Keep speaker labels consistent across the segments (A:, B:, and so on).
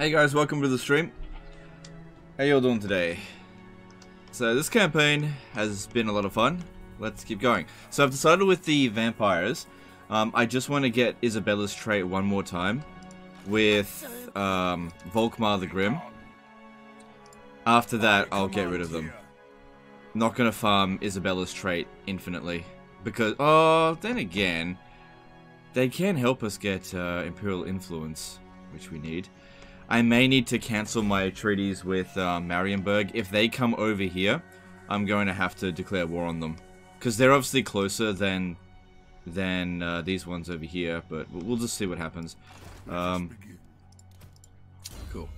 A: Hey guys, welcome to the stream. How y'all doing today? So this campaign has been a lot of fun. Let's keep going. So I've decided with the vampires, um, I just want to get Isabella's trait one more time with um, Volkmar the Grim. After that, I'll get rid of them. Not gonna farm Isabella's trait infinitely. Because, oh, then again, they can help us get uh, Imperial Influence, which we need. I may need to cancel my treaties with uh, Marienburg. If they come over here, I'm going to have to declare war on them. Because they're obviously closer than than uh, these ones over here, but we'll just see what happens. Um, cool.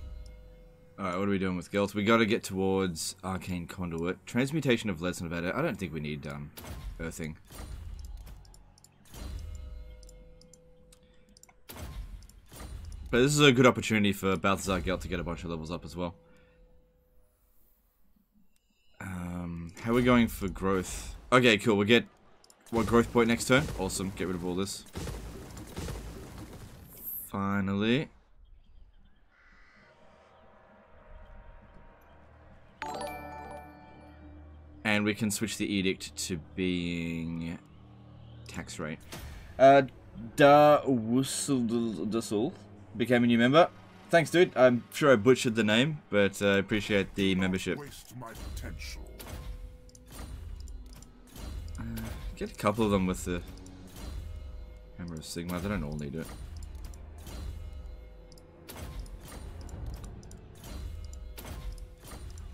A: Alright, what are we doing with Gelt? We gotta get towards Arcane Conduit. Transmutation of Lead Nevada. I don't think we need um, Earthing. But this is a good opportunity for Balthazar Gelt to get a bunch of levels up as well. Um, how are we going for growth? Okay, cool. We get what growth point next turn? Awesome. Get rid of all this. Finally. And we can switch the edict to being tax rate. Uh, Da Wusseldusel became a new member. Thanks, dude. I'm sure I butchered the name, but I uh, appreciate the membership. Uh, get a couple of them with the Hammer of Sigmar. They don't all need it.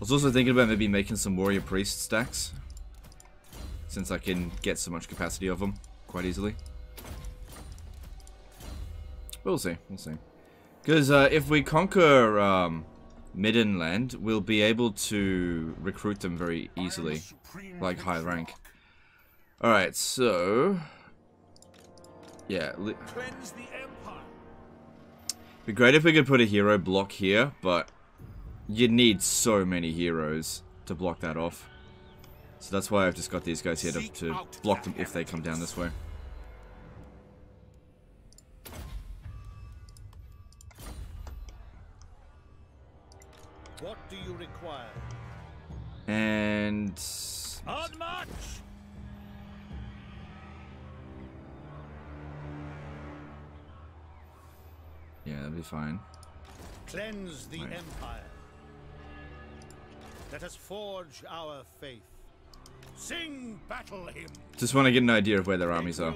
A: I was also thinking about maybe making some Warrior Priest stacks. Since I can get so much capacity of them quite easily. We'll see, we'll see. Because uh, if we conquer um, Middenland, we'll be able to recruit them very easily, like high rank. Alright, so... Yeah. Be great if we could put a hero block here, but you need so many heroes to block that off. So that's why I've just got these guys here to, to block them if they come down this way. And not much. Yeah, that'll be fine. Cleanse the right. empire. Let us forge our faith. Sing battle hymn. Just want to get an idea of where their armies are.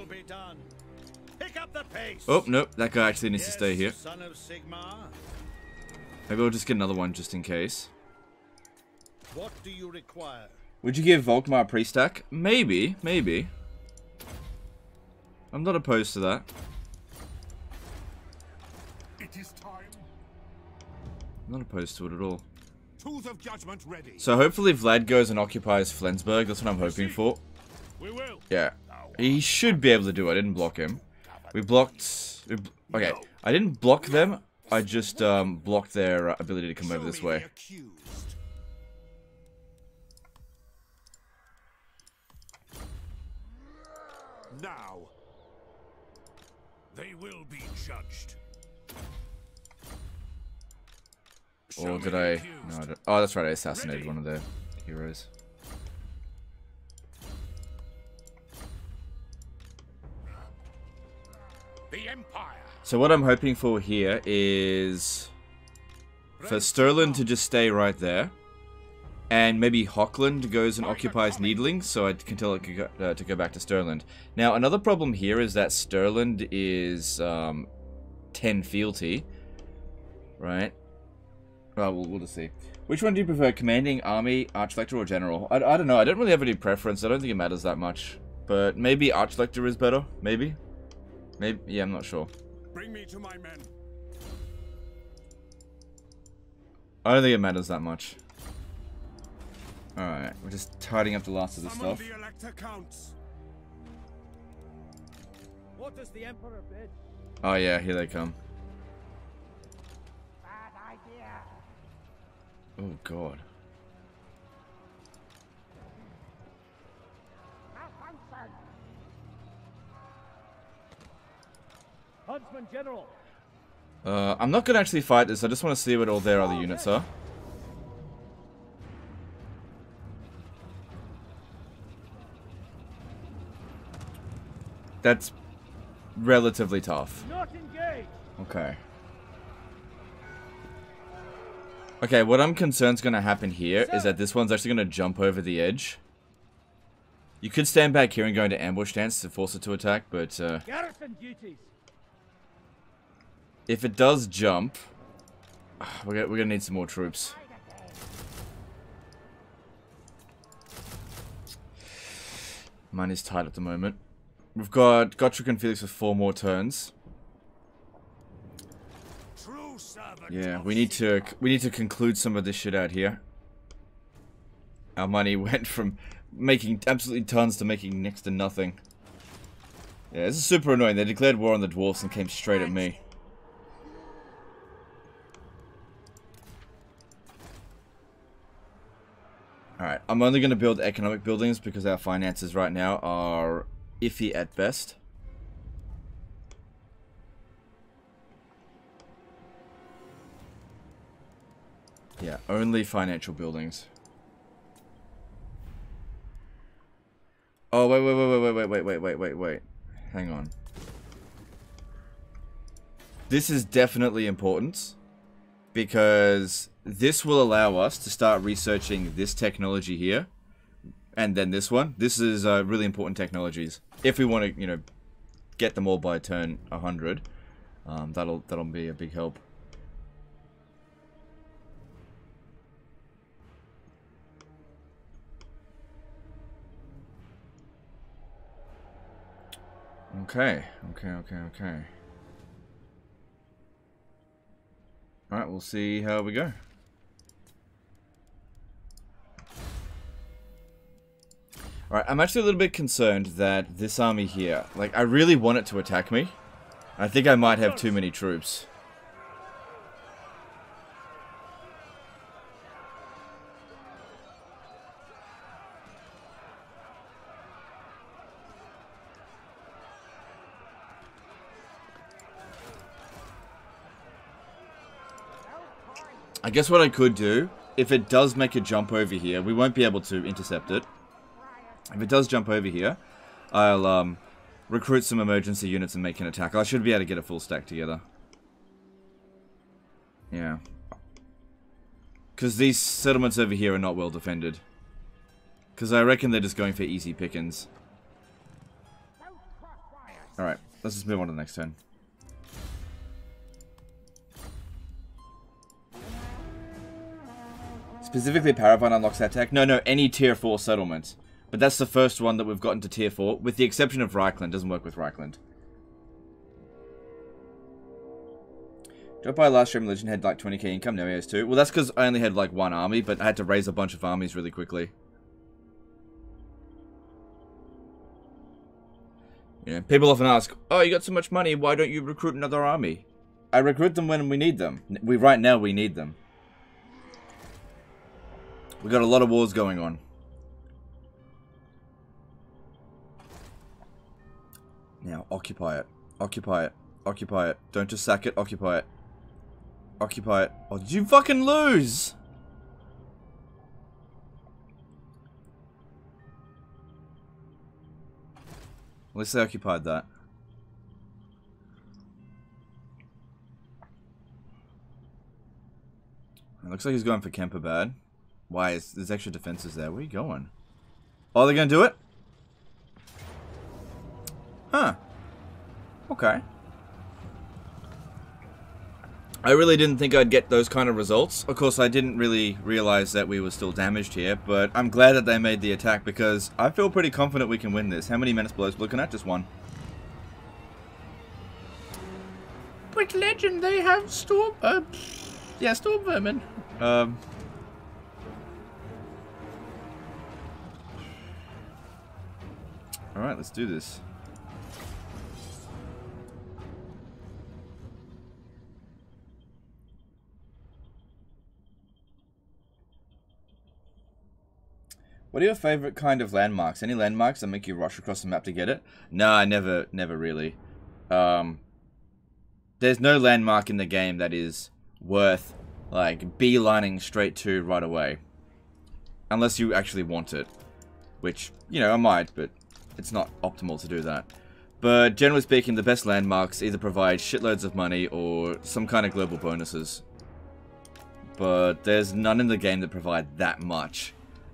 A: Oh, nope. That guy actually needs yes, to stay here. Maybe I'll just get another one just in case. What do you require? Would you give Volkmar a pre-stack? Maybe, maybe. I'm not opposed to that. It is time. I'm not opposed to it at all. Tools of judgment ready. So hopefully Vlad goes and occupies Flensburg. That's what I'm hoping for. We will. Yeah. He should be able to do it. I didn't block him. We blocked... We bl okay. I didn't block them. I just um, blocked their uh, ability to come over this way. Or did I? No, I oh, that's right. I assassinated one of the heroes. The Empire. So what I'm hoping for here is for Stirland to just stay right there. And maybe Hochland goes and occupies Needling, so I can tell it to go, uh, to go back to Stirland. Now, another problem here is that Stirland is um, 10 fealty, right? Well, we'll, we'll just see. Which one do you prefer, commanding, army, archlector, or general? I, I don't know, I don't really have any preference, I don't think it matters that much. But maybe archlector is better, maybe? Maybe, yeah, I'm not sure. Bring me to my men. I don't think it matters that much. Alright, we're just tidying up the last of the stuff. The what does the Emperor bid? Oh yeah, here they come. Oh god.
B: Huntsman General.
A: Uh, I'm not going to actually fight this. I just want to see what all their other units are. That's relatively tough. Okay. Okay, what I'm concerned is going to happen here is that this one's actually going to jump over the edge. You could stand back here and go into ambush stance to force it to attack, but uh, if it does jump, we're gonna, need some more troops. Mine is tight at the moment. We've got Gotrek and Felix with four more turns. Yeah, we need to we need to conclude some of this shit out here. Our money went from making absolutely tons to making next to nothing. Yeah, this is super annoying. They declared war on the dwarfs and came straight at me. Alright, I'm only going to build economic buildings because our finances right now are iffy at best. Yeah, only financial buildings. Oh, wait, wait, wait, wait, wait, wait, wait, wait, wait, wait. Hang on. This is definitely important because this will allow us to start researching this technology here and then this one. This is uh, really important technologies. If we want to, you know, get them all by turn 100, um, that'll that'll be a big help. Okay, okay, okay, okay. Alright, we'll see how we go. Alright, I'm actually a little bit concerned that this army here, like, I really want it to attack me. I think I might have too many troops. I guess what I could do, if it does make a jump over here, we won't be able to intercept it. If it does jump over here, I'll um, recruit some emergency units and make an attack. I should be able to get a full stack together. Yeah. Because these settlements over here are not well defended. Because I reckon they're just going for easy pickings. Alright, let's just move on to the next turn. Specifically, Paravan unlocks that tech. No, no, any tier 4 settlement. But that's the first one that we've gotten to tier 4, with the exception of Reikland. Doesn't work with Reikland. Dropped by last stream, Legend had like 20k income, now he has 2. Well, that's because I only had like one army, but I had to raise a bunch of armies really quickly. Yeah, people often ask, oh, you got so much money, why don't you recruit another army? I recruit them when we need them. We Right now, we need them. We got a lot of wars going on. Now, occupy it. Occupy it. Occupy it. Don't just sack it, occupy it. Occupy it. Oh, did you fucking lose? At least they occupied that. It looks like he's going for Kemperbad. Why? Is, there's extra defenses there. Where are you going? Oh, they're going to do it? Huh. Okay. I really didn't think I'd get those kind of results. Of course, I didn't really realize that we were still damaged here, but I'm glad that they made the attack because I feel pretty confident we can win this. How many menace blows looking at? Just one. But legend, they have storm... Uh, yeah, storm vermin. Um, Alright, let's do this. What are your favorite kind of landmarks? Any landmarks that make you rush across the map to get it? No, I never, never really. Um, there's no landmark in the game that is worth like beelining straight to right away. Unless you actually want it. Which, you know, I might, but it's not optimal to do that. But generally speaking, the best landmarks either provide shitloads of money or some kind of global bonuses. But there's none in the game that provide that much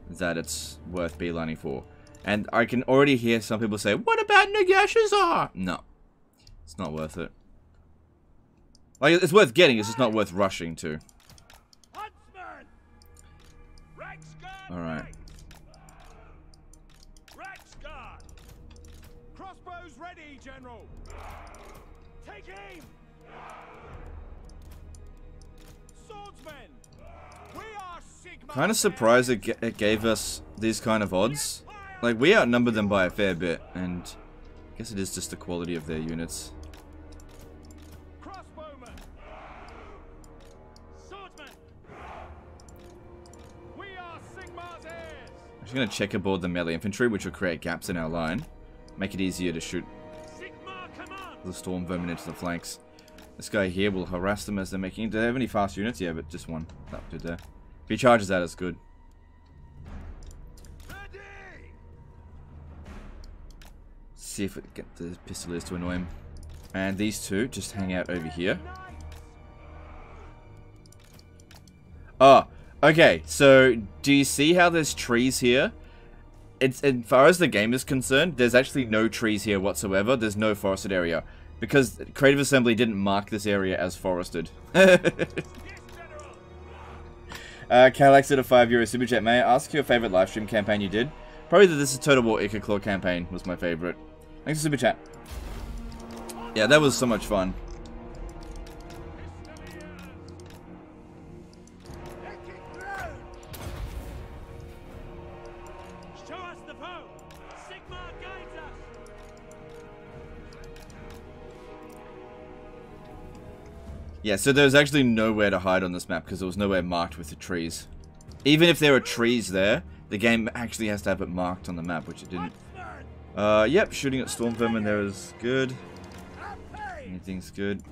A: that it's worth beelining for. And I can already hear some people say, what about Nagashizzar? No. It's not worth it. Like, it's worth getting, it's just not worth rushing to. Alright. Kind of surprised it, it gave us these kind of odds. Like, we outnumber them by a fair bit, and I guess it is just the quality of their units. I'm just going to checkerboard the melee infantry, which will create gaps in our line. Make it easier to shoot the storm vermin into the flanks. This guy here will harass them as they're making... Do they have any fast units? Yeah, but just one. That dude there. If he charges that, it's good. see if we can get the pistoliers to annoy him. And these two just hang out over here. Oh, okay. So, do you see how there's trees here? It's as far as the game is concerned, there's actually no trees here whatsoever. There's no forested area because Creative Assembly didn't mark this area as forested. uh, Calax did a 5 euro super chat. May I ask your favorite livestream campaign you did? Probably the This is Total War Ikit Claw campaign was my favorite. Thanks for super chat. Yeah, that was so much fun. Yeah, so there's actually nowhere to hide on this map because there was nowhere marked with the trees. Even if there are trees there, the game actually has to have it marked on the map, which it didn't. Uh, yep, shooting at Storm Vermin there is good. Anything's good.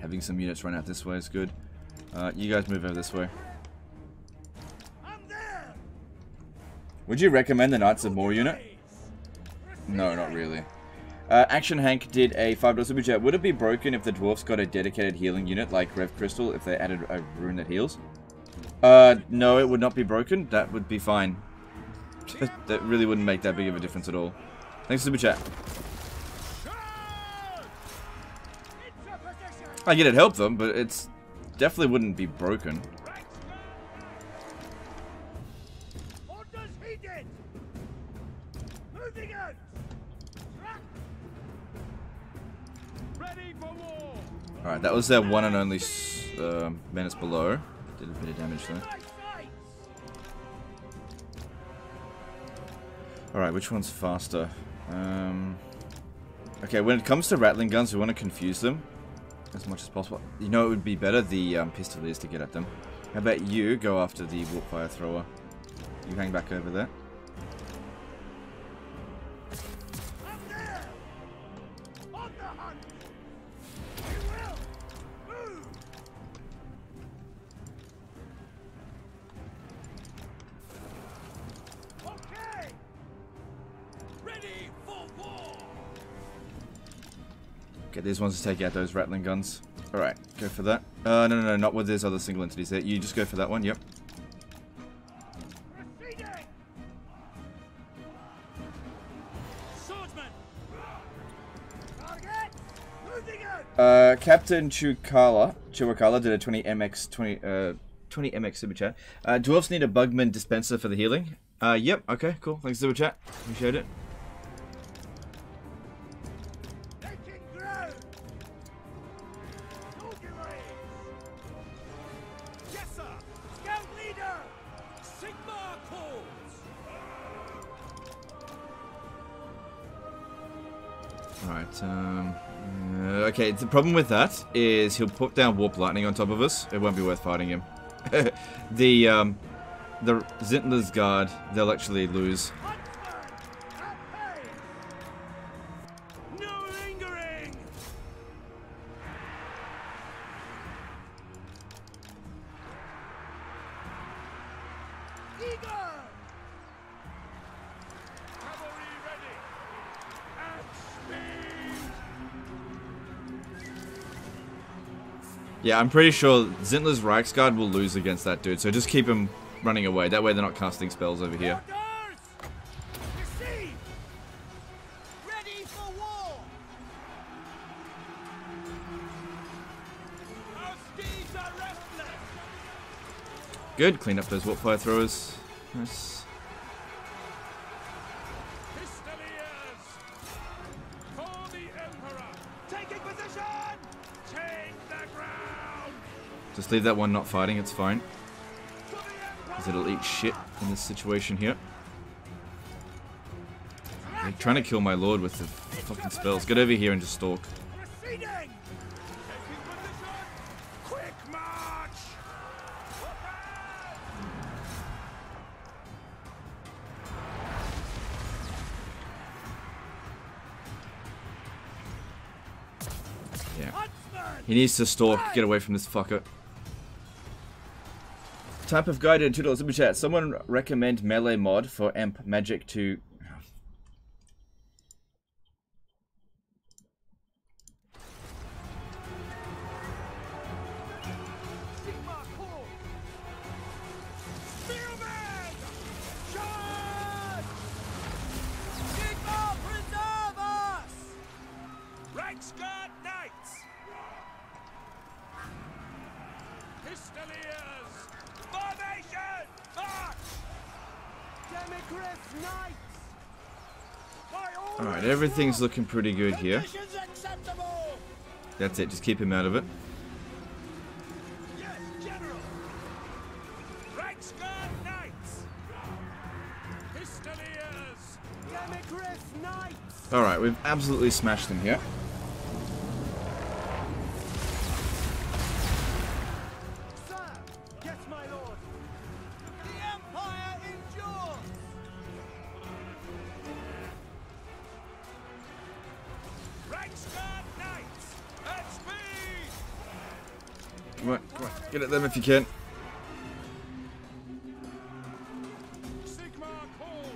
A: Having some units run out this way is good. Uh, you guys move over this way. Would you recommend the Knights of Moor unit? No, not really. Uh, Action Hank did a $5 super chat. Would it be broken if the dwarfs got a dedicated healing unit like Rev Crystal if they added a rune that heals? Uh, no, it would not be broken. That would be fine. that really wouldn't make that big of a difference at all. Thanks, Super Chat. I get it help them, but it's definitely wouldn't be broken. Alright, that was their one and only uh, menace below. Did a bit of damage there. Alright, which one's faster? Um, okay, when it comes to rattling guns, we want to confuse them as much as possible. You know it would be better? The um, Pistoliers to get at them. How about you go after the Warp Fire Thrower? You hang back over there. These ones to take out those rattling guns. Alright, go for that. Uh, no, no, no, not with these other single entities there. You just go for that one, yep. Uh, Captain Chukala, Chuakala did a 20 MX 20 uh 20 MX super chat. Uh, dwarfs need a Bugman dispenser for the healing. Uh, yep. Okay, cool. Thanks super chat. Appreciate it. The problem with that is he'll put down Warp Lightning on top of us. It won't be worth fighting him. the, um, the Zintler's Guard, they'll actually lose. Yeah, I'm pretty sure Zintler's Reichsguard will lose against that dude, so just keep him running away. That way they're not casting spells over here. Good, clean up those warp fire throwers. Nice. Just leave that one not fighting, it's fine. Because it'll eat shit in this situation here. They're trying to kill my lord with the fucking spells. Get over here and just stalk. He needs to stalk. Get away from this fucker. Type of guided two dollars super chat. Someone recommend melee mod for Amp Magic to. Everything's looking pretty good here. That's it, just keep him out of it. Alright, we've absolutely smashed them here. If you can.
B: Sigma Corps!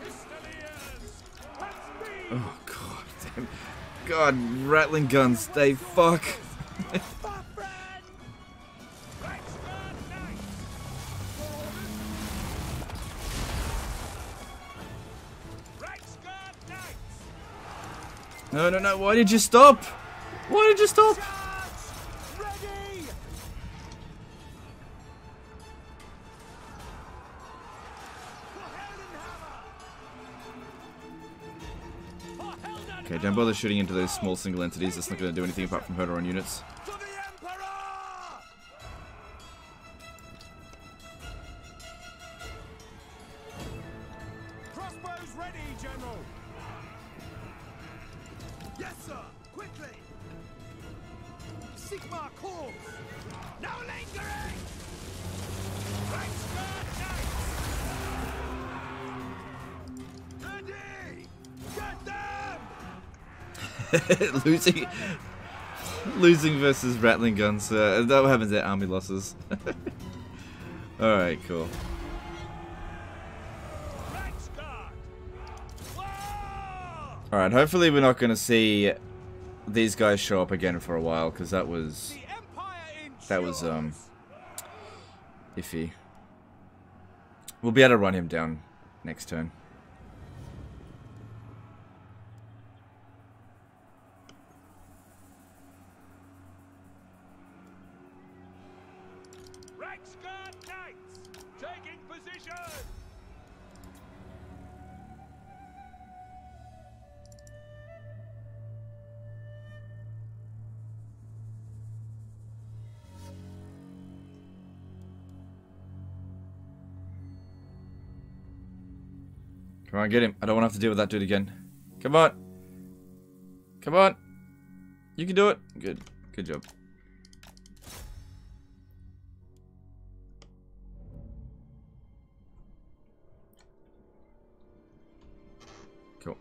B: Pistoliers! At speed!
A: Oh god damn. God, rattling guns, they fuck.
B: Waffen! Reichsguard Knights! Reichsguard Knights!
A: No, no, no, why did you stop? Why did you stop? Bother shooting into those small single entities. That's not going to do anything apart from hurt our own units. losing, losing versus rattling guns. Uh, that happens at army losses. All right, cool. All right, hopefully we're not going to see these guys show up again for a while because that was that was um iffy. We'll be able to run him down next turn. Get him. I don't want to have to deal with that dude again. Come on. Come on. You can do it. Good. Good job. Cool.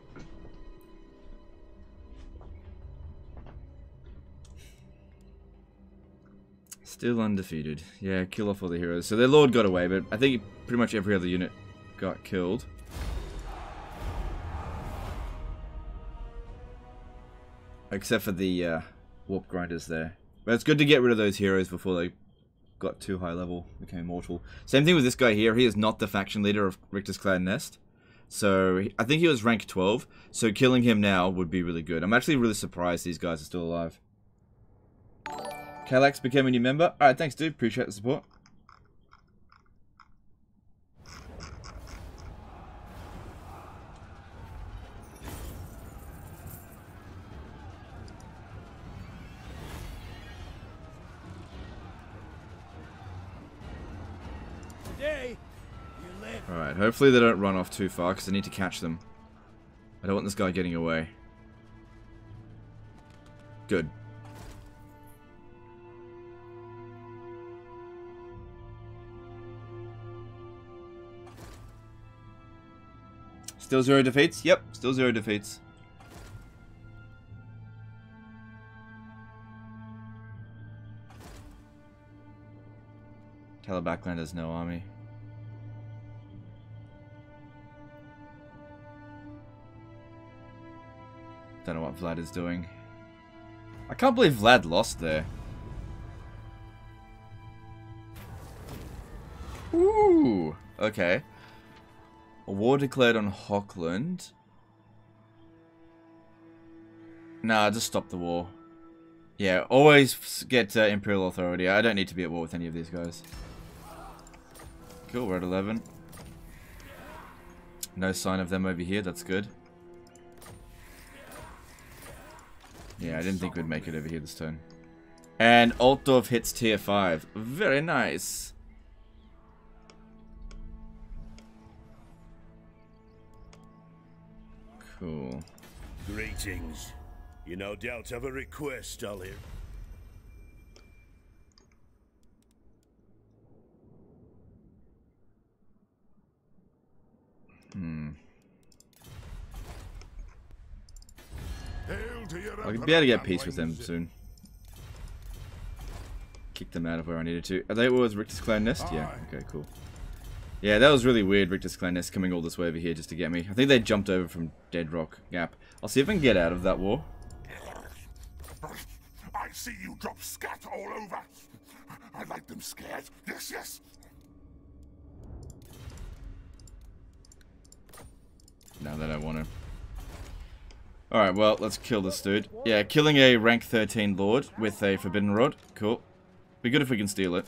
A: Still undefeated. Yeah, kill off all the heroes. So their lord got away, but I think pretty much every other unit got killed. Except for the uh, warp grinders there. But it's good to get rid of those heroes before they got too high level, became immortal. Same thing with this guy here. He is not the faction leader of Richter's Clan Nest. So I think he was rank 12. So killing him now would be really good. I'm actually really surprised these guys are still alive. Calax became a new member. Alright, thanks dude. Appreciate the support. Hopefully they don't run off too far because I need to catch them. I don't want this guy getting away. Good. Still zero defeats? Yep, still zero defeats. Talabecland has no army. Don't know what Vlad is doing. I can't believe Vlad lost there. Ooh, okay. A war declared on Hochland. Nah, just stop the war. Yeah, always get uh, Imperial Authority. I don't need to be at war with any of these guys. Cool, we're at 11. No sign of them over here, that's good. Yeah, I didn't think we'd make it over here this turn. And Altdorf hits tier 5. Very nice. Cool.
C: Greetings. You no doubt have a request, Ollie.
A: Hmm.
D: Hail to your
A: I'll be able to get peace with them soon. Kick them out of where I needed to. Are they what was Richter's clan nest? Yeah. Okay, cool. Yeah, that was really weird, Richter's clan nest coming all this way over here just to get me. I think they jumped over from Dead Rock Gap. I'll see if I can get out of that war.
D: I see you drop scat all over. I like them scared. Yes, yes.
A: Now that I want to. Alright, well, let's kill this dude. Yeah, killing a rank 13 lord with a forbidden rod. Cool. Be good if we can steal it.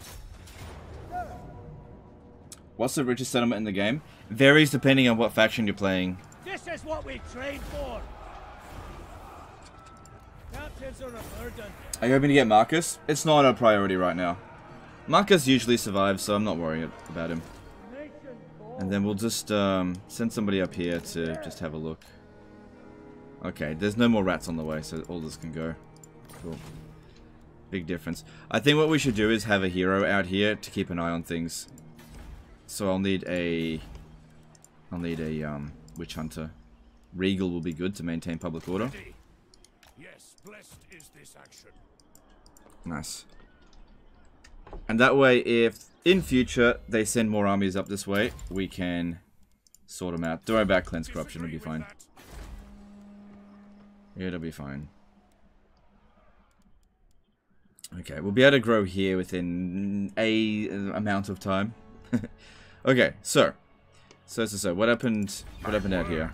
A: What's the richest settlement in the game? Varies depending on what faction you're playing.
B: This is what we trained for. Captains are a burden.
A: Are you hoping to get Marcus? It's not a priority right now. Marcus usually survives, so I'm not worrying about him. And then we'll just um, send somebody up here to just have a look. Okay, there's no more rats on the way, so all this can go. Cool. Big difference. I think what we should do is have a hero out here to keep an eye on things. So I'll need a... I'll need a um, witch hunter. Regal will be good to maintain public order.
C: Yes, blessed is this action.
A: Nice. And that way, if in future they send more armies up this way, we can sort them out. Don't worry about cleanse corruption, it'll be fine.
C: that?
A: It'll be fine. Okay, we'll be able to grow here within a amount of time. okay, so. So, so, so, what happened, what happened out here?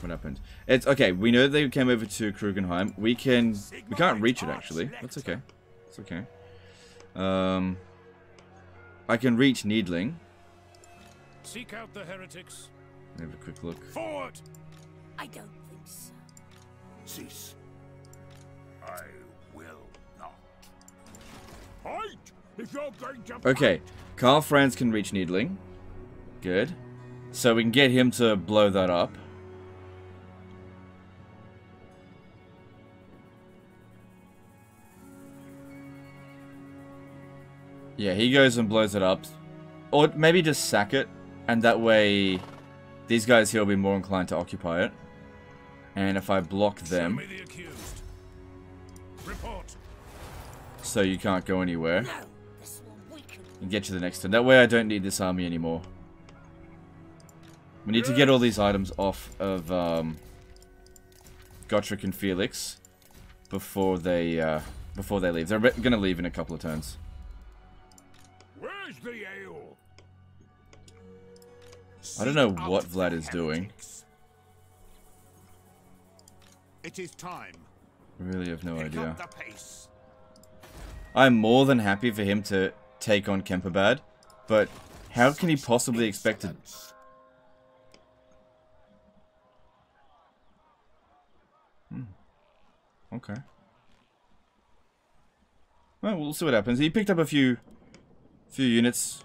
A: What happened? It's, okay, we know they came over to Krugenheim. We can, we can't reach it actually. That's okay. It's okay. Um, I can reach Needling.
C: Seek out the heretics.
A: Have a quick look.
C: Forward!
E: I don't think so.
D: Cease. I will not.
C: Fight! If you're going to
A: Okay, Karl Franz can reach Needling. Good. So we can get him to blow that up. Yeah, he goes and blows it up. Or maybe just sack it, and that way these guys here will be more inclined to occupy it. And if I block them...
C: me the accused. Report.
A: so you can't go anywhere.
E: No, this will weaken.
A: And get you the next turn. That way I don't need this army anymore. We need to get all these items off of um, Gotrek and Felix before they uh, before they leave. They're going to leave in a couple of turns.
D: Where's the ale?
A: I don't know what Vlad is doing.
F: It is time.
A: I really have no
F: Pick
A: idea.
F: up the pace.
A: I'm more than happy for him to take on Kemperbad, but how can he possibly expect to... Hmm. Okay. Well, we'll see what happens. He picked up a few, few units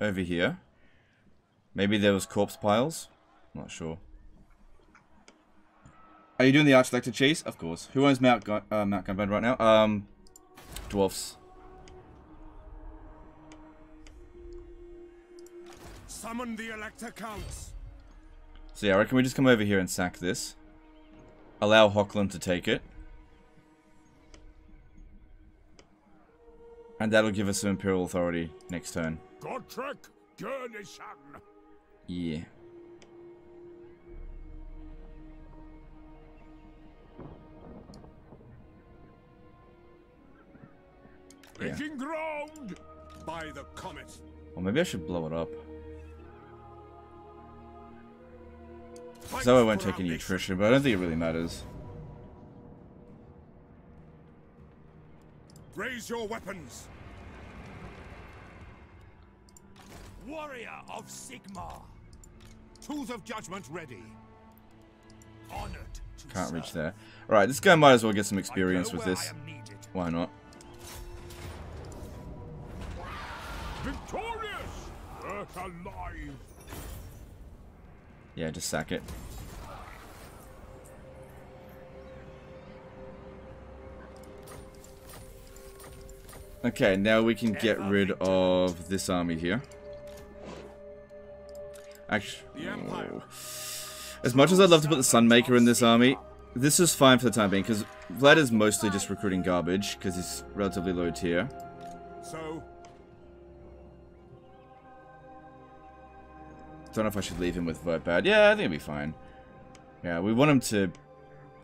A: over here. Maybe there was corpse piles. Not sure. Are you doing the Archlector chase? Of course. Who owns Mount Gun uh, Mount Gunbad right now? Um, dwarfs.
F: Summon the Elector Counts.
A: So yeah, I reckon we just come over here and sack this. Allow Hochland to take it. And that'll give us some Imperial Authority next turn.
D: Gotrek Gurnisson.
A: Yeah. Yeah.
D: Ground.
F: By the comet.
A: Or maybe I should blow it up. So I won't take any attrition, but I don't think it really matters.
F: Raise your weapons.
C: Warrior of Sigmar.
F: Tools of judgment ready.
C: Honored to
A: Can't reach there. Alright, this guy might as well get some experience with this.
C: I am needed.
A: Why not? Just sack it. Okay, now we can get rid of this army here. Actually,
F: Empire.
A: as much as I'd love to put the Sunmaker in this army, this is fine for the time being, because Vlad is mostly just recruiting garbage, because he's relatively low tier.
F: So, I
A: don't know if I should leave him with Wurtbad. Yeah, I think it'll be fine. Yeah, we want him to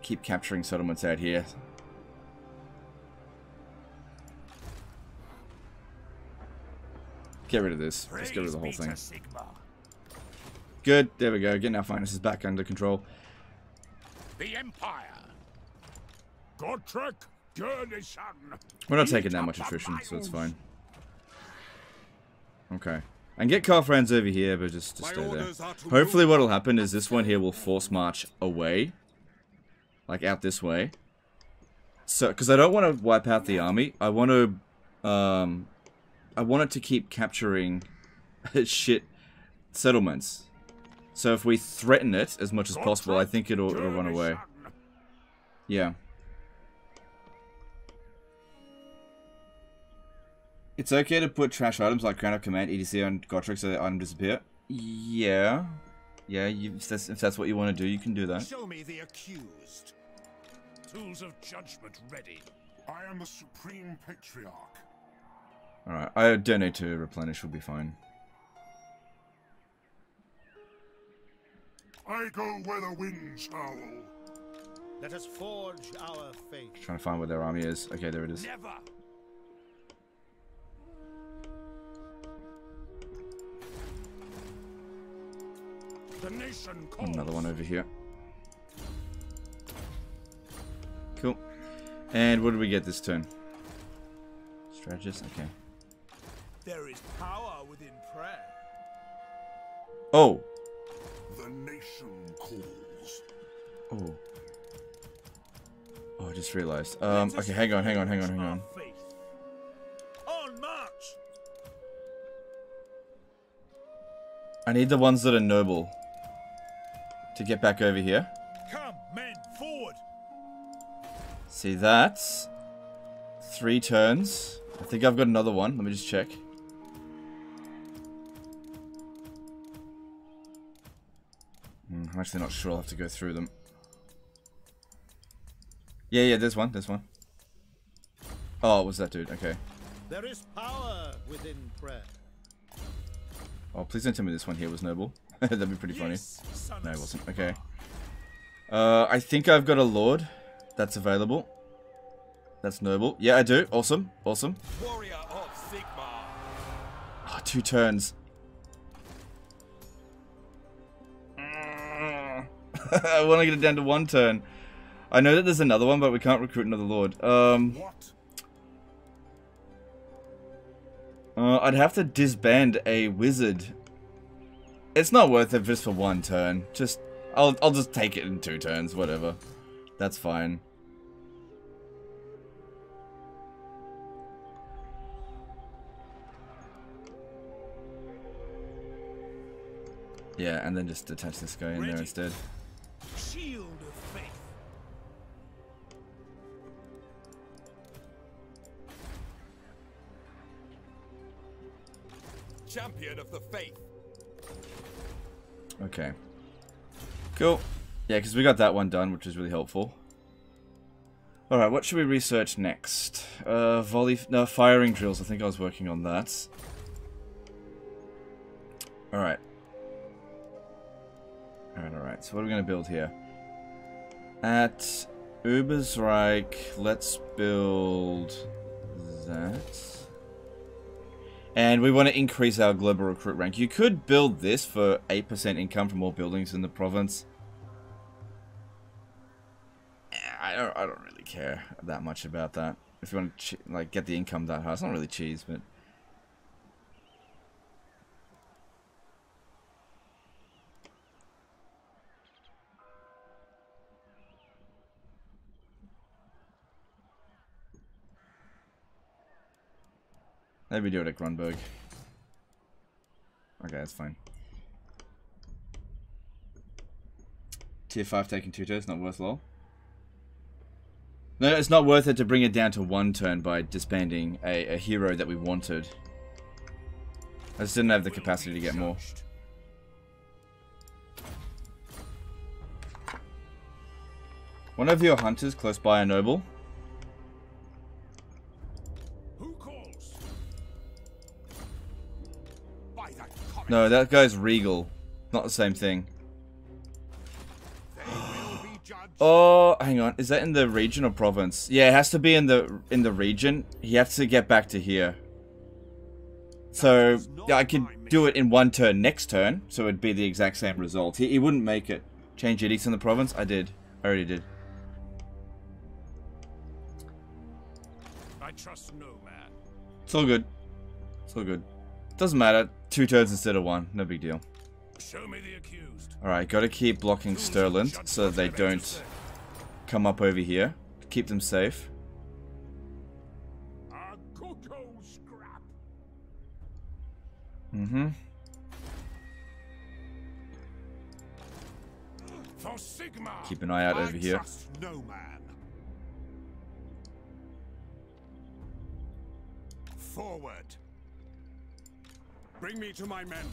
A: keep capturing settlements out here. Get rid of this. Let's get rid of the whole thing. Good. There we go. Getting our finances back under control.
D: The Empire. Gotrek Gurnisson.
A: We're not taking that much attrition, so it's fine. Okay. And get Karl Franz over here, but just,
F: to
A: stay there.
F: orders are to
A: Hopefully what'll happen is this one here will force march away. Like out this way. So, because I don't want to wipe out the army. I want to, um, I want it to keep capturing shit settlements. So if we threaten it as much as possible, I think it'll, it'll run away. Yeah. It's okay to put trash items like Crown of Command, EDC, on Gotrek so that items disappear. Yeah. Yeah, you, if, that's, if that's what you want to do, you can do that.
F: show me the accused.
D: Tools of judgment ready.
F: I am the Supreme Patriarch.
A: Alright, I don't need to replenish, we'll be fine.
F: I go where the winds howl.
G: Let us forge our fate.
A: Trying to find where their army is. Okay, there it is.
C: Never.
A: Another one over here. Cool. And what did we get this turn? Strategist? Okay.
C: There is power within prayer.
A: Oh!
F: The nation calls.
A: Oh. Oh, I just realized. Um, okay, hang on, hang on, hang on, hang on.
C: On march.
A: I need the ones that are noble to get back over here.
C: Come, men, forward.
A: See, that's three turns. I think I've got another one. Let me just check. Hmm, I'm actually not sure. I'll have to go through them. Yeah, yeah, there's one. There's one. Oh, it was that dude. Okay.
G: There is power within prayer.
A: Oh, please don't tell me this one here was noble. That'd be pretty funny. No, it wasn't. Okay. Uh, I think I've got a lord that's available. That's noble. Yeah, I do. Awesome. Awesome.
B: Warrior of Sigmar.
A: Oh, two turns. I want to get it down to one turn. I know that there's another one, but we can't recruit another lord. Um, uh, I'd have to disband a wizard. It's not worth it just for one turn. Just, I'll, I'll just take it in two turns. Whatever. That's fine. Yeah, and then just attach this guy in there instead.
B: Shield of faith. Champion of the faith.
A: Okay. Cool. Yeah, because we got that one done, which is really helpful. Alright, what should we research next? Uh, volley... No, firing drills. I think I was working on that. Alright. Alright, alright. So what are we going to build here? At Ubersreik, let's build that. And we want to increase our global recruit rank. You could build this for 8% income from all buildings in the province. Eh, I don't, I don't really care that much about that. If you want to like get the income that high, it's not really cheese, but maybe do it at Grunburg. Okay, that's fine. Tier 5 taking two turns, not worth lol. No, it's not worth it to bring it down to one turn by disbanding a, a hero that we wanted. I just didn't have the capacity to get more. One of your hunters close by a noble. No, that guy's regal. Not the same thing.
B: They will be judged.
A: Oh, hang on. Is that in the region or province? Yeah, it has to be in the in the region. He has to get back to here. So yeah, I could do it in one turn next turn, so it'd be the exact same result. He, he wouldn't make it. Change edicts in the province? I did. I already did.
B: I trust no man.
A: It's all good. It's all good. Doesn't matter. Two turns instead of one. No big deal.
B: Show me the accused.
A: Alright, gotta keep blocking Sterland so they don't come up over here. Keep them safe.
B: A good old scrap.
A: Mm-hmm.
B: For Sigmar.
A: Keep an eye out over here.
B: no man. Forward. Bring me to my men.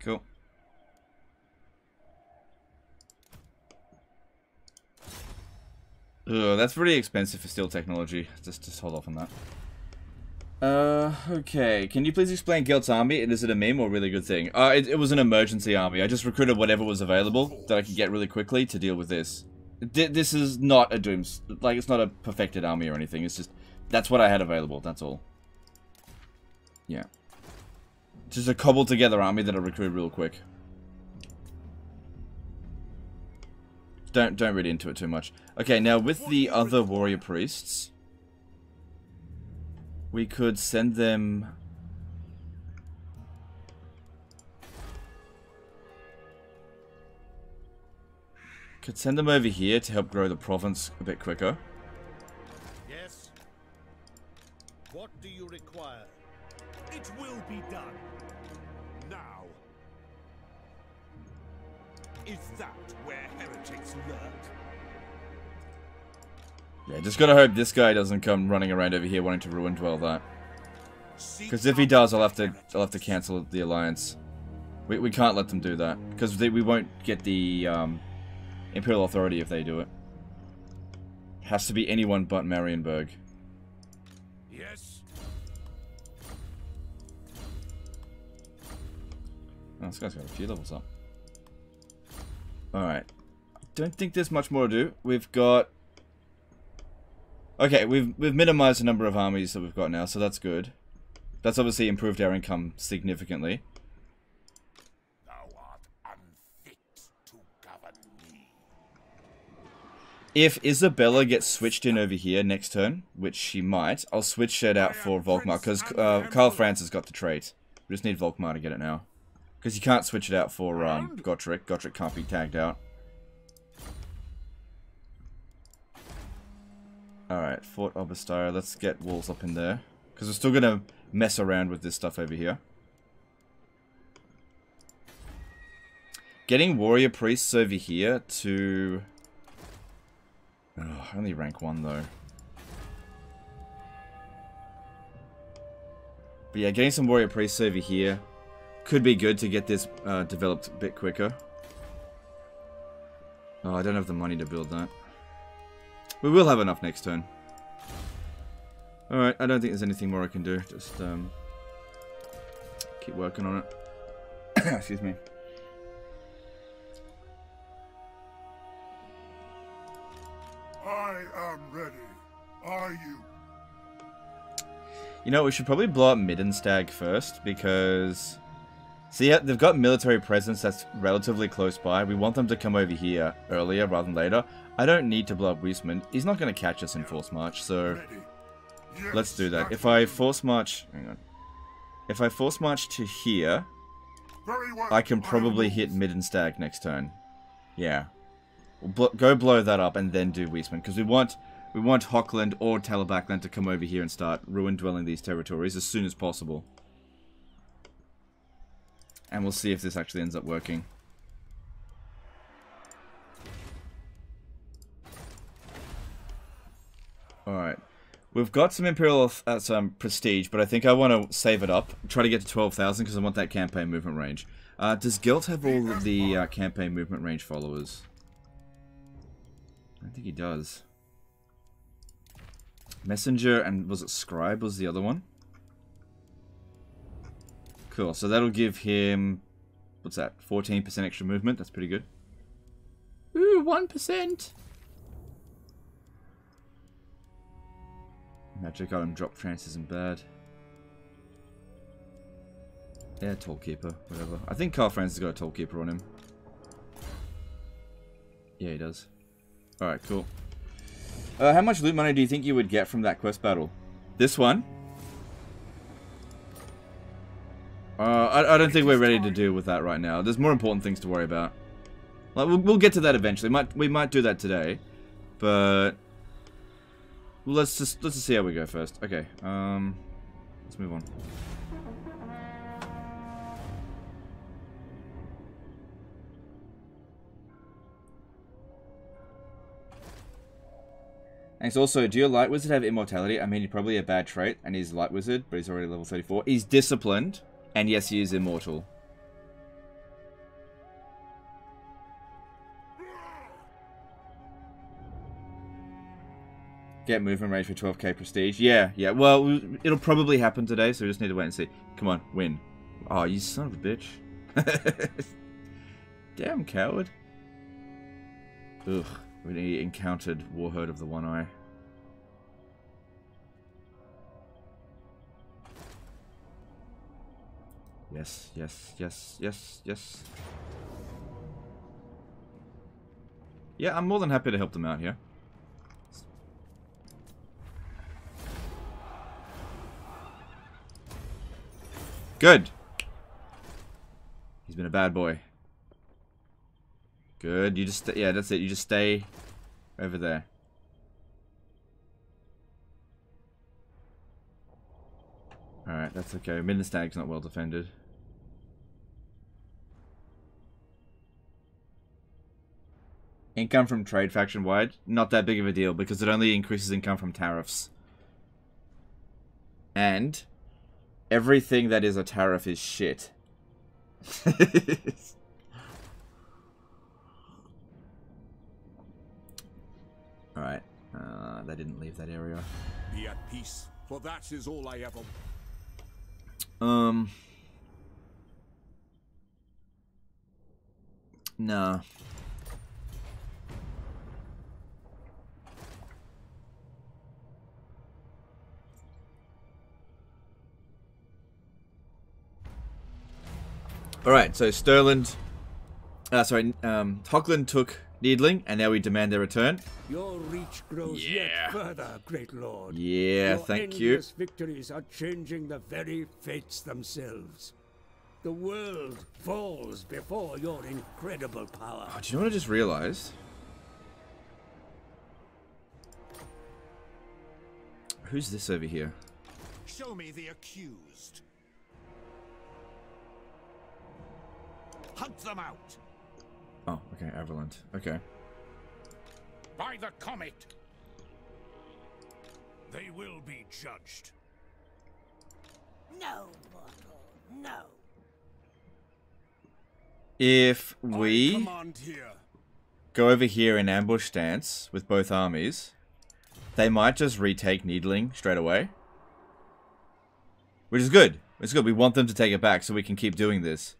A: Cool. Ugh, that's really expensive for steel technology. Just, just hold off on that. Uh, okay. Can you please explain Gelt's army? And is it a meme or a really good thing? Uh, it, it was an emergency army. I just recruited whatever was available that I could get really quickly to deal with this. D this is not a Dooms... Like, it's not a perfected army or anything. It's just... That's what I had available. That's all. Yeah. Just a cobbled together army that I recruited real quick. Don't don't read into it too much. Okay, now with the other warrior priests, we could send them. Could send them over here to help grow the province a bit quicker.
G: Yes. What do you require?
B: It will be done. Now. Is that where heretics lurk?
A: Yeah, just gotta hope this guy doesn't come running around over here wanting to ruin dwell that. Because if he does, I'll have to I'll have to cancel the alliance. We, we can't let them do that because we won't get the um, Imperial Authority if they do it. Has to be anyone but Marienburg.
B: Yes.
A: Oh, this guy's got a few levels up. Alright. Don't think there's much more to do. We've got... Okay, we've, we've minimized the number of armies that we've got now, so that's good. That's obviously improved our income significantly.
D: Thou art unfit to govern me.
A: If Isabella gets switched in over here next turn, which she might, I'll switch it out for Volkmar, because uh, Karl Franz has got the trait. We just need Volkmar to get it now. Because you can't switch it out for um, Gotrek. Gotrek can't be tagged out. Alright, Fort Oberstyre. Let's get walls up in there. Because we're still going to mess around with this stuff over here. Getting warrior priests over here to... Oh, only rank 1 though. But yeah, getting some warrior priests over here could be good to get this uh, developed a bit quicker. Oh, I don't have the money to build that. We will have enough next turn. Alright, I don't think there's anything more I can do. Just um, keep working on it. Excuse me.
D: I am ready. Are you?
A: You know, we should probably blow up Middenstag first, because... See, yeah, they've got military presence that's relatively close by. We want them to come over here earlier rather than later. I don't need to blow up Wiesman. He's not going to catch us in force march, so... Let's do that. If I force march... Hang on. If I force march to here, I can probably hit Middenstag next turn. Yeah. We'll blo go blow that up and then do Wiesman, because we want... We want Hochland or Talabecland to come over here and start ruin dwelling these territories as soon as possible. And we'll see if this actually ends up working. Alright. We've got some Imperial uh, some prestige, but I think I want to save it up. Try to get to 12,000 because I want that campaign movement range. Uh, does Gelt have all the uh, campaign movement range followers? I don't think he does. Messenger and was it Scribe was the other one? Cool, so that'll give him, what's that, 14% extra movement, that's pretty good. Ooh, 1%! Magic item drop trance isn't bad. Yeah, Tollkeeper, whatever. I think Karl Franz has got a Toll Keeper on him. Yeah, he does. Alright, cool. Uh, how much loot money do you think you would get from that quest battle? This one? Uh, I, I don't think we're ready to deal with that right now. There's more important things to worry about. Like, we'll, we'll get to that eventually. Might we might do that today, but let's just let's just see how we go first. Okay. Um, let's move on. Thanks. Also, do your Light Wizard have immortality? I mean, he's probably a bad trait, and he's Light Wizard, but he's already level 34. He's disciplined, and yes, he is immortal. Get movement range for 12k prestige. Yeah, yeah. Well, it'll probably happen today, so we just need to wait and see. Come on, win. Oh, you son of a bitch. Damn coward. Ugh. He encountered Warherd of the One Eye. Yes, yes, yes, yes, yes. Yeah, I'm more than happy to help them out here. Good. He's been a bad boy. Good. You just, yeah, that's it. You just stay over there. Alright, that's okay. Middenstag's not well defended. Income from trade faction wide? Not that big of a deal because it only increases income from tariffs. And everything that is a tariff is shit. Alright. Uh, they didn't leave that area.
B: Be at peace, for that is all I ever.
A: Um. No. Alright, so Sterland. Uh, sorry, um, Hochland took Needling, and now we demand their return.
H: Your reach grows
A: Yeah.
H: yet further, great lord.
A: Yeah,
H: Your
A: thank you.
H: endless victories are changing the very fates themselves. The world falls before your incredible power.
A: Oh, do you know what I just realized? Who's this over here?
B: Show me the accused. Hunt them out
A: Oh, okay, Averland. Okay.
B: by the comet. They will be judged.
E: No, mortal, no.
A: If we
B: here.
A: go over here in ambush stance with both armies, they might just retake Needling straight away. Which is good. It's good. We want them to take it back so we can keep doing this.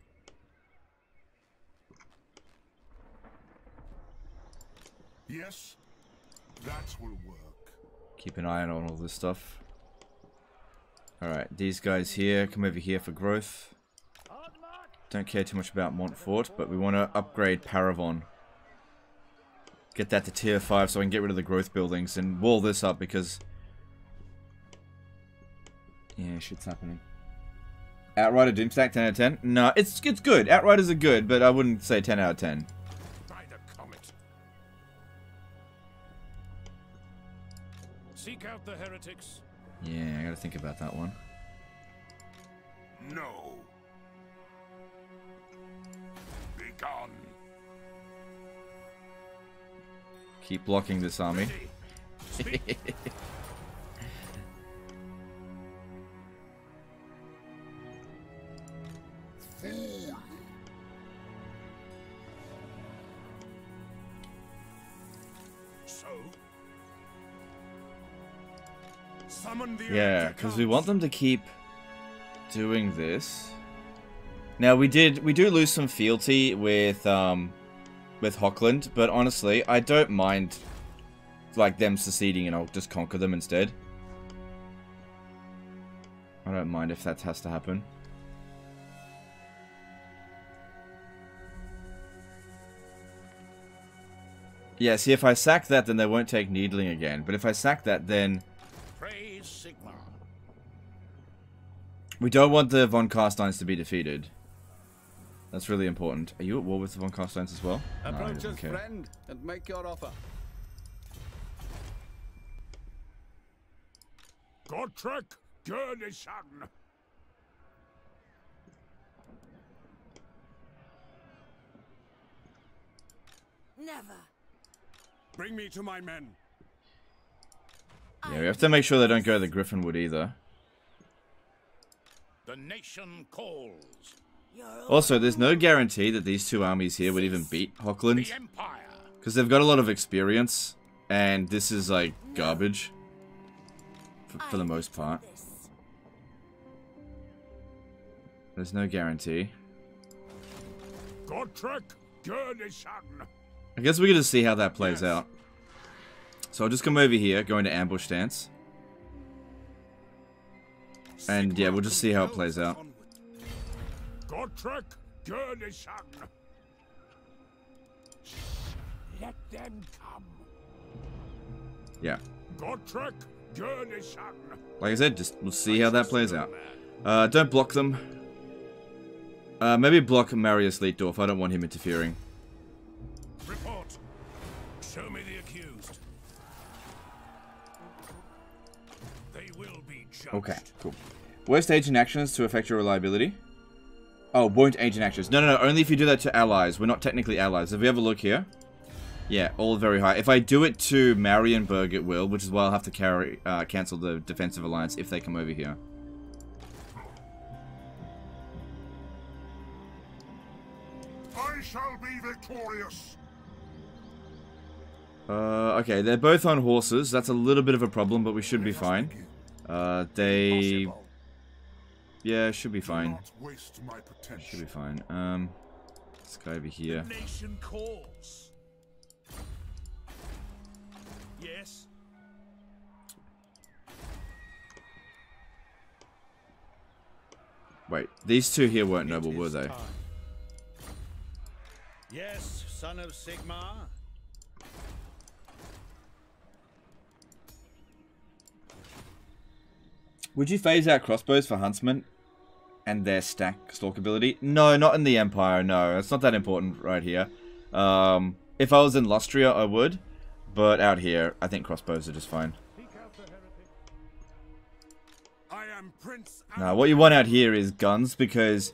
D: Yes, that will work.
A: Keep an eye on all this stuff. Alright, these guys here, come over here for growth. Don't care too much about Montfort, but we want to upgrade Parravon. Get that to tier 5 so I can get rid of the growth buildings and wall this up because... Yeah, shit's happening. Outrider Doomstack 10 out of 10? No, it's, it's good. Outriders are good, but I wouldn't say 10 out of 10.
B: Seek out the heretics.
A: Yeah, I gotta think about that one.
D: No. Be gone.
A: Keep blocking this army. Yeah, because we want them to keep doing this. Now we did we do lose some fealty with um with Hochland, but honestly, I don't mind like them seceding and I'll just conquer them instead. I don't mind if that has to happen. Yeah, see if I sack that then they won't take Needling again. But if I sack that then
B: Sigmar.
A: We don't want the Von Carsteins to be defeated. That's really important. Are you at war with the Von Carsteins as well?
F: Approach
A: doesn't
F: us,
A: care.
F: friend, and make your offer.
B: Gotrek Gurnisson.
E: Never.
B: Bring me to my men.
A: Yeah, we have to make sure they don't go to the Griffinwood either.
B: The nation calls.
A: Also, there's no guarantee that these two armies here would even beat
B: Hochland. Empire.
A: Because they've got a lot of experience. And this is, like, garbage. For, for the most part. There's no guarantee. I guess we can just see how that plays out. So I'll just come over here, go into ambush stance. And, yeah, we'll just see how it plays out.
B: Let them come.
A: Yeah. Like I said, just we'll see how that plays out. Uh, don't block them. Uh, maybe block Marius Leitdorf. I don't want him interfering. Okay, cool. Worst agent actions to affect your reliability. Oh, won't agent actions. No, no, no. Only if you do that to allies. We're not technically allies. If we have a look here. Yeah, all very high. If I do it to Marienburg, it will, which is why I'll have to carry uh, cancel the defensive alliance if they come over here.
D: I shall be victorious.
A: Uh, okay, they're both on horses. That's a little bit of a problem, but we should be fine. Uh, they... Yeah, should be fine. Should be fine. Um, this guy over here.
B: Yes.
A: Wait, these two here weren't noble, were they?
G: Yes, son of Sigmar.
A: Would you phase out crossbows for huntsmen and their stack stalk ability? No, not in the Empire. No, it's not that important right here. Um, if I was in Lustria, I would, but out here, I think crossbows are just fine.
D: I am Prince.
A: Now, what you want out here is guns because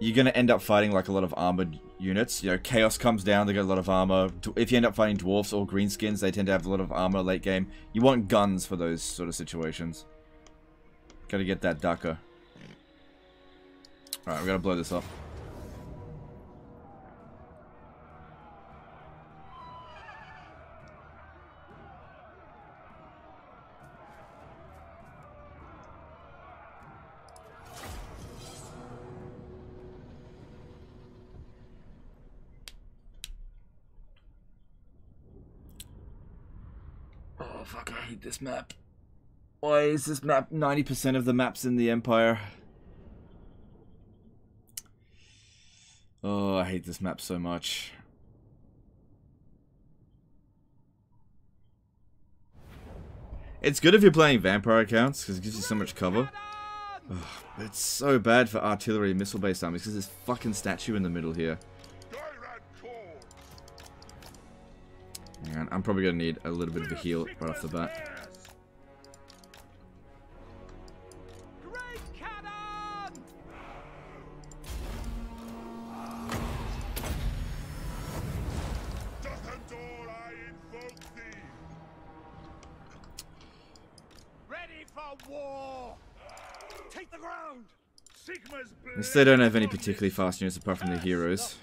A: you're gonna end up fighting like a lot of armored units. You know, Chaos comes down; they got a lot of armor. If you end up fighting dwarfs or greenskins, they tend to have a lot of armor late game. You want guns for those sort of situations. Gotta get that ducker. Alright, we gotta blow this up. Oh fuck, I hate this map. Why is this map 90% of the maps in the Empire? Oh, I hate this map so much. It's good if you're playing vampire accounts because it gives you so much cover. It's so bad for artillery and missile based armies because there's fucking statue in the middle here. On, I'm probably gonna need a little bit of a heal right off the bat. They don't have any particularly fast units apart from the heroes.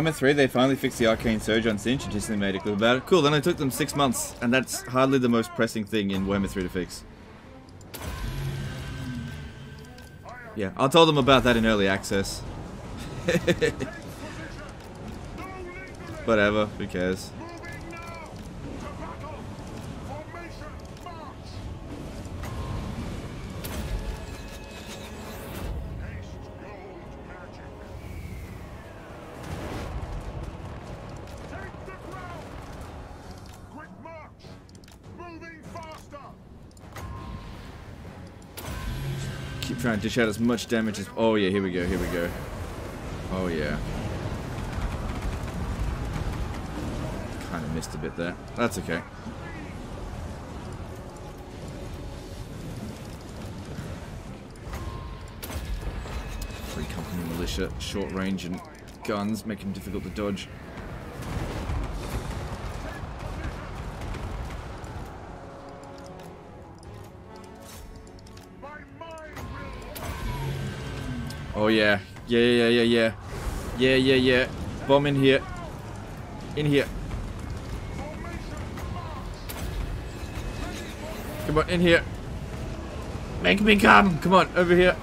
A: Warhammer 3, they finally fixed the Arcane Surge on Cinch and just made a clip about it. Cool, then it took them six months, and that's hardly the most pressing thing in Warhammer 3 to fix. Yeah, I'll tell them about that in early access. Whatever, who cares? Dish out as much damage as... Oh yeah, here we go, here we go. Oh yeah. Kind of missed a bit there. That's okay. Three company militia, short range and guns make them difficult to dodge. Yeah. Yeah, yeah, yeah, yeah. Yeah, yeah, yeah. Bomb in here. In here. Come on, in here. Make me come. Come on, over here.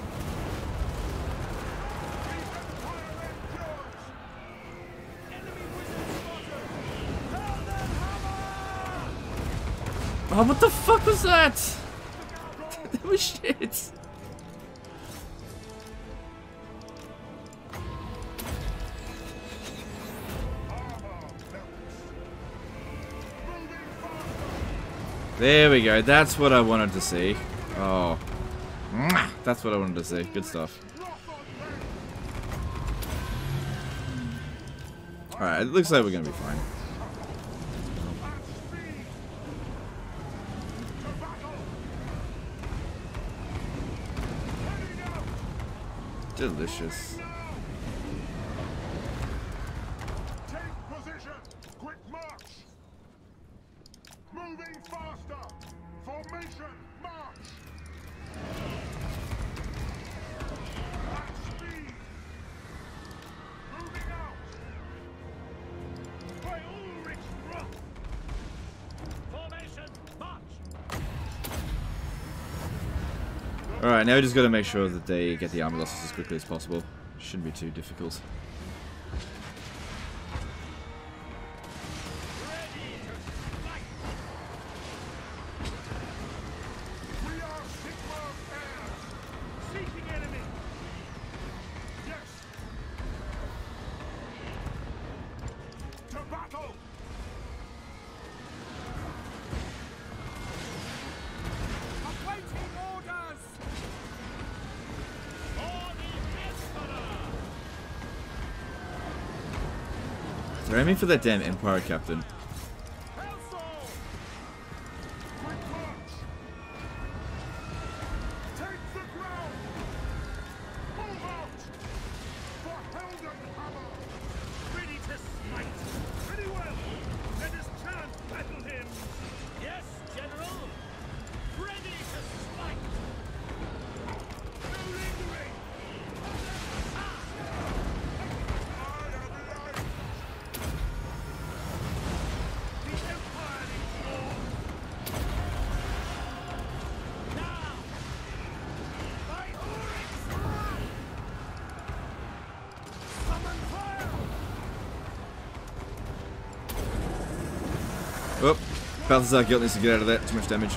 A: Oh, what the fuck was that? that There we go. That's what I wanted to see. Oh. That's what I wanted to see. Good stuff. Alright, it looks like we're gonna be fine. Delicious. Now we just gotta make sure that they get the armor losses as quickly as possible. Shouldn't be too difficult. They're aiming for that damn Empire captain. Balthazar uh, Gelt needs to get out of there. Too much damage.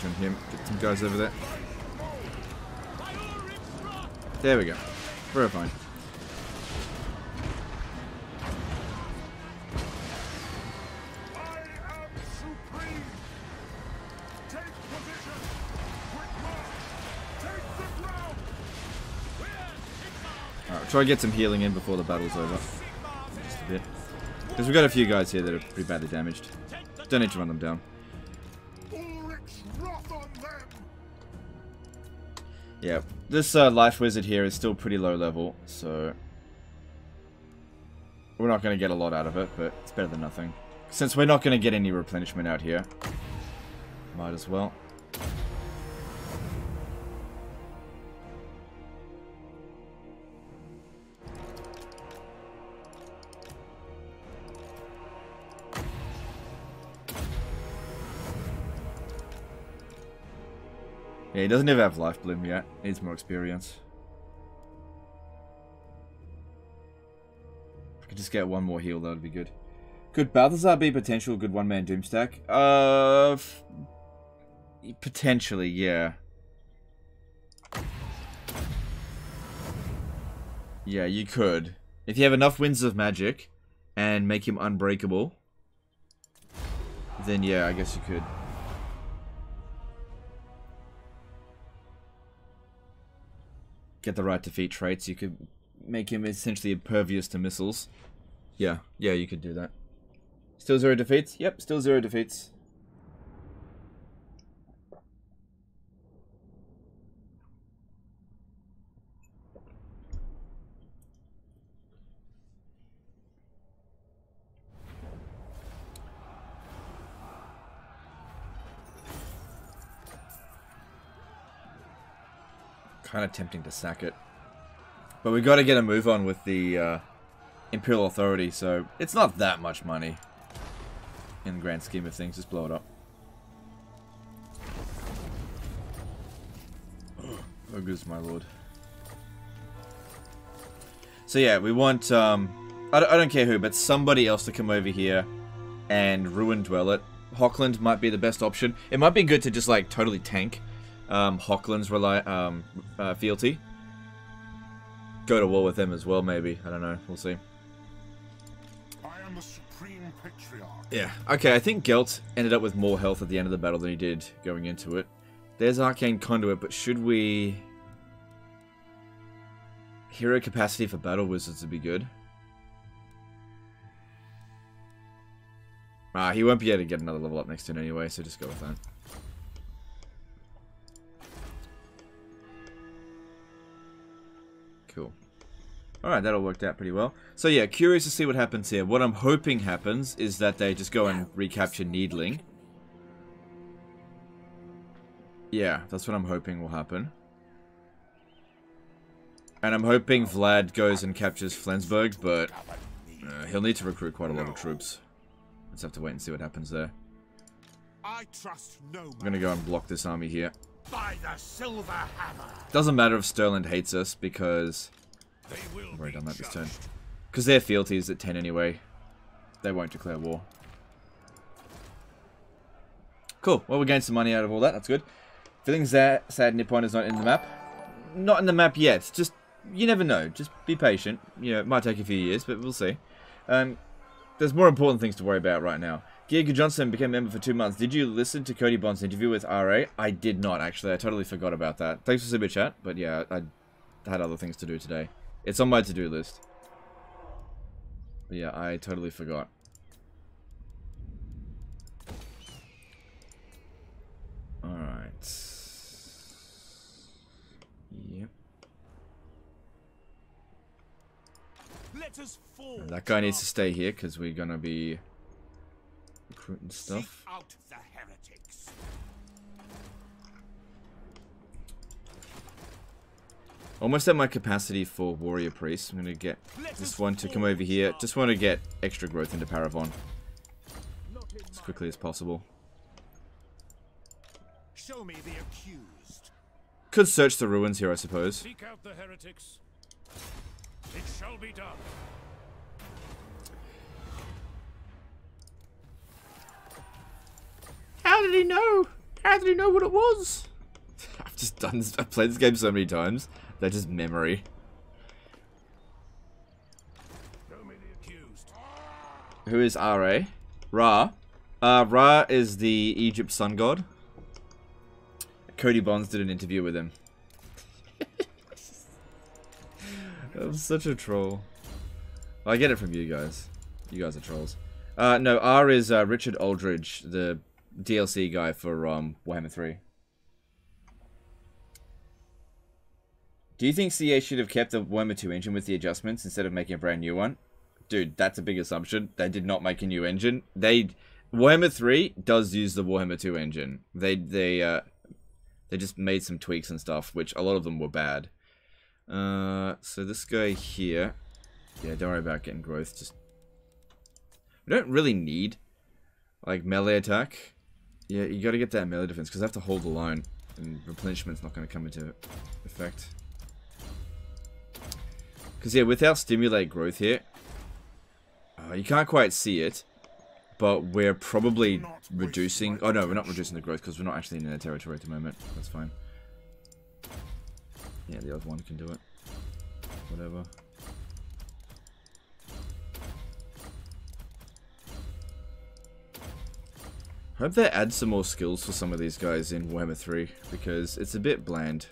A: Jump him. Get some guys over there.
B: By Ulric's wrath!
A: There we go. We're fine.
D: I am supreme! Take position! Quick march! Take the ground!
A: Alright, try to get some healing in before the battle's over. Just a bit. Because we've got a few guys here that are pretty badly damaged. Don't need to run them down.
D: Ulric's wrath on them!
A: Yeah, this uh, life wizard here is still pretty low level, so we're not going to get a lot out of it, but it's better than nothing. Since we're not going to get any replenishment out here, might as well. Doesn't even have life bloom yet. Needs more experience. If I could just get one more heal, that would be good. Could Balthazar be potential good one-man Doomstack? Uh, potentially, yeah. Yeah, you could. If you have enough winds of magic and make him unbreakable, then yeah, I guess you could. Get the right defeat traits, you could make him essentially impervious to missiles. Yeah, yeah, you could do that. Still zero defeats? Yep, still zero defeats. Kind of tempting to sack it. But we got to get a move on with the uh, Imperial Authority, so it's not that much money in the grand scheme of things. Just blow it up. Oh, goose, my lord. So yeah, we want, um, I don't, I don't care who, but somebody else to come over here and ruin dwell it. Hochland might be the best option. It might be good to just like totally tank um, Hochland's rely um, uh, fealty. Go to war with them as well, maybe. I don't know. We'll see.
D: I am the supreme patriarch.
A: Yeah. Okay, I think Gelt ended up with more health at the end of the battle than he did going into it. There's Arcane Conduit, but should we... Hero capacity for Battle Wizards would be good. Ah, he won't be able to get another level up next turn anyway, so just go with that. Cool. Alright, that all worked out pretty well. So yeah, curious to see what happens here. What I'm hoping happens is that they just go and recapture Needling. Yeah, that's what I'm hoping will happen. And I'm hoping Vlad goes and captures Flensburg, but uh, he'll need to recruit quite a lot of troops. Let's have to wait and see what happens there.
D: i trust no
A: i'm gonna go and block this army here.
D: By the silver hammer.
A: Doesn't matter if Sterland hates us because
C: They will
A: I've already done that this turn. Because their fealty is at 10 anyway. They won't declare war. Cool. Well, we gained some money out of all that. That's good. Feeling za- sad Nippon is not in the map. Not in the map yet. Just, you never know. Just be patient. You know, it might take a few years, but we'll see. Um, there's more important things to worry about right now. Giga Johnson became a member for two months. Did you listen to Cody Bond's interview with RA? I did not, actually. I totally forgot about that. Thanks for super chat, but yeah, I had other things to do today. It's on my to-do list. But yeah, I totally forgot. Alright. Yep.
B: Let us fall.
A: That guy needs to stay here because we're gonna be recruiting stuff.
D: Seek out the heretics.
A: Almost at my capacity for warrior priest. I'm gonna get this one to come over here. Just want to get extra growth into Parravon as quickly as possible.
B: Show me the accused.
A: Could search the ruins here, I suppose.
C: Seek out the heretics. It shall be done.
A: How did he know? How did he know what it was? I've just done this. I've played this game so many times. They're just memory. Who is Ra? Ra. Uh, Ra is the Egypt sun god. Cody Bonds did an interview with him. I'm such a troll. I get it from you guys. You guys are trolls. Uh, no, R is uh, Richard Aldridge, the DLC guy for um, Warhammer 3. Do you think CA should have kept the Warhammer 2 engine with the adjustments instead of making a brand new one? Dude, that's a big assumption. They did not make a new engine. They Warhammer 3 does use the Warhammer 2 engine. They they uh they just made some tweaks and stuff, which a lot of them were bad. Uh so this guy here. Yeah, don't worry about getting growth, just we don't really need like melee attack. Yeah, you gotta get that melee defense because I have to hold the line and replenishment's not gonna come into effect. Because, yeah, without stimulate growth here, uh, you can't quite see it, but we're probably reducing... Oh, no, we're not reducing the growth because we're not actually in their territory at the moment. That's fine. Yeah, the other one can do it. Whatever. Hope they add some more skills for some of these guys in Warhammer 3, because it's a bit bland.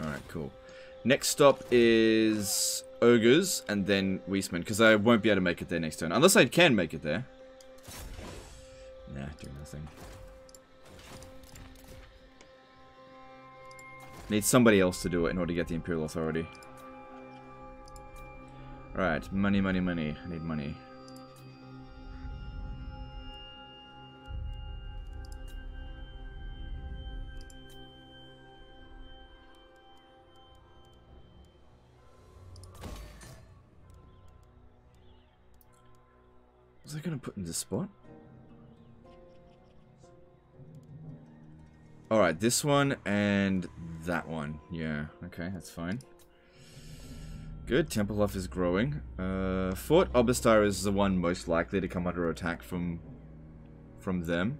A: Alright, cool. Next stop is Ogres, and then Weisman, because I won't be able to make it there next turn. Unless I can make it there. Nah, do nothing. Need somebody else to do it in order to get the Imperial Authority. Right, money, money, money. I need money. Was I gonna put in this spot? Alright, this one and that one. Yeah, okay, that's fine. Good, Templehof is growing. Uh, Fort Oberstar is the one most likely to come under attack from from them.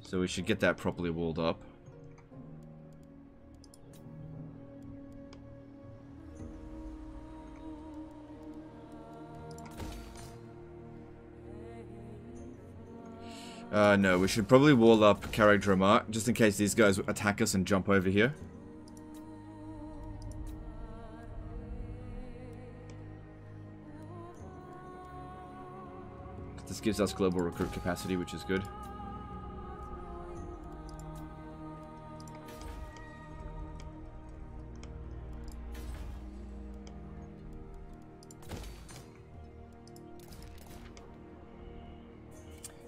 A: So we should get that properly walled up. Uh, no, we should probably wall up Dramart, just in case these guys attack us and jump over here. Gives us global recruit capacity, which is good.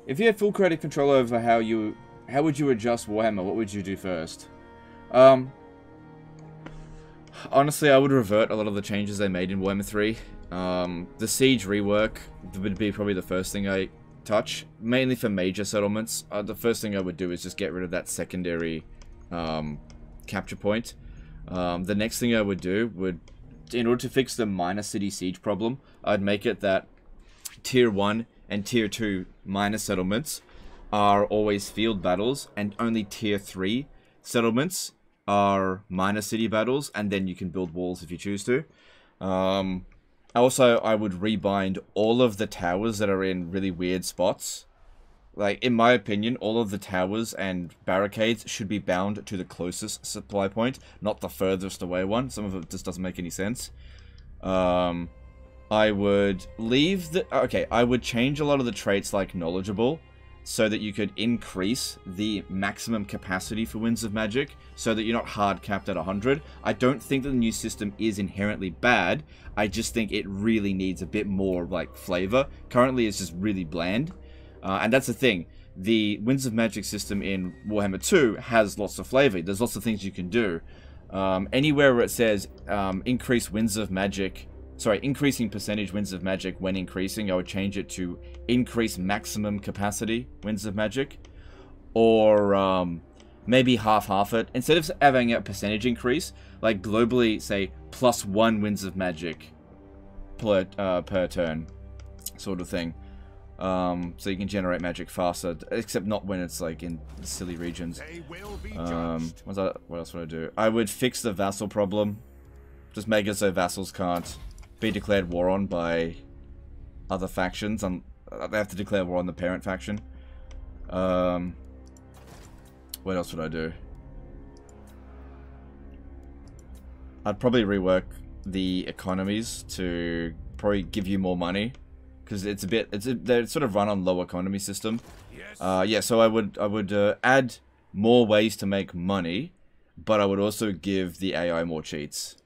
A: If you had full creative control over how you, how would you adjust Warhammer? What would you do first? Um, honestly, I would revert a lot of the changes they made in Warhammer 3. Um, the siege rework would be probably the first thing I touch, mainly for major settlements. Uh, the first thing I would do is just get rid of that secondary um, capture point. Um, the next thing I would do would, in order to fix the minor city siege problem, I'd make it that tier 1 and tier 2 minor settlements are always field battles, and only tier 3 settlements are minor city battles, and then you can build walls if you choose to. Um, also, I would rebind all of the towers that are in really weird spots. Like, in my opinion, all of the towers and barricades should be bound to the closest supply point, not the furthest away one. Some of it just doesn't make any sense. Um, I would leave the... Okay, I would change a lot of the traits like knowledgeable so that you could increase the maximum capacity for Winds of Magic so that you're not hard capped at 100. I don't think that the new system is inherently bad. I just think it really needs a bit more like flavor. Currently it's just really bland. Uh, and that's the thing. The Winds of Magic system in Warhammer 2 has lots of flavor. There's lots of things you can do. Um, anywhere where it says um, increase Winds of Magic sorry, increasing percentage winds of magic when increasing, I would change it to increase maximum capacity winds of magic. Or um, maybe half-half it. Instead of having a percentage increase, like globally, say, plus one winds of magic per, uh, per turn, sort of thing. Um, so you can generate magic faster, except not when it's like in silly regions. Um, what's that, what else would I do? I would fix the vassal problem. Just make it so vassals can't be declared war on by other factions. and they have to declare war on the parent faction. Um, what else would I do? I'd probably rework the economies to probably give you more money because it's a bit it's a, they're sort of run on low economy system. Yes. Uh, yeah, so I would I would uh, add more ways to make money, but I would also give the AI more cheats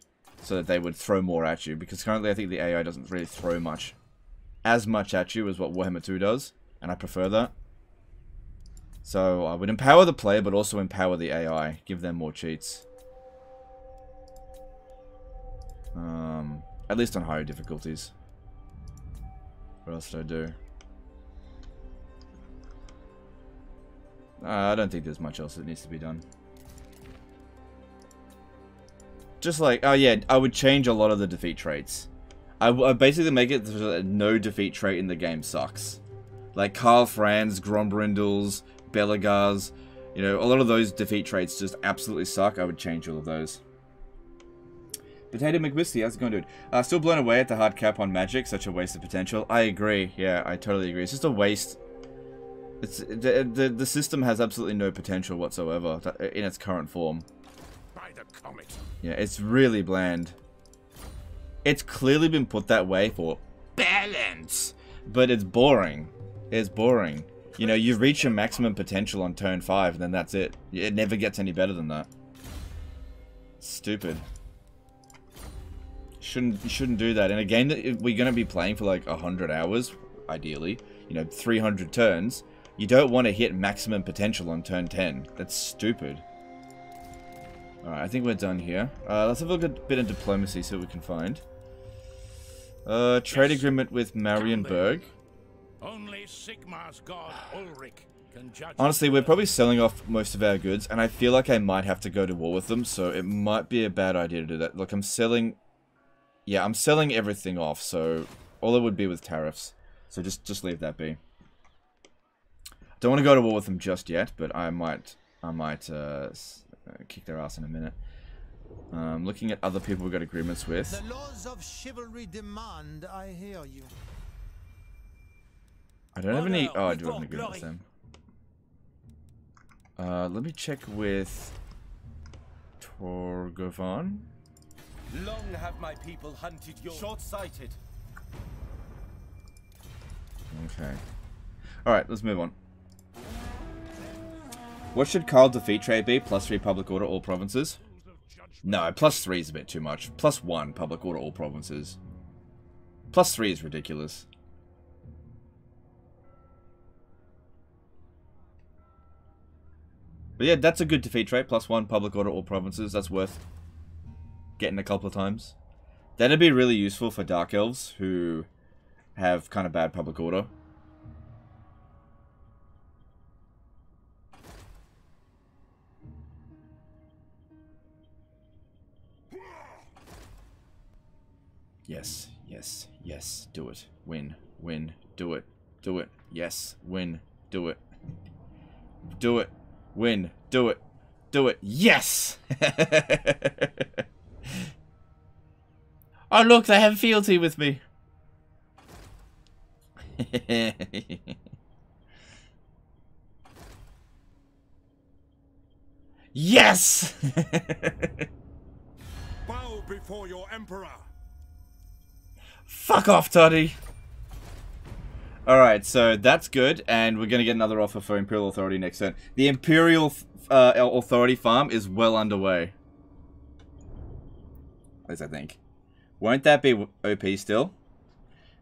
A: so that they would throw more at you. Because currently I think the AI doesn't really throw much, as much at you as what Warhammer 2 does, and I prefer that. So I would empower the player, but also empower the AI, give them more cheats. Um, at least on higher difficulties. What else did I do? Uh, I don't think there's much else that needs to be done. Just like, oh yeah, I would change a lot of the defeat traits. I would basically make it no defeat trait in the game sucks. Like Karl Franz, Grombrindals, Belegars, you know, a lot of those defeat traits just absolutely suck. I would change all of those. Potato McWhisky, how's it going, dude? Uh, still blown away at the hard cap on Magic, such a waste of potential. I agree, yeah, I totally agree. It's just a waste. It's the, the, the system has absolutely no potential whatsoever in its current form. Yeah, it's really bland. It's clearly been put that way for balance, but it's boring. It's boring. You know, you reach your maximum potential on turn 5, and then that's it. It never gets any better than that. Stupid. Shouldn't shouldn't do that. In a game that we're going to be playing for like 100 hours, ideally, you know, 300 turns, you don't want to hit maximum potential on turn 10. That's stupid. Alright, I think we're done here. Uh, let's have a look at a bit of diplomacy, see what we can find. Uh, trade agreement with Marienburg.
C: Only Sigmar's god Ulric can judge.
A: Honestly, we're probably selling off most of our goods, and I feel like I might have to go to war with them, so it might be a bad idea to do that. Look, I'm selling... Yeah, I'm selling everything off, so all it would be with tariffs. So just, just leave that be. Don't want to go to war with them just yet, but I might, I might uh, uh, kick their ass in a minute. Um, looking at other people we've got agreements with.
G: The laws of chivalry demand I hear you.
A: I don't have any. Oh, I do have an
E: before
A: agreement with them. Uh, let me check with Torgovann.
F: Long have my people hunted your short-sighted.
A: Okay. Alright, let's move on. What should Karl defeat trade be? Plus 3 public order all provinces? No, plus 3 is a bit too much. Plus 1 public order all provinces. Plus 3 is ridiculous. But yeah, that's a good defeat trait. Plus 1 public order all provinces. That's worth getting a couple of times. That'd be really useful for Dark Elves who have kind of bad public order. Yes, yes, yes, do it. Win, win, do it, do it. Yes, win, do it. Do it, win, do it, do it. Yes! oh, look, they have fealty with me. yes!
D: Bow before your emperor.
A: Fuck off, Toddy. Alright, so that's good, and we're gonna get another offer for Imperial Authority next turn. The Imperial uh, Authority farm is well underway. At least I think. Won't that be OP still?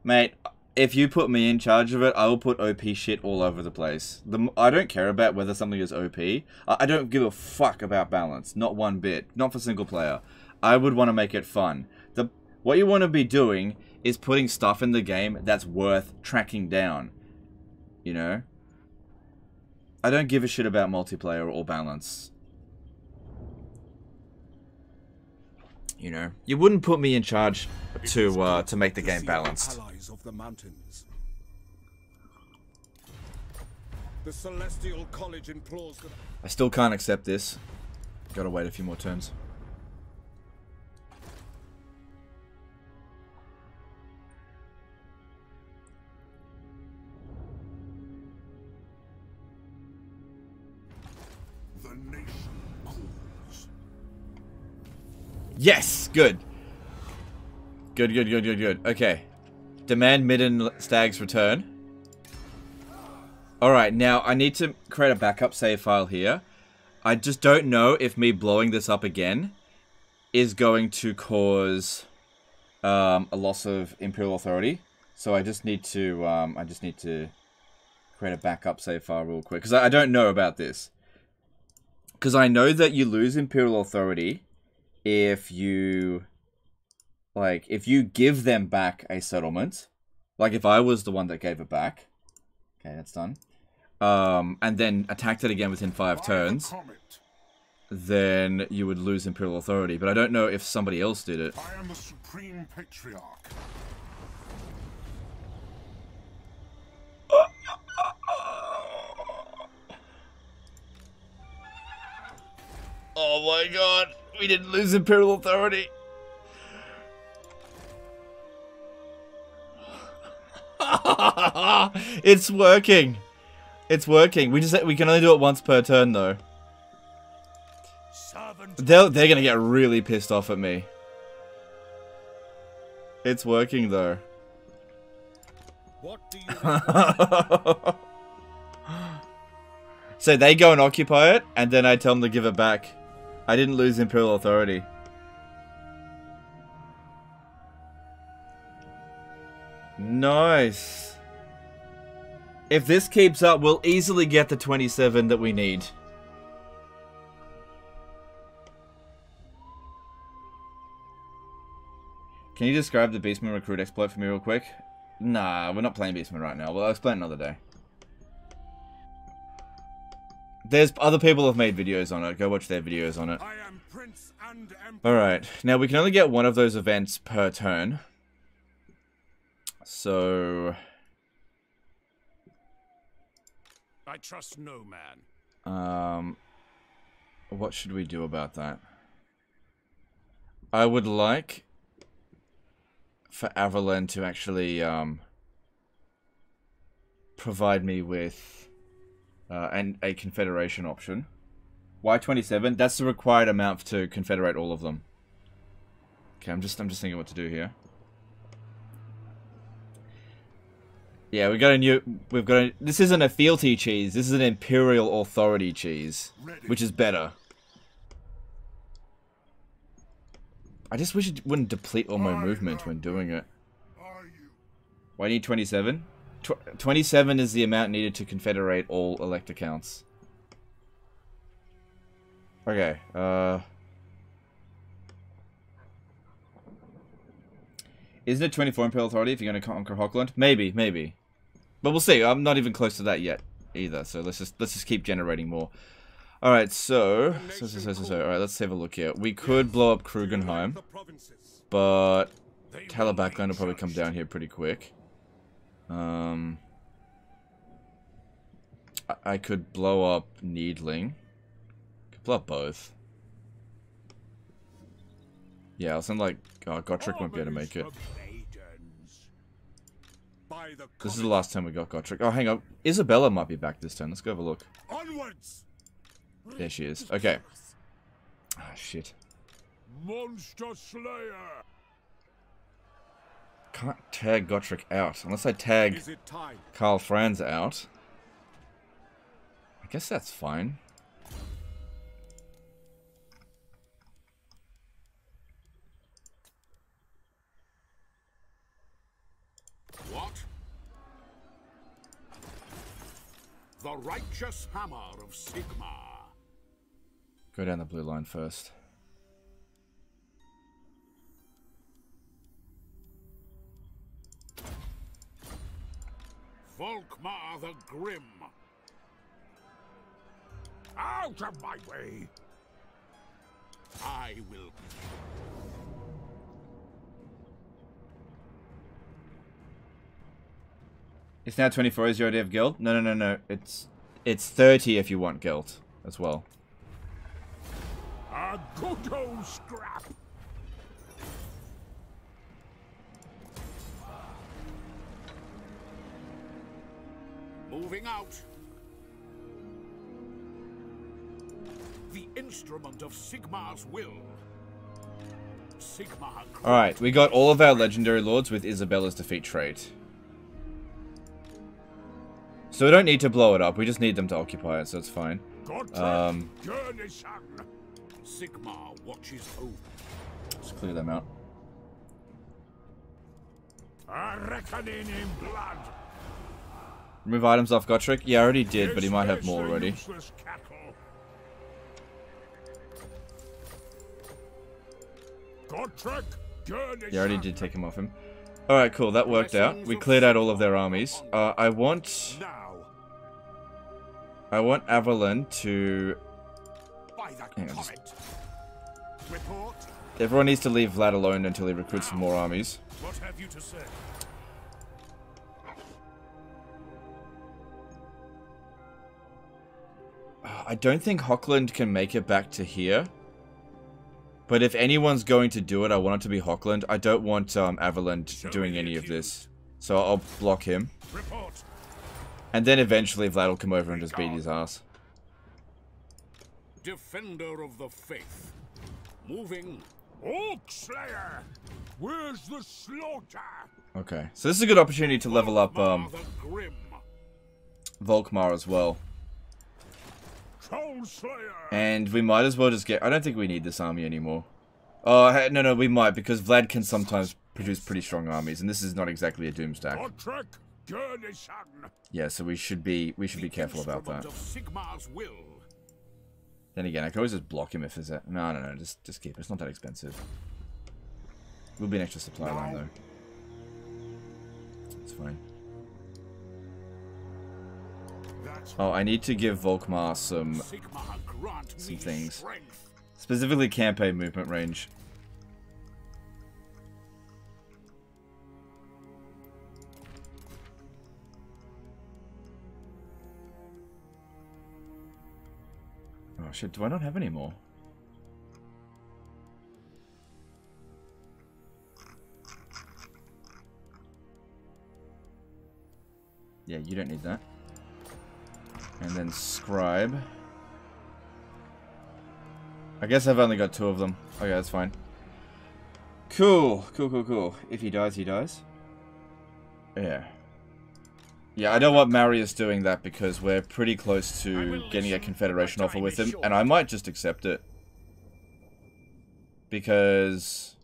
A: Mate, if you put me in charge of it, I will put OP shit all over the place. The, I don't care about whether something is OP. I, I don't give a fuck about balance. Not one bit. Not for single player. I would want to make it fun. The What you want to be doing is putting stuff in the game that's worth tracking down. You know? I don't give a shit about multiplayer or balance. You know? You wouldn't put me in charge to uh, to make the game balanced.
D: Allies of the mountains. The Celestial College implores that
A: I still can't accept this. Gotta wait a few more turns. Yes! Good. Good, good, good, good, good. Okay. Demand Midden Stag's return. Alright, now I need to create a backup save file here. I just don't know if me blowing this up again is going to cause um, a loss of Imperial Authority. So I just need to, um, I just need to create a backup save file real quick. Because I, I don't know about this. Because I know that you lose Imperial Authority if you like if you give them back a settlement like if i was the one that gave it back okay that's done um and then attacked it again within five turns then you would lose imperial authority. But i don't know if somebody else did it.
D: I am the supreme patriarch.
A: oh my god we didn't lose imperial authority it's working it's working we just we can only do it once per turn though They're, they're gonna get really pissed off at me. It's working though.
G: What do you
A: so they go and occupy it, and then I tell them to give it back. I didn't lose Imperial Authority. Nice. If this keeps up, we'll easily get the 27 that we need. Can you describe the Beastman recruit exploit for me real quick? Nah, we're not playing Beastman right now. Well, I'll explain another day. There's other people have made videos on it. Go watch their videos on it.
D: I am prince and emperor.
A: Alright, now we can only get one of those events per turn. So,
D: I trust no man.
A: um, what should we do about that? I would like for Averland to actually, um, provide me with, uh, an, a confederation option. Y27, that's the required amount to confederate all of them. Okay, I'm just I'm just thinking what to do here. Yeah, we got a new we've got a this isn't a fealty cheese, this is an imperial authority cheese, which is better. I just wish it wouldn't deplete all my movement when doing it. Why do you need 27? Tw 27 is the amount needed to confederate all Elector Counts. Okay, uh... Isn't it 24 Imperial Authority if you're going to conquer Hochland? Maybe, maybe. But we'll see. I'm not even close to that yet either, so let's just let's just keep generating more. Alright, so... So, so, so, so, so. Alright, let's have a look here. We could blow up Krugenheim, but...
D: Talabecland will
A: probably come down here pretty quick. Um, I, I could blow up Needling. Could blow up both. Yeah, I'll send like oh, Gotrek won't be able to make it.
D: Armies of maidens. By the
A: This is the last time we got Gotrek. Oh, hang on. Isabella might be back this turn. Let's go have a look.
D: Onwards!
A: There she is. Okay. Ah, shit.
D: Monster Slayer!
A: Can't tag Gotrek out unless I tag
D: Is it time?
A: Karl Franz out. I guess that's fine.
D: What? The righteous hammer of Sigmar.
A: Go down the blue line first.
D: Volkmar the Grim. Out of my way! I will.
A: It's now 24 is your idea of guild? No, no, no, no. It's it's 30 if you want guilt as well.
D: A good old scrap! Moving out. The instrument of Sigmar's will. Sigmar.
A: Alright, we got all of our legendary lords with Isabella's defeat trait. So we don't need to blow it up, we just need them to occupy it, so it's fine. Um,
D: Sigmar watches over.
A: Let's clear them out.
D: A reckoning in blood.
A: Remove items off Gotrek? Yeah, I already did, but he might have more already.
D: Useless cattle. Gotrek, Gurnisson.
A: Yeah, I already did take him off him. Alright, cool, that worked out. We cleared out all of their armies. Uh, I want... I want Averland to... Hang on, just-
D: comet. Report.
A: Everyone needs to leave Vlad alone until he recruits some more armies.
D: What have you to say?
A: I don't think Hochland can make it back to here. But if anyone's going to do it, I want it to be Hochland. I don't want um, Averland doing any of this. So I'll block him.
D: Report.
A: And then eventually Vlad will come over and just beat his ass.
D: Defender of the faith. Moving. Orc Slayer. Where's the slaughter?
A: Okay. So this is a good opportunity to level up um,
D: Volkmar the Grim.
A: Volkmar as well. And we might as well just get... I don't think we need this army anymore. Oh, no, no, we might, because Vlad can sometimes produce pretty strong armies, and this is not exactly a
D: doom stack.
A: Yeah, so we should be we should be careful about that.
D: Of Sigmar's will.
A: Then again, I could always just block him if there's a... No, no, no, just, just keep it. It's not that expensive. Will be an extra supply line, though. It's fine. Oh, I need to give Volkmar some some things. Specifically campaign movement range. Oh shit, do I not have any more? Yeah, you don't need that. And then scribe. I guess I've only got two of them. Okay, that's fine. Cool, cool, cool, cool. If he dies, he dies. Yeah. Yeah, I don't want Marius doing that because we're pretty close to getting a Confederation offer with him, and I might just accept it. Because...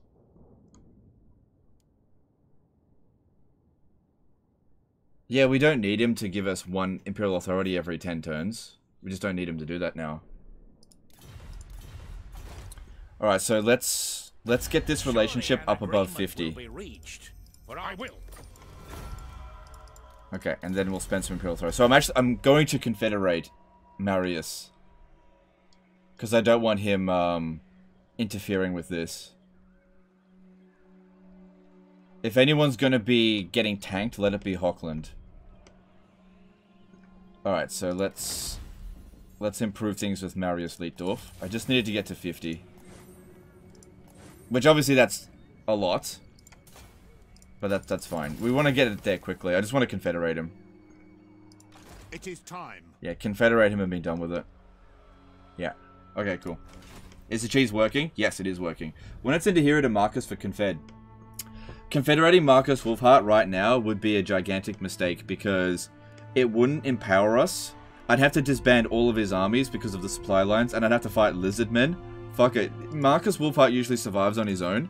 A: Yeah, we don't need him to give us one Imperial Authority every 10 turns. We just don't need him to do that now. Alright, so let's let's get this relationship up above 50.
B: Will reached, for I will.
A: Okay, and then we'll spend some Imperial Authority. So I'm actually I'm going to confederate Marius. Because I don't want him um interfering with this. If anyone's gonna be getting tanked, let it be Hochland. Alright, so let's let's improve things with Marius Leitdorf. I just needed to get to 50. Which obviously that's a lot. But that, that's fine. We want to get it there quickly. I just want to confederate him.
B: It is time.
A: Yeah, confederate him and be done with it. Yeah. Okay, cool. Is the cheese working? Yes, it is working. When it's into hero to Markus for confed. Confederating Markus Wulfhart right now would be a gigantic mistake because it wouldn't empower us. I'd have to disband all of his armies because of the supply lines, and I'd have to fight lizardmen. Fuck it. Markus Wulfhart usually survives on his own.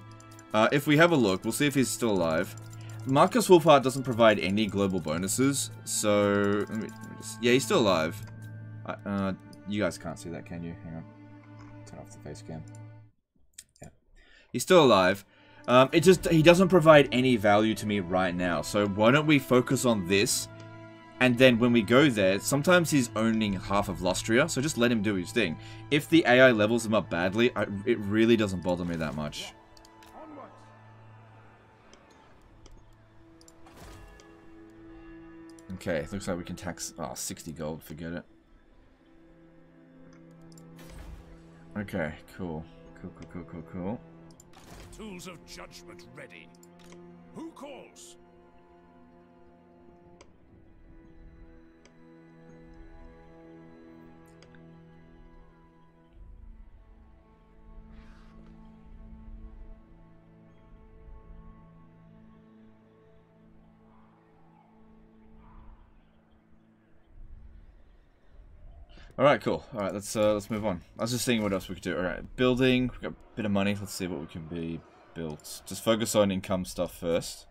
A: Uh, if we have a look, we'll see if he's still alive. Markus Wulfhart doesn't provide any global bonuses, so... yeah, he's still alive. Uh, uh, you guys can't see that, can you? Hang on. Turn off the face cam. Yeah. He's still alive. Um, it just... He doesn't provide any value to me right now, so why don't we focus on this and then when we go there, sometimes he's owning half of Lustria, so just let him do his thing. If the AI levels him up badly, I, it really doesn't bother me that much. Okay, looks like we can tax... Oh, 60 gold, forget it. Okay, cool. Cool, cool, cool, cool, cool.
D: Tools of judgment ready. Who calls?
A: All right, cool. All right, let's uh, let's move on. I was just seeing what else we could do. All right, building. We got a bit of money. Let's see what we can be built. Just focus on income stuff first.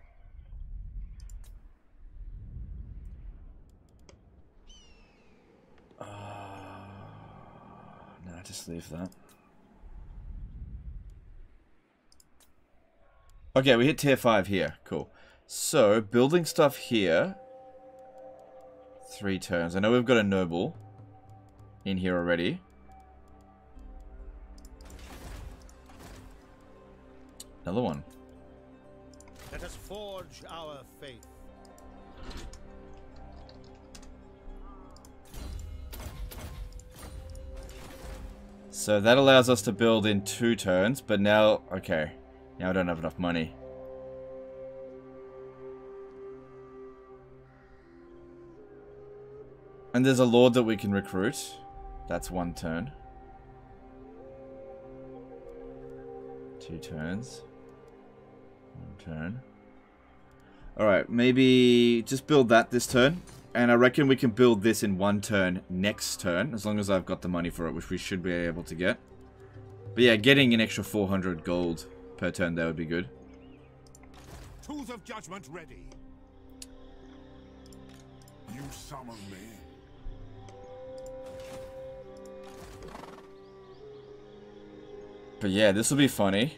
A: Uh, no, just leave that. Okay, we hit tier five here. Cool. So building stuff here. Three turns. I know we've got a noble in here already. Another one.
G: Let us forge our faith.
A: So that allows us to build in two turns, but now, okay. Now I don't have enough money. And there's a lord that we can recruit. That's one turn. Two turns. One turn. Alright, maybe just build that this turn. And I reckon we can build this in one turn next turn, as long as I've got the money for it, which we should be able to get. But yeah, getting an extra 400 gold per turn, that would be good.
B: Tools of judgment ready.
D: You summon me.
A: But yeah, this will be funny.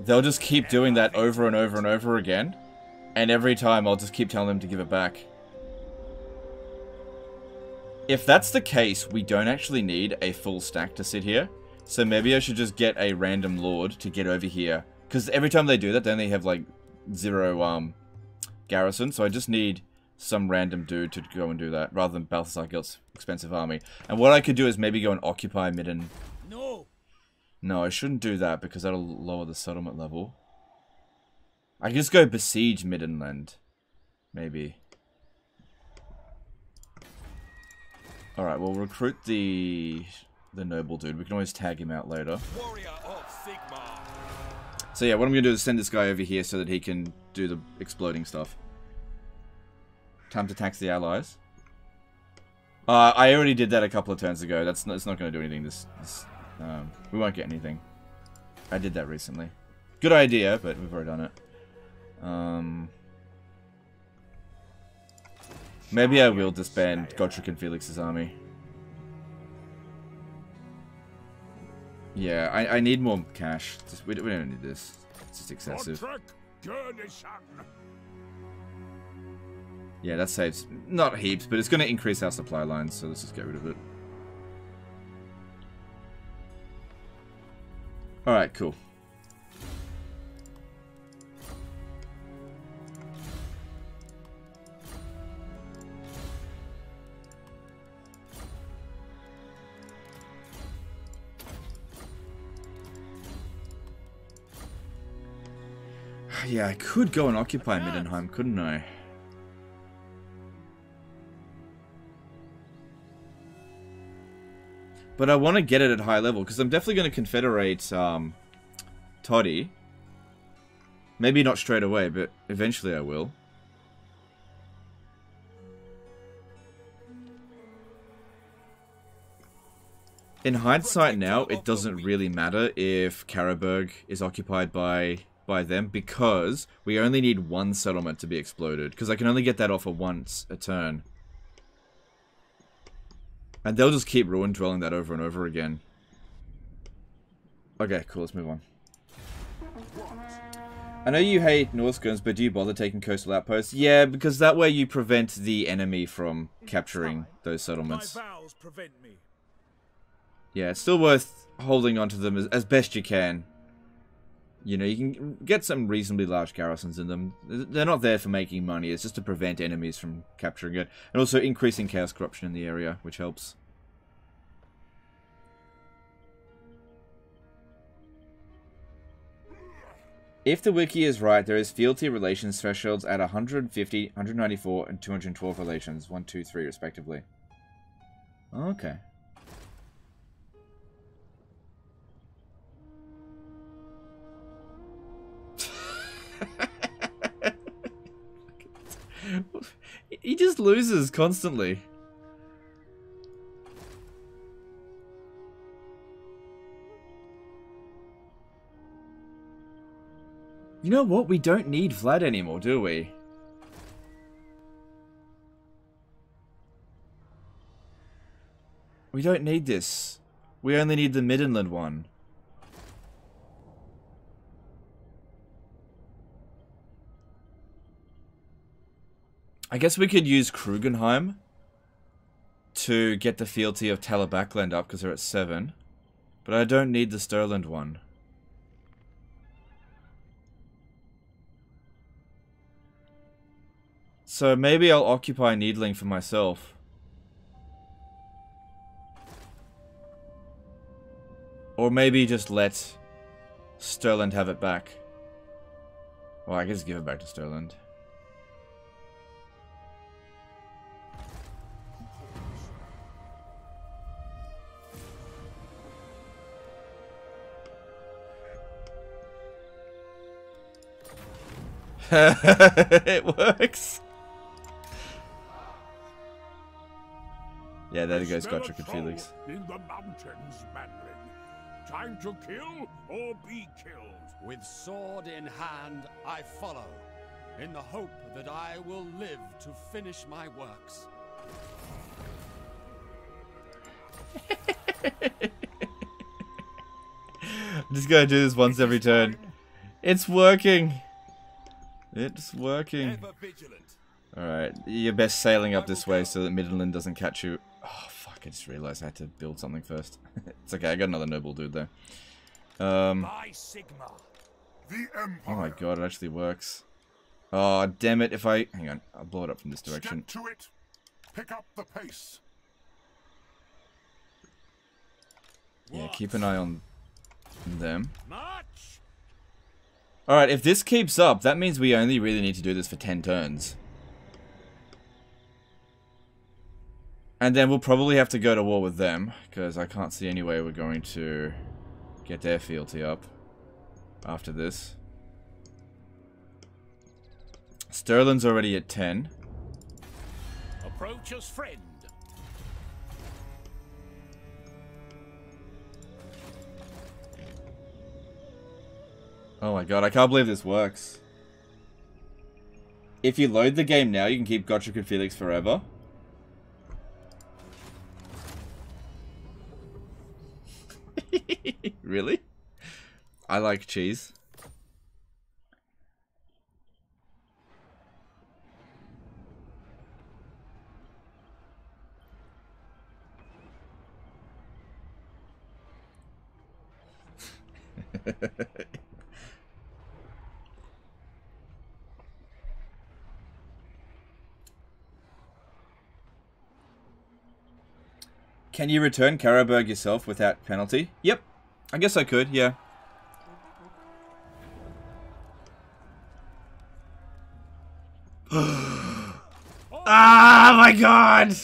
A: They'll just keep doing that over and over and over again. And every time I'll just keep telling them to give it back. If that's the case, we don't actually need a full stack to sit here. So maybe I should just get a random lord to get over here. Because every time they do that, then they have like zero um garrison. So I just need some random dude to go and do that, rather than Balthasar Gelt's expensive army. And what I could do is maybe go and occupy Midden.
G: No.
A: I shouldn't do that because that'll lower the settlement level. I can just go besiege Middenland. Maybe. Alright, we'll recruit the the noble dude. We can always tag him out later.
F: Warrior of Sigmar.
A: So yeah, what I'm going to do is send this guy over here so that he can do the exploding stuff. Time to tax the allies. Uh, I already did that a couple of turns ago. That's not, it's not going to do anything. This, this um, we won't get anything. I did that recently. Good idea, but we've already done it. Um, maybe I will disband Gotrek and Felix's army. Yeah, I, I need more cash. Just, we, we don't need this. It's just excessive. Yeah, that saves not heaps, but it's going to increase our supply lines, so let's just get rid of it. Alright, cool. Yeah, I could go and occupy Middenheim, couldn't I? But I want to get it at high level, because I'm definitely going to confederate um, Toddy. Maybe not straight away, but eventually I will. In hindsight now, it doesn't really matter if Carroburg is occupied by by them because we only need one settlement to be exploded because I can only get that offer once a turn. And they'll just keep ruin dwelling that over and over again. Okay, cool, let's move on. I know you hate Northguns, but do you bother taking coastal outposts? Yeah, because that way you prevent the enemy from capturing those settlements.
D: vows prevent me.
A: Yeah, it's still worth holding onto them as, as best you can. You know, you can get some reasonably large garrisons in them. They're not there for making money, it's just to prevent enemies from capturing it. And also increasing chaos corruption in the area, which helps. If the wiki is right, there is fealty relations thresholds at 150, 194, and 212 relations, 1, 2, 3 respectively. Okay. He just loses constantly. You know what? We don't need Vlad anymore, do we? We don't need this. We only need the Middenland one. I guess we could use Krugenheim to get the fealty of Talabecland up because they're at 7. But I don't need the Stirland one. So maybe I'll occupy Needling for myself. Or maybe just let Stirland have it back. Well, I guess give it back to Stirland. it works. Yeah, there goes
D: Smell a
A: Gotrek and
D: foe
A: Felix.
D: In the mountains, manling. Time to kill or be killed.
F: With sword in hand, I follow, in the hope that I will live to finish my works.
A: I'm just gonna do this once every turn. It's working. It's working. Alright, you're best sailing up this way so that Midland doesn't catch you. Oh, fuck, I just realized I had to build something first. it's okay, I got another noble dude there. Um,
D: By Sigmar.
B: The Empire.
A: oh my god, it actually works. Oh, damn it, if I... Hang on, I'll blow it up from this direction.
B: Step to it. Pick up the pace.
A: Yeah, keep an eye on them.
D: March!
A: Alright, if this keeps up, that means we only really need to do this for 10 turns. And then we'll probably have to go to war with them, because I can't see any way we're going to get their fealty up after this. Stirland's already at 10.
D: Approach as friend.
A: Oh my god, I can't believe this works. If you load the game now, you can keep Gotrek and Felix forever. really? I like cheese. Can you return Carroburg yourself without penalty? Yep. I guess I could, yeah. ah, my god!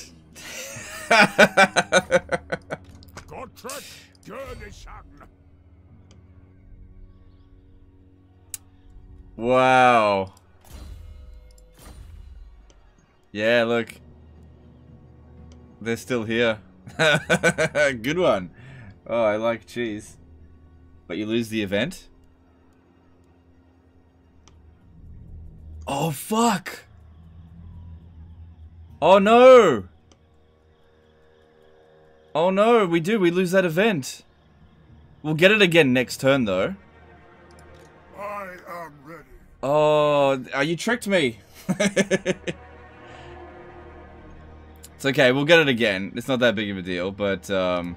A: Wow. Yeah, look. They're still here. Good one. Oh, I like cheese. But you lose the event? Oh, fuck! Oh, no! Oh, no, we do. We lose that event. We'll get it again next turn, though.
B: I am ready.
A: Oh, oh you tricked me. it's okay, we'll get it again. It's not that big of a deal, but, um...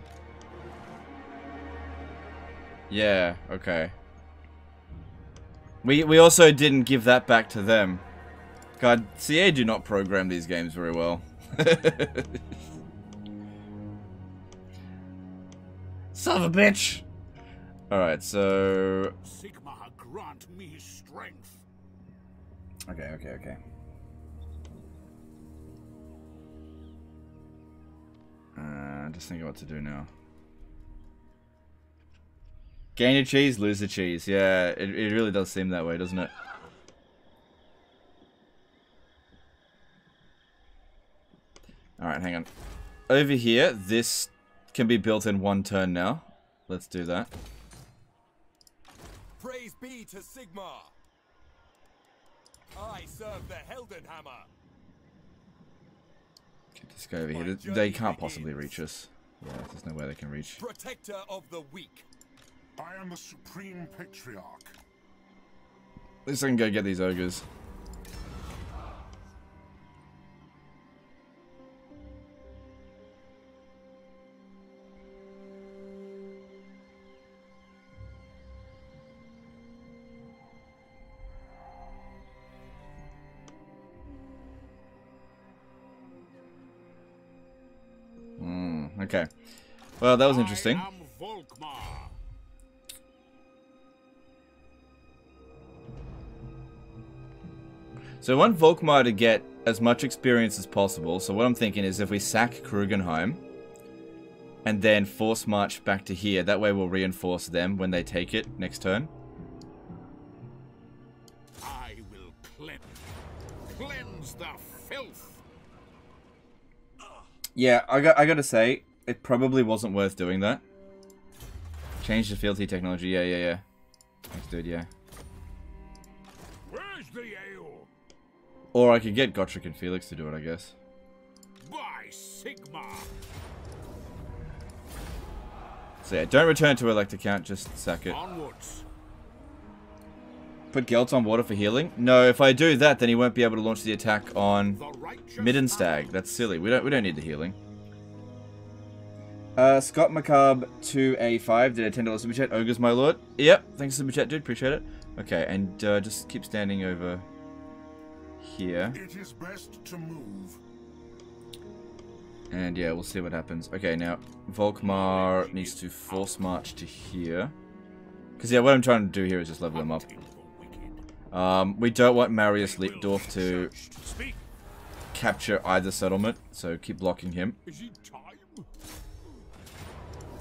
A: Yeah, okay. We, we also didn't give that back to them. God, CA do not program these games very well. Son of a bitch! Alright, so...
D: Sigmar grant me strength.
A: Okay, okay, okay. Uh, just thinking what to do now. Gain a cheese, lose a cheese. Yeah, it, it really does seem that way, doesn't it? Alright, hang on. Over here, this can be built in one turn now. Let's do that.
F: Praise be to Sigmar. I serve the Heldenhammer.
A: Get this guy over here. They- They can't possibly reach us. Yeah, there's no way they can reach.
F: Protector of the weak.
B: I am the Supreme Patriarch.
A: At least I can go get these ogres. Well, that was interesting.
D: I am Volkmar.
A: So I want Volkmar to get as much experience as possible. So what I'm thinking is if we sack Krugenheim and then force march back to here, that way we'll reinforce them when they take it next turn.
D: I will cleanse. Cleanse the filth.
A: Yeah, I got I got to say it probably wasn't worth doing that. Change the fealty technology. Yeah, yeah, yeah. Thanks, dude. Yeah.
D: Where's the ale?
A: Or I could get Gotrek and Felix to do it, I guess.
D: By Sigmar.
A: So yeah, don't return to Elector Count, just sack it.
D: Onwards.
A: Put Gelt on water for healing? No, if I do that, then he won't be able to launch the attack on Middenstag. That's silly. We don't we don't need the healing. Uh, Scott Macabre to A5 did a ten dollars super chat. Ogres, my lord. Yep, thanks super chat, dude. Appreciate it. Okay, and uh, just keep standing over here,
D: It is best to move.
A: and yeah, we'll see what happens. Okay, now Volkmar needs to force march to here, because yeah, what I'm trying to do here is just level him up.
B: hunting the wicked.
A: Um, we don't want Marius Leitdorf to capture either settlement, so keep blocking him.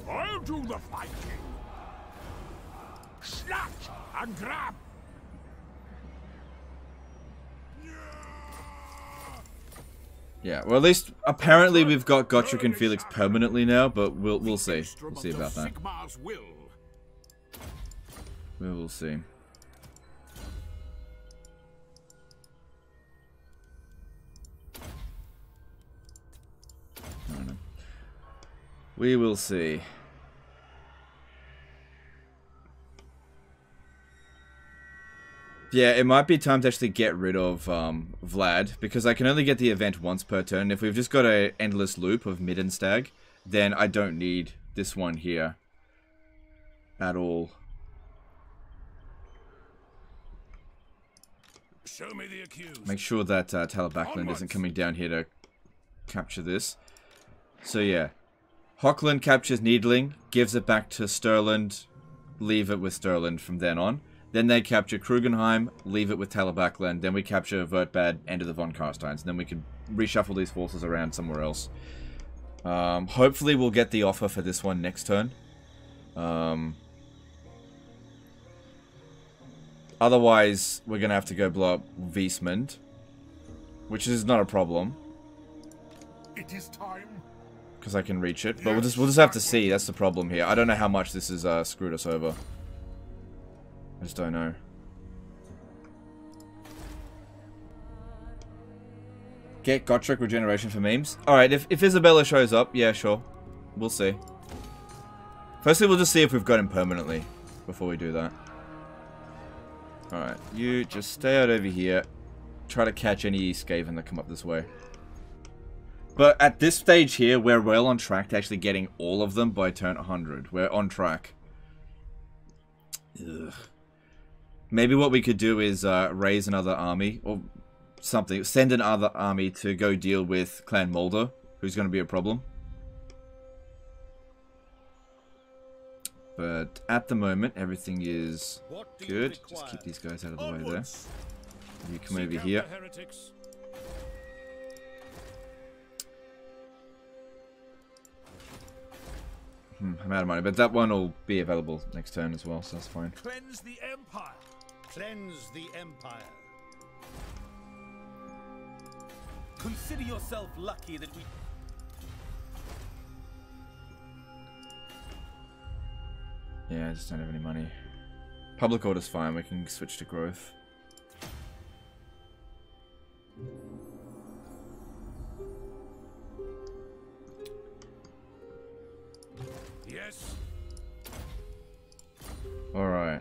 D: Is it time? I'll do the fighting. Snatch and grab.
A: Yeah, well, at least apparently we've got Gotrek and Felix permanently now, but we'll we'll see. We'll see about that. We will see. I don't know. We will see. Yeah, it might be time to actually get rid of um, Vlad, because I can only get the event once per turn. If we've just got an endless loop of Middenstag, then I don't need this one here at all.
D: Show me the accused.
A: Make sure that uh, Talabecland isn't coming down here to capture this. So yeah, Hochland captures Needling, gives it back to Stirland, leave it with Stirland from then on. Then they capture Krugenheim, leave it with Talabecland. Then we capture Wurtbad, end of the Von Karsteins. Then we can reshuffle these forces around somewhere else. Um, hopefully we'll get the offer for this one next turn. Um, Otherwise, we're gonna have to go blow up Wiesmund, which is not a problem
D: It is time.
A: because I can reach it. But we'll just we'll just have to see. That's the problem here. I don't know how much this has uh, screwed us over. I just don't know. Get Gotrek regeneration for memes. All right, if if Isabella shows up, yeah, sure, we'll see. Firstly, we'll just see if we've got him permanently before we do that. Alright, you just stay out over here. Try to catch any Skaven that come up this way. But at this stage here, we're well on track to actually getting all of them by turn 100. We're on track. Ugh. Maybe what we could do is uh, raise another army, or something. Send another army to go deal with Clan Mulder, who's going to be a problem. But at the moment, everything is
G: What do you
A: good. Just keep these guys out of the way there. You come over here. Hmm, I'm out of money, but that one will be available next turn as well, so that's fine.
D: Cleanse the empire.
G: Cleanse the empire.
I: Consider yourself lucky that we.
A: Yeah, I just don't have any money. Public order's fine, we can switch to growth.
D: Yes.
A: Alright.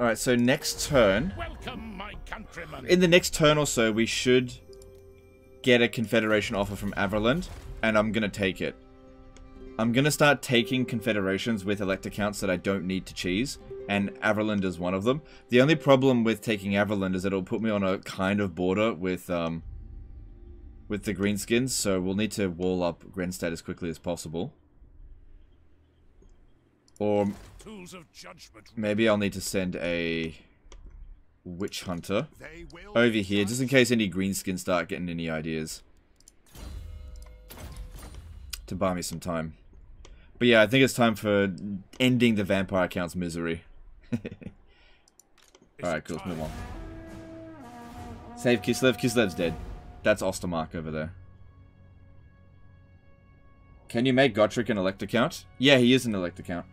A: Alright, so next turn.
B: Welcome, my countrymen.
A: In the next turn or so, we should get a Confederation offer from Averland, and I'm gonna take it. I'm gonna start taking Confederations with elector counts that I don't need to cheese, and Averland is one of them. The only problem with taking Averland is that it'll put me on a kind of border with, um, with the Greenskins, so we'll need to wall up Grenzstadt as quickly as possible. Or
D: Tools of judgment.
A: maybe I'll need to send a Witch Hunter over here, just in case any greenskins start getting any ideas. To buy me some time. But yeah, I think it's time for ending the vampire account's misery. Alright, cool, let's move on. Save Kislev. Kislev's dead. That's Ostermark over there. Can you make Gotrek an elector count? Yeah, he is an elector count.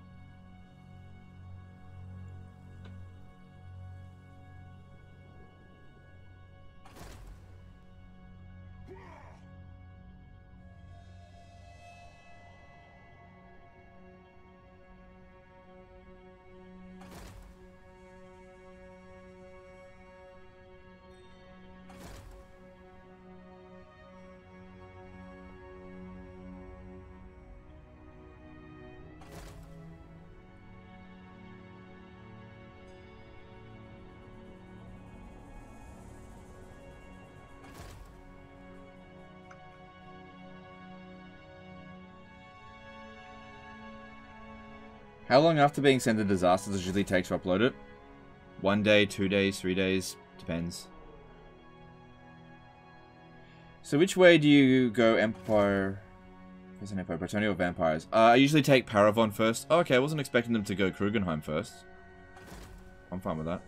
A: How long after being sent a disaster does it usually take to upload it? One day, two days, three days? Depends. So which way do you go, Empire... Where's an Empire? Bretonnia or Vampires? Uh, I usually take Parravon first. Oh, okay, I wasn't expecting them to go Krugenheim first. I'm fine with that.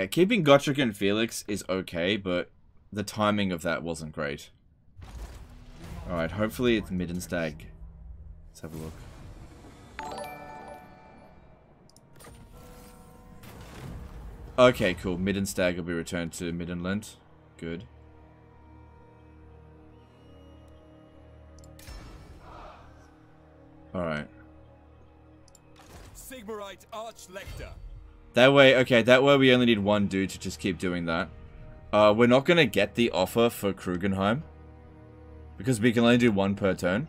A: Yeah, keeping Gotrek and Felix is okay, but the timing of that wasn't great. Alright, hopefully it's Middenstag. Let's have a look. Okay, cool. Middenstag will be returned to mid and Middenland. Good. Alright.
F: Sigmarite Archlector.
A: That way, okay, that way we only need one dude to just keep doing that. Uh, we're not gonna get the offer for Krugenheim. Because we can only do one per turn.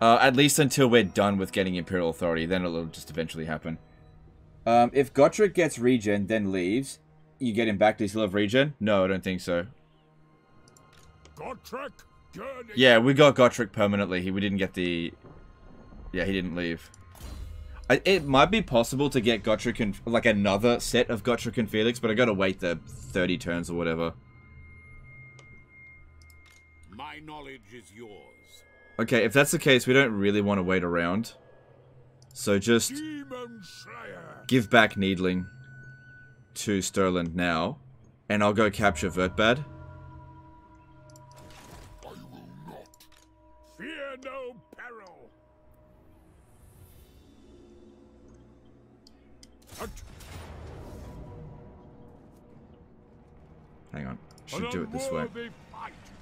A: Uh, at least until we're done with getting Imperial Authority, then it'll just eventually happen. Um, if Gotrek gets regen, then leaves, you get him back, does he still have regen? No, I don't think so.
D: Gotrek.
A: Yeah, we got Gotrek permanently. He, we didn't get the... Yeah, he didn't leave. I, it might be possible to get Gotrek and... Like, another set of Gotrek and Felix, but I gotta wait the 30 turns or whatever.
D: My knowledge is yours.
A: Okay, if that's the case, we don't really want to wait around. So just give back Needling to Stirland now, and I'll go capture Wurtbad. Should do it this way.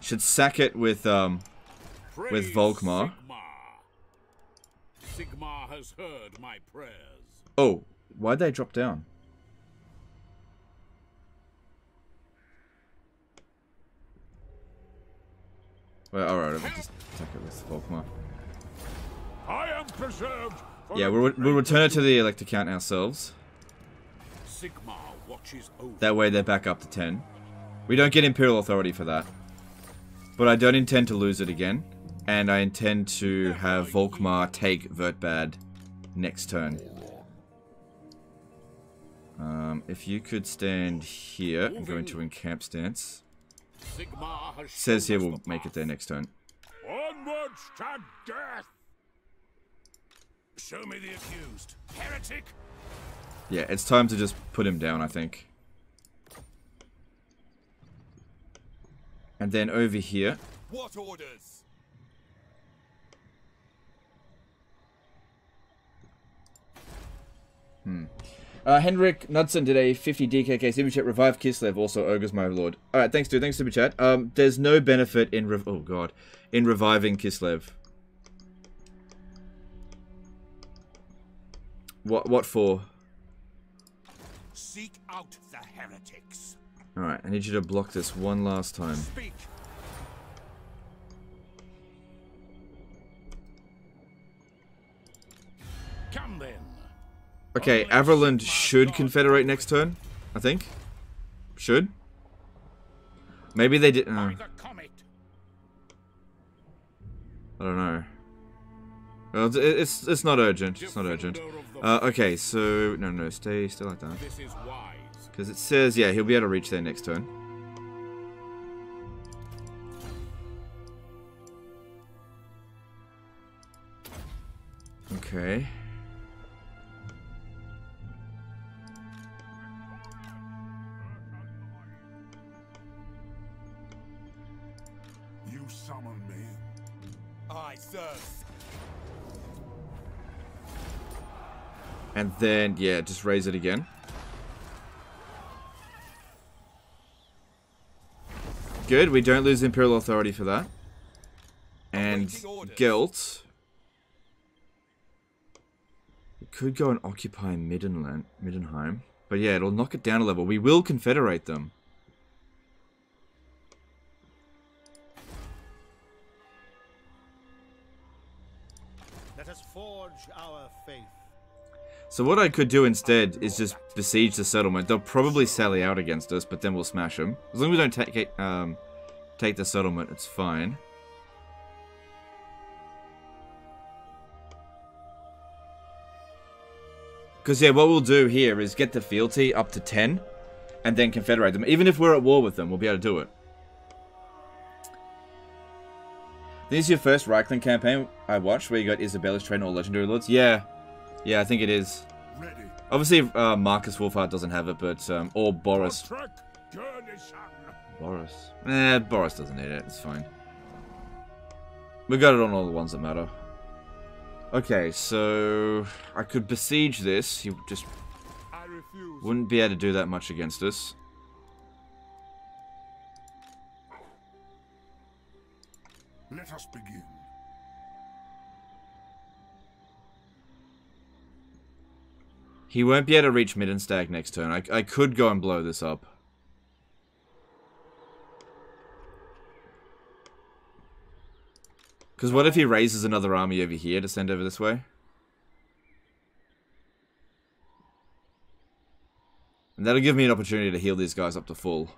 A: Should sack it with um with Volkmar.
D: Sigmar. Sigmar has heard my prayers.
A: Oh, why'd they drop down? Well, alright, I'll just attack it with Volkmar.
D: I am preserved.
A: Yeah, we'll, we'll return it to the Elector Count ourselves.
D: Sigmar watches over.
A: That way they're back up to 10. We don't get Imperial Authority for that. But I don't intend to lose it again. And I intend to have Volkmar take Wurtbad next turn. Um, if you could stand here and go into encamp stance. Says here we'll make it there next turn.
D: Onwards to death.
I: Show me the accused. Heretic!
A: Yeah, it's time to just put him down, I think. And then over here,
F: What orders?
A: Uh, Henrik Knudsen did a 50 DKK super chat. Revive Kislev, also Ogres, my lord. Alright, thanks, dude. Thanks, super chat. Um, there's no benefit in rev- oh god, in reviving Kislev. What? What for?
I: Seek out the heretics.
A: Alright, I need you to block this one last time.
I: Speak.
D: Come then.
A: Okay, Averland should confederate next turn. I think. Should. Maybe they did. Uh,
D: By the comet.
A: I don't know. Well, it's, it's it's not urgent. It's not urgent. Uh, okay, so no, no, stay, stay like that.
D: This is wise.
A: Because it says, yeah, he'll be able to reach there next turn. Okay.
D: You summon me.
F: Aye, sir.
A: And then, yeah, just raise it again. Good, we don't lose Imperial Authority for that. And. Gelt. could go and occupy Middenland, Middenheim. But yeah, it'll knock it down a level. We will confederate them.
G: Let us forge our.
A: So what I could do instead is just besiege the settlement. They'll probably sally out against us, but then we'll smash them. As long as we don't take um, take the settlement, it's fine. Because, yeah, what we'll do here is get the fealty up to 10, and then confederate them. Even if we're at war with them, we'll be able to do it. This is your first Reikland campaign I watched, where you got Isabella's train or Legendary Lords? Yeah. Yeah, I think it is.
D: Ready.
A: Obviously, uh, Markus Wulfhart doesn't have it, but, um, or Boris. Boris. Eh, Boris doesn't need it. It's fine. We got it on all the ones that matter. Okay, so I could besiege this. He just
D: I refuse.
A: wouldn't be able to do that much against us.
D: Let us begin.
A: He won't be able to reach Middenstag next turn. I, I could go and blow this up. Because what if he raises another army over here to send over this way? And that'll give me an opportunity to heal these guys up to full.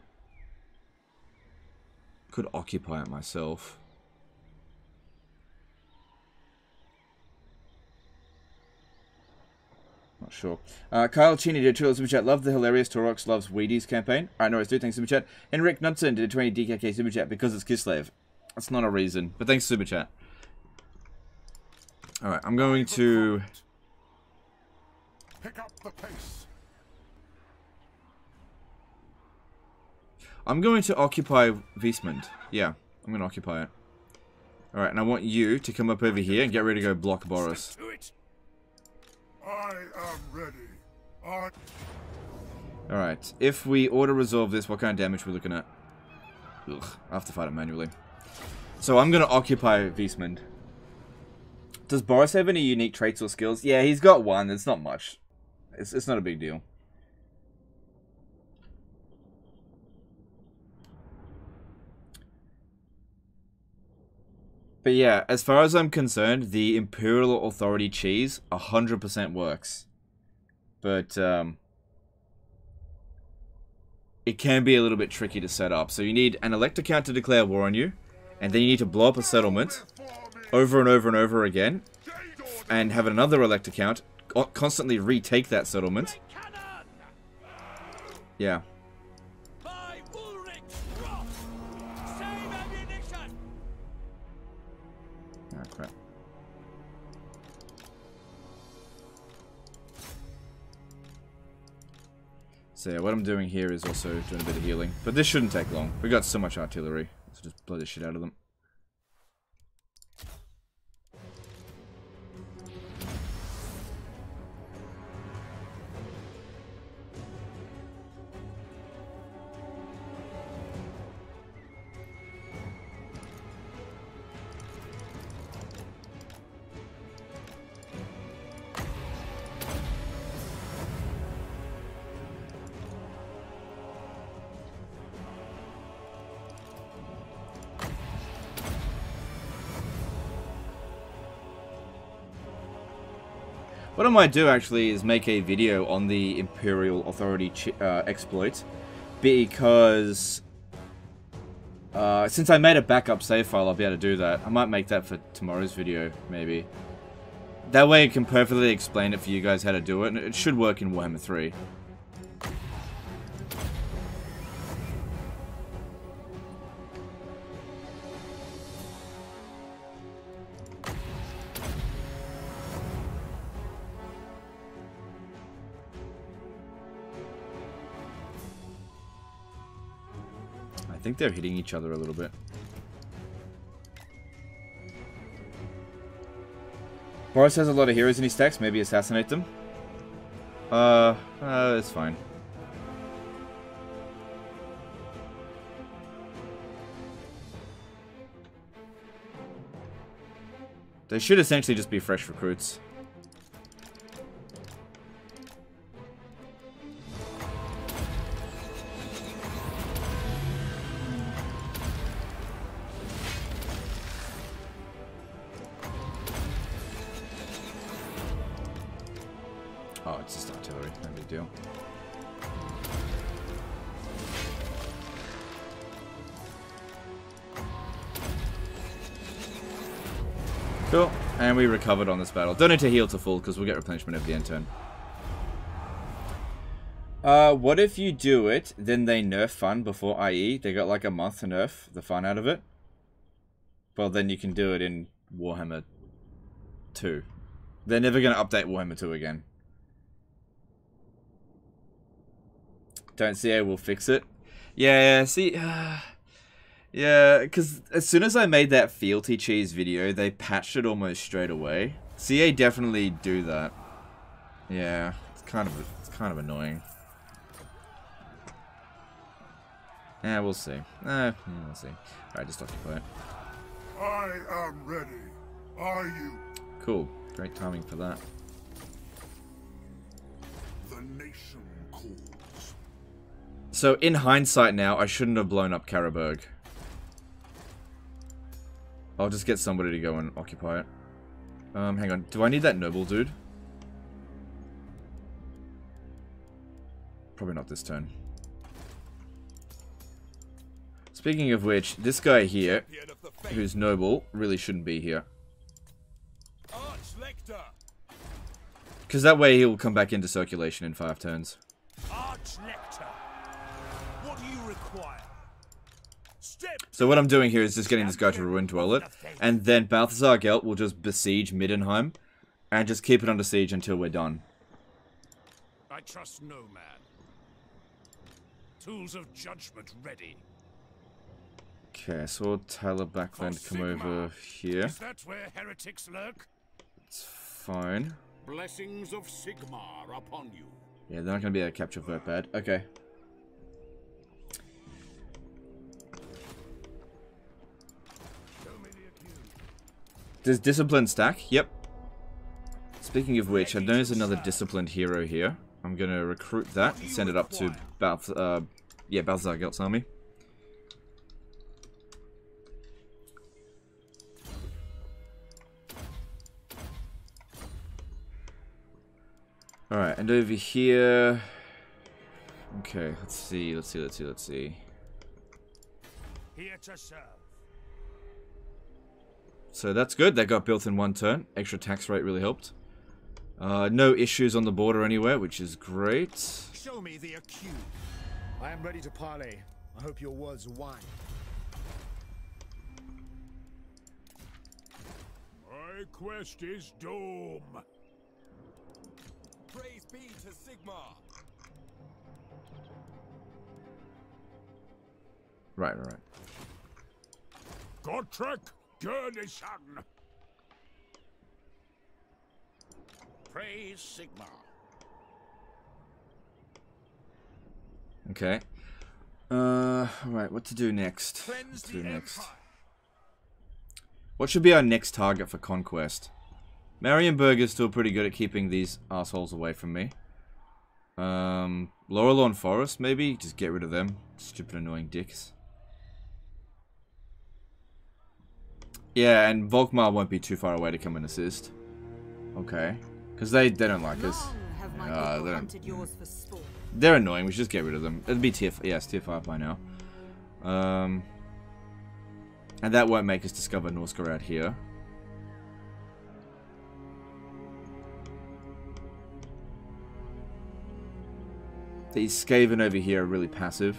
A: Could occupy it myself. Not sure. Uh, Kyle Cheney did a 2 super chat. Love the hilarious Torox loves Wheaties campaign. Alright, no worries, dude. Thanks super chat. Henrik Knudsen did a 20 DKK super chat because it's Kislev. That's not a reason, but thanks super chat. Alright, I'm going to...
D: Pick up the pace.
A: I'm going to occupy Wiesmund. Yeah, I'm going to occupy it. Alright, and I want you to come up over here and get ready to go block Boris.
D: I am ready. I.
A: Alright, if we auto-resolve this, what kind of damage we're we looking at? Ugh, I have to fight it manually. So I'm going to occupy Wiesmund. Does Boris have any unique traits or skills? Yeah, he's got one. It's not much. It's, it's not a big deal. But yeah, as far as I'm concerned, the Imperial Authority cheese 100% works. But, um... It can be a little bit tricky to set up. So you need an elector count to declare war on you. And then you need to blow up a settlement over and over and over again. And have another elector count constantly retake that settlement. Yeah. So yeah, what I'm doing here is also doing a bit of healing. But this shouldn't take long. We got so much artillery. Let's just blow the shit out of them. Might do actually is make a video on the Imperial Authority uh, exploit because uh, since I made a backup save file, I'll be able to do that. I might make that for tomorrow's video, maybe. That way I can perfectly explain it for you guys how to do it, and it should work in Warhammer 3. Think they're hitting each other a little bit. Boris has a lot of heroes in his stacks. Maybe assassinate them. Uh, uh, it's fine. They should essentially just be fresh recruits. Artillery. No big deal. Cool. And we recovered on this battle. Don't need to heal to full because we'll get replenishment at the end turn. Uh, what if you do it, then they nerf fun before IE? They got like a month to nerf the fun out of it. Well, then you can do it in Warhammer 2. They're never going to update Warhammer 2 again. Don't see how we'll fix it. Yeah, see... Uh, yeah, because as soon as I made that fealty cheese video, they patched it almost straight away. CA definitely do that. Yeah, it's kind of it's kind of annoying. Yeah, we'll see. Eh, we'll see. Alright, just occupy it.
D: I am ready. Are you?
A: Cool. Great timing for that.
D: The nation.
A: So, in hindsight now, I shouldn't have blown up Carroburg. I'll just get somebody to go and occupy it. Um, hang on. Do I need that noble dude? Probably not this turn. Speaking of which, this guy here, who's noble, really shouldn't be here. Because that way he'll come back into circulation in five turns. So what I'm doing here is just getting this guy to Ruin Dwell it, and then Balthasar Gelt will just besiege Middenheim, and just keep it under siege until we're done.
D: I trust no man. Tools of judgment ready.
A: Okay, so Talabecland come over here.
D: Is that where heretics lurk?
A: It's fine.
F: Blessings of Sigmar upon you.
A: Yeah, they're not going to be able to capture Wurtbad. Okay. Does Discipline stack? Yep. Speaking of which, I know there's another Disciplined hero here. I'm to recruit that and send it up to Balth uh, yeah, Balthasar Gelt's army. Alright, and over here... Okay, let's see, let's see, let's see, let's see.
D: Here to serve.
A: So that's good, that got built in one turn. Extra tax rate really helped. Uh, no issues on the border anywhere, which is great.
G: Show me the accused. I am ready to parley. I hope your words are wine.
D: My quest is doom.
I: Praise be to Sigmar.
A: Right, right, right.
D: Gotrek Gurnisson. Praise Sigmar.
A: Okay. Uh, alright, what to do next? What to do next? What should be our next target for conquest? Marienburg is still pretty good at keeping these assholes away from me. Um, Laurelorn Forest, maybe? Just get rid of them. Stupid annoying dicks. Yeah, and Volkmar won't be too far away to come and assist. Okay. Because they, they don't like us.
E: Long have my
A: Uh, they're-
E: hunted yours for sport.
A: They're annoying. We should just get rid of them. It'll be tier. Yes, tier five by now. Um, and that won't make us discover Norsca out here. These Skaven over here are really passive.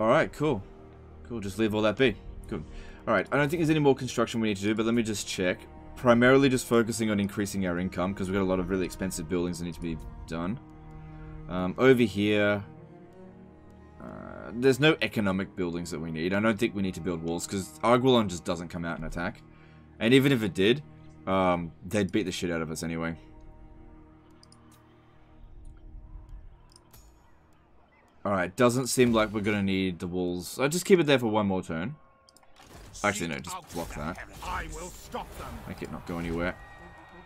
A: Alright, cool. Cool, just leave all that be. Good. Alright, I don't think there's any more construction we need to do, but let me just check. Primarily just focusing on increasing our income, because we've got a lot of really expensive buildings that need to be done. Um, over here... Uh, there's no economic buildings that we need. I don't think we need to build walls, because Argwylon just doesn't come out and attack. And even if it did, um, they'd beat the shit out of us anyway. Alright, doesn't seem like we're gonna need the walls. I'll just keep it there for one more turn. Actually, no, just block that. Make it not go anywhere.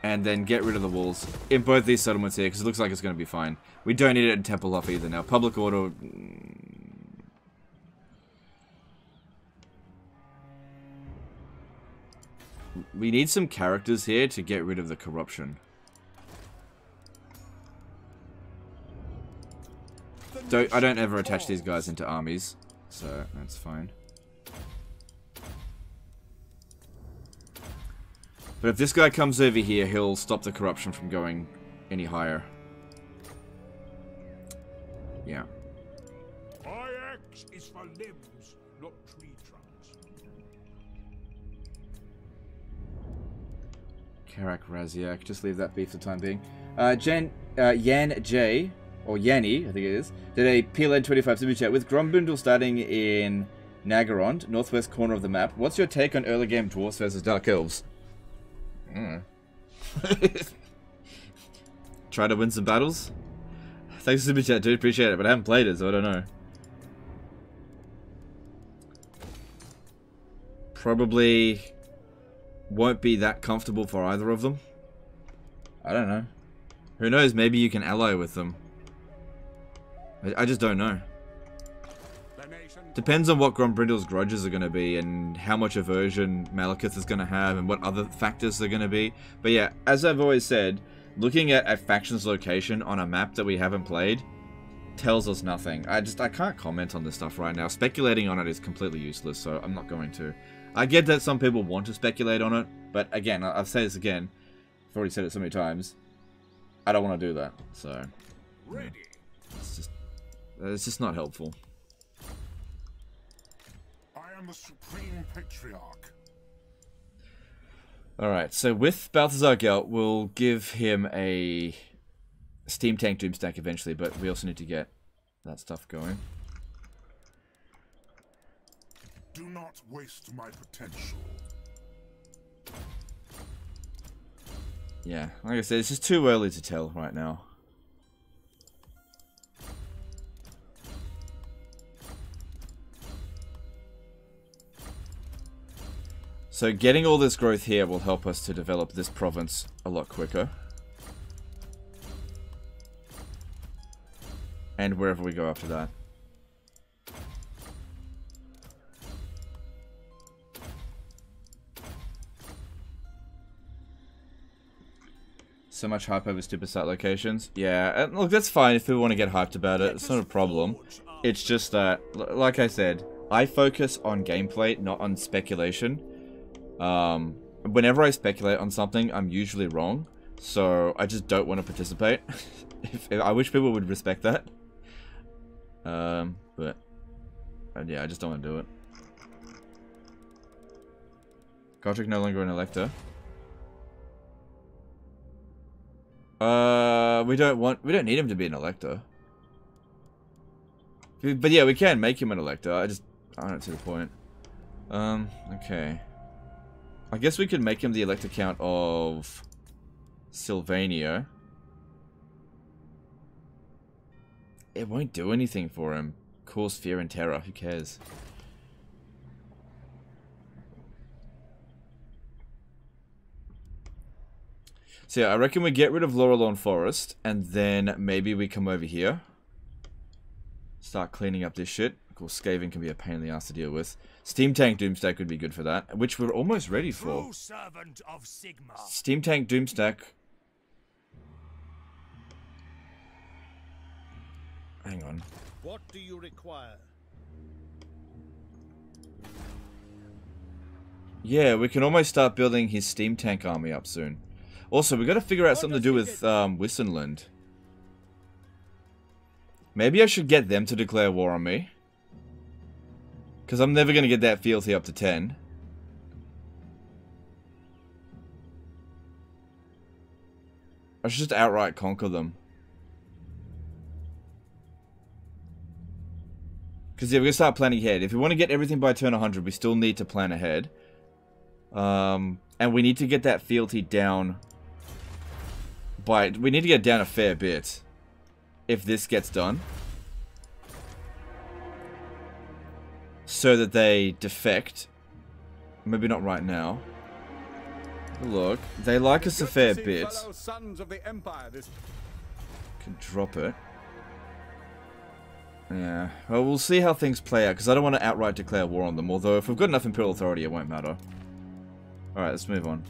A: And then get rid of the walls in both these settlements here, because it looks like it's going to be fine. We don't need it in Tempelhof either now. Public order... mm, we need some characters here to get rid of the corruption. Don't, I don't ever attach these guys into armies, so that's fine. But if this guy comes over here, he'll stop the corruption from going any higher. Yeah.
D: My axe is for limbs, not tree trunks.
A: Karak Raziak, just leave that be for the time being. Uh, Jen, uh, Yan J, or Yanni, I think it is, did a PLN 25 super chat with Grombrindal starting in Naggarond, northwest corner of the map. What's your take on early game dwarves versus dark elves? Mm. Try to win some battles? Thanks for super chat, dude. Appreciate it, but I haven't played it, so I don't know. Probably won't be that comfortable for either of them. I don't know. Who knows? Maybe you can ally with them. I, I just don't know. Depends on what Grombrindal's grudges are going to be and how much aversion Malekith is going to have and what other factors are going to be. But yeah, as I've always said, looking at a faction's location on a map that we haven't played tells us nothing. I just, I can't comment on this stuff right now. Speculating on it is completely useless, so I'm not going to. I get that some people want to speculate on it, but again, I've said this again. I've already said it so many times. I don't want to do that, so...
D: Ready.
A: It's just, it's just not helpful.
D: I am the supreme patriarch.
A: Alright, so with Balthasar Gelt, we'll give him a Steam Tank Doomstack eventually, but we also need to get that stuff going.
D: Do not waste my potential.
A: Yeah, like I said, it's just too early to tell right now. So getting all this growth here will help us to develop this province a lot quicker. And wherever we go after that. So much hype over stupid site locations. Yeah, and look, that's fine if people want to get hyped about it. It's not a problem. It's just that, like I said, I focus on gameplay, not on speculation. Um, whenever I speculate on something, I'm usually wrong. So I just don't want to participate. if, if, I wish people would respect that. Um, but uh, yeah, I just don't want to do it. Gotrek no longer an elector. Uh, we don't want, we don't need him to be an elector. But yeah, we can make him an elector. I just, I don't see the point. Um, okay. I guess we could make him the elector count of Sylvania. It won't do anything for him. Cause fear and terror. Who cares? So yeah, I reckon we get rid of Laurelorn Forest, and then maybe we come over here. Start cleaning up this shit. Of course, Skaven can be a pain in the ass to deal with. Steam Tank Doomstack would be good for that, which we're almost ready for.
C: Servant of Sigmar.
A: Steam Tank Doomstack. Hang on.
F: What do you require?
A: Yeah, we can almost start building his Steam Tank army up soon. Also, we got to figure out something to do with um, Wissenland. Maybe I should get them to declare war on me. Because I'm never going to get that fealty up to 10. I should just outright conquer them. Because yeah, we're going to start planning ahead. If we want to get everything by turn 100, we still need to plan ahead. Um, and we need to get that fealty down by... We need to get down a fair bit. If this gets done. So that they defect. Maybe not right now. Look, they like us a fair bit.
F: Sons of the Empire this
A: Can drop it. Yeah, well, we'll see how things play out, because I don't want to outright declare war on them, although if we've got enough Imperial Authority, it won't matter. Alright, let's move on.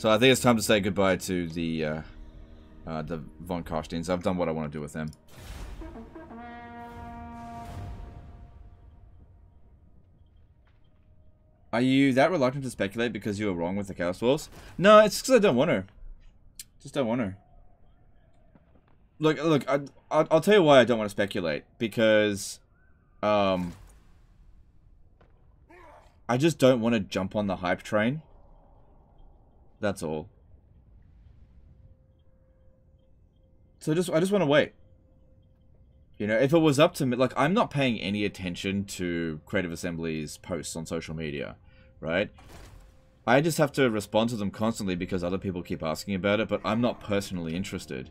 A: So I think it's time to say goodbye to the uh, uh, the von Karsteins. I've done what I want to do with them. Are you that reluctant to speculate because you were wrong with the Chaos Wolves? No, it's because I don't want to. Just don't want to. Look, look, I, I'll, I'll tell you why I don't want to speculate. Because, um, I just don't want to jump on the hype train. That's all. So just, I just want to wait. You know, if it was up to me, like, I'm not paying any attention to Creative Assembly's posts on social media, right? I just have to respond to them constantly because other people keep asking about it, but I'm not personally interested.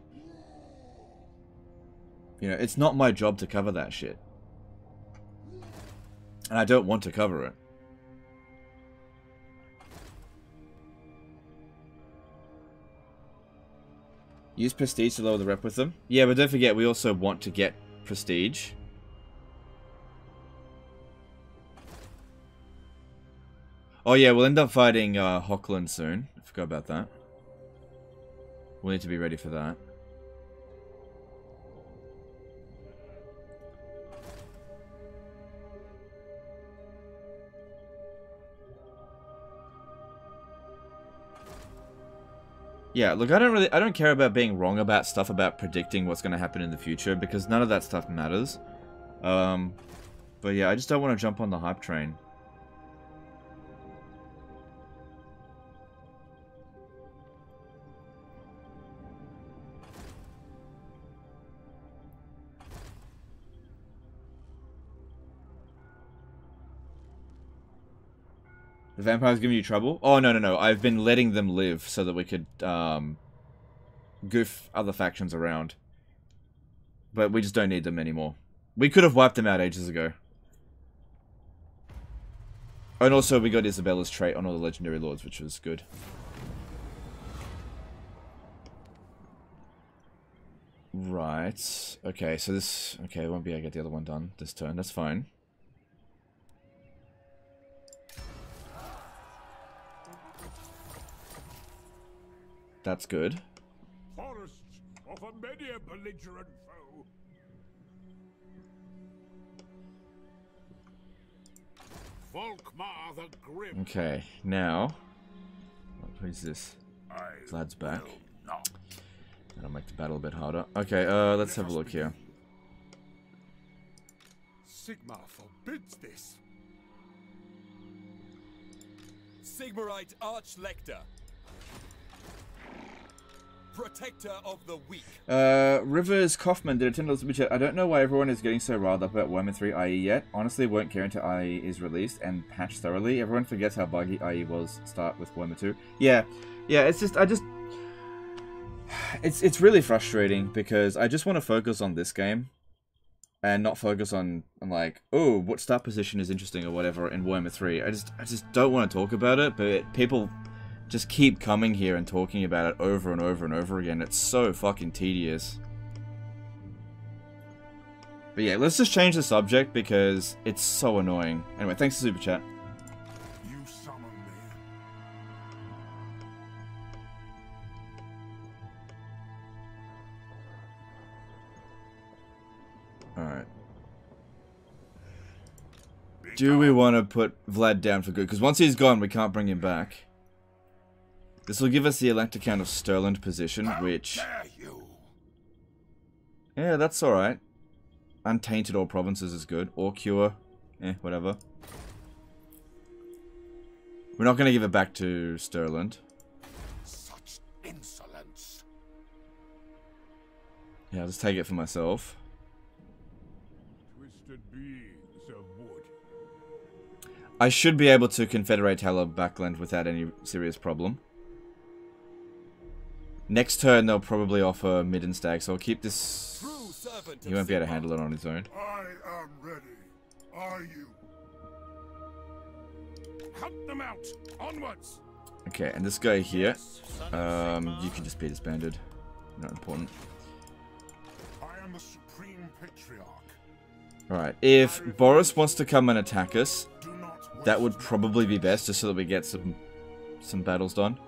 A: You know, it's not my job to cover that shit. And I don't want to cover it. Use prestige to lower the rep with them. Yeah, but don't forget, we also want to get prestige. Oh yeah, we'll end up fighting uh, Hochland soon. I forgot about that. We'll need to be ready for that. Yeah, look, I don't really, I don't care about being wrong about stuff about predicting what's going to happen in the future because none of that stuff matters. Um, but yeah, I just don't want to jump on the hype train. The vampire's giving you trouble? Oh, no, no, no. I've been letting them live so that we could, um, goof other factions around. But we just don't need them anymore. We could have wiped them out ages ago. And also, we got Isabella's trait on all the Legendary Lords, which was good. Right. Okay, so this... Okay, I won't be able to get the other one done this turn. That's fine. That's good.
D: Forests offer many a belligerent foe. Volkmar the Grim.
A: Okay, now... What is this? Vlad's back. That'll make the battle a bit harder. Okay, uh, let's have a look here.
F: Sigmar forbids this.
I: Sigmarite Archlector.
A: Uh, Rivers Kaufman did a 10 dollars chat. I don't know why everyone is getting so riled up about Warhammer 3 IE yet. Honestly, won't care until IE is released and patched thoroughly. Everyone forgets how buggy IE was start with Warhammer 2. Yeah, yeah, it's just, I just... It's, it's really frustrating because I just want to focus on this game and not focus on, on like, oh, what start position is interesting or whatever in Warhammer 3. I just, I just don't want to talk about it, but people just keep coming here and talking about it over and over and over again. It's so fucking tedious. But yeah, let's just change the subject because it's so annoying. Anyway, thanks for Super Chat.
D: You summon me.
A: Alright. Do we want to put Vlad down for good? Because once he's gone, we can't bring him back. This will give us the elector count of Stirland position, which...
D: You?
A: Yeah, that's alright. Untainted all provinces is good. Or cure. Eh, whatever. We're not going to give it back to Stirland.
D: Such insolence.
A: Yeah, I'll just take it for myself.
D: Twisted beings of wood.
A: I should be able to confederate Talabecland without any serious problem. Next turn, they'll probably offer Middenstag, so I'll keep this... He won't be able to handle it on his own.
D: I am ready. Are you? Hunt them out. Onwards.
A: Okay, and this guy here, um, you can just be disbanded. Not important.
D: I am am the supreme patriarch.
A: Alright, if Boris wants to come and attack us, that would probably be best, just so that we get some some battles done.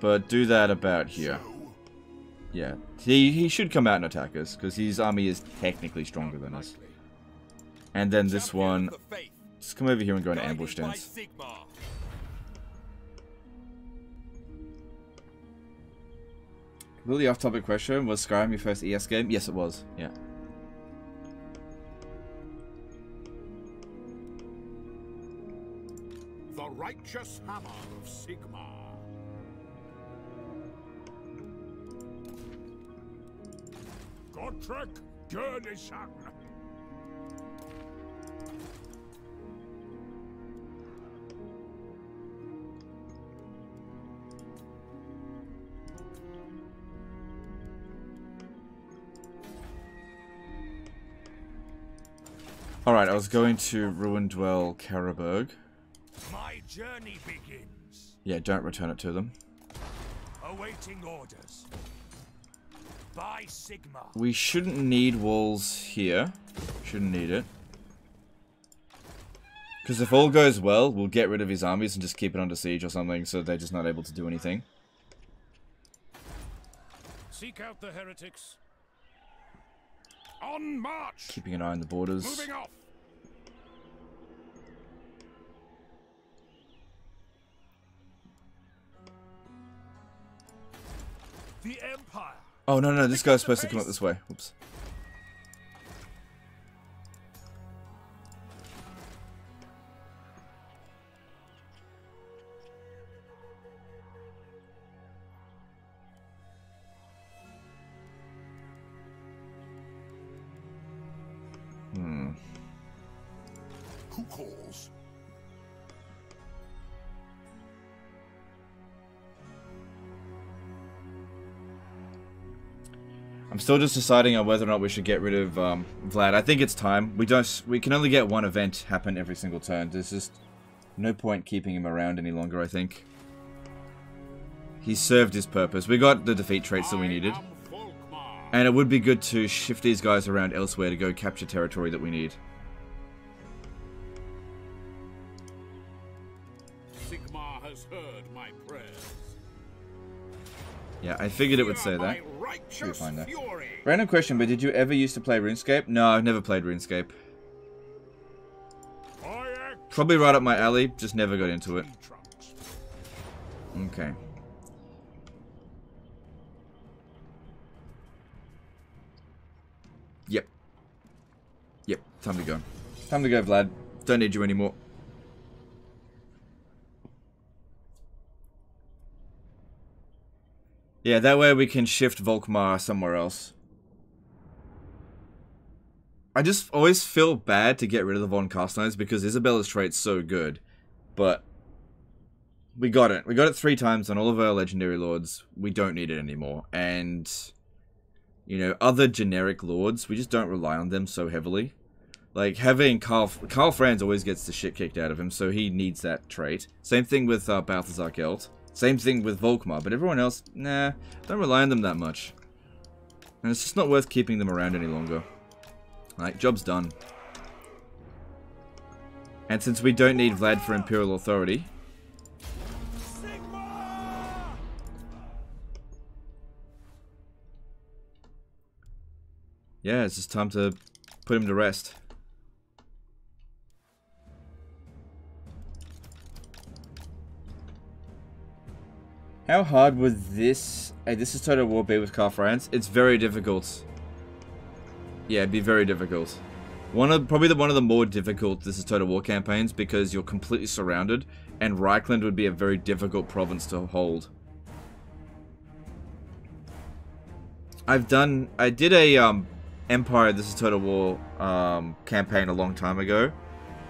A: But do that about here. Yeah, he, he should come out and attack us, because his army is technically stronger than us. And then this one, just come over here and go into ambush stance. Really off-topic question, was Skyrim your first ES game? Yes, it was, yeah.
D: The righteous hammer of Sigmar. Gotrek Gurnisson.
A: Alright, I was going to Ruin Dwell Karaberg.
B: My journey begins.
A: Yeah, don't return it to them.
B: Awaiting orders. By Sigmar.
A: We shouldn't need walls here. Shouldn't need it. Because if all goes well, we'll get rid of his armies and just keep it under siege or something so they're just not able to do anything.
B: Seek out the heretics. On march.
A: Keeping an eye on the borders.
B: Moving off. The Empire.
A: Oh, no, no, this guy's supposed to come up this way. Oops. Still just deciding on whether or not we should get rid of um, Vlad. I think it's time. We don't. We can only get one event happen every single turn. There's just no point keeping him around any longer. I think he served his purpose. We got the defeat traits that we needed,
D: I am Volkmar.
A: and it would be good to shift these guys around elsewhere to go capture territory that we need.
D: Sigmar has heard my prayers.
A: Yeah, I figured it would say that.
D: My righteous
A: Should be fine there.
D: fury.
A: Random question, but did you ever used to play RuneScape? No, I've never played RuneScape. Probably right up my alley, just never got into it. Okay. Yep. Yep, time to go. Time to go, Vlad. Don't need you anymore. Yeah, that way we can shift Volkmar somewhere else. I just always feel bad to get rid of the Von Carsteins because Isabella's trait's so good. But we got it. We got it three times on all of our legendary lords. We don't need it anymore. And you know, other generic lords, we just don't rely on them so heavily. Like having Karl Karl Franz always gets the shit kicked out of him, so he needs that trait. Same thing with uh, Balthasar Gelt. Same thing with Volkmar, but everyone else, nah, don't rely on them that much. And it's just not worth keeping them around any longer. Like, job's done. And since we don't need Vlad for Imperial Authority, yeah, it's just time to put him to rest. How hard would this... Hey, this is Total War be with Karl Franz? It's very difficult. Yeah, it'd be very difficult. One of probably the one of the more difficult This is Total War campaigns because you're completely surrounded, and Reikland would be a very difficult province to hold. I've done I did a um Empire This is Total War um campaign a long time ago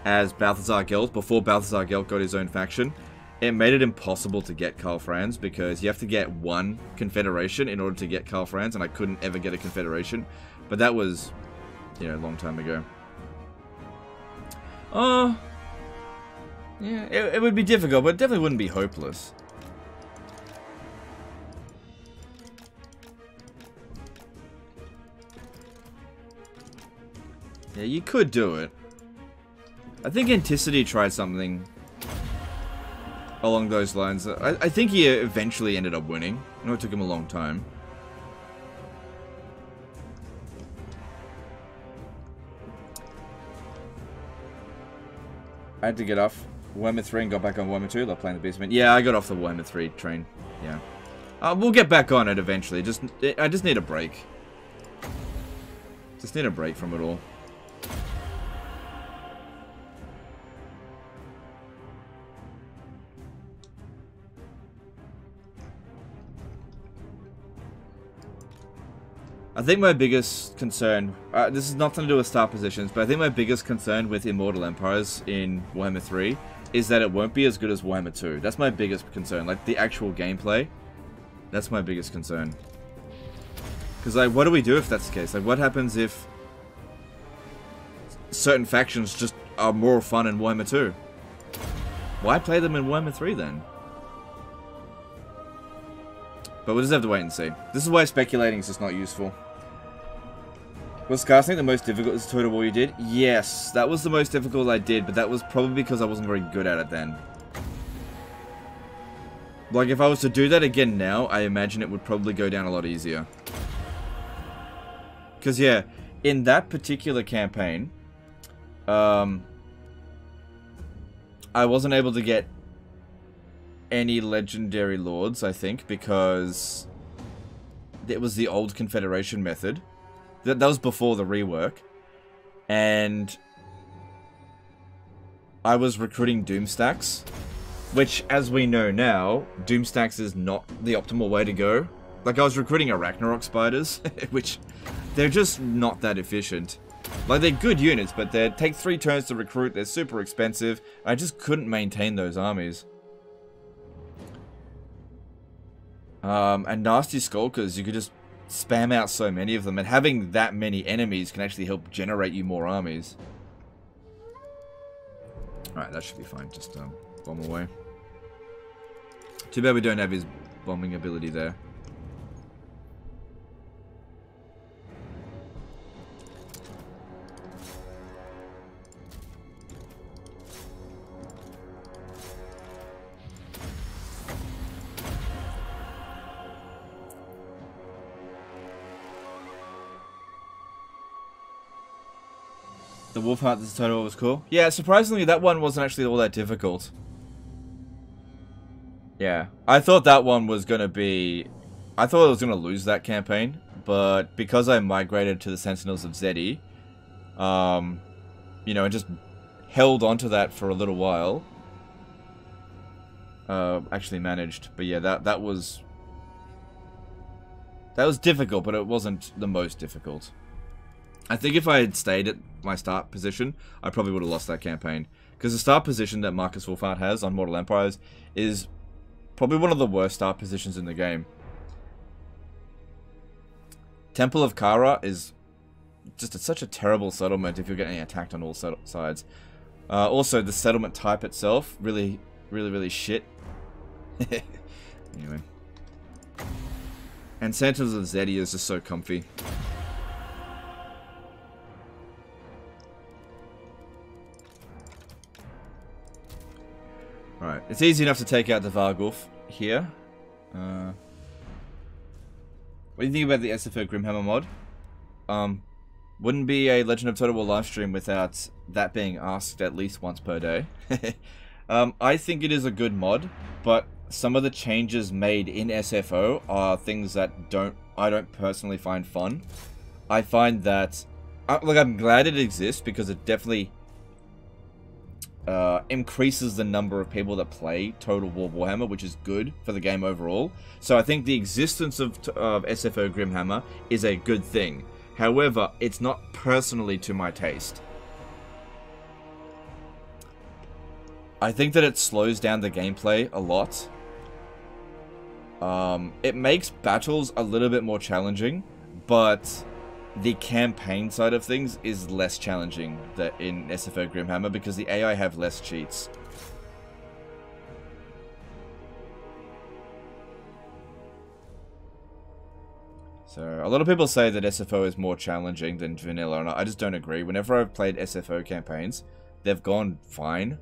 A: as Balthasar Gelt before Balthasar Gelt got his own faction. It made it impossible to get Karl Franz because you have to get one confederation in order to get Karl Franz, and I couldn't ever get a confederation. But that was, you know, a long time ago. Oh, yeah, it, it would be difficult, but it definitely wouldn't be hopeless. Yeah, you could do it. I think Anticity tried something along those lines. I, I think he eventually ended up winning. I know it took him a long time. I had to get off Warhammer 3 and got back on Warhammer 2. They're playing the basement. Yeah, I got off the Warhammer 3 train. Yeah. Uh, we'll get back on it eventually. Just, I just need a break. Just need a break from it all. I think my biggest concern, uh, this is nothing to do with star positions, but I think my biggest concern with Immortal Empires in Warhammer 3 is that it won't be as good as Warhammer 2. That's my biggest concern, like the actual gameplay. That's my biggest concern. Because, like, what do we do if that's the case? Like, what happens if certain factions just are more fun in Warhammer 2? Why play them in Warhammer 3 then? But we'll just have to wait and see. This is why speculating is just not useful. Was casting the most difficult Total War you did? Yes, that was the most difficult I did, but that was probably because I wasn't very good at it then. Like, if I was to do that again now, I imagine it would probably go down a lot easier. Because, yeah, in that particular campaign, um, I wasn't able to get any legendary lords, I think, because it was the old Confederation method. That, that was before the rework. And I was recruiting Doomstacks, which, as we know now, Doomstacks is not the optimal way to go. Like, I was recruiting Arachnarok Spiders, which they're just not that efficient. Like, they're good units, but they take three turns to recruit, they're super expensive. I just couldn't maintain those armies. Um, and Nasty Skulkers, you could just spam out so many of them, and having that many enemies can actually help generate you more armies. Alright, that should be fine. Just um, bomb away. Too bad we don't have his bombing ability there. The Wolf Hunt this total was cool. Yeah, surprisingly that one wasn't actually all that difficult. Yeah, I thought that one was going to be... I thought I was going to lose that campaign, but because I migrated to the Sentinels of Xeti, um, you know, and just held onto that for a little while, uh, actually managed. But yeah, that, that was... That was difficult, but it wasn't the most difficult. I think if I had stayed at my start position, I probably would have lost that campaign. Because the start position that Markus Wulfhart has on Mortal Empires is probably one of the worst start positions in the game. Temple of Kara is just a, such a terrible settlement if you're getting attacked on all sides. Uh, also, the settlement type itself, really, really, really shit. anyway. And Sentinels of Xeti is just so comfy. Right, it's easy enough to take out the Varghulf here. Uh, what do you think about the SFO Grimhammer mod? Um, wouldn't be a Legend of Total War livestream without that being asked at least once per day. um, I think it is a good mod, but some of the changes made in SFO are things that don't I don't personally find fun. I find that, uh, like, I'm glad it exists because it definitely uh, increases the number of people that play Total War Warhammer, which is good for the game overall. So I think the existence of, of SFO Grimhammer is a good thing. However, it's not personally to my taste. I think that it slows down the gameplay a lot. Um, it makes battles a little bit more challenging, but the campaign side of things is less challenging that in SFO Grimhammer because the AI have less cheats. So, a lot of people say that SFO is more challenging than vanilla, and I just don't agree. Whenever I've played SFO campaigns, they've gone fine.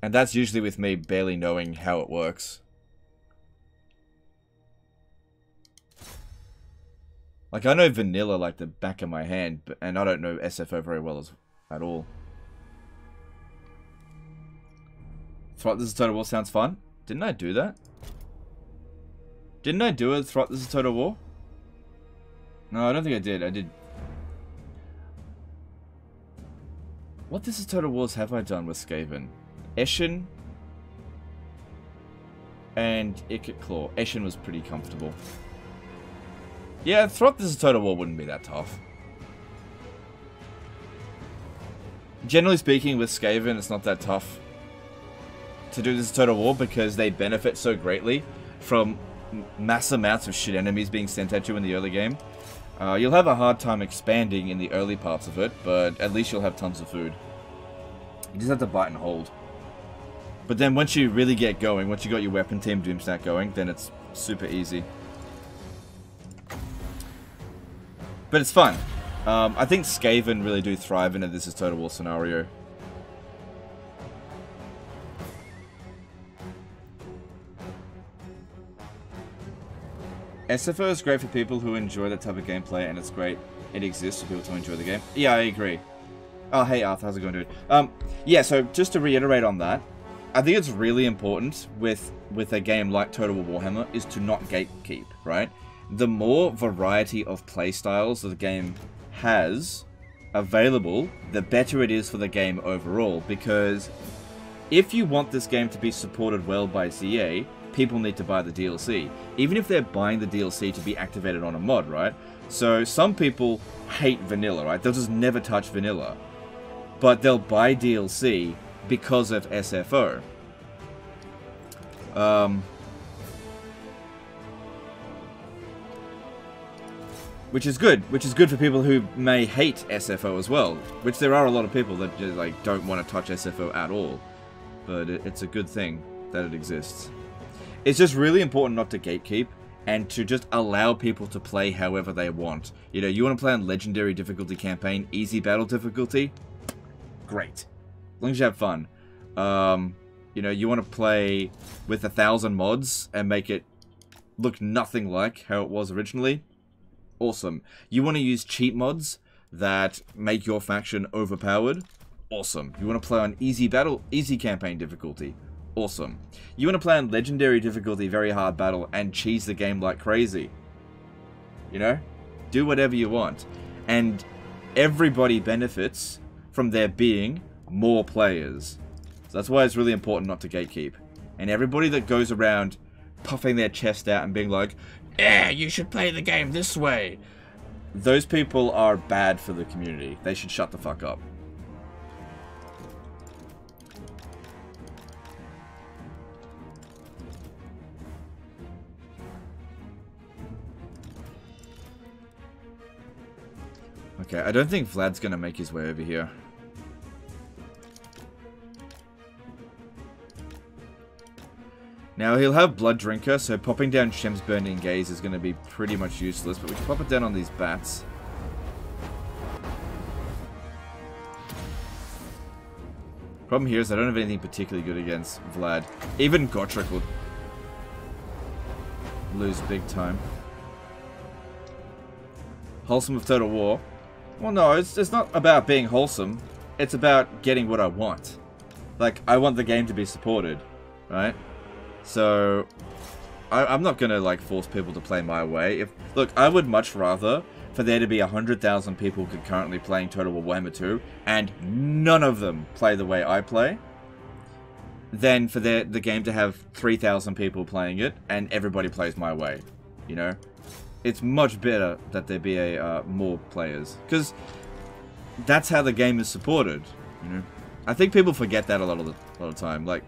A: And that's usually with me barely knowing how it works. Like, I know vanilla like the back of my hand, but, and I don't know SFO very well as, at all. Throt This is Total War sounds fun. Didn't I do that? Didn't I do it throughout This is Total War? No, I don't think I did. I did... What This is Total Wars have I done with Skaven? Eshin and Ikit Claw. Eshin was pretty comfortable. Yeah, throughout This Total War wouldn't be that tough. Generally speaking, with Skaven, it's not that tough to do this Total War because they benefit so greatly from mass amounts of shit enemies being sent at you in the early game. Uh, you'll have a hard time expanding in the early parts of it, but at least you'll have tons of food. You just have to bite and hold. But then once you really get going, once you got your weapon team Doomstack going, then it's super easy. But it's fun. Um, I think Skaven really do thrive in a This is Total War scenario. SFO is great for people who enjoy that type of gameplay, and it's great it exists for people to enjoy the game. Yeah, I agree. Oh, hey Arthur, how's it going, dude? Um, yeah, so just to reiterate on that, I think it's really important with with a game like Total War Warhammer is to not gatekeep, right? The more variety of playstyles that the game has available, the better it is for the game overall, because if you want this game to be supported well by CA, people need to buy the DLC. Even if they're buying the DLC to be activated on a mod, right? So some people hate vanilla, right? They'll just never touch vanilla. But they'll buy DLC because of SFO. Um, which is good, which is good for people who may hate SFO as well, which there are a lot of people that just, like don't want to touch SFO at all. But it, it's a good thing that it exists. It's just really important not to gatekeep and to just allow people to play however they want. You know, you want to play on legendary difficulty campaign, easy battle difficulty, great. As long as you have fun. Um, you know, you want to play with a thousand mods and make it look nothing like how it was originally, awesome. You want to use cheat mods that make your faction overpowered, awesome. You want to play on easy battle, easy campaign difficulty, Awesome. You want to play on Legendary difficulty, very hard battle, and cheese the game like crazy. You know? Do whatever you want. And everybody benefits from there being more players. So that's why it's really important not to gatekeep. And everybody that goes around puffing their chest out and being like, Yeah, you should play the game this way. Those people are bad for the community. They should shut the fuck up. Okay, I don't think Vlad's gonna make his way over here. Now, he'll have Blood Drinker, so popping down Shem's Burning Gaze is going to be pretty much useless, but we can pop it down on these bats. Problem here is I don't have anything particularly good against Vlad. Even Gotrek will lose big time. Wholesome of Total War. Well, no, it's, it's not about being wholesome. It's about getting what I want. Like, I want the game to be supported, right? So, I, am not gonna, like, force people to play my way. If Look, I would much rather for there to be 100,000 people concurrently playing Total War Warhammer 2, and none of them play the way I play, than for the, the game to have 3,000 people playing it, and everybody plays my way, you know? it's much better that there be a uh, more players because that's how the game is supported. You know, I think people forget that a lot of the a lot of time. Like,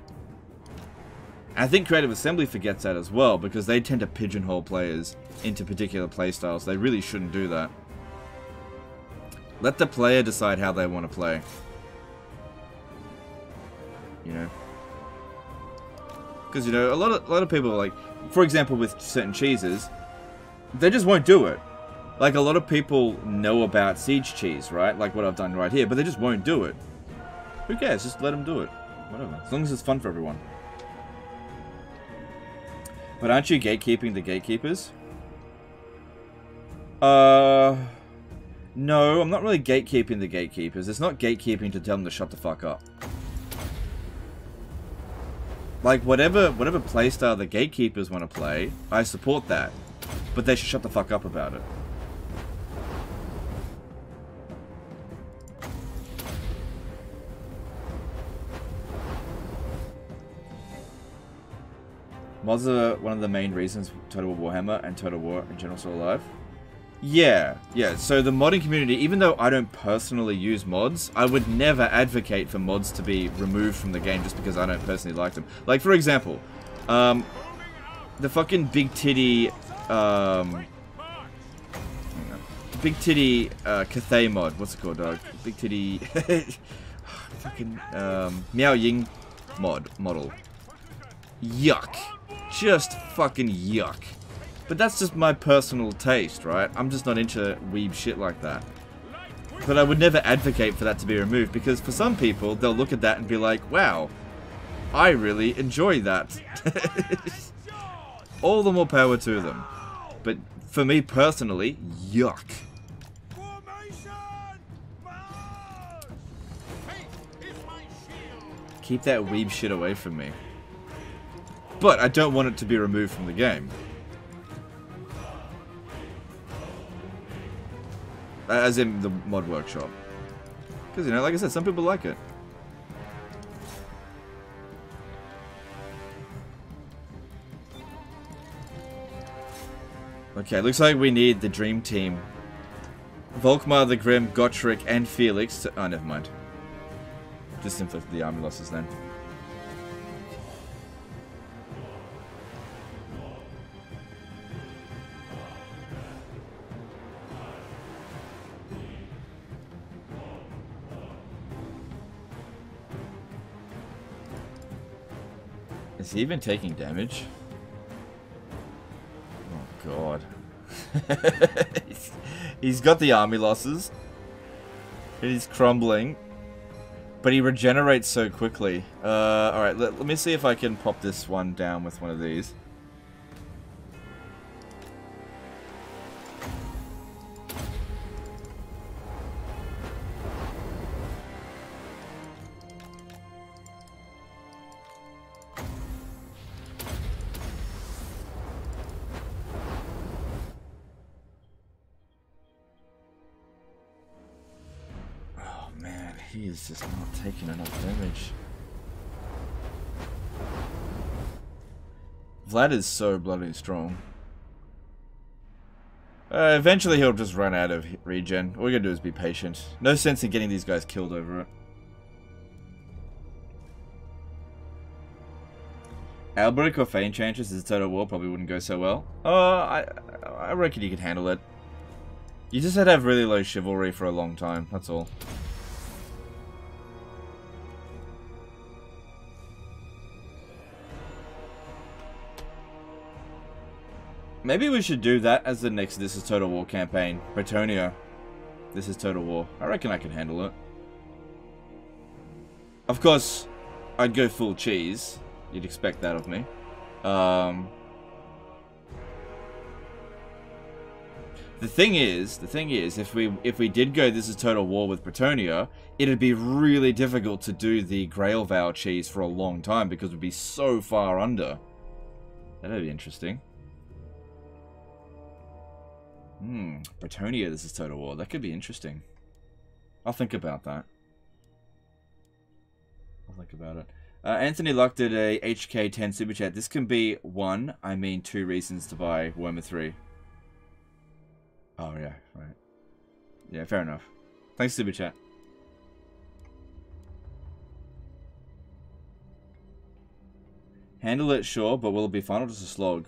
A: I think Creative Assembly forgets that as well because they tend to pigeonhole players into particular playstyles. They really shouldn't do that. Let the player decide how they want to play. You know. Because you know, a lot of a lot of people like, for example, with certain cheeses, they just won't do it. Like a lot of people know about siege cheese, right? Like what I've done right here, but they just won't do it. Who cares? Just let them do it. Whatever. As long as it's fun for everyone. But aren't you gatekeeping the gatekeepers? Uh, no, I'm not really gatekeeping the gatekeepers. It's not gatekeeping to tell them to shut the fuck up. Like, whatever whatever playstyle the gatekeepers want to play, I support that. But they should shut the fuck up about it. Mods are one of the main reasons Total War Warhammer and Total War in general still alive. Yeah, yeah. So the modding community, even though I don't personally use mods, I would never advocate for mods to be removed from the game just because I don't personally like them. Like, for example, um, the fucking big titty, um, big titty uh, Cathay mod. What's it called, dog? Big titty, fucking um, Miao Ying mod model. Yuck. Just fucking yuck. But that's just my personal taste, right? I'm just not into weeb shit like that. But I would never advocate for that to be removed because for some people, they'll look at that and be like, wow, I really enjoy that. All the more power to them. But for me personally, yuck. Keep that weeb shit away from me. But I don't want it to be removed from the game. As in the mod workshop. Because, you know, like I said, some people like it. Okay, looks like we need the dream team. Volkmar, the Grim, Gotrek, and Felix to... Oh, never mind. Just inflicted the army losses then. Is he even taking damage? Oh god. he's, got the army losses. He's crumbling. But he regenerates so quickly. Uh, Alright, let, let me see if I can pop this one down with one of these. He is just not taking enough damage. Vlad is so bloody strong. Uh, eventually he'll just run out of regen. All we gotta do is be patient. No sense in getting these guys killed over it. Alberic or Fey Enchantress as a total war probably wouldn't go so well. Uh, I, I reckon you could handle it. You just had to have really low chivalry for a long time, that's all. Maybe we should do that as the next This is Total War campaign. Bretonnia. This is Total War. I reckon I can handle it. Of course, I'd go full cheese. You'd expect that of me. Um, the thing is, the thing is, if we if we did go This is Total War with Bretonnia, it'd be really difficult to do the Grail Vow cheese for a long time because we'd be so far under. That'd be interesting. Hmm, Bretonnia, this is Total War. That could be interesting. I'll think about that. I'll think about it. Uh, Anthony Luck did a HK10 super chat. This can be one, I mean two reasons to buy Warhammer 3. Oh, yeah, right. Yeah, fair enough. Thanks, super chat. Handle it, sure, but will it be fun or just a slog?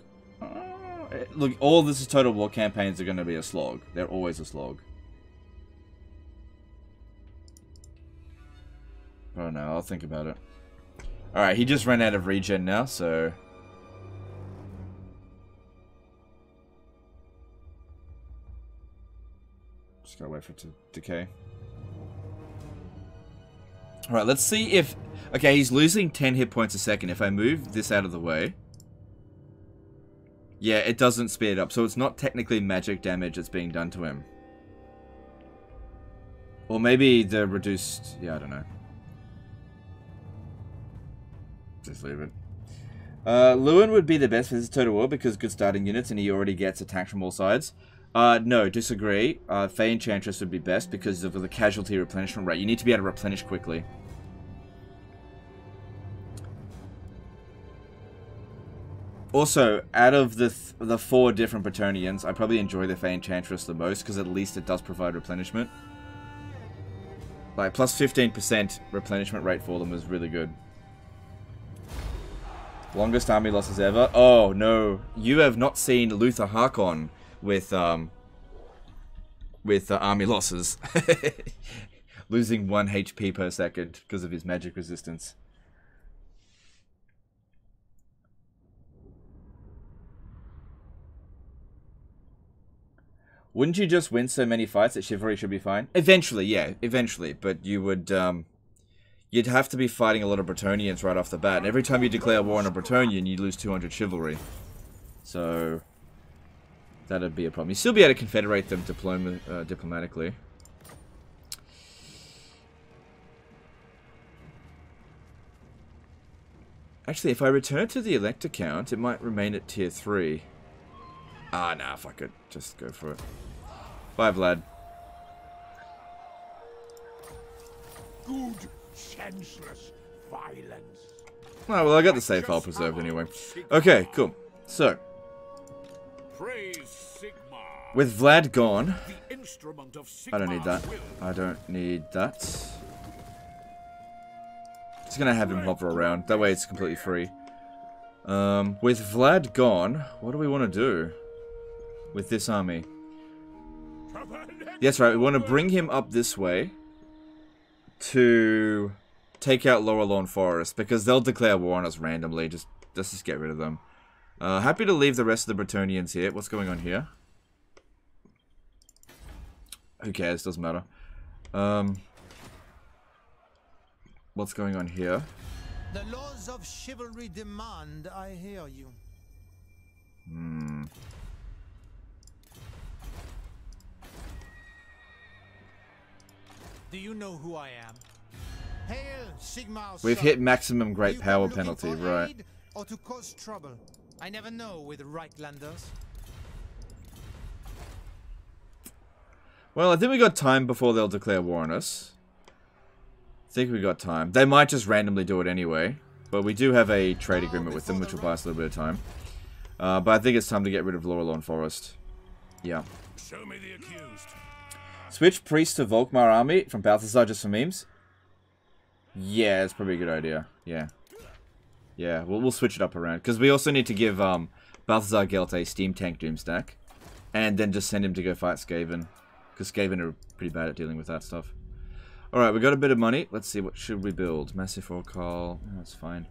A: Uh, look, all this is Total War campaigns are going to be a slog. They're always a slog. I don't know. I'll think about it. Alright, he just ran out of regen now, so... Just gotta wait for it to decay. Alright, let's see if... Okay, he's losing 10 hit points a second. If I move this out of the way... Yeah, it doesn't speed up, so it's not technically magic damage that's being done to him. Or maybe the reduced... Yeah, I don't know. Just leave it. Uh, Louen would be the best for this total war because good starting units and he already gets attacked from all sides. Uh, no, disagree. Uh, Fey Enchantress would be best because of the casualty replenishment rate. You need to be able to replenish quickly. Also, out of the th the four different Bretonnians, I probably enjoy the Fey Enchantress the most because at least it does provide replenishment. Like, plus 15% replenishment rate for them is really good. Longest army losses ever? Oh, no. You have not seen Luther Harkon with, um... With uh, army losses. Losing 1 HP per second because of his magic resistance. Wouldn't you just win so many fights that chivalry should be fine? Eventually, yeah, eventually. But you would, um, you'd have to be fighting a lot of Bretonnians right off the bat. And every time you declare war on a Bretonnian, you lose 200 chivalry. So, that'd be a problem. You'd still be able to confederate them diploma uh, diplomatically. Actually, if I return to the elector count, it might remain at tier 3. Ah, nah, fuck it. Just go for it. Bye, Vlad.
B: Good, senseless violence.
A: Oh, well, I got the save file preserved anyway. Okay, cool. So, with Vlad gone, I don't need that. I don't need that. Just gonna have him hover around. That way it's completely free. Um, with Vlad gone, what do we want to do with this army? That's right, we want to bring him up this way to take out Laurelorn Forest because they'll declare war on us randomly. Just, let's just get rid of them. Uh, happy to leave the rest of the Bretonnians here. What's going on here? Who cares? Doesn't matter. Um, what's going on here?
J: The laws of chivalry demand I hear you.
A: Hmm.
J: Do you know who I am? Hail, Sigmar's
A: We've hit maximum great power penalty,
J: for
A: right?
J: aid Or to cause trouble. I never know with Reiklanders.
A: Well, I think we got time before they'll declare war on us. I think we got time. They might just randomly do it anyway. But we do have a trade agreement with them, which will buy us a little bit of time. Uh, but I think it's time to get rid of Laurelorn Forest. Yeah.
B: Show me the accused.
A: Switch Priest to Volkmar Army from Balthasar just for memes? Yeah, it's probably a good idea. Yeah. Yeah, we'll, we'll switch it up around. Because we also need to give um, Balthasar Gelt a Steam Tank Doomstack. And then just send him to go fight Skaven. Because Skaven are pretty bad at dealing with that stuff. Alright, we got a bit of money. Let's see, what should we build? Massif Orcal. Oh, that's fine.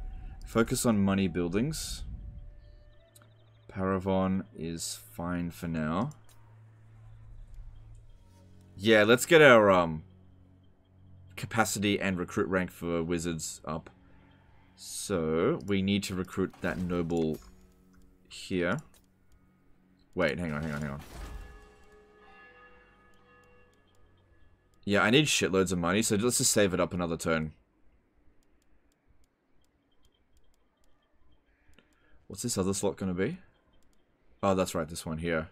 A: Focus on money buildings. Parravon is fine for now. Yeah, let's get our um capacity and recruit rank for wizards up. So, we need to recruit that noble here. Wait, hang on, hang on, hang on. Yeah, I need shitloads of money, so let's just save it up another turn. What's this other slot going to be? Oh, that's right, this one here.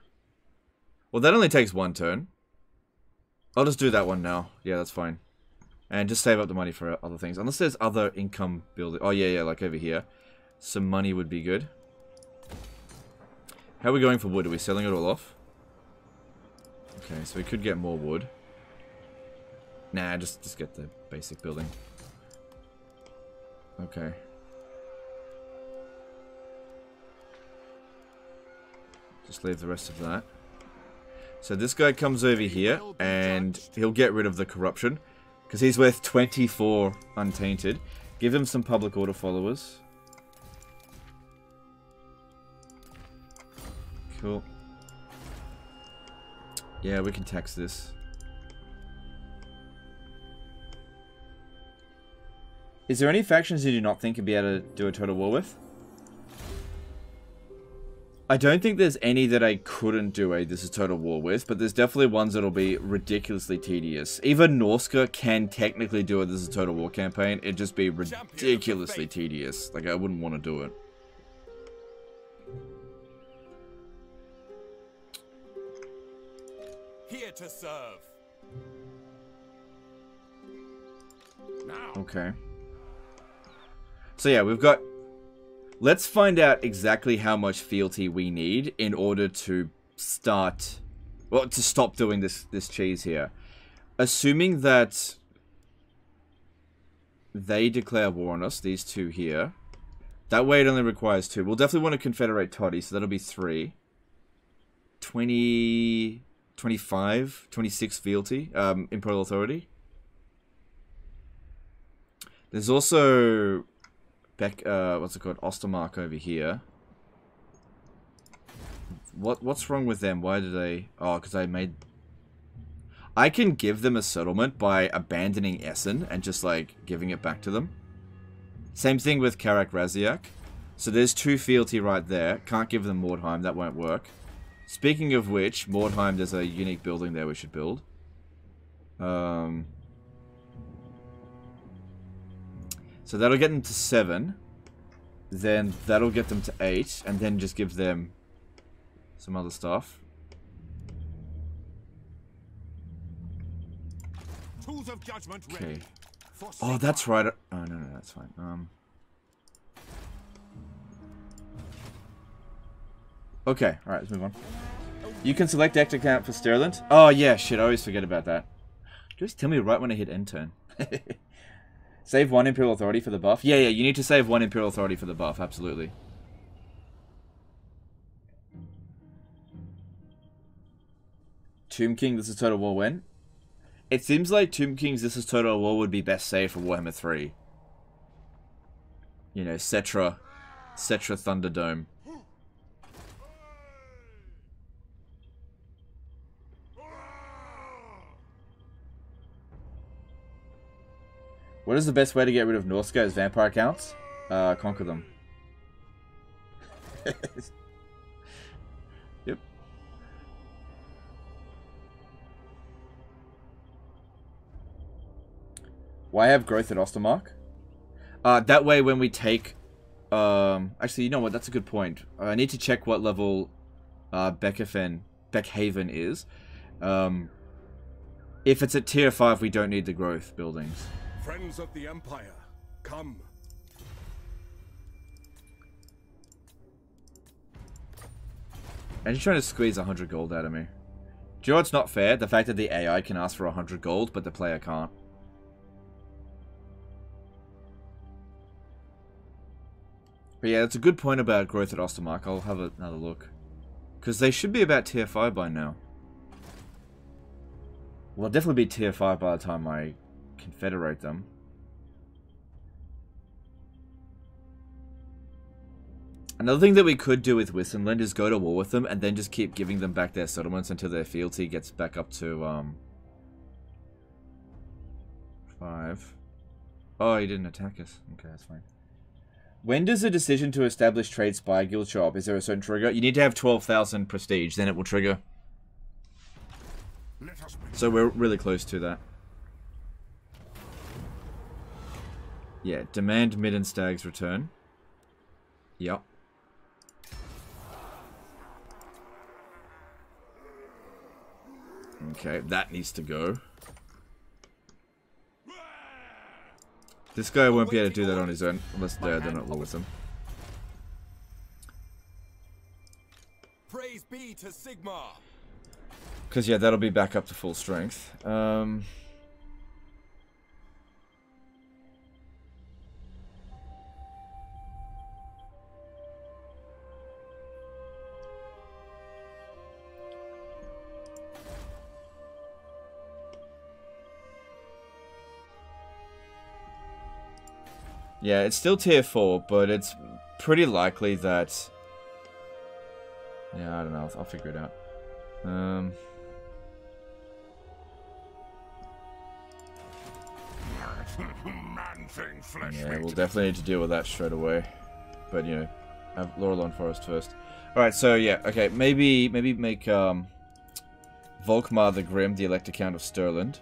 A: Well, that only takes one turn. I'll just do that one now. Yeah, that's fine. And just save up the money for other things. Unless there's other income building. Oh, yeah, yeah, like over here. Some money would be good. How are we going for wood? Are we selling it all off? Okay, so we could get more wood. Nah, just, just get the basic building. Okay. Just leave the rest of that. So this guy comes over here, and he'll get rid of the corruption. Because he's worth 24 untainted. Give him some public order followers. Cool. Yeah, we can tax this. Is there any factions you do not think you'd be able to do a total war with? I don't think there's any that I couldn't do a This is Total War with, but there's definitely ones that'll be ridiculously tedious. Even Norsca can technically do a This is Total War campaign, it'd just be ridiculously tedious. Like, I wouldn't want to do it.
I: Here to serve.
B: Now,
A: Okay. So yeah, we've got... Let's find out exactly how much fealty we need in order to start... Well, to stop doing this, this cheese here. Assuming that they declare war on us, these two here. That way it only requires two. We'll definitely want to confederate Toddy, so that'll be three. 20... 25, 26 fealty, um, Imperial Authority. There's also Beck, uh, what's it called? Ostermark over here. What What's wrong with them? Why do they... Oh, because I made... I can give them a settlement by abandoning Essen and just, like, giving it back to them. Same thing with Karak Raziak. So there's two fealty right there. Can't give them Mordheim, that won't work. Speaking of which, Mordheim, there's a unique building there we should build. Um, so that'll get them to 7. Then that'll get them to 8. And then just give them some other stuff.
B: tools of judgment
A: Okay.
B: ready.
A: Oh, that's right. Oh, no, no, that's fine. Um. Okay, alright, let's move on. You can select active account for Stirland. Oh, yeah, shit, I always forget about that. Just tell me right when I hit end turn. save one Imperial Authority for the buff. Yeah, yeah, you need to save one Imperial Authority for the buff, absolutely. Tomb King, this is Total War when? It seems like Tomb King's This is Total War would be best saved for Warhammer 3. You know, Settra. Settra Thunderdome. What is the best way to get rid of Norsca as vampire accounts? Uh, conquer them. yep. Why have growth at Ostermark? Uh, that way when we take... Um, actually, you know what? That's a good point. I need to check what level uh, Beckerfen, Beckhaven is. Um, if it's at tier 5, we don't need the growth buildings.
D: Friends of the Empire, come.
A: And he's trying to squeeze 100 gold out of me. Do you know what's not fair? The fact that the AI can ask for 100 gold, but the player can't. But yeah, that's a good point about growth at Ostermark. I'll have another look. Because they should be about tier 5 by now. Well, definitely be tier 5 by the time I confederate them. Another thing that we could do with Wissenland is go to war with them and then just keep giving them back their settlements until their fealty gets back up to, um... Five. Oh, he didn't attack us. Okay, that's fine. When does a decision to establish trade spy guild show up? Is there a certain trigger? You need to have 12,000 prestige, then it will trigger. So we're really close to that. Yeah, demand Middenstag's return. Yep. Okay, that needs to go. This guy won't be able to do that on his own, unless they're, they're not with him.
I: Praise be to Sigmar.
A: Because, yeah, that'll be back up to full strength. Um... Yeah, it's still tier 4, but it's pretty likely that... Yeah, I don't know. I'll, I'll figure it out. Um...
B: Man thing, flesh
A: Yeah, we'll definitely need to deal with that straight away. But, you know, have Laurelorn Forest first. Alright, so yeah, okay, maybe maybe make um Volkmar the Grim the Elector Count of Stirland.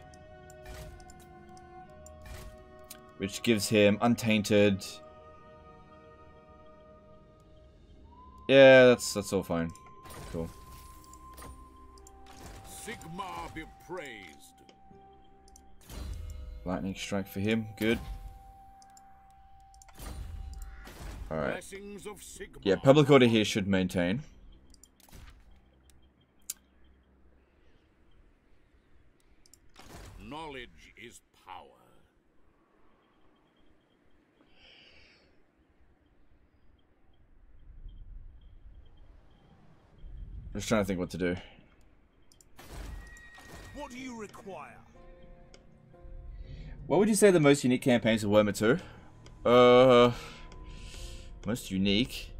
A: Which gives him untainted. Yeah, that's that's all fine. Cool.
D: Sigmar be praised.
A: Lightning strike for him, good.
D: Of Sigmar.
A: Yeah, public order here should maintain.
D: Knowledge is power.
A: Just trying to think what to do.
J: What do you require?
A: What would you say the most unique campaigns of Warhammer 2? Uh, most unique.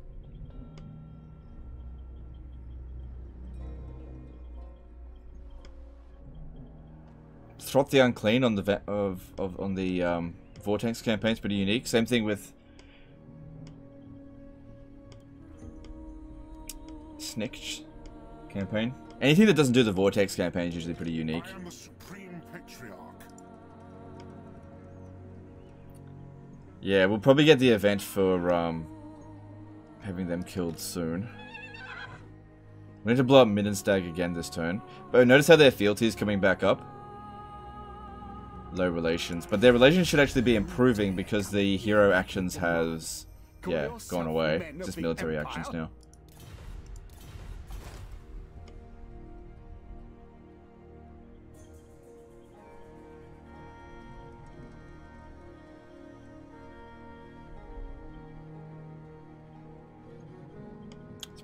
A: Throt the Unclean on the of, of on the um, Vortex campaign is pretty unique. Same thing with Snikch campaign. Anything that doesn't do the Vortex campaign is usually pretty unique.
B: I am the supreme patriarch.
A: Yeah, we'll probably get the event for um, having them killed soon. We need to blow up Middenstag again this turn. But notice how their fealty is coming back up? Low relations. But their relations should actually be improving because the hero actions has, yeah, gone away. It's just military actions now.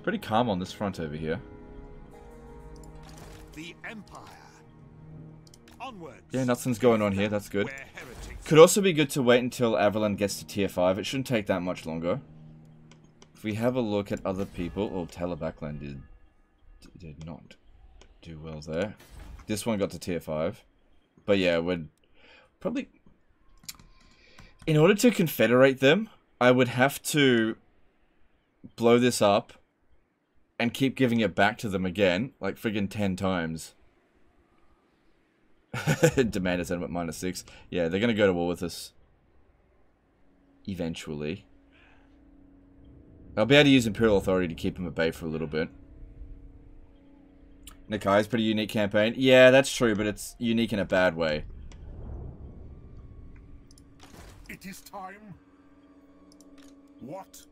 A: Pretty calm on this front over here.
J: The Empire. Onwards.
A: Yeah, nothing's going on here. That's good. Could also be good to wait until Averland gets to tier 5. It shouldn't take that much longer. If we have a look at other people... Oh, Talabecland did, did not do well there. This one got to tier 5. But yeah, we're probably... In order to confederate them, I would have to blow this up and keep giving it back to them again, like friggin' 10 times. Demand is at minus six. Yeah, they're gonna go to war with us. Eventually. I'll be able to use Imperial Authority to keep them at bay for a little bit. Nakai's pretty unique campaign. Yeah, that's true, but it's unique in a bad way.
B: It is time. What?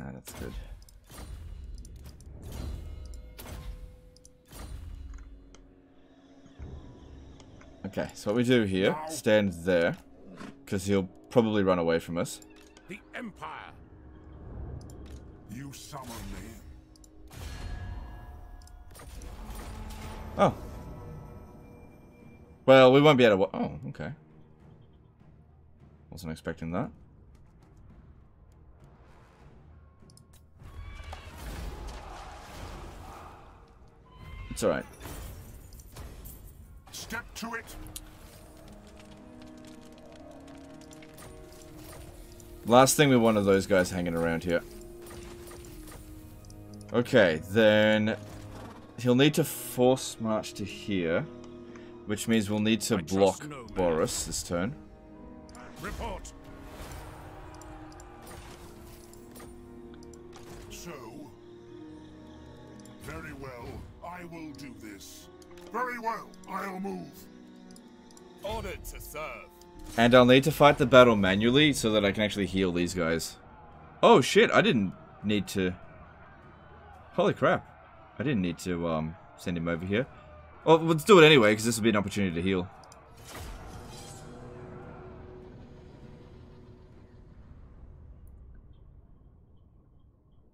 A: Ah, that's good. Okay, so what we do here, stand there, because he'll probably run away from us.
D: The Empire.
B: You summon me.
A: Oh. Well, we won't be able to... Oh, okay. Wasn't expecting that. It's alright.
B: Step to it.
A: Last thing we want are those guys hanging around here. Okay, then he'll need to force march to here, which means we'll need to block
D: no.
A: Boris this turn.
B: Report. Very well, I'll move.
I: Ordered to serve.
A: And I'll need to fight the battle manually so that I can actually heal these guys. Oh shit, I didn't need to... Holy crap. I didn't need to um, send him over here. Well, let's do it anyway, because this will be an opportunity to heal.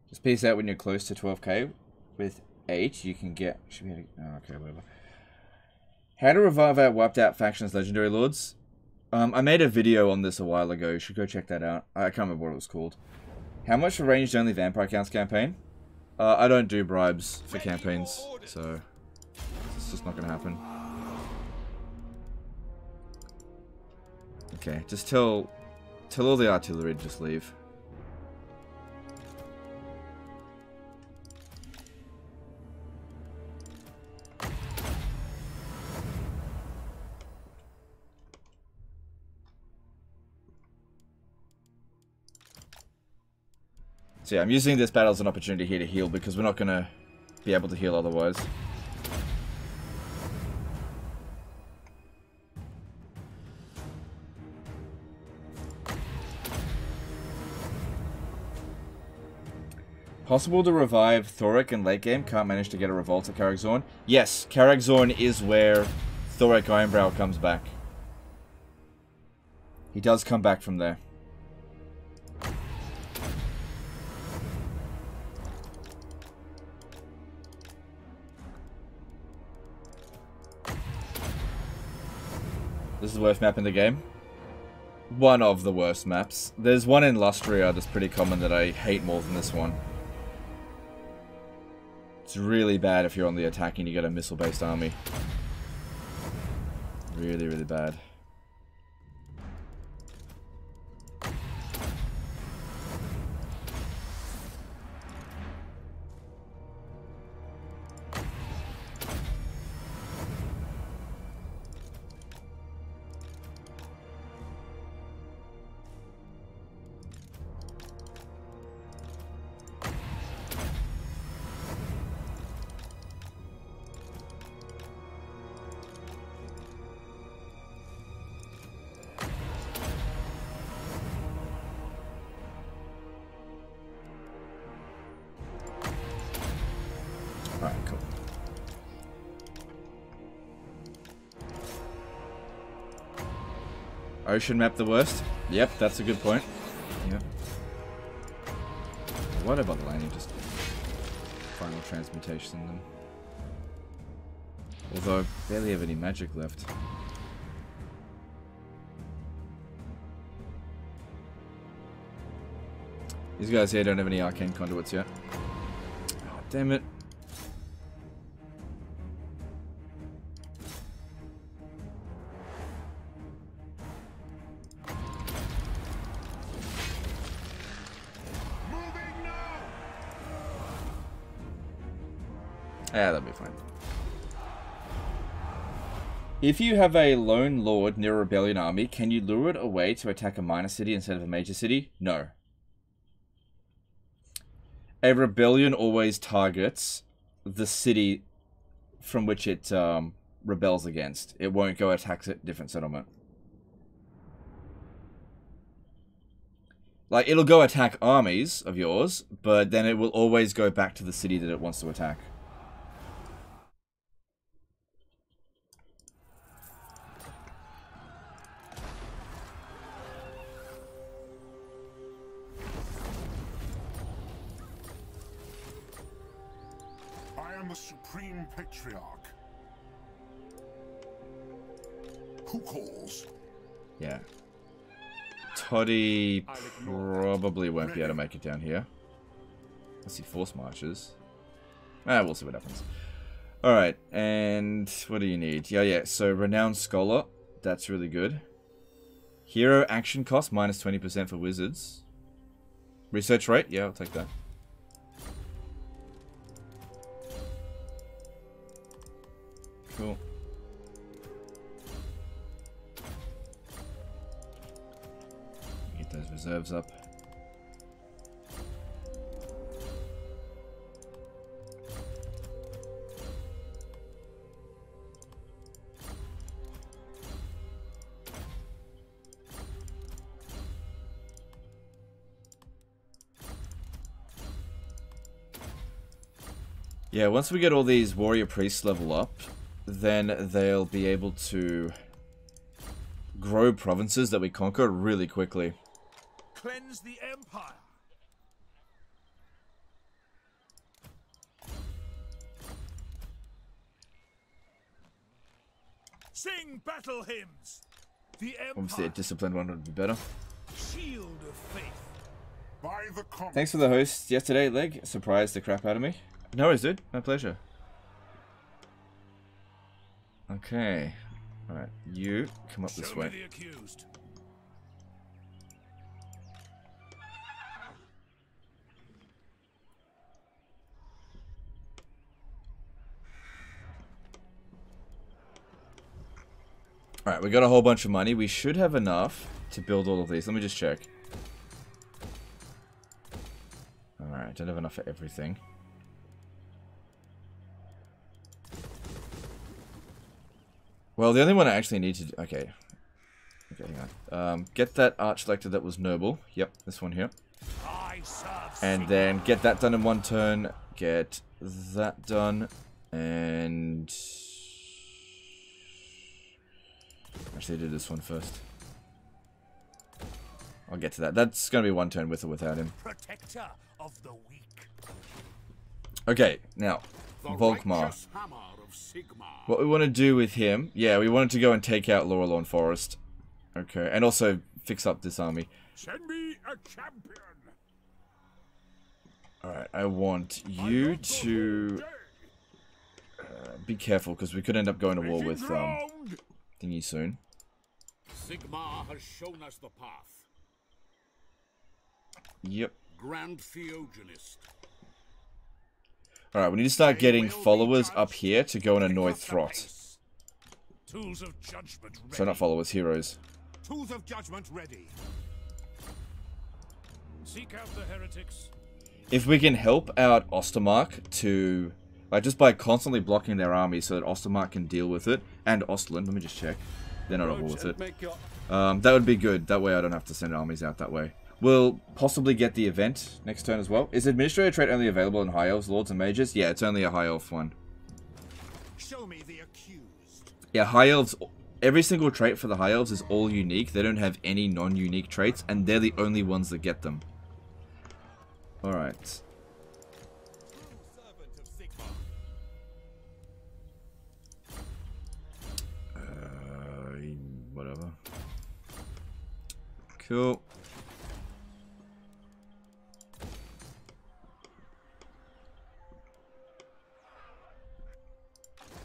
A: Just peace out when you're close to 12k with 8, you can get... Should be able to, oh, okay, whatever. How to revive our wiped out factions legendary lords. Um, I made a video on this a while ago. You should go check that out. I can't remember what it was called. How much for ranged only vampire counts campaign? Uh, I don't do bribes for campaigns, so it's just not gonna happen. Okay, just tell tell all the artillery to just leave. So yeah, I'm using this battle as an opportunity here to heal because we're not going to be able to heal otherwise. Possible to revive Thorek in late game, can't manage to get a revolt at Karazhan. Yes, Karazhan is where Thorek Ironbrow comes back. He does come back from there. Is the worst map in the game. One of the worst maps. There's one in Lustria that's pretty common that I hate more than this one. It's really bad if you're on the attack and you get a missile-based army. Really, really bad. Ocean map the worst? Yep, that's a good point. Yep. What about the landing? Just final transmutation them. Although, barely have any magic left. These guys here don't have any arcane conduits yet. Oh, damn it. If you have a lone lord near a rebellion army, can you lure it away to attack a minor city instead of a major city? No. A rebellion always targets the city from which it um, rebels against. It won't go attack a different settlement. Like, it'll go attack armies of yours, but then it will always go back to the city that it wants to attack.
B: Patriarch. Who calls?
A: Yeah. Toddy probably won't be able to make it down here. Let's see, force marches. Ah, we'll see what happens. Alright, and what do you need? Yeah, yeah, so Renowned Scholar. That's really good. Hero action cost, minus 20% for wizards. Research rate? Yeah, I'll take that. Cool. Get those reserves up. Yeah, once we get all these warrior priests level up, then they'll be able to grow provinces that we conquer really quickly.
D: Cleanse the empire. Sing battle hymns. The empire.
A: Obviously, a disciplined one would be better.
D: Shield of faith.
B: By the
A: Thanks for the host yesterday, Leg. Surprised the crap out of me. No worries, dude. My pleasure. Okay. Alright, you come up this way. Alright, we got a whole bunch of money. We should have enough to build all of these. Let me just check. Alright, don't have enough for everything. Well, the only one I actually need to... do- Okay. Okay, hang on. Um, get that arch lector that was noble. Yep, this one here. And then get that done in one turn. Get that done. And... Actually, do this one first. I'll get to that. That's going to be one turn with or without him.
D: protector of the weak.
A: Okay, now, Volkmar.
D: Righteous hammer of Sigmar.
A: What we want to do with him... Yeah, we wanted to go and take out Laurelorn Forest. Okay, and also fix up this army.
D: Send me a champion.
A: Alright, I want you to... Uh, be careful, because we could end up going to war with um. Thingy soon.
D: Sigmar has shown us the path.
A: Yep.
D: Grand Theogenist.
A: Alright, we need to start getting followers up here to go and annoy
D: Pick up the
A: Throt.
D: Tools of judgment ready.
A: So not followers, heroes.
D: Tools of judgment ready. Seek out the heretics.
A: If we can help out Ostermark to... Like, just by constantly blocking their army so that Ostermark can deal with it, and Ostland, let me just check. They're not at war with it. Um, that would be good. That way I don't have to send armies out that way. We'll possibly get the event next turn as well. Is Administrator trait only available in High Elves, Lords, and Mages? Yeah, it's only a High Elf one.
D: Show me the accused.
A: Yeah, High Elves... Every single trait for the High Elves is all unique. They don't have any non-unique traits, and they're the only ones that get them. Alright.
D: Servant of Sigmar.
A: Uh, whatever. Cool.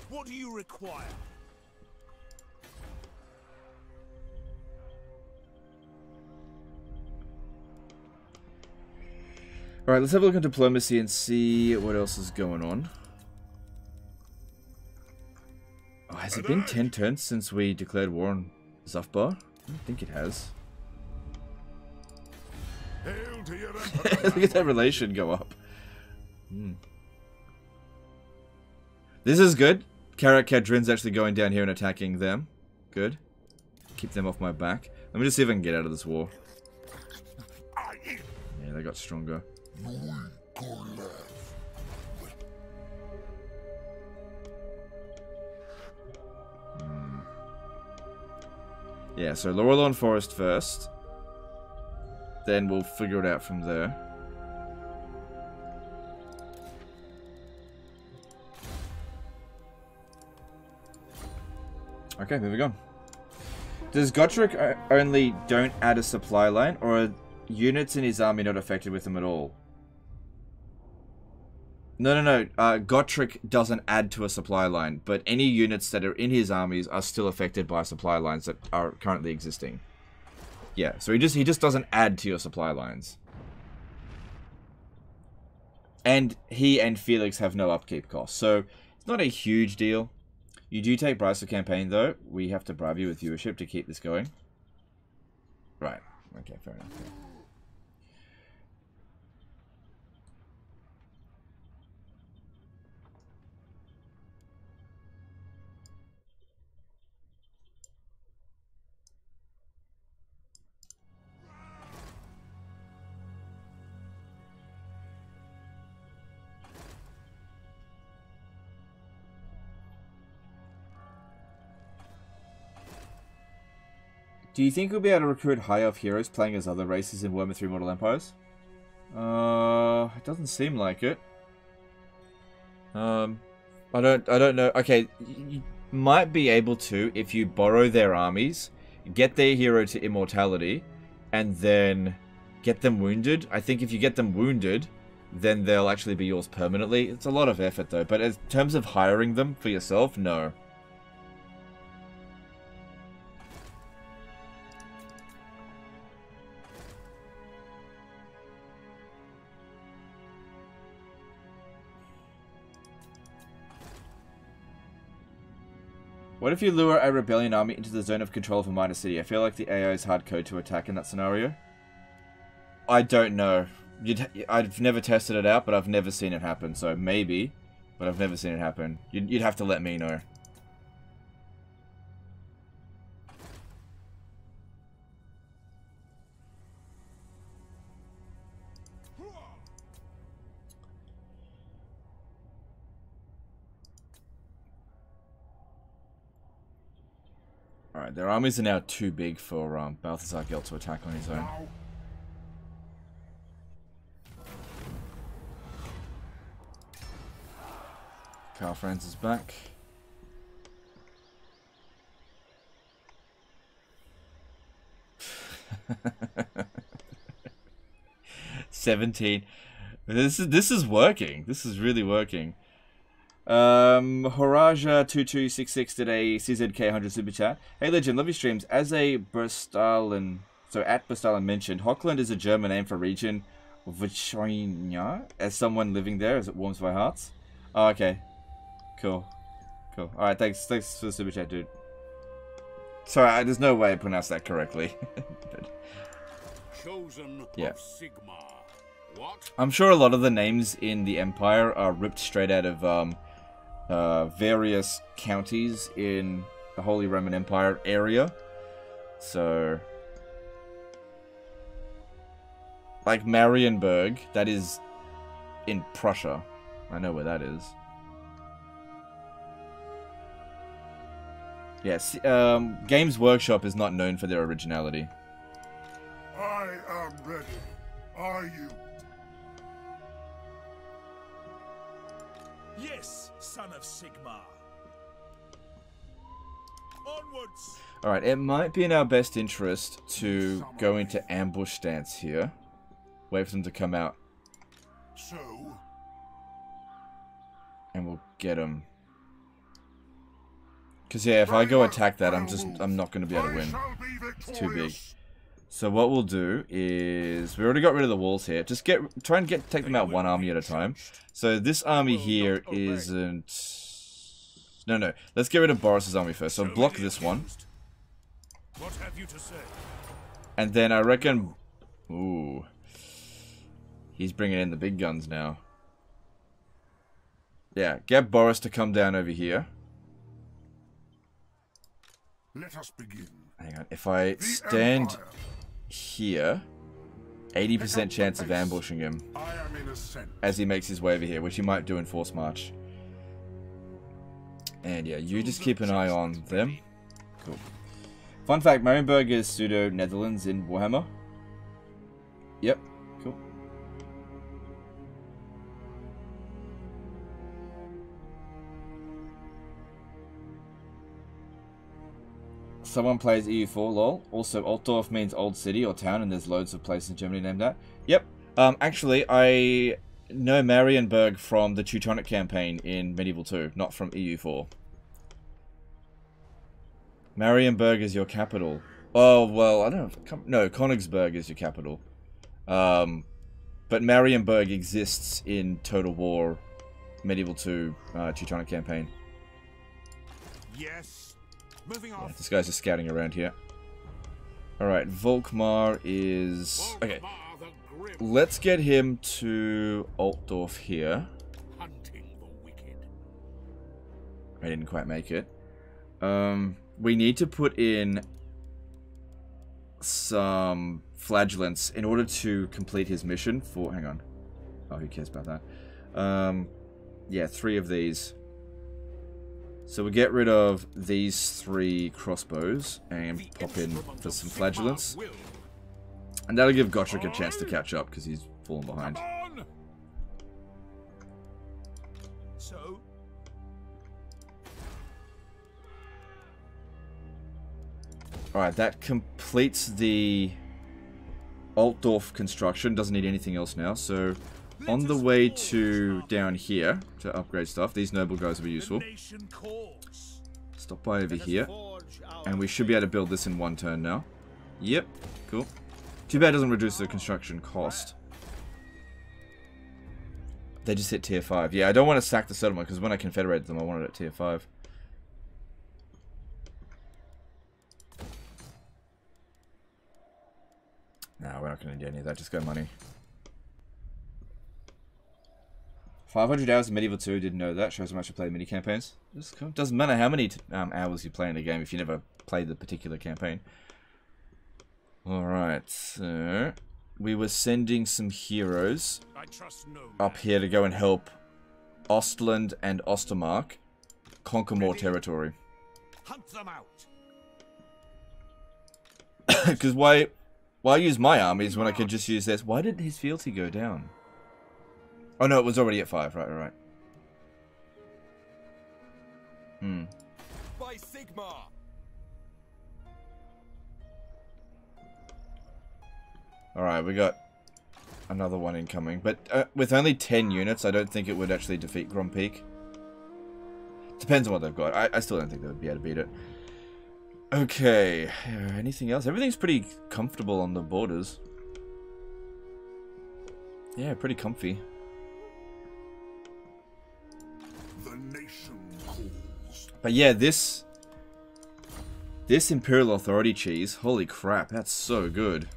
D: What do you require?
A: Alright, let's have a look at diplomacy and see what else is going on. Oh, has it been 10 turns since we declared war on Zufbar? I don't think it has.
B: Hail to your
A: Look at that relation go up. Hmm. This is good. Karak Kadrin's actually going down here and attacking them. Good. Keep them off my back. Let me just see if I can get out of this war. Yeah, they got stronger. Hmm. Yeah, so Laurelorn Forest first. Then we'll figure it out from there. Okay, there we go. Does Gotrek only don't add a supply line, or are units in his army not affected with them at all? No, no, no. Uh, Gotrek doesn't add to a supply line, but any units that are in his armies are still affected by supply lines that are currently existing. Yeah, so he just he just doesn't add to your supply lines. And he and Felix have no upkeep costs, so it's not a huge deal. You do take bribes for campaign, though. We have to bribe you with viewership to keep this going. Right. Okay, fair enough. Do you think we'll be able to recruit high elf heroes playing as other races in Warhammer 3 Mortal Empires? Uh, it doesn't seem like it. Um, I don't, I don't know. Okay, y- y- might be able to if you borrow their armies, get their hero to immortality, and then get them wounded. I think if you get them wounded, then they'll actually be yours permanently. It's a lot of effort though, but in terms of hiring them for yourself, no. What if you lure a rebellion army into the zone of control of a minor city? I feel like the AI is hard code to attack in that scenario. I don't know. You'd, I've never tested it out, but I've never seen it happen. So maybe, but I've never seen it happen. You'd, you'd have to let me know. Their armies are now too big for um, Balthasar Gelt to attack on his own. Karl Franz is back. Seventeen. This is this is working. This is really working. Um, Horaja2266 did a CZK100 super chat. Hey Legend, love your streams. As a Burstalin, so at Burstalin mentioned, Hochland is a German name for region Vichina, as someone living there, as it warms my hearts. Oh, okay. Cool. Cool. Alright, thanks thanks for the super chat, dude. Sorry, I, there's no way I pronounced that correctly.
D: Chosen
A: Yeah.
D: of Sigmar. What?
A: I'm sure a lot of the names in the Empire are ripped straight out of um, uh, various counties in the Holy Roman Empire area. So, like Marienburg, that is in Prussia. I know where that is. Yes, um, Games Workshop is not known for their originality.
B: I am ready. Are you?
I: Yes, son of Sigmar. Onwards!
A: Alright, it might be in our best interest to go into ambush stance here. Wait for them to come out,
B: So,
A: and we'll get them. Because, yeah, if I go attack that, I'm just, I'm not going to be able to win. It's too big. So what we'll do is, we already got rid of the walls here. Just get, try and get, take them out one army at a time. So this army here isn't... No, no. Let's get rid of Boris's army first. So block this one.
D: What have you to say?
A: And then I reckon... Ooh. He's bringing in the big guns now. Yeah, get Boris to come down over here.
B: Let us begin.
A: Hang on. If I
B: The
A: stand
B: Empire.
A: Here, 80% chance of ambushing him
B: I am in
A: as he makes his way over here, which he might do in Force March. And yeah, you just keep an eye on them. Cool. Fun fact, Marienburg is pseudo Netherlands in Warhammer. Yep, Someone plays EU4, lol. Also, Altdorf means old city or town, and there's loads of places in Germany named that. Yep. Um, actually, I know Marienburg from the Teutonic campaign in Medieval 2, not from EU4. Marienburg is your capital. Oh, well, I don't know. No, Königsberg is your capital. Um, but Marienburg exists in Total War Medieval 2 uh, Teutonic campaign.
D: Yes. Moving
A: Yeah,
D: off.
A: this guy's just scouting around here. Alright, Volkmar is... Okay,
D: Volkmar the Grim,
A: let's get him to Altdorf here.
D: hunting the wicked.
A: I didn't quite make it. Um, we need to put in some flagellants in order to complete his mission for... Hang on. Oh, who cares about that? Um, yeah, three of these. So we get rid of these three crossbows and pop in for some flagellants. And that'll give Gotrek a chance to catch up because he's fallen behind.
I: So.
A: Alright, that completes the Altdorf construction. Doesn't need anything else now, so on the way to down here to upgrade stuff, these noble guys will be useful. Stop by over here. And we should be able to build this in one turn now. Yep, cool. Too bad it doesn't reduce the construction cost. They just hit tier 5. Yeah, I don't want to sack the settlement because when I confederated them, I wanted it at tier 5. No, we're not going to do any of that. Just go money. 500 hours of Medieval 2, didn't know that. Shows how much you play mini campaigns. Cool. Doesn't matter how many um, hours you play in a game if you never played the particular campaign. Alright, so... We were sending some heroes
D: no
A: up here to go and help Ostland and Ostermark conquer more territory.
D: Hunt them out.
A: Because why, why use my armies when I could just use this? Why did his fealty go down? Oh no, it was already at five. Right, right, right. Hmm.
I: By Sigmar.
A: Alright, we got another one incoming. But uh, with only 10 units, I don't think it would actually defeat Grompeak. Depends on what they've got. I, I still don't think they would be able to beat it. Okay, anything else? Everything's pretty comfortable on the borders. Yeah, pretty comfy. But yeah, this... This Imperial Authority cheese, holy crap, that's so good.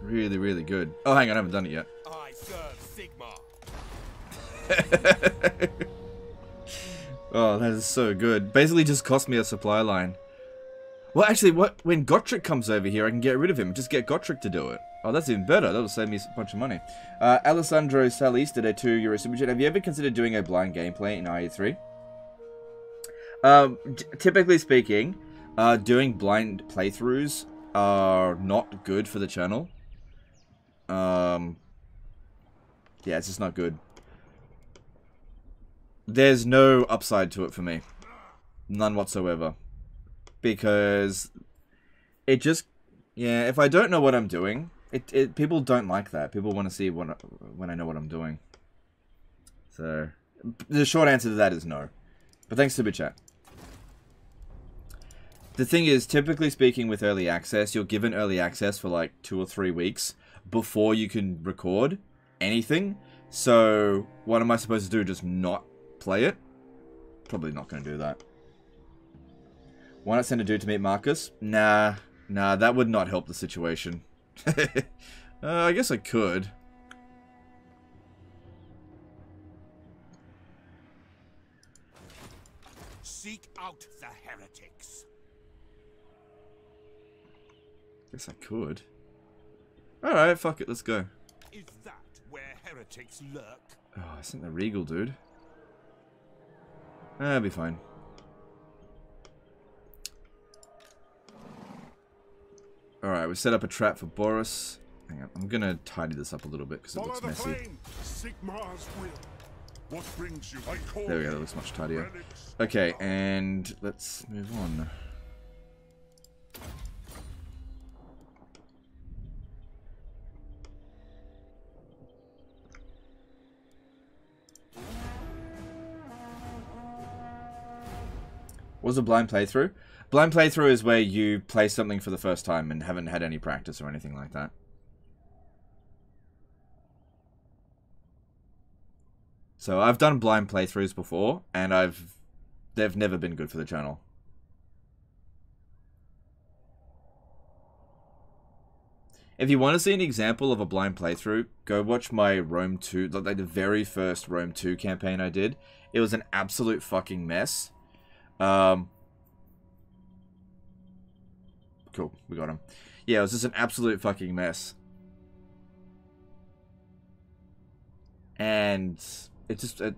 A: Really, really good. Oh, hang on, I haven't done it yet.
I: I serve
A: Sigmar. oh, that is so good. Basically just cost me a supply line. Well, actually, what when Gotrek comes over here, I can get rid of him. Just get Gotrek to do it. Oh, that's even better. That'll save me a bunch of money. Uh, Alessandro Salis did a 2 euro super chat. Have you ever considered doing a blind gameplay in IE3? Um, typically speaking, uh, doing blind playthroughs are not good for the channel. Um, yeah, it's just not good. There's no upside to it for me. None whatsoever. Because it just, yeah, if I don't know what I'm doing, it, it people don't like that. People want to see when, when I know what I'm doing. So, the short answer to that is no. But thanks to chat. The thing is, typically speaking with early access, you're given early access for like two or three weeks before you can record anything. So, what am I supposed to do? Just not play it? Probably not going to do that. Why not send a dude to meet Markus? Nah, nah, that would not help the situation. uh, I guess I could.
D: Seek out the heretics.
A: Guess I could. Alright, fuck it, let's go.
D: Is that where heretics lurk?
A: Oh, I sent the Regal, dude. That'll be fine. Alright, we set up a trap for Boris. Hang on, I'm gonna tidy this up a little bit because it looks
B: the
A: messy.
B: flame. Sigmar's will. What brings you? I call
A: There we go, that looks much tidier. Okay, and let's move on. Was a blind playthrough? Blind playthrough is where you play something for the first time and haven't had any practice or anything like that. So I've done blind playthroughs before, and I've they've never been good for the channel. If you want to see an example of a blind playthrough, go watch my Rome 2, like the very first Rome 2 campaign I did. It was an absolute fucking mess. Um, cool, we got him. Yeah, it was just an absolute fucking mess. And it just it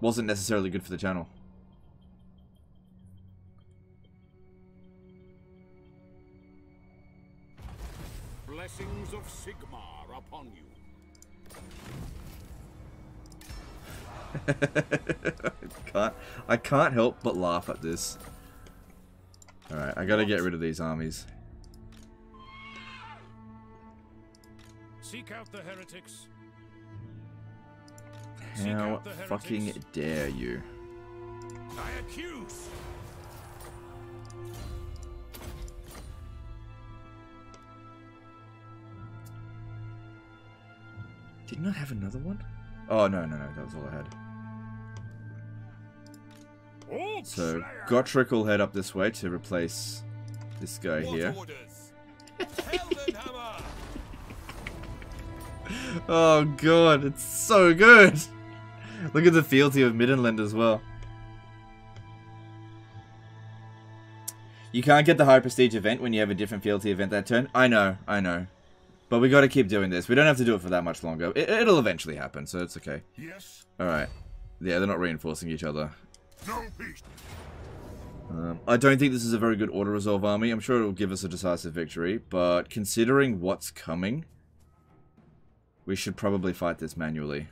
A: wasn't necessarily good for the channel.
D: Blessings of Sigmar upon you.
A: can't I can't help but laugh at this. Alright, I gotta get rid of these armies.
D: Seek out the heretics.
A: How fucking dare you?
D: I accuse.
A: Didn't I have another one? Oh, no, no, no, that was all I had. So. Gotrek will head up this way to replace this guy here. Oh god, it's so good! Look at the fealty of Middenland as well. You can't get the high prestige event when you have a different fealty event that turn. I know, I know. But we gotta keep doing this. We don't have to do it for that much longer. It, it'll eventually happen, so it's okay.
B: Yes?
A: Alright. Yeah, they're not reinforcing each other. Um, I don't think this is a very good auto resolve army. I'm sure it will give us a decisive victory, but considering what's coming, we should probably fight this manually.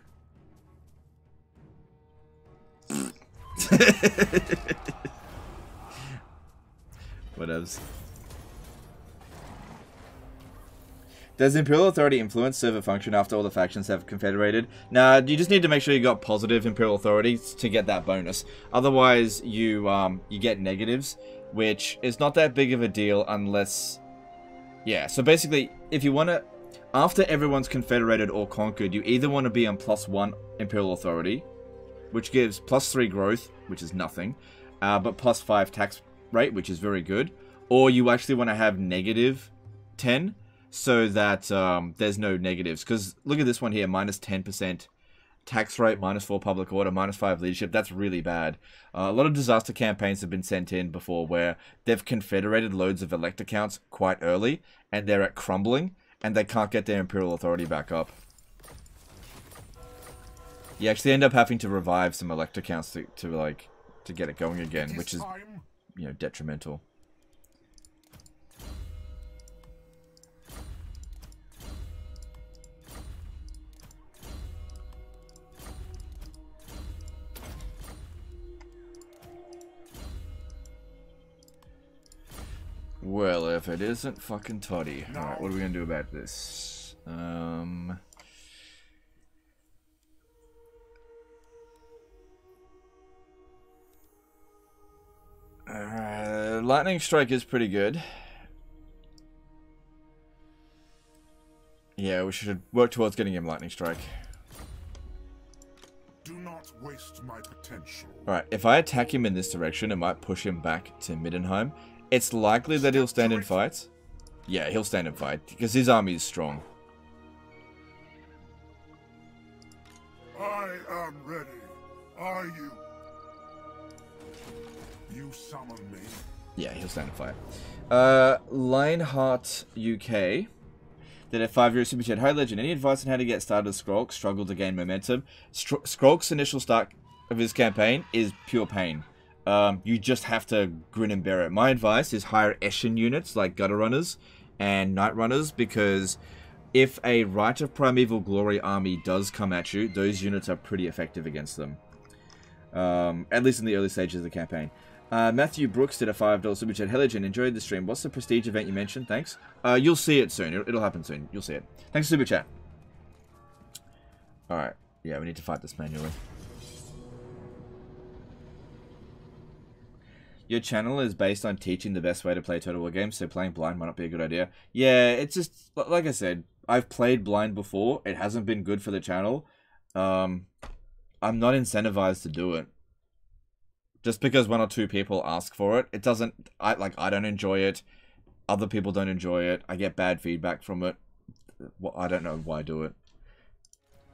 A: Whatevs. Does Imperial Authority influence server function after all the factions have confederated? Nah, you just need to make sure you got positive Imperial Authority to get that bonus. Otherwise, you um, you get negatives, which is not that big of a deal unless... Yeah, so basically, if you want to... After everyone's confederated or conquered, you either want to be on plus one Imperial Authority, which gives plus three growth, which is nothing, uh, but plus five tax rate, which is very good, or you actually want to have negative 10, so that um, there's no negatives. Because look at this one here, minus 10% tax rate, minus 4 public order, minus 5 leadership. That's really bad. Uh, a lot of disaster campaigns have been sent in before where they've confederated loads of elector counts quite early, and they're at crumbling, and they can't get their imperial authority back up. You actually end up having to revive some elector counts to, to like to get it going again, which is you know detrimental. Well, if it isn't fucking toddy. Alright, what are we gonna do about this? Um... Uh, lightning strike is pretty good. Yeah, we should work towards getting him lightning strike.
B: Do not waste my potential.
A: Alright, if I attack him in this direction, it might push him back to Middenheim. It's likely that he'll stand in fight. Yeah, he'll stand and fight, because his army is strong.
B: I am ready. Are you? You summon me.
A: Yeah, he'll stand and fight. Uh, Lionheart UK. Did a five year super chat. Hi Legend, any advice on how to get started with Skrolk? Struggle to gain momentum. Str Skrolk's initial start of his campaign is pure pain. Um, you just have to grin and bear it. My advice is hire Eshin units like Gutter Runners and Night Runners because if a Rite of Primeval Glory army does come at you, those units are pretty effective against them. Um, at least in the early stages of the campaign. Uh, Matthew Brooks did a $5 super chat. Hello, Jen. Enjoyed the stream. What's the prestige event you mentioned? Thanks. Uh, you'll see it soon. It'll, it'll happen soon. You'll see it. Thanks, super chat. Alright. Yeah, we need to fight this manually. Your channel is based on teaching the best way to play Total War games, so playing blind might not be a good idea. Yeah, it's just, like I said, I've played blind before. It hasn't been good for the channel. Um, I'm not incentivized to do it just because one or two people ask for it, it doesn't. I like. I don't enjoy it. Other people don't enjoy it. I get bad feedback from it. Well, I don't know why do it.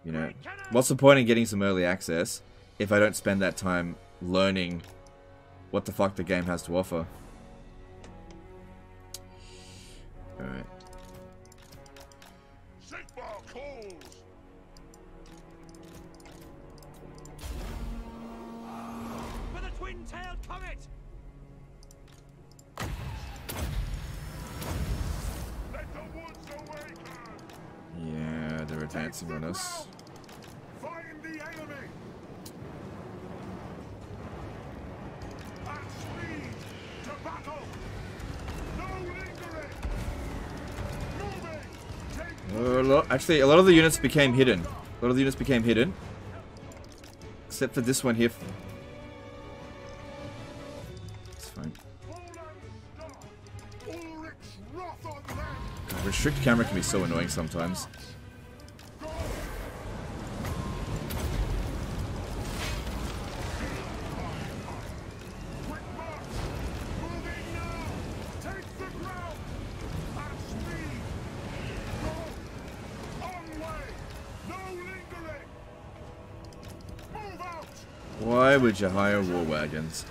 A: You know, what's the point in getting some early access if I don't spend that time learning what the fuck the game has to offer? All right.
B: Sigmar calls.
I: For the twin-tailed comet!
B: Let the woods awaken.
A: Yeah, they're advancing on us.
B: Find the enemy. Lot, actually, a lot of the units became hidden. A lot of the units became hidden. Except for this one here. It's fine. God, restrict camera can be so annoying sometimes. Would war wagons?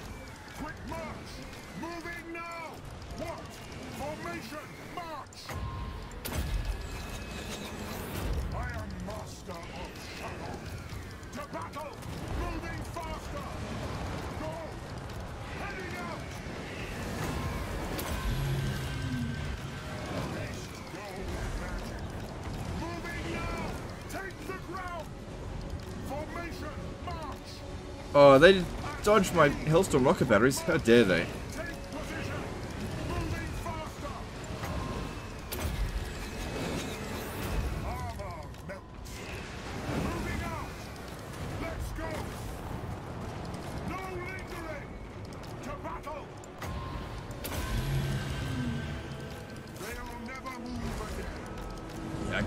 B: They dodged my Hellstorm rocket batteries. How dare they?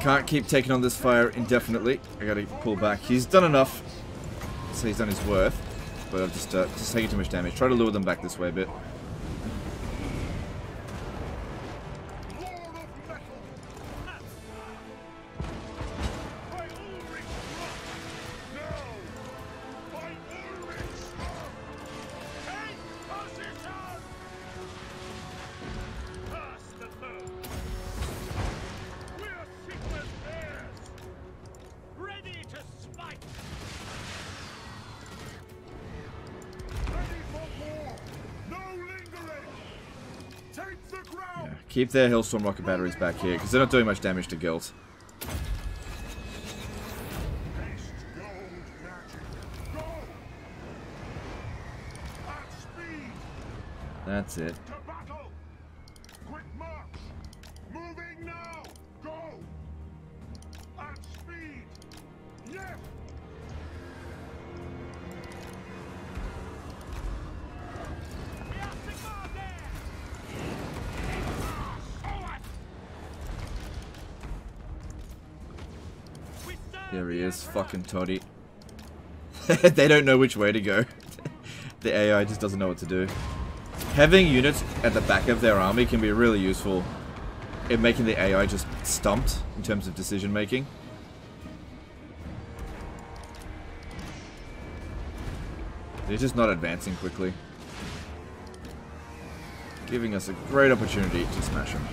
B: Can't keep taking on this fire indefinitely. I gotta pull back. He's done enough. So he's done his worth. But I've just, uh, just taking too much damage. Try to lure them back this way a bit. Keep their Hellstorm rocket batteries back here, because they're not doing much damage to
A: speed
B: That's it. Fucking Toddy. they don't know which way to go. the AI just doesn't know what to do. Having units at the back of their army can be really useful in making the AI just stumped in terms of decision making. They're just not advancing quickly. Giving us a great opportunity to smash them.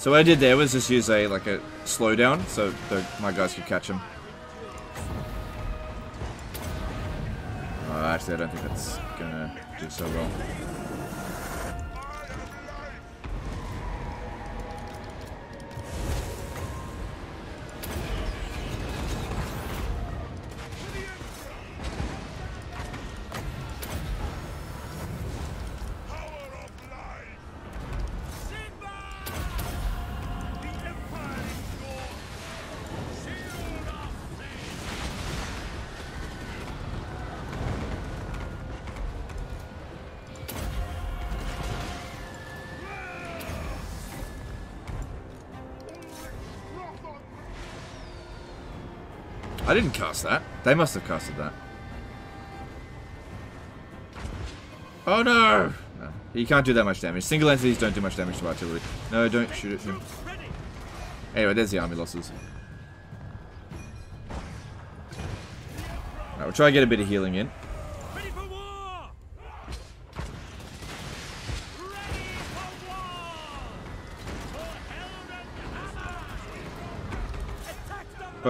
B: So what I did there was just use a like a slowdown so the, my guys could catch him. Oh, uh, actually, I don't think that's gonna do so well.
A: I didn't cast that. They must have casted that. Oh no! no! He can't do that much damage. Single entities don't do much damage to artillery. No, don't shoot at him. Anyway, there's the army losses. Right, we'll try and get a bit of healing in.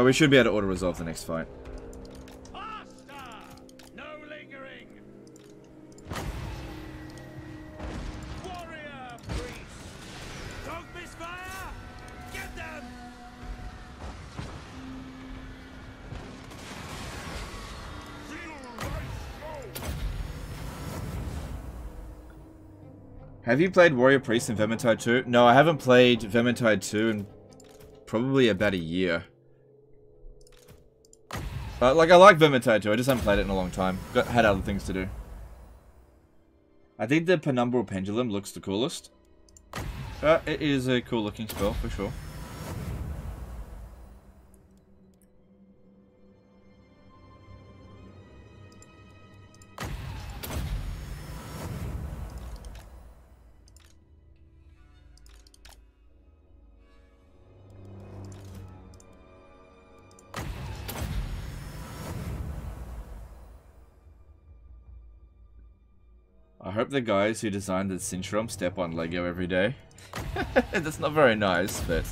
A: But we should be able to auto-resolve the next fight. Have you played Warrior Priest in Vermintide 2? No, I haven't played Vermintide 2 in probably about a year. Uh, like, I like Vermintide 2, I just haven't played it in a long time. Got, had other things to do. I think the Penumbral Pendulum looks the coolest. Uh, it is a cool looking spell, for sure. The guys who designed the Synchrom step on Lego every day. That's not very nice, but...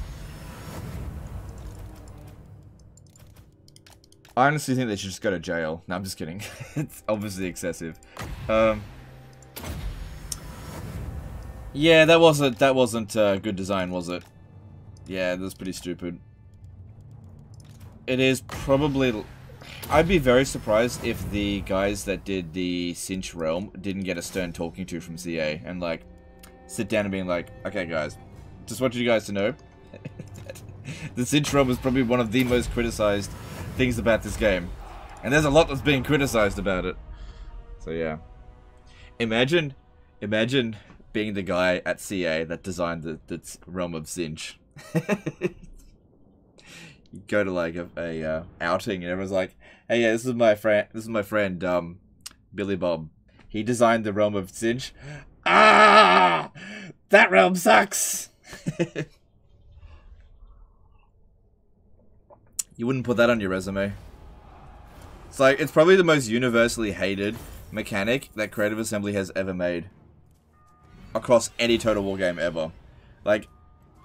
A: I honestly think they should just go to jail. No, I'm just kidding. it's obviously excessive. Um... Yeah, that wasn't that wasn't uh, good design, was it? Yeah, that was pretty stupid. It is probably I'd be very surprised if the guys that did the Tzeentch Realm didn't get a stern talking to from CA and like sit down and being like, okay guys, just want you guys to know the Tzeentch Realm is probably one of the most criticized things about this game. And there's a lot that's being criticized about it. So yeah. Imagine imagine being the guy at CA that designed the, the Realm of Tzeentch. you go to like a, a uh, outing and everyone's like, "Hey, yeah, this is my friend. This is my friend, um, Billy Bob. He designed the realm of Tzeentch. Ah, that realm sucks." you wouldn't put that on your resume. It's like it's probably the most universally hated mechanic that Creative Assembly has ever made across any Total War game ever. Like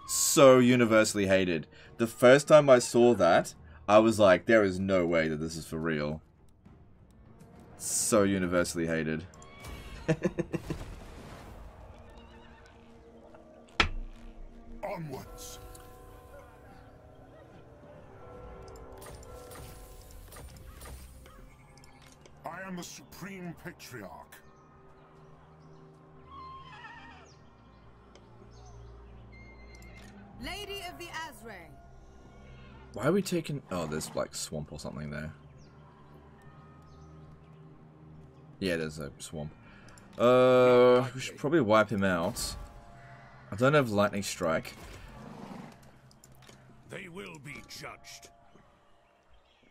A: so universally hated. The first time I saw that, I was like, there is no way that this is for real. So universally hated.
B: Onwards. I am the Supreme Patriarch.
E: Lady of the Azray.
A: Why are we taking... Oh, there's like swamp or something there. Yeah, there's a swamp. Uh, we should probably wipe him out. I don't have lightning strike.
C: They will be judged.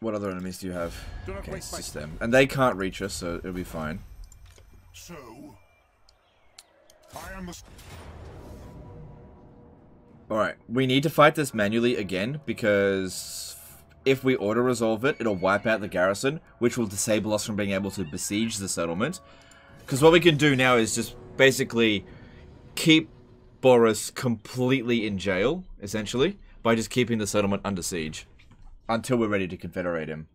A: What other enemies do you have?
G: Do
A: Okay, it's just them. And they can't reach us, so it'll be fine.
B: So, I am the.
A: Alright, we need to fight this manually again, because if we auto-resolve it, it'll wipe out the garrison, which will disable us from being able to besiege the settlement. Because what we can do now is just basically keep Boris completely in jail, essentially, by just keeping the settlement under siege. Until we're ready to confederate him.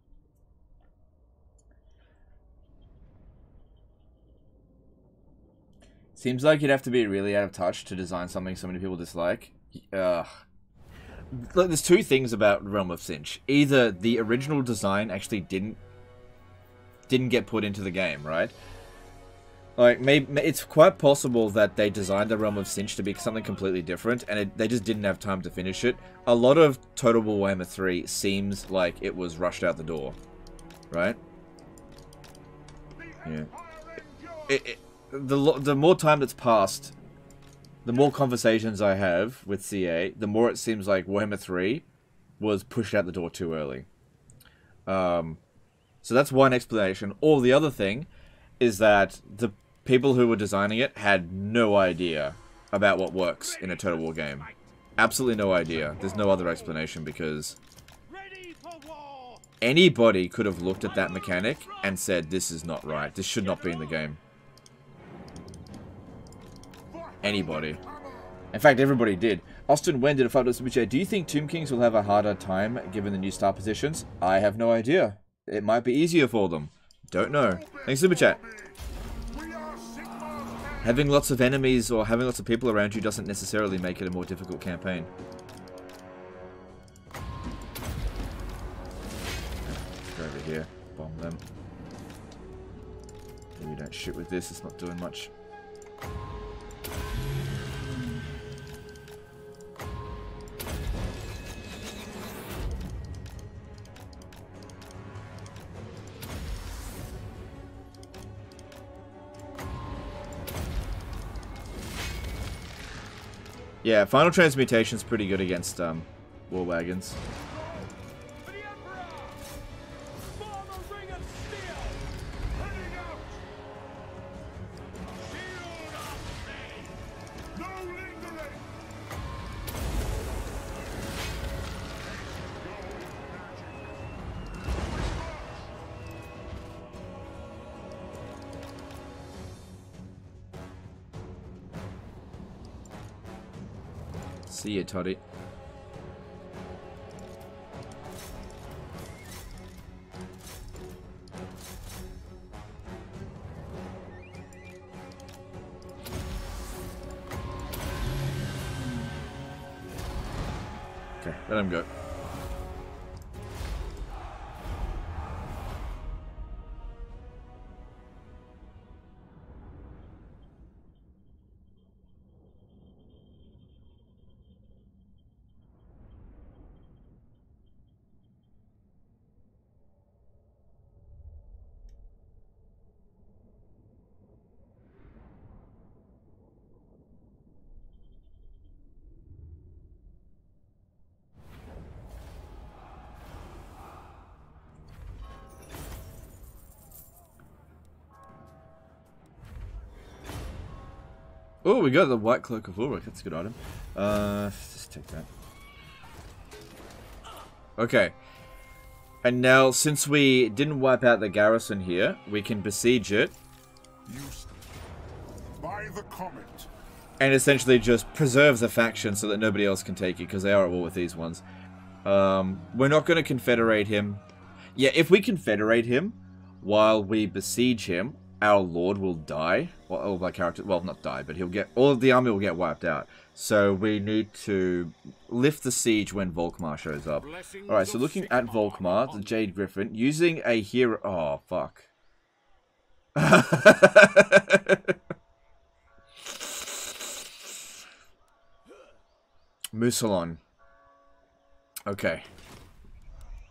A: Seems like you'd have to be really out of touch to design something so many people dislike. Look, there's two things about Realm of Tzeentch. Either the original design actually didn't didn't get put into the game, right? Like, maybe it's quite possible that they designed the Realm of Tzeentch to be something completely different, and it, they just didn't have time to finish it. A lot of Total War Warhammer 3 seems like it was rushed out the door, right? Yeah. It, it, the the more time that's passed, the more conversations I have with CA, the more it seems like Warhammer 3 was pushed out the door too early. Um, so that's one explanation. Or the other thing is that the people who were designing it had no idea about what works in a Total War game. Absolutely no idea. There's no other explanation because anybody could have looked at that mechanic and said, this is not right. This should not be in the game. Anybody. In fact, everybody did. Austin Wen did a $5 super chat. Do you think Tomb Kings will have a harder time given the new star positions? I have no idea. It might be easier for them. Don't know. Thanks, super chat. Having lots of enemies or having lots of people around you doesn't necessarily make it a more difficult campaign. Go over here, bomb them. Maybe don't shoot with this, it's not doing much. Yeah, Final Transmutation's pretty good against um, War Wagons. You, Toddy. Okay, let him go. Oh, we got the White Cloak of Ulric. That's a good item. Uh, just take that. Okay. And now, since we didn't wipe out the garrison here, we can besiege it.
B: By the comet.
A: And essentially just preserve the faction so that nobody else can take it, because they are at war with these ones. Um, we're not going to confederate him. Yeah, if we confederate him while we besiege him, our lord will die. Well, all of our characters, well, not die, but he'll get, all of the army will get wiped out. So we need to lift the siege when Volkmar shows up. Alright, so looking at Volkmar, the Jade Griffin, using a hero, oh, fuck. Musalon. Okay.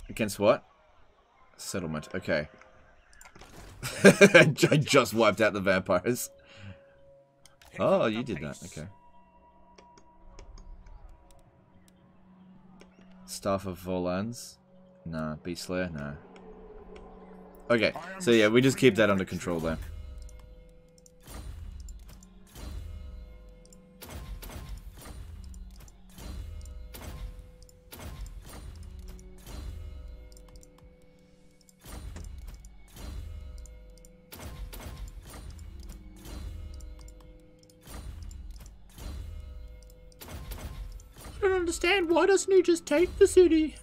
A: Against what? Settlement. Okay. I just wiped out the vampires. Oh, you did that. Okay. Staff of Volans. Nah. Beast Slayer? Nah. Okay. So yeah, we just keep that under control there.
K: He just take the city?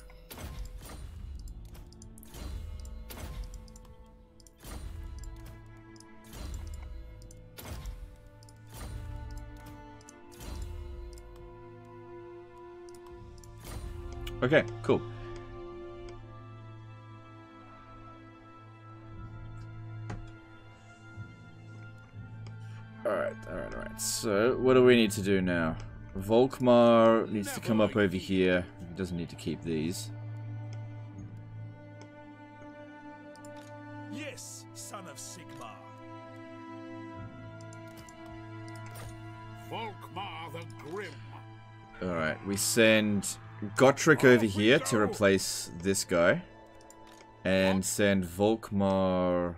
A: Okay, cool. Alright, alright, alright. So, what do we need to do now? Volkmar needs to come up over here. He doesn't need to keep these.
C: Yes, son of Sigmar.
D: Volkmar the Grim.
A: Alright, we send Gotrek over here to replace this guy. and send Volkmar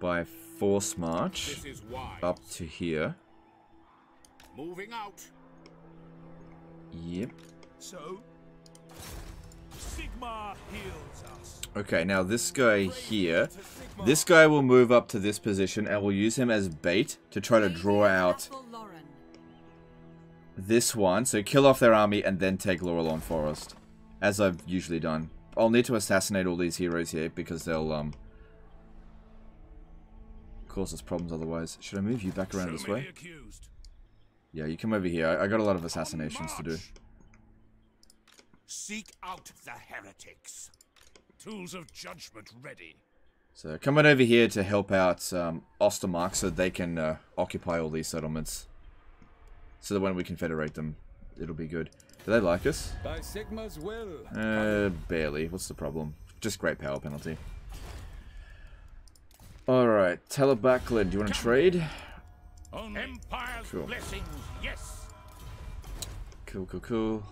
A: by force march
D: This is wise.
A: up to here.
D: Moving out.
A: Yep.
D: So, Sigmar heals us.
A: Okay, now this guy here, this guy will move up to this position and we'll use him as bait to try to draw out this one. So kill off their army and then take Laurel Laurelorn Forest, as I've usually done. I'll need to assassinate all these heroes here because they'll um cause us problems otherwise. Should I move you back around
D: So
A: this way?
D: accused.
A: Yeah, you come over here. I, I got a lot of assassinations to do.
D: Seek out the heretics. Tools of judgment ready.
A: So come on over here to help out um, Ostermark so they can uh, occupy all these settlements. So that when we confederate them, it'll be good. Do they like us?
F: By Sigmar's will.
A: Uh, barely. What's the problem? Just great power penalty. Alright, Talabecland, do you want to trade?
D: Empire's
A: Cool.
D: blessings, yes.
A: Cool, cool, cool.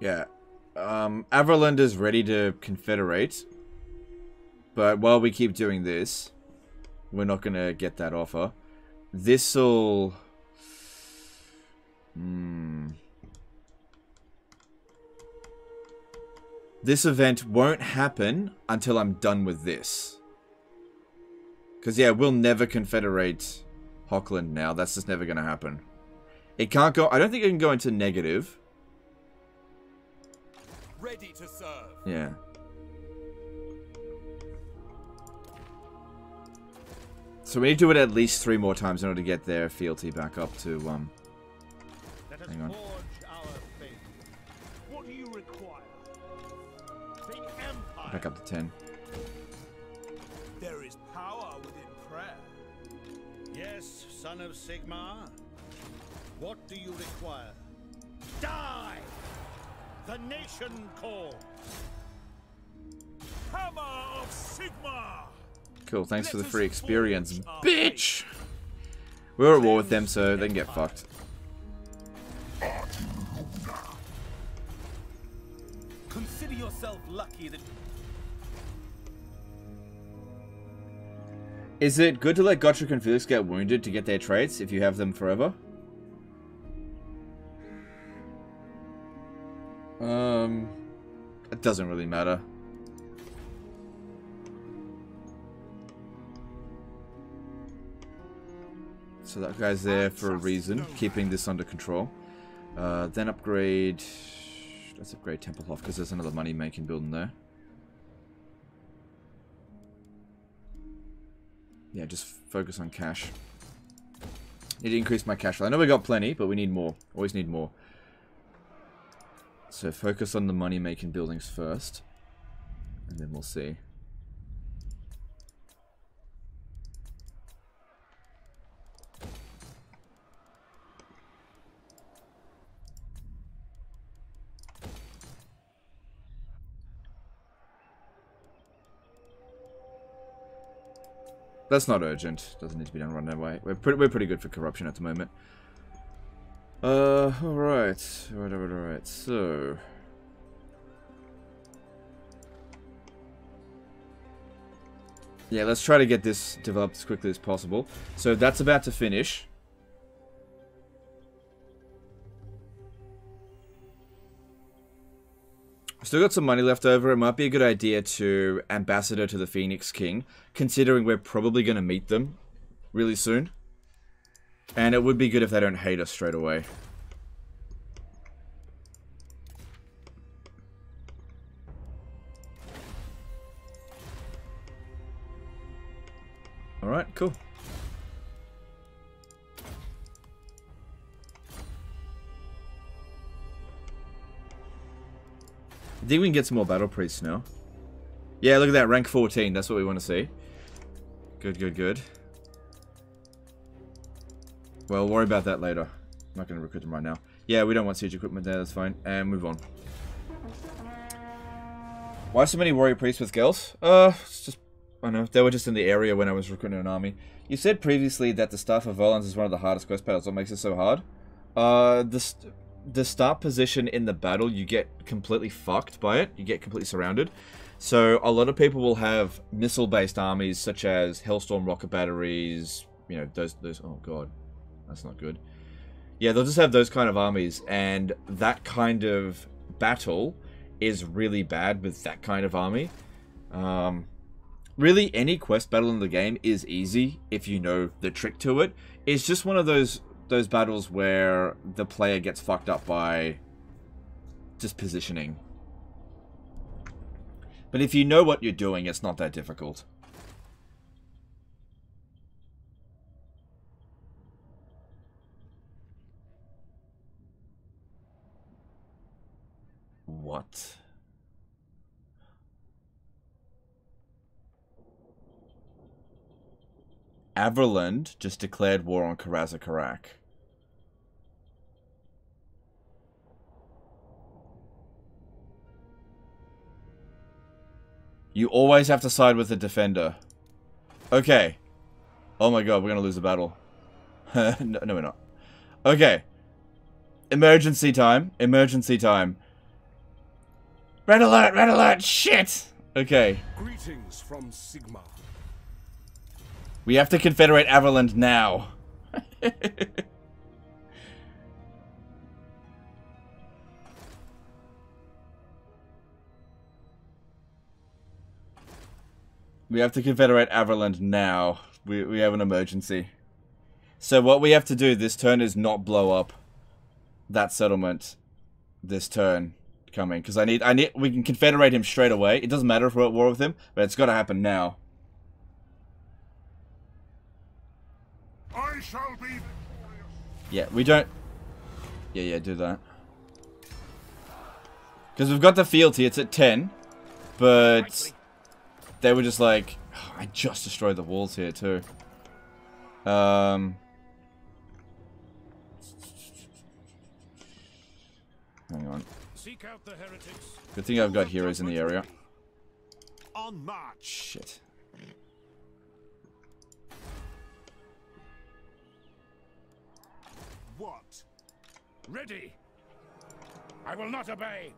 A: Yeah. Um, Averland is ready to confederate. But while we keep doing this, we're not going to get that offer. This'll... Hmm... This event won't happen until I'm done with this. Because, yeah, we'll never confederate Hochland now. That's just never going to happen. It can't go... I don't think it can go into negative.
I: Ready to serve.
A: Yeah. So we need to do it at least three more times in order to get their fealty back up to, um... Hang on.
G: forge our fate.
D: What do you require? The Empire.
A: Back up to 10.
J: Son of Sigmar. What do you require? Die! The nation calls.
D: Hammer of Sigmar.
A: Cool, thanks for the free experience, bitch! We're at war with them, so they can get fucked.
I: Consider yourself lucky that
A: Is it good to let Gotrek and Felix get wounded to get their traits if you have them forever? Um, it doesn't really matter. So that guy's there for a reason, keeping this under control. Uh, then upgrade... Let's upgrade Templehof, because there's another money-making building there. Yeah, just focus on cash. Need to increase my cash flow. I know we got plenty, but we need more. Always need more. So focus on the money-making buildings first. And then we'll see. That's not urgent. Doesn't need to be done right away. We're pretty, we're pretty good for corruption at the moment. Uh, alright. Alright, alright, alright. So... Yeah, let's try to get this developed as quickly as possible. So that's about to finish. Still got some money left over. It might be a good idea to ambassador to the Phoenix King, considering we're probably going to meet them really soon. And it would be good if they don't hate us straight away. Alright, cool. I think we can get some more battle priests now. Yeah, look at that, rank 14. That's what we want to see. Good, good, good. Well, worry about that later. I'm not going to recruit them right now. Yeah, we don't want siege equipment there. That's fine. And move on. Why so many warrior priests with girls? Uh, it's just... I don't know. They were just in the area when I was recruiting an army. You said previously that the Staff of Volans is one of the hardest quest battles. What makes it so hard? Uh, the... The start position in the battle, you get completely fucked by it. You get completely surrounded. So a lot of people will have missile-based armies such as Hellstorm rocket batteries, you know, those those oh god. That's not good. Yeah, they'll just have those kind of armies and that kind of battle is really bad with that kind of army. Um, really, any quest battle in the game is easy if you know the trick to it. It's just one of those those battles where the player gets fucked up by just positioning. But if you know what you're doing, it's not that difficult. What? Averland just declared war on Karaz-a-Karak. You always have to side with the defender. Okay. Oh my god, we're gonna lose the battle. no, no, we're not. Okay. Emergency time. Emergency time. Red alert, red alert, shit! Okay.
D: Greetings from Sigmar.
A: We have to confederate Averland now. we have to confederate Averland now. We, we have an emergency. So what we have to do this turn is not blow up that settlement this turn coming. Because I need, I need, we can confederate him straight away. It doesn't matter if we're at war with him, but it's got to happen now.
B: I shall be
A: Yeah, we don't... Yeah, yeah, do that. Because we've got the fealty, it's at 10. But... They were just like... Oh, I just destroyed the walls here, too. Um... Hang on.
D: Seek out the heretics.
A: Good thing I've got heroes in the area.
C: On march.
A: Shit.
D: What? Ready. I will not obey.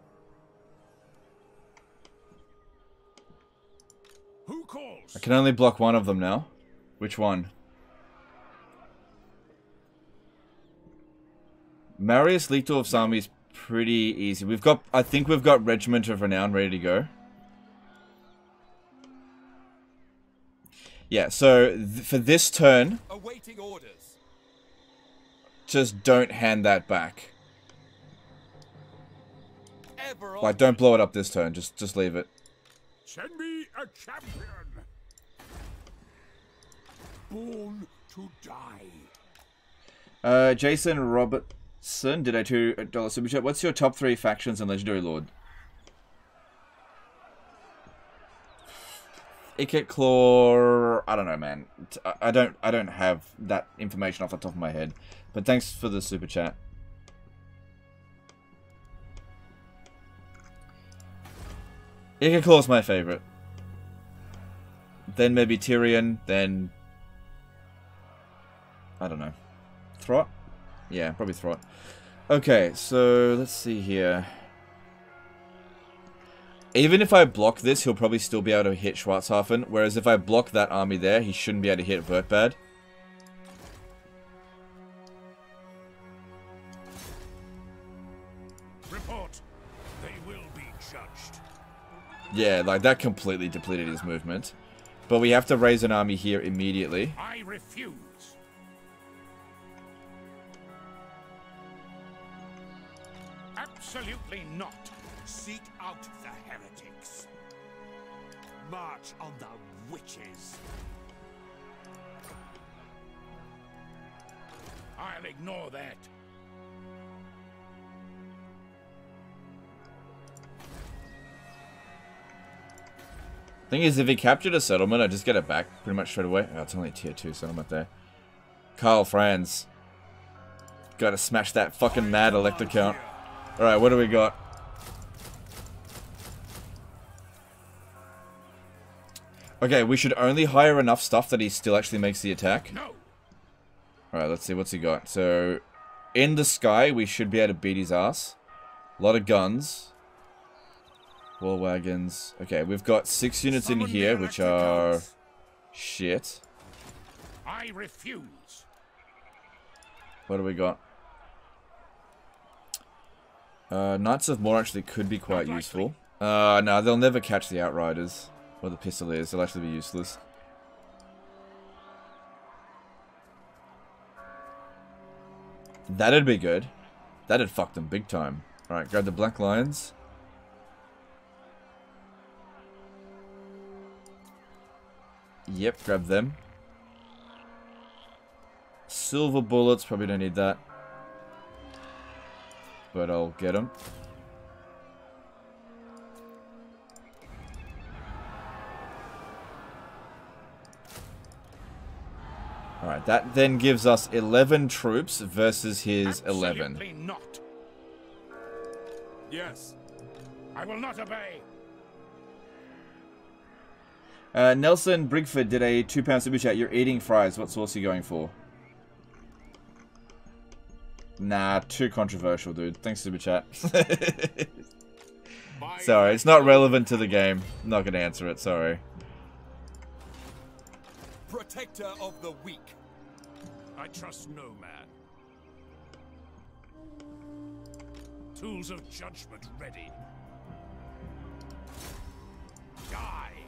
D: Who calls?
A: I can only block one of them now. Which one? Marius Leitdorf's army is pretty easy. We've got, I think we've got Regiment of Renown ready to go. Yeah, so th for this turn, just don't hand that back. Like, don't blow it up this turn. Just, just leave it.
D: A champion. Born to die.
A: Uh, Jason Robertson did a two dollar super chat. What's your top three factions in Legendary Lord? Ikit Claw. I don't know, man. I I don't. I don't have that information off the top of my head. But thanks for the super chat. Ikit Claw's my favorite. Then maybe Tyrion. Then I don't know. Throt? Yeah, probably Throt. Okay, so let's see here. Even if I block this, he'll probably still be able to hit Schwarzhafen, whereas if I block that army there, he shouldn't be able to hit Wurtbad.
D: Report. They will be judged.
A: Yeah, like that completely depleted his movement. But we have to raise an army here immediately.
D: I refuse. Absolutely not.
C: Seek out the heretics. March on the witches.
D: I'll ignore that.
A: Thing is, if he captured a settlement, I just get it back pretty much straight away. Oh, it's only tier 2 settlement there. Karl Franz. Gotta smash that fucking mad elector count. Alright, what do we got? Okay, we should only hire enough stuff that he still actually makes the attack.
D: No.
A: Alright, let's see what's he got. So, in the sky, we should be able to beat his ass. A lot of guns. Wall wagons. Okay, we've got six units in here, which are shit.
D: I refuse.
A: What do we got? Uh, Knights of More actually could be quite useful. Uh, no, they'll never catch the Outriders. Or the Pistoliers, they'll actually be useless. That'd be good. That'd fuck them big time. Alright, grab the Black Lions. Yep, grab them. Silver bullets, probably don't need that. But I'll get them. Alright, that then gives us 11 troops versus his 11.
D: Not. Yes. I will not obey.
A: Uh, Nelson Brigford did a £2 super chat. You're eating fries. What sauce are you going for? Nah, too controversial, dude. Thanks, super chat. sorry, it's not relevant to the game. I'm not going to answer it, sorry.
I: Protector of the weak.
D: I trust no man. Tools of judgment ready. Die.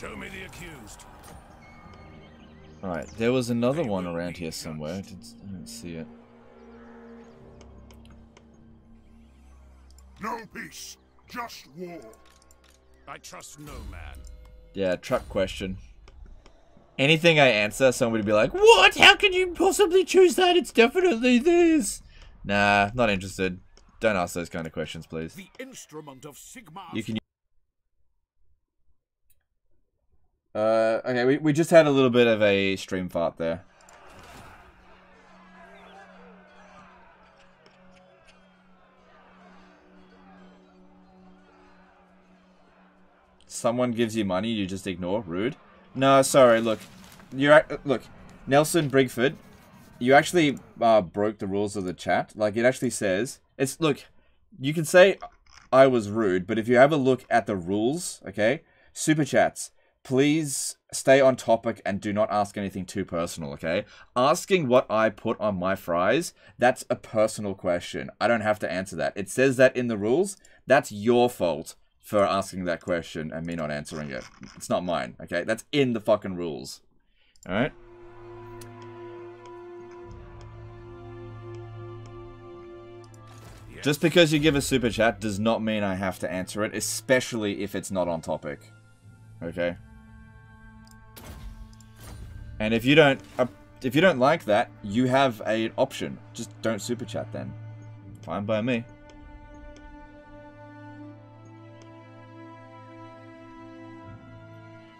D: Show me the accused.
A: Alright, there was another one around here somewhere. I didn't, I didn't see it.
B: No peace, just war.
D: I trust no man.
A: Yeah, truck question. Anything I answer, somebody would be like, What? How can you possibly choose that? It's definitely this. Nah, not interested. Don't ask those kind of questions, please.
D: The instrument of Sigmar.
A: You can. Uh, okay, we, we just had a little bit of a stream fart there. Someone gives you money, you just ignore. Rude. No, sorry. Look, you're look, Nelson Brigford. You actually uh, broke the rules of the chat. Like it actually says it's look. You can say I was rude, but if you have a look at the rules, okay, super chats. Please stay on topic and do not ask anything too personal, okay? Asking what I put on my fries, that's a personal question. I don't have to answer that. It says that in the rules. That's your fault for asking that question and me not answering it. It's not mine, okay? That's in the fucking rules. Alright? Just because you give a super chat does not mean I have to answer it, especially if it's not on topic. Okay? And if you don't uh, if you don't like that, you have an option. Just don't super chat then. Fine by me.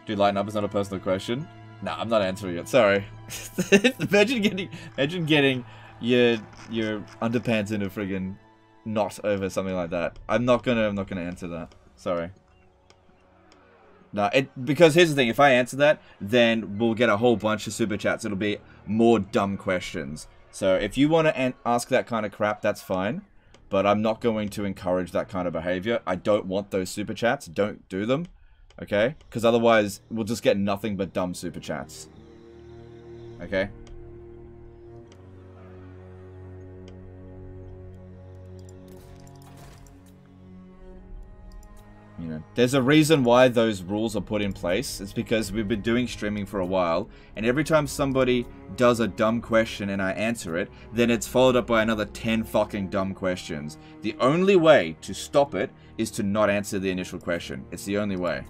A: Do lighten up is not a personal question. No, I'm not answering it. Sorry. imagine getting, imagine getting your your underpants in a friggin' knot over something like that. I'm not gonna, I'm not gonna answer that. Sorry. No, it because here's the thing. If I answer that, then we'll get a whole bunch of super chats. It'll be more dumb questions. So if you want to ask that kind of crap, that's fine. But I'm not going to encourage that kind of behavior. I don't want those super chats. Don't do them. Okay? Because otherwise, we'll just get nothing but dumb super chats. Okay? You know, there's a reason why those rules are put in place. It's because we've been doing streaming for a while, and every time somebody does a dumb question and I answer it, then it's followed up by another 10 fucking dumb questions. The only way to stop it is to not answer the initial question. It's the only way.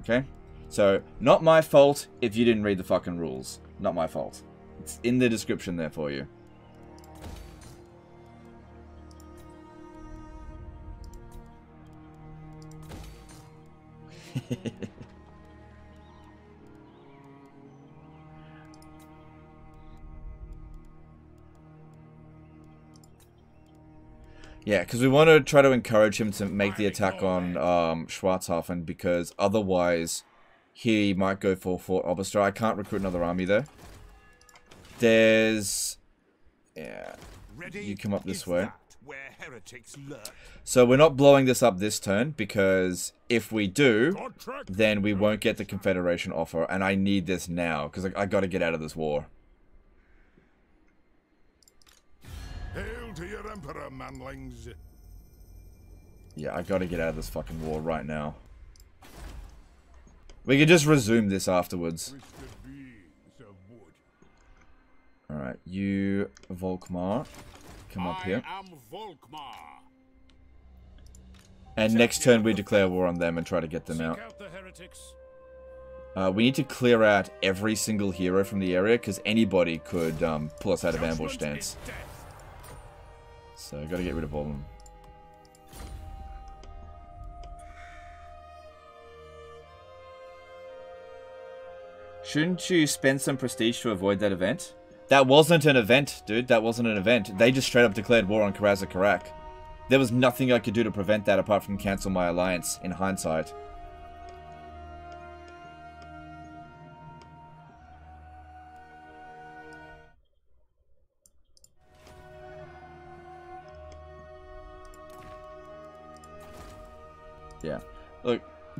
A: Okay? So, not my fault if you didn't read the fucking rules. Not my fault. It's in the description there for you. yeah, because we want to try to encourage him to make the attack on um, Schwarzhafen because otherwise he might go for Fort Oberstyre. I can't recruit another army there. There's... Yeah. You come up this way.
D: Heretics lurk.
A: So we're not blowing this up this turn because if we do, then we won't get the Confederation offer, and I need this now because I, I got to get out of this war.
B: Hail to your emperor, manlings.
A: Yeah, I got to get out of this fucking war right now. We can just resume this afterwards. Alright, you, Volkmar, come up here.
D: I am Volkmar.
A: And next turn we declare war on them and try to get them out. Uh, we need to clear out every single hero from the area because anybody could um, pull us out of ambush stance. So I gotta get rid of all of them. Shouldn't you spend some prestige to avoid that event? That wasn't an event, dude. That wasn't an event. They just straight up declared war on Karaz-a-Karak. There was nothing I could do to prevent that apart from cancel my alliance, in hindsight.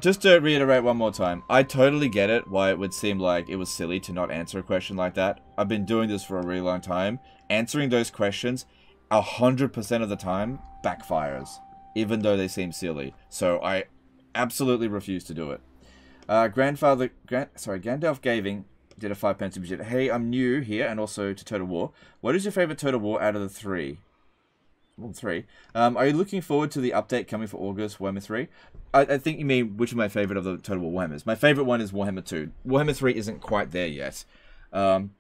A: Just to reiterate one more time, I totally get it why it would seem like it was silly to not answer a question like that. I've been doing this for a really long time. Answering those questions, 100% of the time, backfires, even though they seem silly. So I absolutely refuse to do it. Uh, grandfather, grand, sorry, Gandalf Gaming did a five pence budget. Hey, I'm new here and also to Total War. What is your favorite Total War out of the three? Well, three. Um, are you looking forward to the update coming for August Warhammer 3? I, I think you mean which is my favorite of the Total War Warhammers. My favorite one is Warhammer 2. Warhammer 3 isn't quite there yet. Um,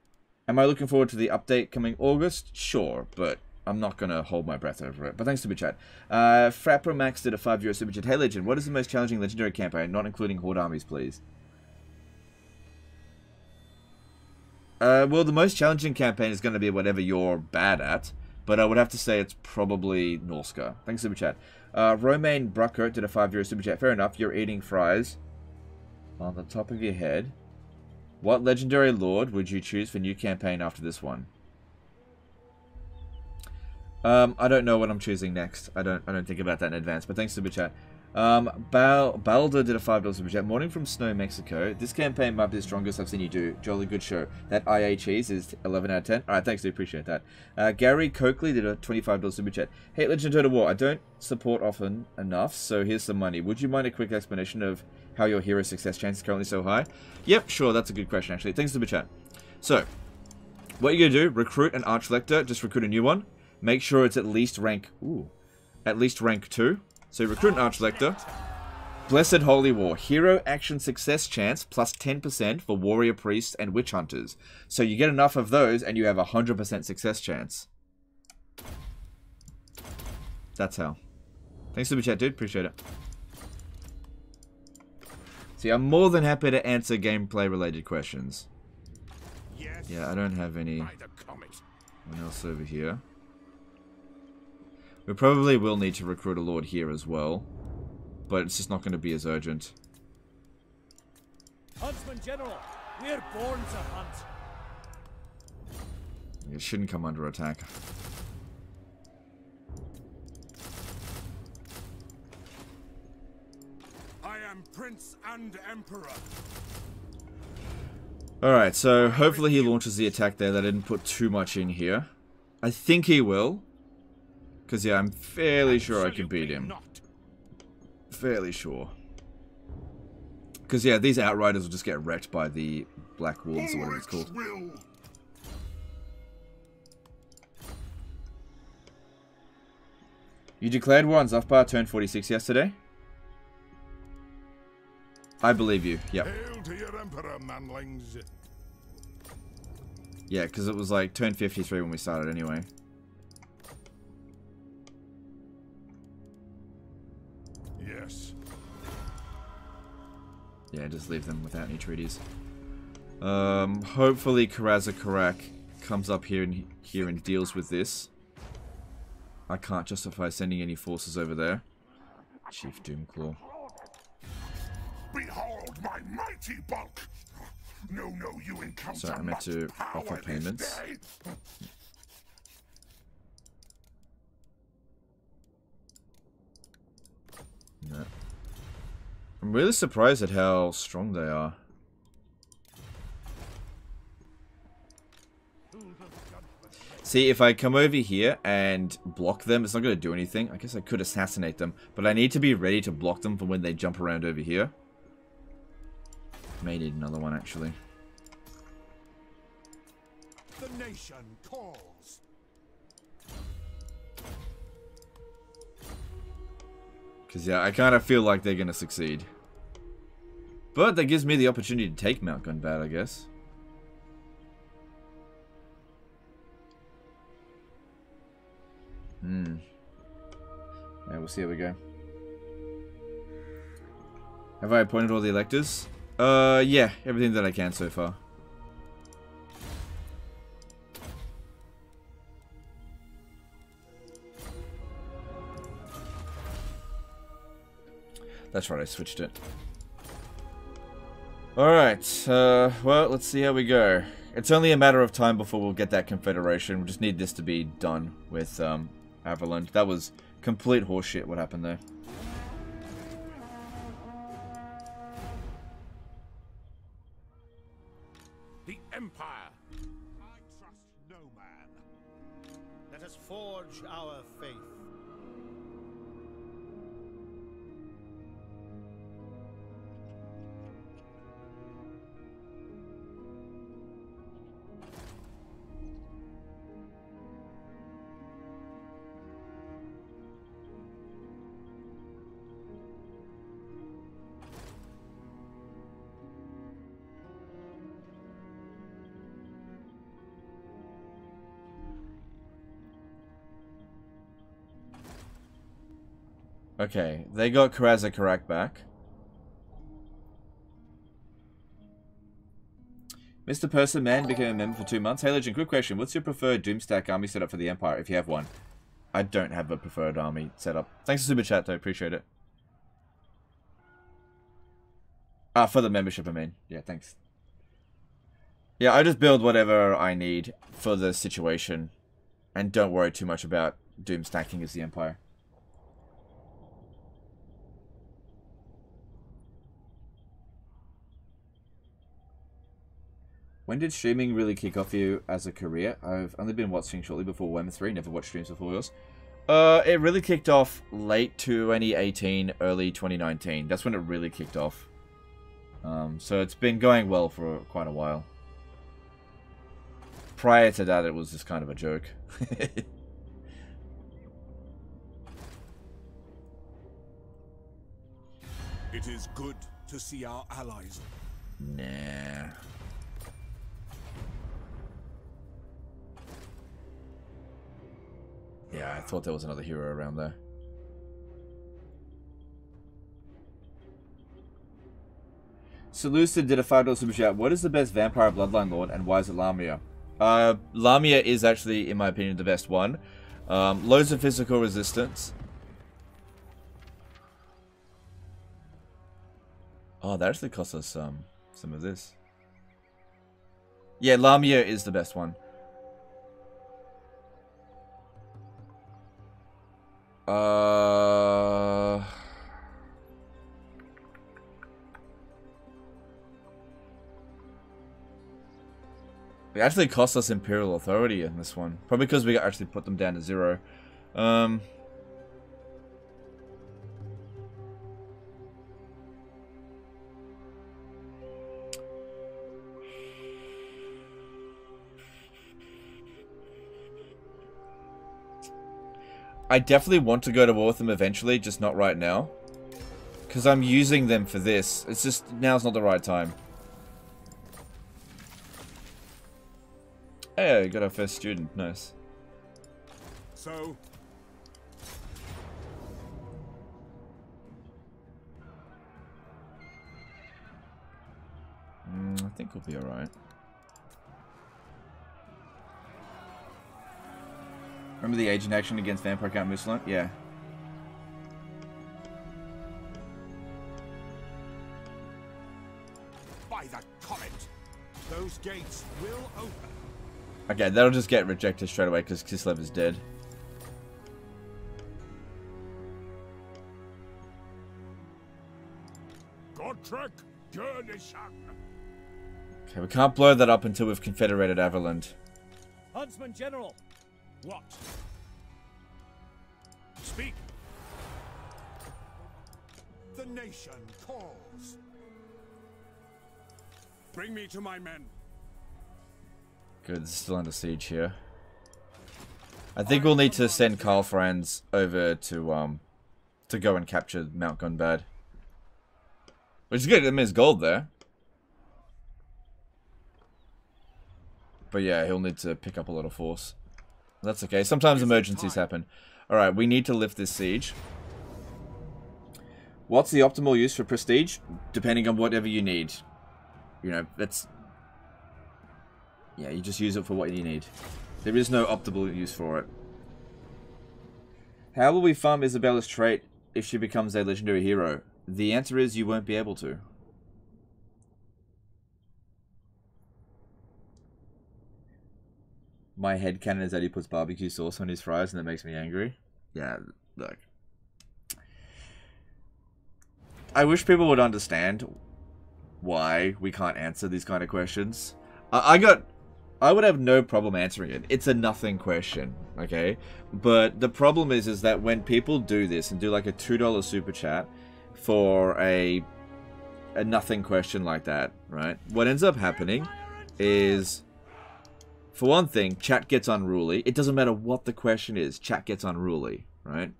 A: am I looking forward to the update coming August? Sure, but I'm not going to hold my breath over it. But thanks to the chat. Uh, Frapper Max did a 5 euro super chat. Hey Legend, what is the most challenging legendary campaign, not including Horde armies, please? Uh, well, the most challenging campaign is going to be whatever you're bad at. But I would have to say it's probably Norsca. Thanks, Super Chat. Uh, Romaine Bruckert did a 5 euro Super Chat. Fair enough, you're eating fries on the top of your head. What legendary lord would you choose for new campaign after this one? Um, I don't know what I'm choosing next. I don't I don't think about that in advance, but thanks, Super Chat. Um, Bal Balder did a $5 super chat. Morning from Snow, Mexico. This campaign might be the strongest I've seen you do. Jolly good show. That IA cheese is 11 out of 10. Alright, thanks, dude. Appreciate that. Uh, Gary Coakley did a $25 super chat. Hey, Legend of Total War. I don't support often enough, so here's some money. Would you mind a quick explanation of how your hero success chance is currently so high? Yep, sure. That's a good question, actually. Thanks, super chat. So, what you're going to do, recruit an Archlector. Just recruit a new one. Make sure it's at least rank... Ooh. At least rank 2. So recruit an Archlector. Blessed Holy War. Hero action success chance plus 10% for Warrior Priests and Witch Hunters. So you get enough of those and you have a 100% success chance. That's how. Thanks for the chat, dude. Appreciate it. See, I'm more than happy to answer gameplay related questions.
B: Yes.
A: Yeah, I don't have any... One else over here. We probably will need to recruit a lord here as well. But it's just not going to be as urgent.
I: Huntsman General, we're born to hunt.
A: It shouldn't come under attack.
D: I am Prince and Emperor.
A: Alright, so hopefully he launches the attack there. That didn't put too much in here. I think he will. Because, yeah, I'm fairly sure I can beat him. Fairly sure. Because, yeah, these Outriders will just get wrecked by the Black Wolves or whatever it's called. You declared war on Zufbar turn 46 yesterday? I believe you, yep.
B: Hail to your emperor, manlings.
A: Yeah, because it was like turn 53 when we started anyway.
B: Yes.
A: Yeah, just leave them without any treaties. Um, hopefully Karaz-a-Karak comes up here and here and deals with this. I can't justify sending any forces over there. Chief Doomclaw.
B: Behold my mighty bulk. No, no, you encounter
A: Sorry, I meant to offer payments. I'm really surprised at how strong they are. See, if I come over here and block them, it's not going to do anything. I guess I could assassinate them, but I need to be ready to block them for when they jump around over here. May need another one, actually.
B: The nation calls.
A: Because, yeah, I kind of feel like they're going to succeed. But that gives me the opportunity to take Mount Gunbad, I guess. Hmm. Yeah, we'll see how we go. Have I appointed all the electors? Uh, yeah, everything that I can so far. That's right, I switched it. Alright, uh, well, let's see how we go. It's only a matter of time before we'll get that confederation. We just need this to be done with, um, Averland. That was complete horseshit what happened there.
B: The Empire. I trust no man.
J: Let us forge our
A: Okay, they got Karaz-a-Karak back. Mr. Person Man became a member for two months. Hey Legend, quick question. What's your preferred Doomstack army setup for the Empire, if you have one? I don't have a preferred army setup. Thanks for Super Chat, though. Appreciate it. Ah, for the membership, I mean. Yeah, thanks. Yeah, I just build whatever I need for the situation. And don't worry too much about Doom stacking as the Empire. When did streaming really kick off for you as a career? I've only been watching shortly before WEM 3, never watched streams before yours. Uh, it really kicked off late 2018, early 2019. That's when it really kicked off. Um, so it's been going well for quite a while. Prior to that, it was just kind of a joke.
B: It is good to see our allies.
A: nah. Yeah, I thought there was another hero around there. Seleucid did a $5 super chat. What is the best vampire bloodline lord and why is it Lahmia? Uh, Lahmia is actually, in my opinion, the best one. Um, loads of physical resistance. Oh, that actually cost us um, some of this. Yeah, Lahmia is the best one. Uh... It actually cost us Imperial Authority in this one. Probably because we actually put them down to zero. Um... I definitely want to go to war with them eventually, just not right now. Because I'm using them for this. It's just, now's not the right time. Hey, got our first student. Nice.
B: So,
A: Mm, I think we'll be alright. Remember the agent action against Vampire Count Musalon? Yeah.
B: by the comet, those gates will open.
A: Okay, that'll just get rejected straight away because Kislev is dead.
D: Trek Gurnisson.
A: Okay, we can't blow that up until we've confederated Averland.
F: Huntsman General.
D: What? Speak.
G: The nation calls.
D: Bring me to my men.
A: Good, still under siege here. I think we'll need to send Karl Franz over to um to go and capture Mount Gunbad. Which is good, I mean it's gold there. But yeah, he'll need to pick up a lot of force. That's okay. Sometimes emergencies happen. Alright, we need to lift this siege. What's the optimal use for prestige? Depending on whatever you need. You know, that's... Yeah, you just use it for what you need. There is no optimal use for it. How will we farm Isabella's trait if she becomes a legendary hero? The answer is you won't be able to. My head canon is that he puts barbecue sauce on his fries and that makes me angry. Yeah, look. I wish people would understand why we can't answer these kind of questions. I, I got... I would have no problem answering it. It's a nothing question, okay? But the problem is, is that when people do this and do like a $2 super chat for a, a nothing question like that, right? What ends up happening is, for one thing, chat gets unruly. It doesn't matter what the question is, chat gets unruly, right?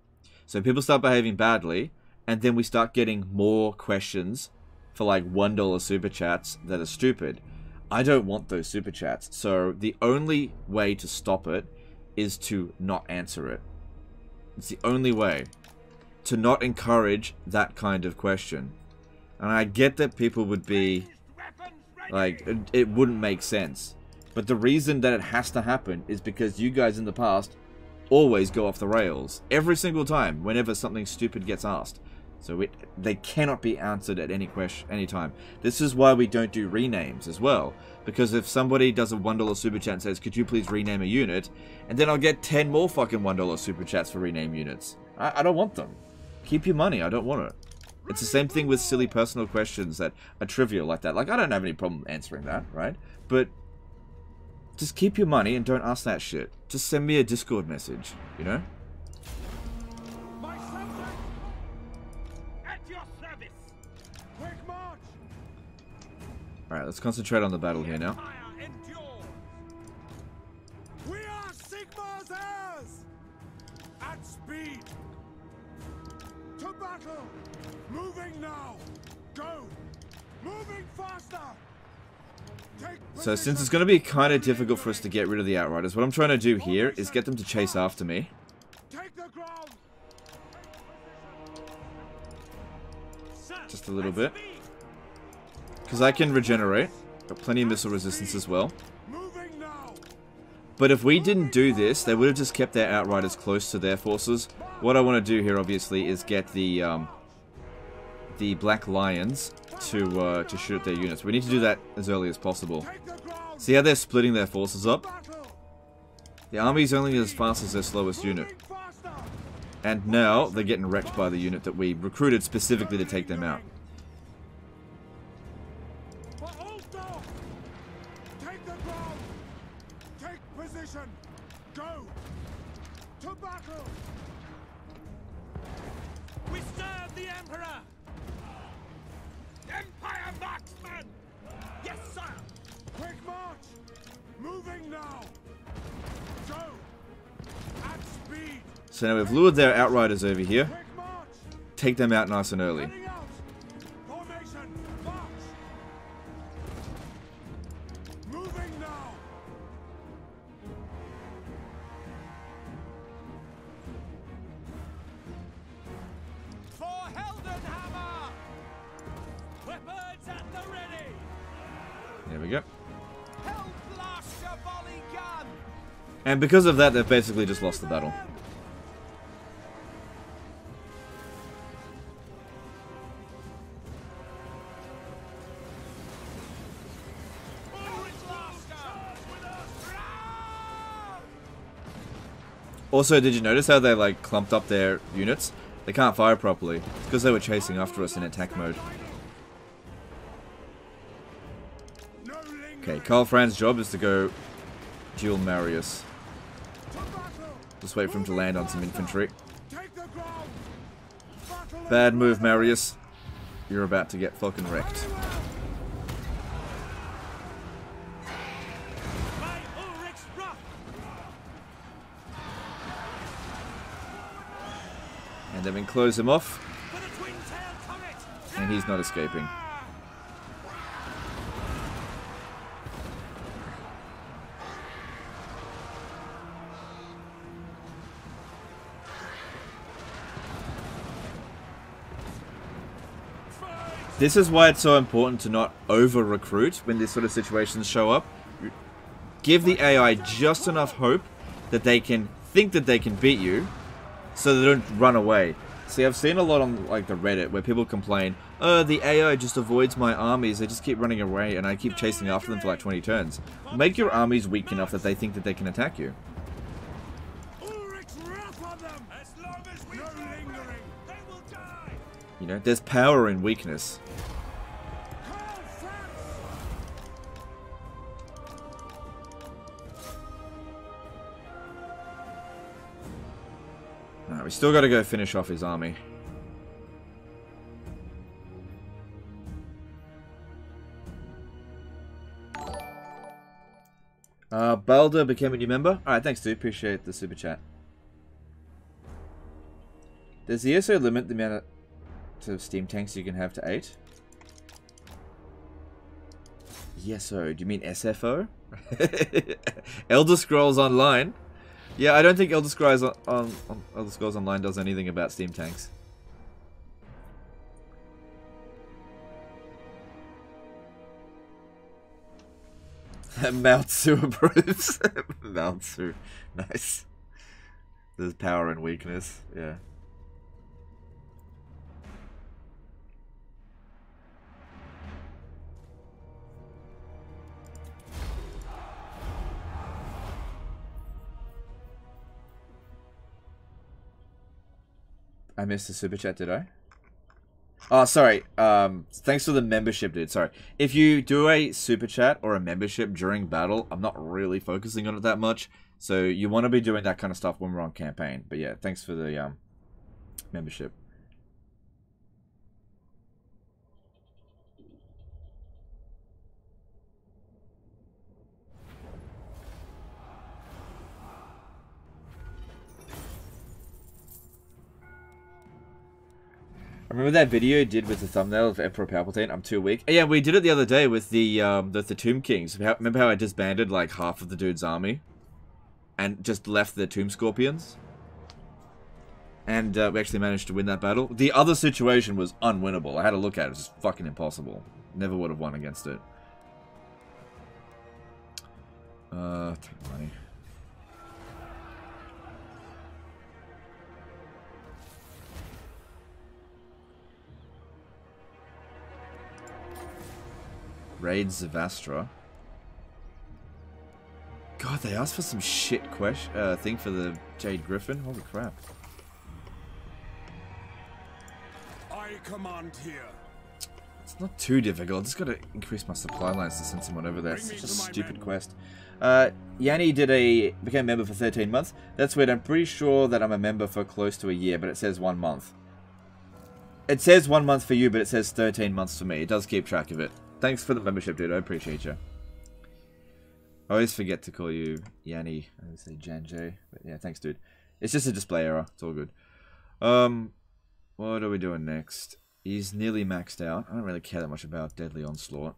A: So people start behaving badly, and then we start getting more questions for like $1 super chats that are stupid. I don't want those super chats. So the only way to stop it is to not answer it. It's the only way. To not encourage that kind of question. And I get that people would be like, it, it wouldn't make sense. But the reason that it has to happen is because you guys in the past always go off the rails. Every single time, whenever something stupid gets asked. So it, they cannot be answered at any question, any time. This is why we don't do renames as well. Because if somebody does a $1 super chat and says, could you please rename a unit? And then I'll get 10 more fucking $1 super chats for rename units. I, I don't want them. Keep your money, I don't want it. It's the same thing with silly personal questions that are trivial like that. Like, I don't have any problem answering that, right? But just keep your money and don't ask that shit. Just send me a Discord message, you know? Alright, let's concentrate on the battle here now.
G: We are Sigmar's heirs! At speed! To battle! Moving now! Go! Moving faster!
A: So since it's going to be kind of difficult for us to get rid of the Outriders, what I'm trying to do here is get them to chase after me.
G: Take the ground!
A: Just a little bit. Because I can regenerate. Got plenty of missile resistance as well. But if we didn't do this, they would have just kept their Outriders close to their forces. What I want to do here, obviously, is get the um, the Black Lions to uh, to shoot at their units. We need to do that as early as possible. See how they're splitting their forces up? The army's only as fast as their slowest unit. And now, they're getting wrecked by the unit that we recruited specifically to take them out. So now we've lured their Outriders over here. Take them out nice and early. There we go. And because of that, they've basically just lost the battle. Also, did you notice how they like clumped up their units? They can't fire properly. It's because they were chasing after us in attack mode. Okay, Karl Franz's job is to go duel Marius. Just wait for him to land on some infantry. Bad move, Marius. You're about to get fucking wrecked. Close him off. And he's not escaping. This is why it's so important to not over-recruit when these sort of situations show up. Give the AI just enough hope that they can think that they can beat you, so they don't run away. See, I've seen a lot on like the Reddit where people complain, "Oh, the AI just avoids my armies. They just keep running away, and I keep chasing after them for like 20 turns." Make your armies weak enough that they think that they can attack you. You know, there's power in weakness. Still gotta go finish off his army. Uh, Balder became a new member. Alright, thanks dude. Appreciate the super chat. Does the ESO limit the amount of steam tanks you can have to 8? ESO, do you mean SFO? Elder Scrolls Online? Yeah, I don't think Elder Scrolls on, on, on Elder Scrolls Online does anything about steam tanks. Mount Su approves. Mount Su. Nice. There's power and weakness. Yeah. I missed the super chat, did I? Oh, sorry. Um, thanks for the membership, dude. Sorry. If you do a super chat or a membership during battle, I'm not really focusing on it that much. So you want to be doing that kind of stuff when we're on campaign. But yeah, thanks for the um, membership. Remember that video you did with the thumbnail of Emperor Palpatine? I'm too weak. Yeah, we did it the other day with the um, the, the Tomb Kings. Remember how I disbanded like half of the dude's army? And just left the Tomb Scorpions? And uh, we actually managed to win that battle. The other situation was unwinnable. I had a look at it. It was just fucking impossible. Never would have won against it. Uh, money. Raid Zavastra. God, they asked for some shit question uh, thing for the Jade Griffin. Holy crap!
D: I command here.
A: It's not too difficult. I just got to increase my supply lines to send someone over there. It's such a stupid quest. Uh, Yanni did a became a member for 13 months. That's weird. I'm pretty sure that I'm a member for close to a year, but it says one month. It says one month for you, but it says 13 months for me. It does keep track of it. Thanks for the membership, dude. I appreciate you. I always forget to call you Yanni. I would say Jan J. But yeah, thanks, dude. It's just a display error. It's all good. Um, what are we doing next? He's nearly maxed out. I don't really care that much about Deadly Onslaught.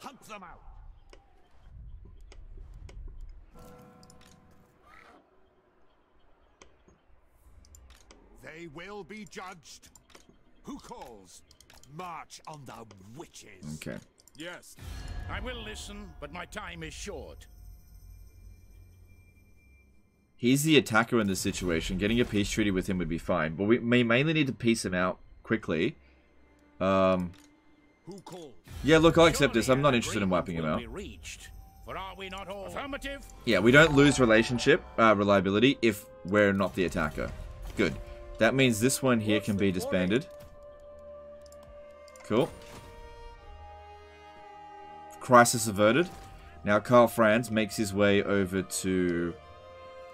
D: Hunt them out. They will be judged. Who calls? March on the witches.
A: Okay.
I: Yes, I will listen, but my time is short.
A: He's the attacker in this situation. Getting a peace treaty with him would be fine, but we may mainly need to piece him out quickly. Um.
D: Who calls?
A: Yeah, look, I'll accept this. I'm not interested in wiping him out.
I: Reached. For are we not all affirmative?
A: Yeah, we don't lose relationship uh, reliability if we're not the attacker. Good. That means this one here can be disbanded. Cool. Crisis averted. Now Karl Franz makes his way over to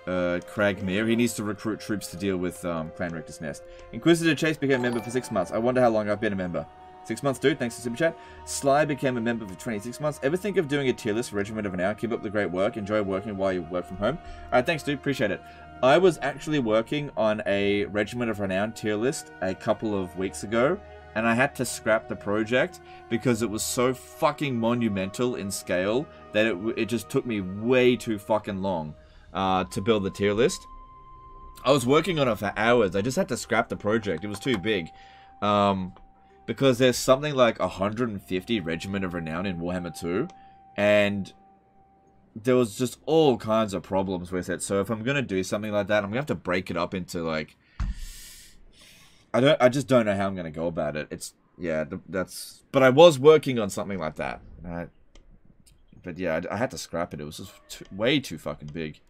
A: uh, Cragmere. He needs to recruit troops to deal with um, Clan Rictus Nest. Inquisitor Chase became a member for six months. I wonder how long I've been a member. Six months, dude. Thanks to Super Chat. Sly became a member for 26 months. Ever think of doing a tier list Regiment of Renown? Keep up the great work. Enjoy working while you work from home. Alright, thanks, dude. Appreciate it. I was actually working on a Regiment of Renown tier list a couple of weeks ago, and I had to scrap the project because it was so fucking monumental in scale that it, it just took me way too fucking long uh, to build the tier list. I was working on it for hours. I just had to scrap the project. It was too big. Um, because there's something like 150 Regiment of Renown in Warhammer 2, and there was just all kinds of problems with it. So if I'm gonna do something like that, I'm gonna have to break it up into like I don't I just don't know how I'm gonna go about it. It's yeah, that's but I was working on something like that. I, but yeah, I, I, had to scrap it. It was just too, way too fucking big.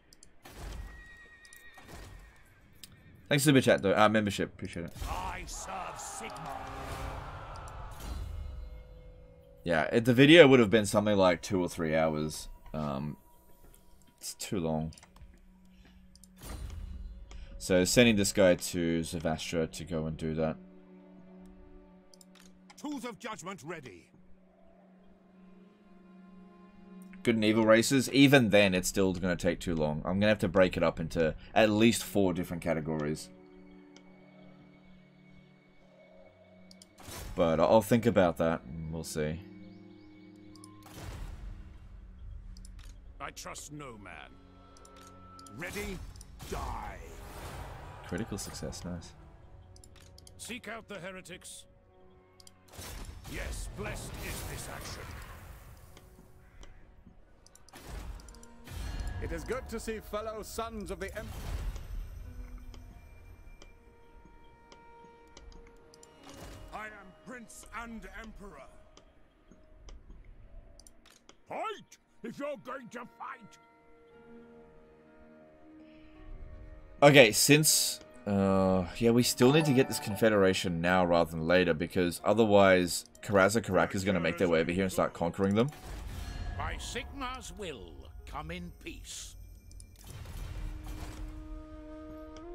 A: Thanks for the chat though. Uh, membership, appreciate it.
D: I serve Sigmar.
A: Yeah, it, the video would have been something like two or three hours. Um, it's too long. So sending this guy to Zavastra to go and do that.
D: Tools of judgment ready.
A: Good and evil races. Even then, it's still going to take too long. I'm going to have to break it up into at least four different categories. But I'll think about that. We'll see.
D: I trust no man. Ready, die.
A: Critical success, nice.
D: Seek out the heretics. Yes, blessed is this action.
G: It is good to see fellow sons of the Emperor.
D: I am Prince and Emperor. Fight! If you're going to fight!
A: Okay, since... Uh, yeah, we still need to get this Confederation now rather than later, because otherwise Karaz-a-Karak is going to make their way over here and start conquering them.
D: By Sigmar's will, come in peace.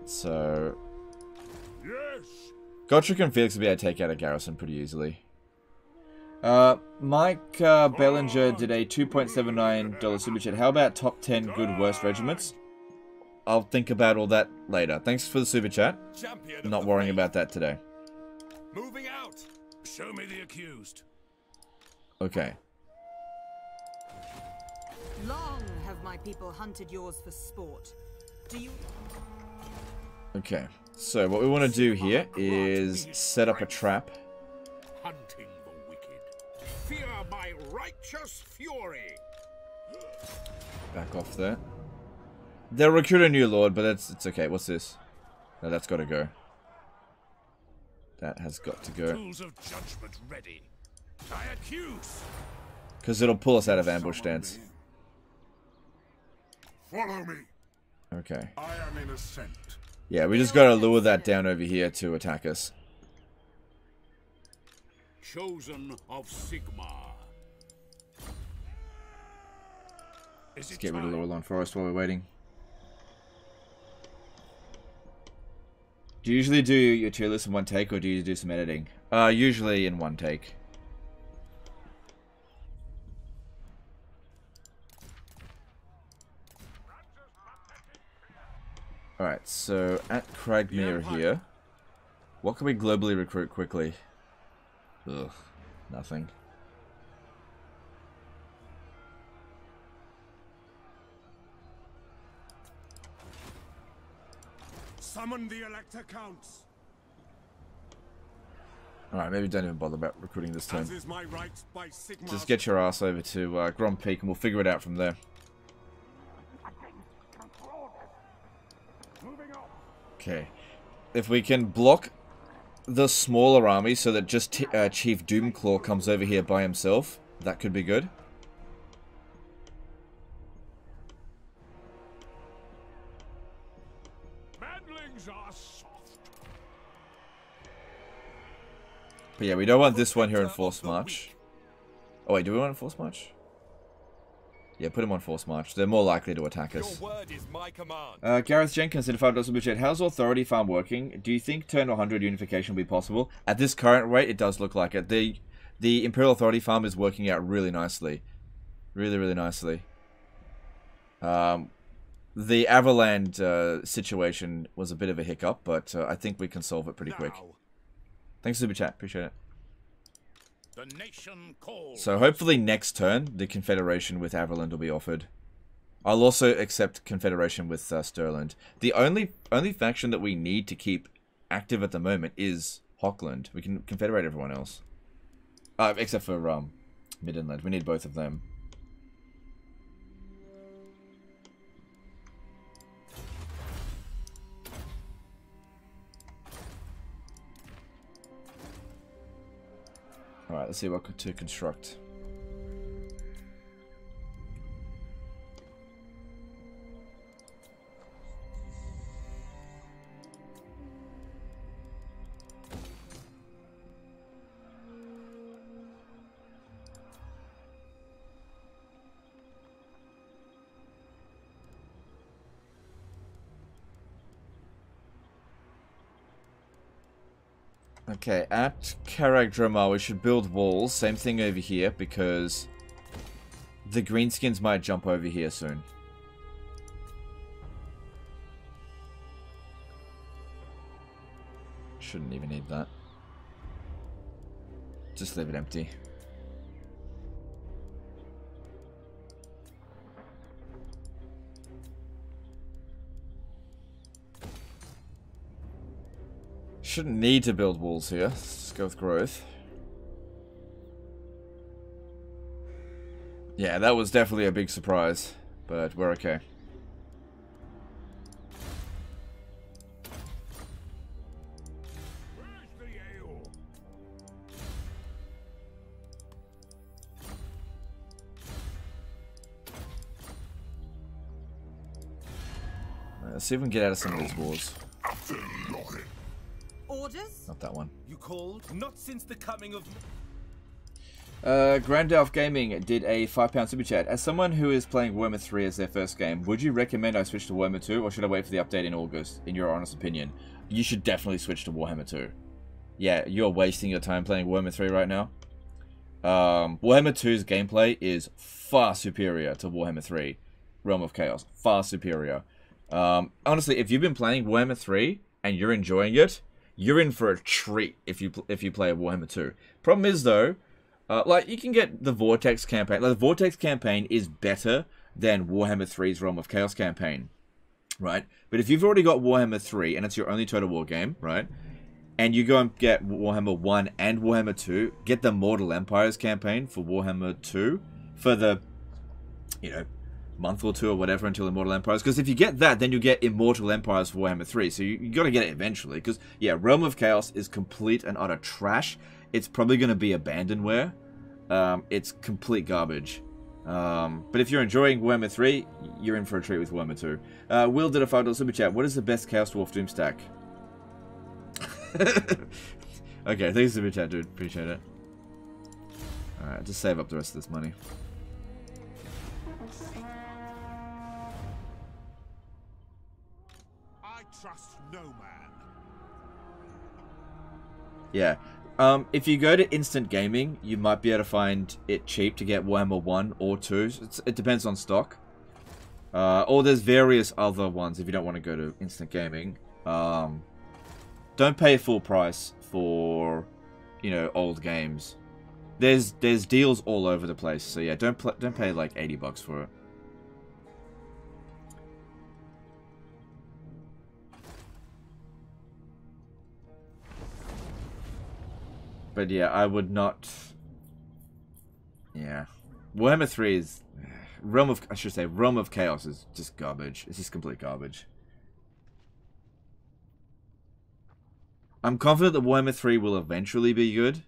A: So...
D: Yes!
A: Gotrek and Felix will be able to take out a garrison pretty easily. Uh, Mike uh, Bellinger did a $2.79 super chat. How about top 10 good worst regiments? I'll think about all that later. Thanks for the super chat. I'm not worrying about that today.
D: Moving out. Show me the accused.
A: Okay.
L: Long have my people hunted yours for sport. Do you
A: Okay. So what we want to do here is set up a trap.
D: Hunting the wicked. Fear my righteous fury.
A: Back off there. They'll recruit a new lord, but it's it's okay. What's this? No, that's got to go. That has got to go.
D: Tools of judgment ready. I accuse.
A: Because it'll pull us out of ambush stance.
B: Follow me.
A: Okay.
B: I am in ascent.
A: Yeah, we just gotta lure that down over here to attack us.
D: Chosen of Sigmar.
A: Let's get rid of Laurelorn Forest while we're waiting. Do you usually do your tier list in one take, or do you do some editing? Uh, usually in one take. Alright, so at Cragmere here, what can we globally recruit quickly? Ugh, nothing.
D: Summon the Elector Counts.
A: Alright, maybe don't even bother about recruiting this turn.
D: As is my right
A: Just get your ass over to uh, Grom Peak and we'll figure it out from there. Okay. If we can block the smaller army so that just T uh, Chief Doomclaw comes over here by himself. That could be good. But yeah, we don't want this one here in Force March. Oh wait, do we want Force March? Yeah, put him on Force March. They're more likely to attack us. Uh, Gareth Jenkins in $5 budget. How's Authority Farm working? Do you think turn 100 unification will be possible? At this current rate, it does look like it. The, the Imperial Authority Farm is working out really nicely. Really, really nicely. Um, the Averland uh, situation was a bit of a hiccup, but uh, I think we can solve it pretty quick. Thanks, Super Chat. Appreciate it.
D: The nation calls.
A: So hopefully next turn, the Confederation with Averland will be offered. I'll also accept Confederation with uh, Stirland. The only only faction that we need to keep active at the moment is Hochland. We can confederate everyone else. Uh, except for um, Middenland. We need both of them. Alright, let's see what to construct. Okay, at Karag Dromar, we should build walls. Same thing over here, because the greenskins might jump over here soon. Shouldn't even need that. Just leave it empty. Shouldn't need to build walls here. Let's go with growth. Yeah, that was definitely a big surprise, but we're okay. Let's see if we can get out of some of these wars.
L: Orders?
A: Not that one.
I: You called? Not since the coming of...
A: Uh, Grandalf Gaming did a £5 super chat. As someone who is playing Warhammer 3 as their first game, would you recommend I switch to Warhammer 2 or should I wait for the update in August, in your honest opinion? You should definitely switch to Warhammer 2. Yeah, you're wasting your time playing Warhammer 3 right now. Um, Warhammer 2's gameplay is far superior to Warhammer 3 Realm of Chaos. Far superior. Um, honestly, if you've been playing Warhammer 3 and you're enjoying it, you're in for a treat if you if you play Warhammer 2. Problem is though, uh, like you can get the Vortex campaign. Like the Vortex campaign is better than Warhammer 3's Realm of Chaos campaign, right? But if you've already got Warhammer 3 and it's your only Total War game, right? And you go and get Warhammer 1 and Warhammer 2, get the Mortal Empires campaign for Warhammer 2 for the, you know, month or two or whatever until Immortal Empires. Because if you get that, then you get Immortal Empires for Warhammer 3. So you, you got to get it eventually. Because, yeah, Realm of Chaos is complete and utter trash. It's probably going to be abandonware. Um, it's complete garbage. Um, but if you're enjoying Warhammer 3, you're in for a treat with Warhammer 2. Uh, Will did a $5 super chat. What is the best Chaos Dwarf Doom stack? okay, thanks super chat, dude. Appreciate it. Alright, just save up the rest of this money. Yeah. Um, if you go to Instant Gaming, you might be able to find it cheap to get Warhammer 1 or 2. It's, it depends on stock. Uh, or there's various other ones if you don't want to go to Instant Gaming. Um, don't pay full price for, you know, old games. There's there's deals all over the place. So yeah, don't don't pay like 80 bucks for it. But yeah, I would not. Yeah, Warhammer Three is Realm of I should say Realm of Chaos is just garbage. It's just complete garbage. I'm confident that Warhammer 3 will eventually be good,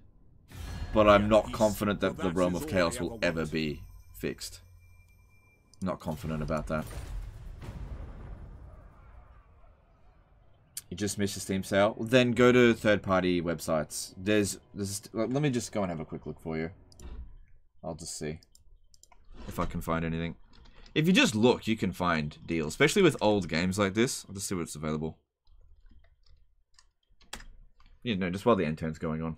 A: but I'm not confident that the Realm of Chaos will ever be fixed. Not confident about that. You just missed the Steam sale? Then go to third-party websites. There's, there's. Let me just go and have a quick look for you. I'll just see if I can find anything. If you just look, you can find deals, especially with old games like this. I'll just see what's available. You know, just while the end turn's going on.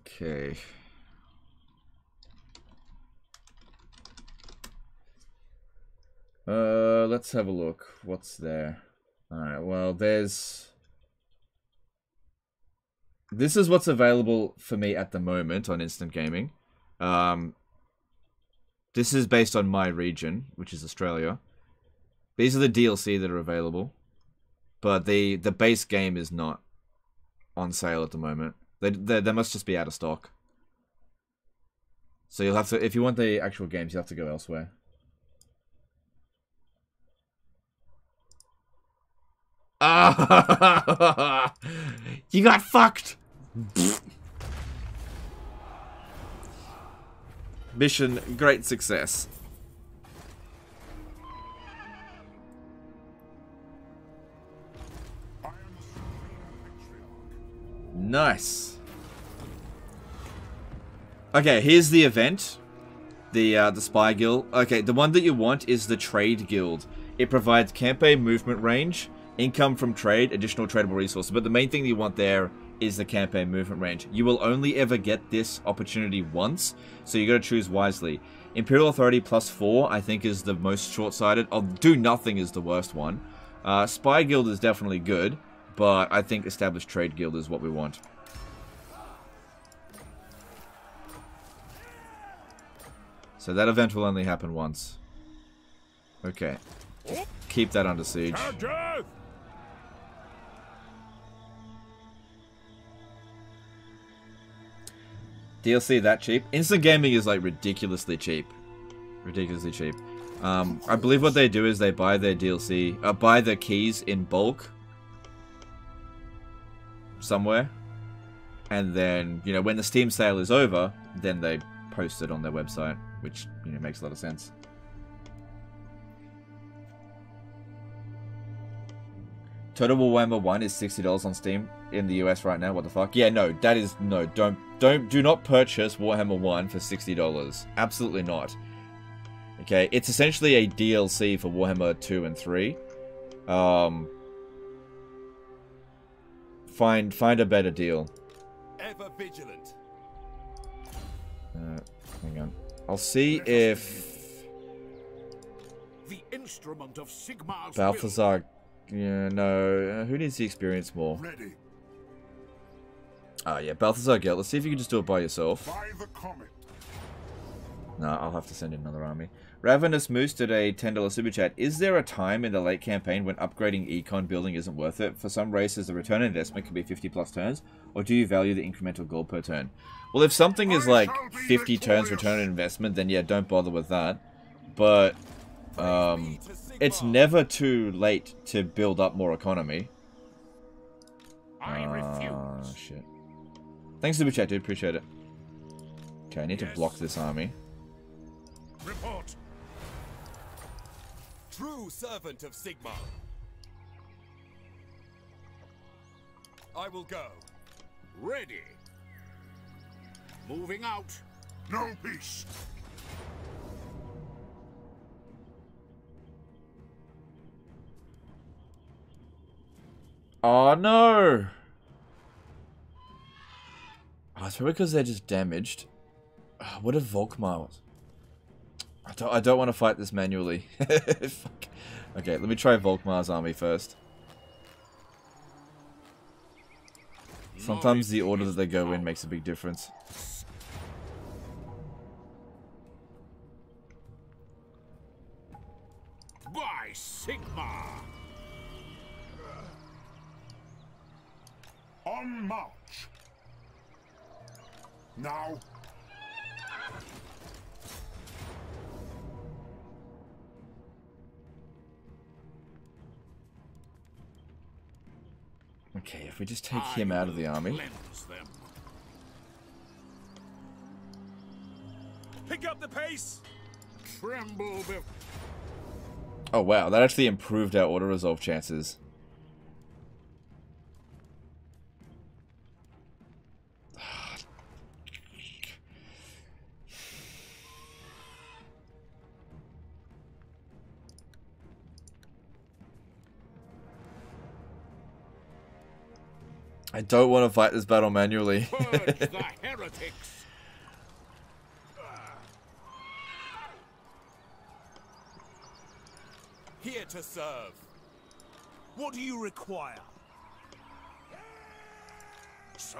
A: Okay. Uh, let's have a look. What's there? Alright, well, there's... This is what's available for me at the moment on Instant Gaming. Um, this is based on my region, which is Australia. These are the DLC that are available. But the, the base game is not on sale at the moment. They, they, they must just be out of stock. So you'll have to, if you want the actual games, you have to go elsewhere. Ah! you got fucked! Mission, great success. Nice. Okay, here's the event. The uh, the Spy Guild. Okay, the one that you want is the Trade Guild. It provides campaign movement range, income from trade, additional tradable resources. But the main thing you want there is the campaign movement range. You will only ever get this opportunity once, so you got to choose wisely. Imperial Authority plus 4, I think, is the most short-sighted. Oh, Do Nothing is the worst one. Uh, Spy Guild is definitely good, but I think Established Trade Guild is what we want. So that event will only happen once. Okay. Keep that under siege. DLC that cheap? Instant gaming is like ridiculously cheap. Ridiculously cheap. Um, I believe what they do is they buy their DLC, uh, buy their keys in bulk somewhere, and then you know when the Steam sale is over, then they post it on their website, which you know makes a lot of sense. Total War Warhammer 1 is $60 on Steam in the US right now. What the fuck? Yeah, no, that is no, don't don't do not purchase Warhammer 1 for $60. Absolutely not. Okay, it's essentially a DLC for Warhammer 2 and 3. Um find find a better deal.
C: Ever vigilant.
A: Uh, hang on. I'll see if
D: The instrument of Sigmar's
A: Balthasar yeah, no. Uh, who needs the experience more?
B: Ready.
A: Ah, yeah, Balthasar Gelt. Let's see if you can just do it by yourself. No, I'll have to send in another army. Ravenous Moose did a $10 super chat. Is there a time in the late campaign when upgrading econ building isn't worth it? For some races, the return investment can be 50 plus turns, or do you value the incremental gold per turn? Well, if something is like 50 turns return investment, then yeah, don't bother with that. But, um, it's never too late to build up more economy.
D: I
A: Oh, shit. Thanks, Super Chat, dude. Appreciate it. Okay, I need to block this army.
D: Report.
C: True servant of Sigmar. I will go.
D: Ready. Moving out.
B: No peace.
A: Oh, no! Oh, it's probably because they're just damaged. Oh, what if Volkmar was? I don't, I don't want to fight this manually. Fuck. Okay, let me try Volkmar's army first. Sometimes the order that they go in makes a big difference.
D: By Sigmar!
B: On march. Now.
A: Okay, if we just take him out of the army.
D: Them.
C: Pick up the pace.
D: tremble.
A: Oh wow, that actually improved our auto resolve chances. I don't want to fight this battle manually.
I: Here to serve. What do you require?
D: So,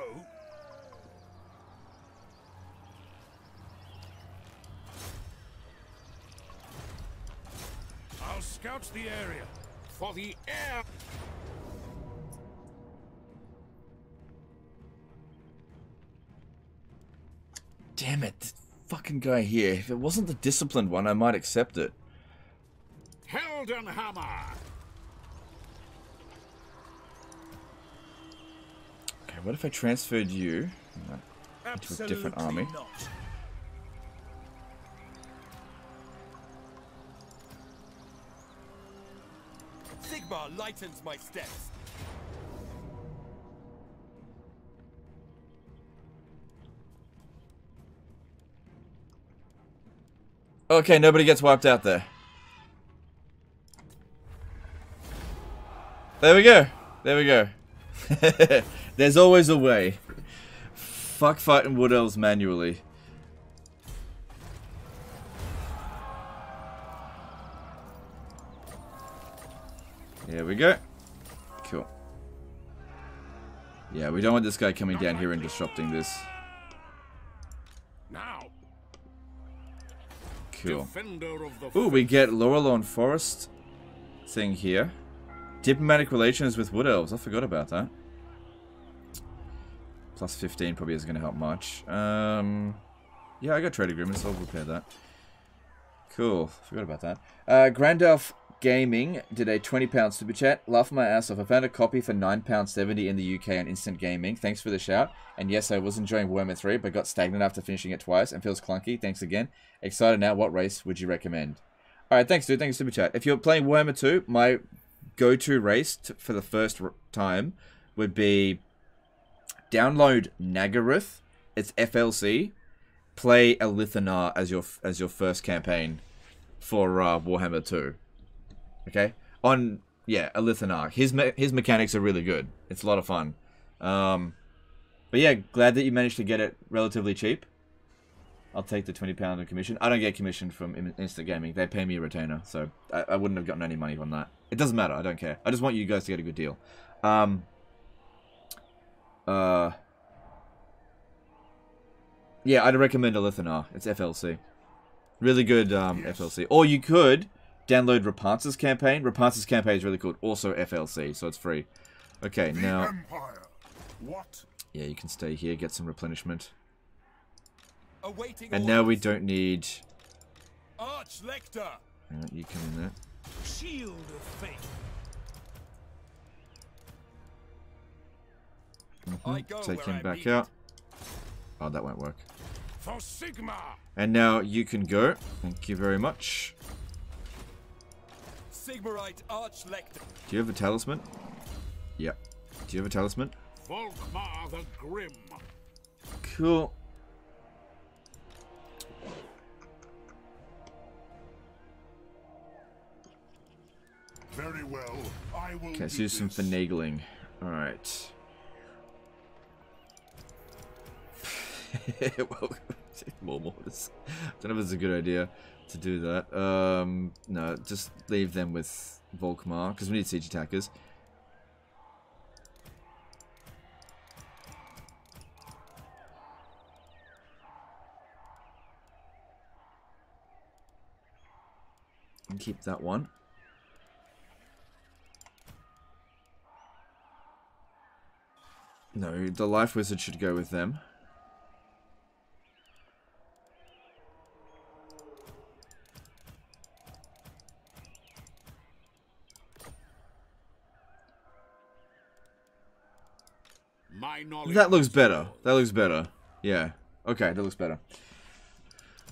D: I'll scout the area for the air.
A: Damn it. this Fucking guy here. If it wasn't the disciplined one, I might accept it.
D: Heldenhammer.
A: Okay, what if I transferred you uh, into a different army?
I: not. Sigmar lightens my steps.
A: Okay, nobody gets wiped out there. There we go. There we go. There's always a way. Fuck fighting wood elves manually. There we go. Cool. Yeah, we don't want this guy coming down here and disrupting this.
D: Now,
A: Cool.
D: defender of the
A: Ooh, we get Laurelorn Forest thing here. Diplomatic relations with Wood Elves. I forgot about that. Plus 15 probably isn't going to help much. Um, yeah, I got trade agreements. I'll repair that. Cool. Forgot about that. Uh, Grandalf Gaming did a £20 super chat. Laugh my ass off. I found a copy for £9.70 in the UK on Instant Gaming. Thanks for the shout. And yes, I was enjoying Warhammer 3, but got stagnant after finishing it twice and feels clunky. Thanks again. Excited now. What race would you recommend? Alright, thanks, dude. Thanks, super chat. If you're playing Warhammer 2, my go-to race for the first time would be download Nagarythe. It's FLC. Play Alith Anar as your as your first campaign for uh, Warhammer 2. Okay? On yeah, Alith Anar. His me- his mechanics are really good. It's a lot of fun. Um, but yeah, glad that you managed to get it relatively cheap. I'll take the twenty pound commission. I don't get commission from Instant Gaming. They pay me a retainer, so I, I wouldn't have gotten any money from that. It doesn't matter. I don't care. I just want you guys to get a good deal. Um. Uh. Yeah, I'd recommend Alith Anar. It's FLC. Really good um, FLC. Or you could download Rapunzel's campaign. Rapunzel's campaign is really cool. Also FLC, so it's free. Okay,
B: The
A: now...
B: Empire. What?
A: Yeah, you can stay here, get some replenishment.
I: Awaiting
A: And now we don't need...
I: Arch Lector.
A: Hang you come in there.
I: Shield of faith. Mm-hmm. I go
A: Take him
I: I
A: back out. Oh, that won't work.
D: for Sigmar.
A: And now you can go. Thank you very much.
I: Sigmarite Arch Lector.
A: Do you have a talisman? Yep. Do you have a talisman?
D: Volkmar the Grim.
A: Cool.
B: Very well. I will
A: Okay,
B: do
A: let's do some
B: this.
A: finagling. Alright. well, more mortars. Don't know if it's a good idea to do that. Um, no, just leave them with Volkmar, because we need siege attackers. And keep that one. No, the life wizard should go with them. That looks better. That looks better. Yeah. Okay, that looks better.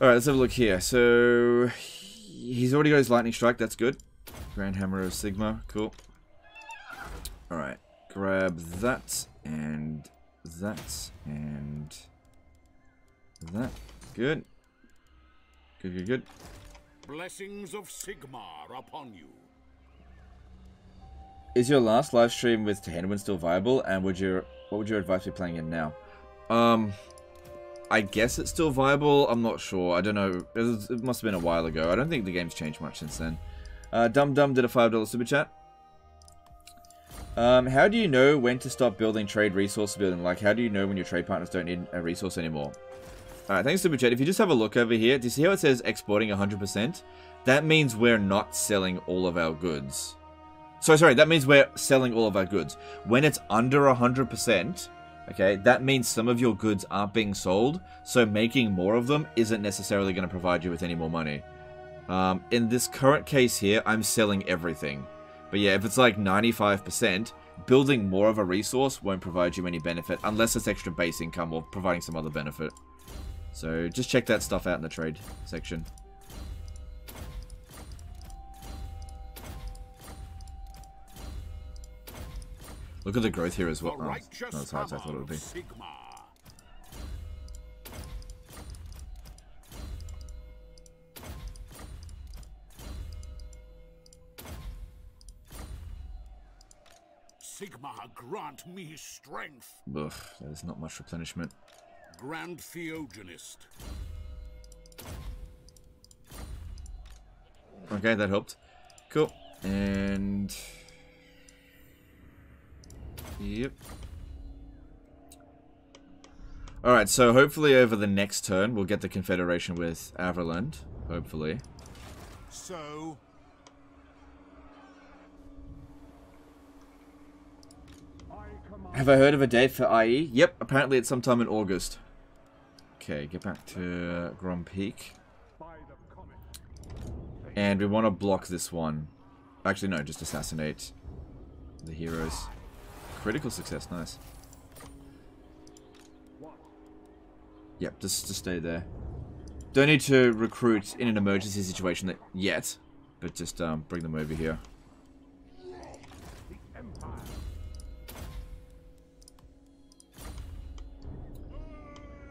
A: Alright, let's have a look here. So, he's already got his Lightning Strike, that's good. Grand Hammer of Sigmar, cool. Alright, grab that, and that, and that. Good. Good, good, good.
D: Blessings of Sigmar upon you.
A: Is your last live stream with Tehenwin still viable, and would your what would your advice be playing in now? Um, I guess it's still viable. I'm not sure. I don't know. It, was, it must have been a while ago. I don't think the game's changed much since then. Uh, Dum Dum did a five dollar super chat. Um, how do you know when to stop building trade resource building? Like, how do you know when your trade partners don't need a resource anymore? Alright, thanks Super Chat. If you just have a look over here, do you see how it says exporting 100%? That means we're not selling all of our goods. Sorry, sorry, that means we're selling all of our goods. When it's under 100%, okay, that means some of your goods aren't being sold, so making more of them isn't necessarily going to provide you with any more money. Um, in this current case here, I'm selling everything. But yeah, if it's like 95%, building more of a resource won't provide you any benefit, unless it's extra base income or providing some other benefit. So just check that stuff out in the trade section. Look at the growth here as well. Oh, not as hard as I thought it would be.
D: Sigmar, grant me strength.
A: Ugh, there's not much replenishment.
D: Grand Theogonist.
A: Okay, that helped. Cool. And... Yep. Alright, so hopefully over the next turn we'll get the Confederation with Averland. Hopefully.
B: So...
A: Have I heard of a date for IE? Yep, apparently it's sometime in August. Okay, get back to Grom Peak. And we want to block this one. Actually, no, just assassinate the heroes. Critical success, nice. Yep, just, just stay there. Don't need to recruit in an emergency situation that yet, but just um, bring them over here.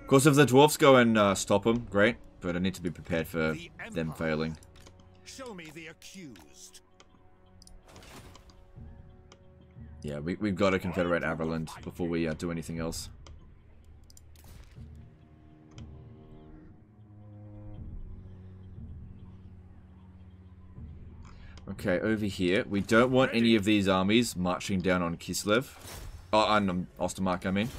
A: Of course, if the dwarfs go and uh, stop them, great. But I need to be prepared for the them failing.
B: Show me the accused.
A: Yeah, we, we've got to confederate Averland before we uh, do anything else. Okay, over here. We don't want any of these armies marching down on Kislev. Oh, on um, Ostermark, I mean.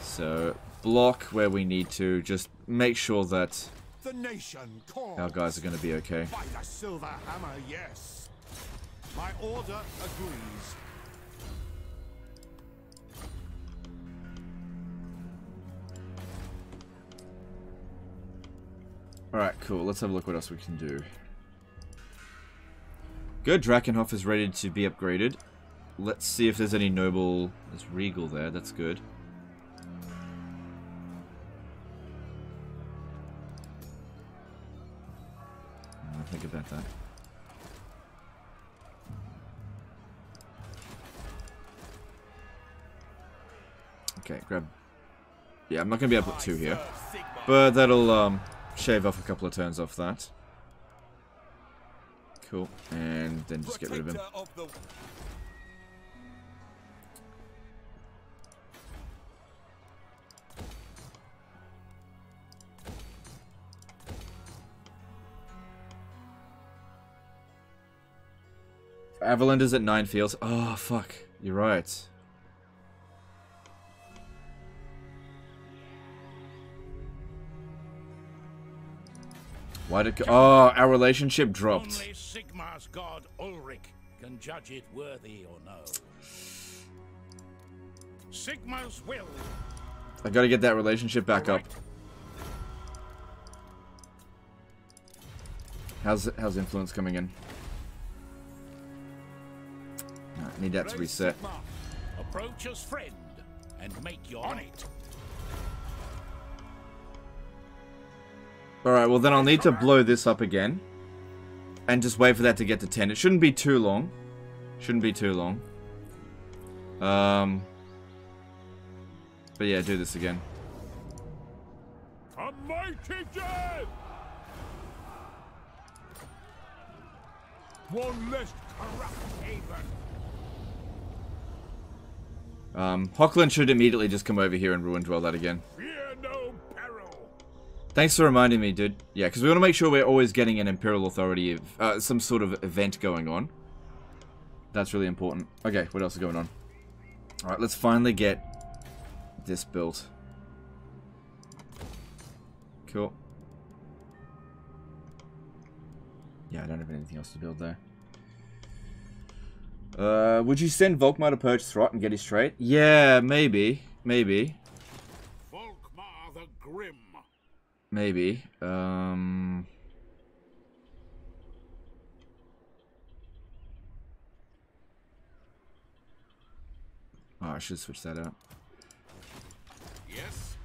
A: So, block where we need to. Just make sure that our guys are going to be okay.
B: By the silver hammer, yes. My order agrees.
A: Alright, cool. Let's have a look what else we can do. Good, Drakenhof is ready to be upgraded. Let's see if there's any noble... There's Regal there, that's good. I'll think about that. Okay, grab... Yeah, I'm not going to be able to put two here. But that'll um, shave off a couple of turns off that. Cool. And then just get rid of him. Averland is at 9 fields. Oh, fuck. You're right. Why did... Oh, our relationship dropped.
D: Only Sigmar's god Ulric can judge it worthy or no. Sigmar's will.
A: I gotta get that relationship back up. How's how's influence coming in? Right, need that to reset.
D: Approach as friend and make your on it.
A: Alright, well then I'll need to blow this up again. And just wait for that to get to 10. It shouldn't be too long. Shouldn't be too long. Um, but yeah, do this again.
D: A mighty death! One less corrupt haven.
A: Um, Hochland should immediately just come over here and ruin dwell that again.
D: Fear.
A: Thanks for reminding me, dude. Yeah, because we want to make sure we're always getting an Imperial Authority, uh, some sort of event going on. That's really important. Okay, what else is going on? Alright, let's finally get this built. Cool. Yeah, I don't have anything else to build there. Uh, would you send Volkmar to purge Throt and get his straight? Yeah, maybe. Maybe.
D: Volkmar the Grim.
A: Maybe. Um... Oh, I should switch that out.
D: Yes.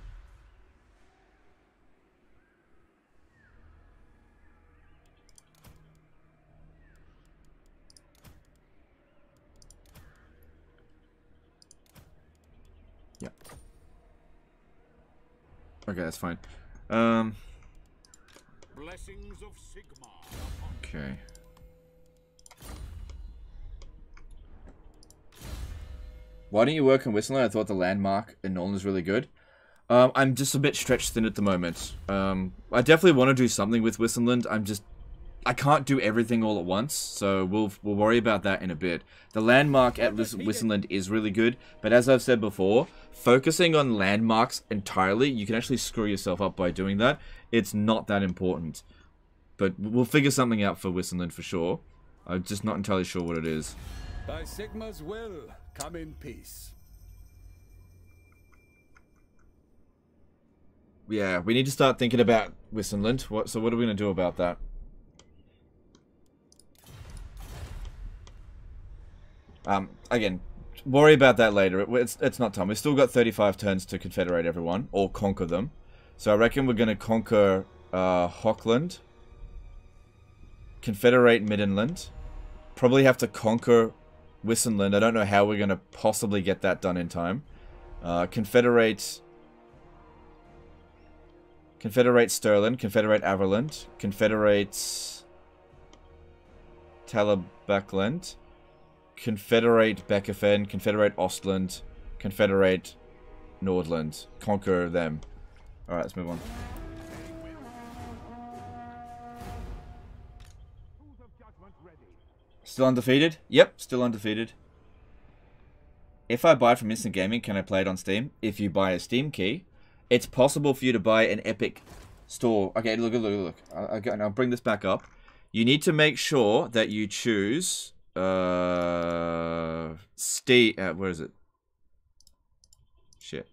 A: Yeah. Okay, that's fine. Um.
D: Blessings of Sigmar.
A: Okay. Why don't you work in Whistler? I thought the landmark in Nuln is really good. Um, I'm just a bit stretched thin at the moment. Um, I definitely want to do something with Wissenland. I'm just, I can't do everything all at once, so we'll we'll worry about that in a bit. The landmark at Whis- Wissenland is really good, but as I've said before, focusing on landmarks entirely, you can actually screw yourself up by doing that. It's not that important, but we'll figure something out for Wissenland for sure. I'm just not entirely sure what it is.
F: By Sigmar's will, come in peace.
A: Yeah, we need to start thinking about Wissenland. What? So what are we going to do about that? Um, again, worry about that later. It, it's, it's not time. We've still got 35 turns to confederate everyone, or conquer them. So I reckon we're going to conquer uh, Hochland, confederate Middenland, probably have to conquer Wissenland. I don't know how we're going to possibly get that done in time. Uh, confederate... Confederate Stirland, Confederate Averland, Confederate Talabecland, Confederate Bechafen, Confederate Ostland, Confederate Nordland. Conquer them. Alright, let's move on. Still undefeated? Yep, still undefeated. If I buy from Instant Gaming, can I play it on Steam? If you buy a Steam key, it's possible for you to buy an Epic store. Okay, look, look, look, look. I'll, I'll bring this back up. You need to make sure that you choose uh Steam. Uh, where is it? Shit.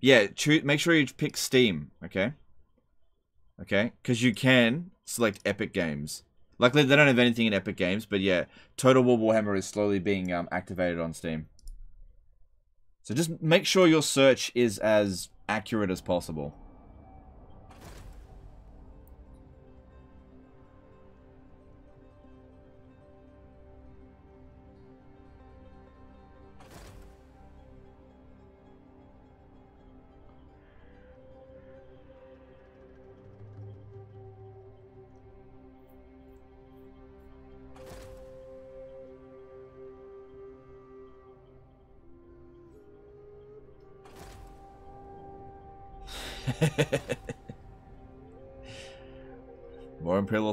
A: Yeah. Make sure you pick Steam. Okay. Okay, because you can select Epic Games. Luckily, they don't have anything in Epic Games, but yeah, Total War Warhammer is slowly being um, activated on Steam. So just make sure your search is as accurate as possible.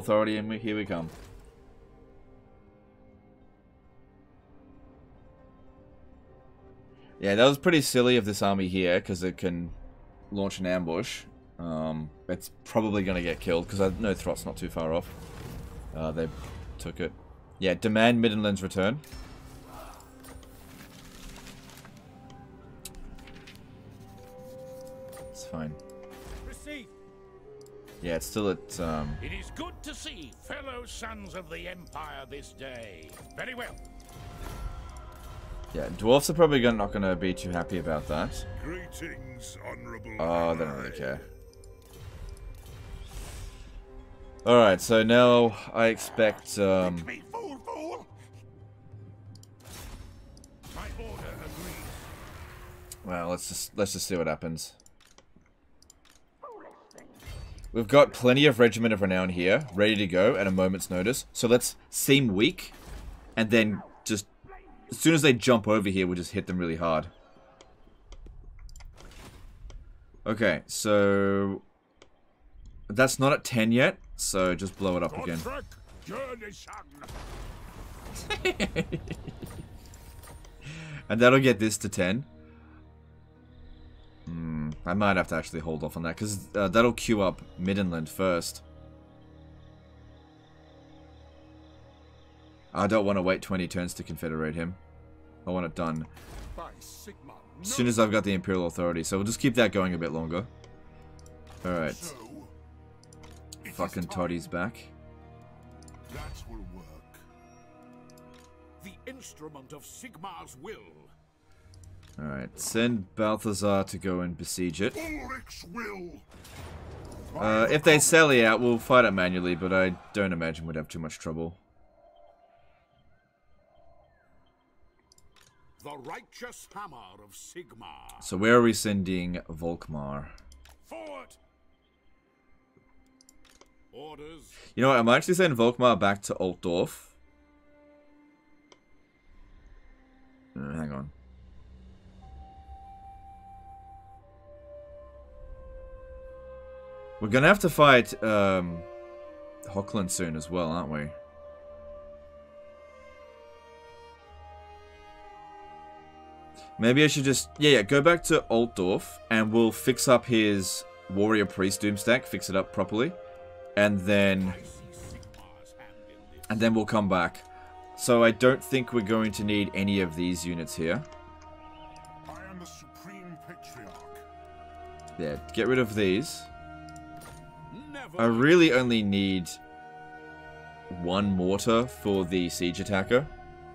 A: Authority, and we, here we come. Yeah, that was pretty silly of this army here, because it can launch an ambush. Um, it's probably going to get killed, because I know Throt's not too far off. Uh, they took it. Yeah, demand Middenland's return. Yeah, it's still at, um...
D: It is good to see fellow sons of the Empire this day. Very well.
A: Yeah, dwarfs are probably gonna, not going to be too happy about that.
B: Greetings, honorable.
A: Oh, they don't really care. Alright, so now I expect, um...
B: Me fool, fool!
D: My order agrees.
A: Well, let's just, let's just see what happens. We've got plenty of Regiment of Renown here, ready to go at a moment's notice. So let's seem weak, and then just, as soon as they jump over here, we'll just hit them really hard. Okay, so... That's not at 10 yet, so just blow it up again.
D: Trek, journey, son.
A: And that'll get this to 10. Hmm, I might have to actually hold off on that, because uh, that'll queue up Middenland first. I don't want to wait 20 turns to confederate him. I want it done as soon as I've got the Imperial Authority, so we'll just keep that going a bit longer. Alright,
B: So,
A: fucking. Toddy's back.
B: That will work.
D: The instrument of Sigmar's will.
A: Alright, send Balthasar to go and besiege it. Uh, if they sally out, we'll fight it manually, but I don't imagine we'd have too much trouble.
D: The righteous hammer of Sigmar.
A: So where are we sending Volkmar?
D: Forward. Orders.
A: You know what, I'm actually sending Volkmar back to Altdorf. Uh, hang on. We're gonna have to fight, um, Hochland soon as well, aren't we? Maybe I should just... Yeah, yeah, go back to Altdorf, and we'll fix up his Warrior Priest Doomstack, fix it up properly. And then...
D: I see Sigmar's hand in this.
A: And then we'll come back. So I don't think we're going to need any of these units here.
B: I am the Supreme Patriarch.
A: Yeah, get rid of these. I really only need one mortar for the siege attacker.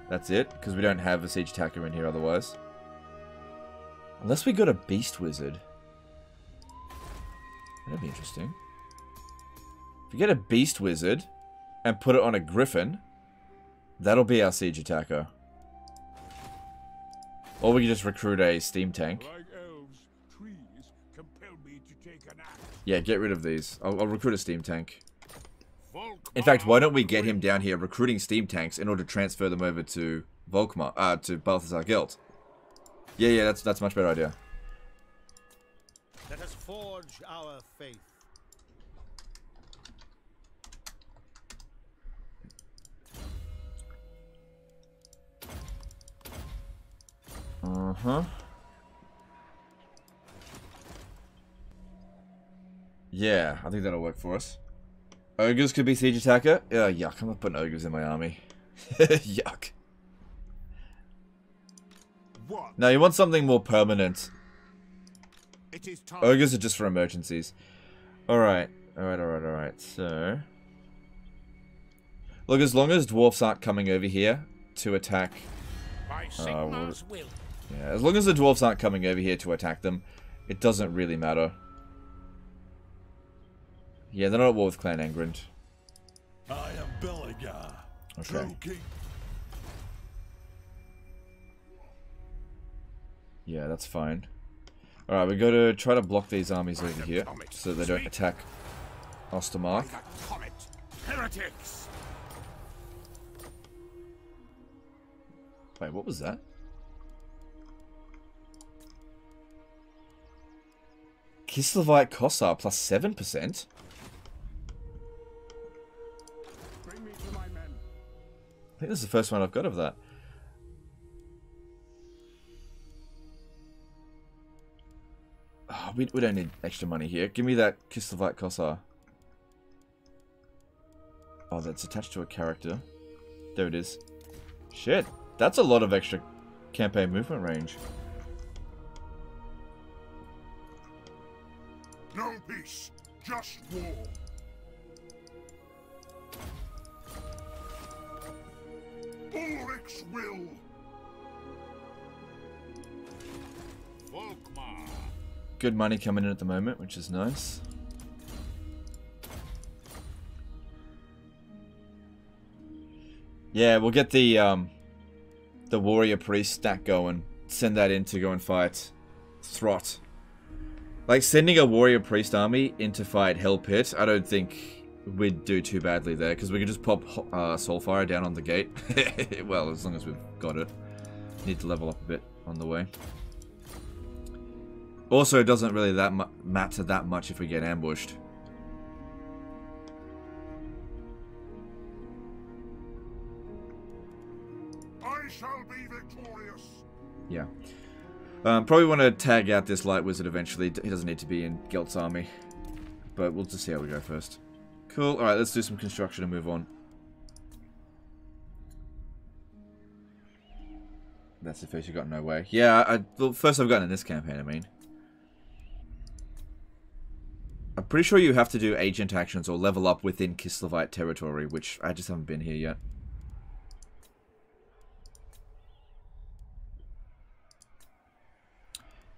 A: That's it, because we don't have a siege attacker in here otherwise. Unless we got a beast wizard. That'd be interesting. If we get a beast wizard and put it on a griffin, that'll be our siege attacker. Or we can just recruit a steam tank. Yeah, get rid of these. I'll, I'll recruit a steam tank. In fact, why don't we get him down here recruiting steam tanks in order to transfer them over to Volkmar, uh, to Balthasar Gelt? Yeah, yeah, that's that's a much better idea.
J: Let us forge our faith.
A: Uh huh. Yeah, I think that'll work for us. Ogres could be siege attacker. Yeah, yuck. I'm not putting ogres in my army. yuck.
B: What?
A: No, you want something more permanent.
B: It is time.
A: Ogres are just for emergencies. Alright. Alright, alright, alright. So... Look, as long as dwarfs aren't coming over here to attack...
D: By uh,
A: well-
D: Sigmar's will.
A: Yeah, as long as the dwarfs aren't coming over here to attack them, it doesn't really matter. Yeah, they're not at war with Clan Angrund.
C: I am Belegar.
A: Okay. Yeah, that's fine. Alright, we gotta try to block these armies over here, so they don't attack Ostermark.
D: Heretics.
A: Wait, what was that? Kislevite Kossar plus 7%? Think this is the first one I've got of that. Oh, we, we don't need extra money here. Give me that Kislevite Kossar. Oh, that's attached to a character. There it is. Shit, that's a lot of extra campaign movement range.
B: No peace, just war. Ulric's will!
A: Good money coming in at the moment, which is nice. Yeah, we'll get the um, the warrior priest stack going. Send that in to go and fight Throt. Like sending a warrior priest army into fight Hell Pit, I don't think we'd do too badly there because we could just pop uh, Soulfire down on the gate. well, as long as we've got it. Need to level up a bit on the way. Also, it doesn't really that matter that much if we get ambushed.
B: I shall be victorious.
A: Yeah. Um, probably want to tag out this Light Wizard eventually. He doesn't need to be in Gelt's army. But we'll just see how we go first. Cool. Alright, let's do some construction and move on. That's the first you got no way. Yeah, I, the first I've gotten in this campaign, I mean. I'm pretty sure you have to do agent actions or level up within Kislevite territory, which I just haven't been here yet.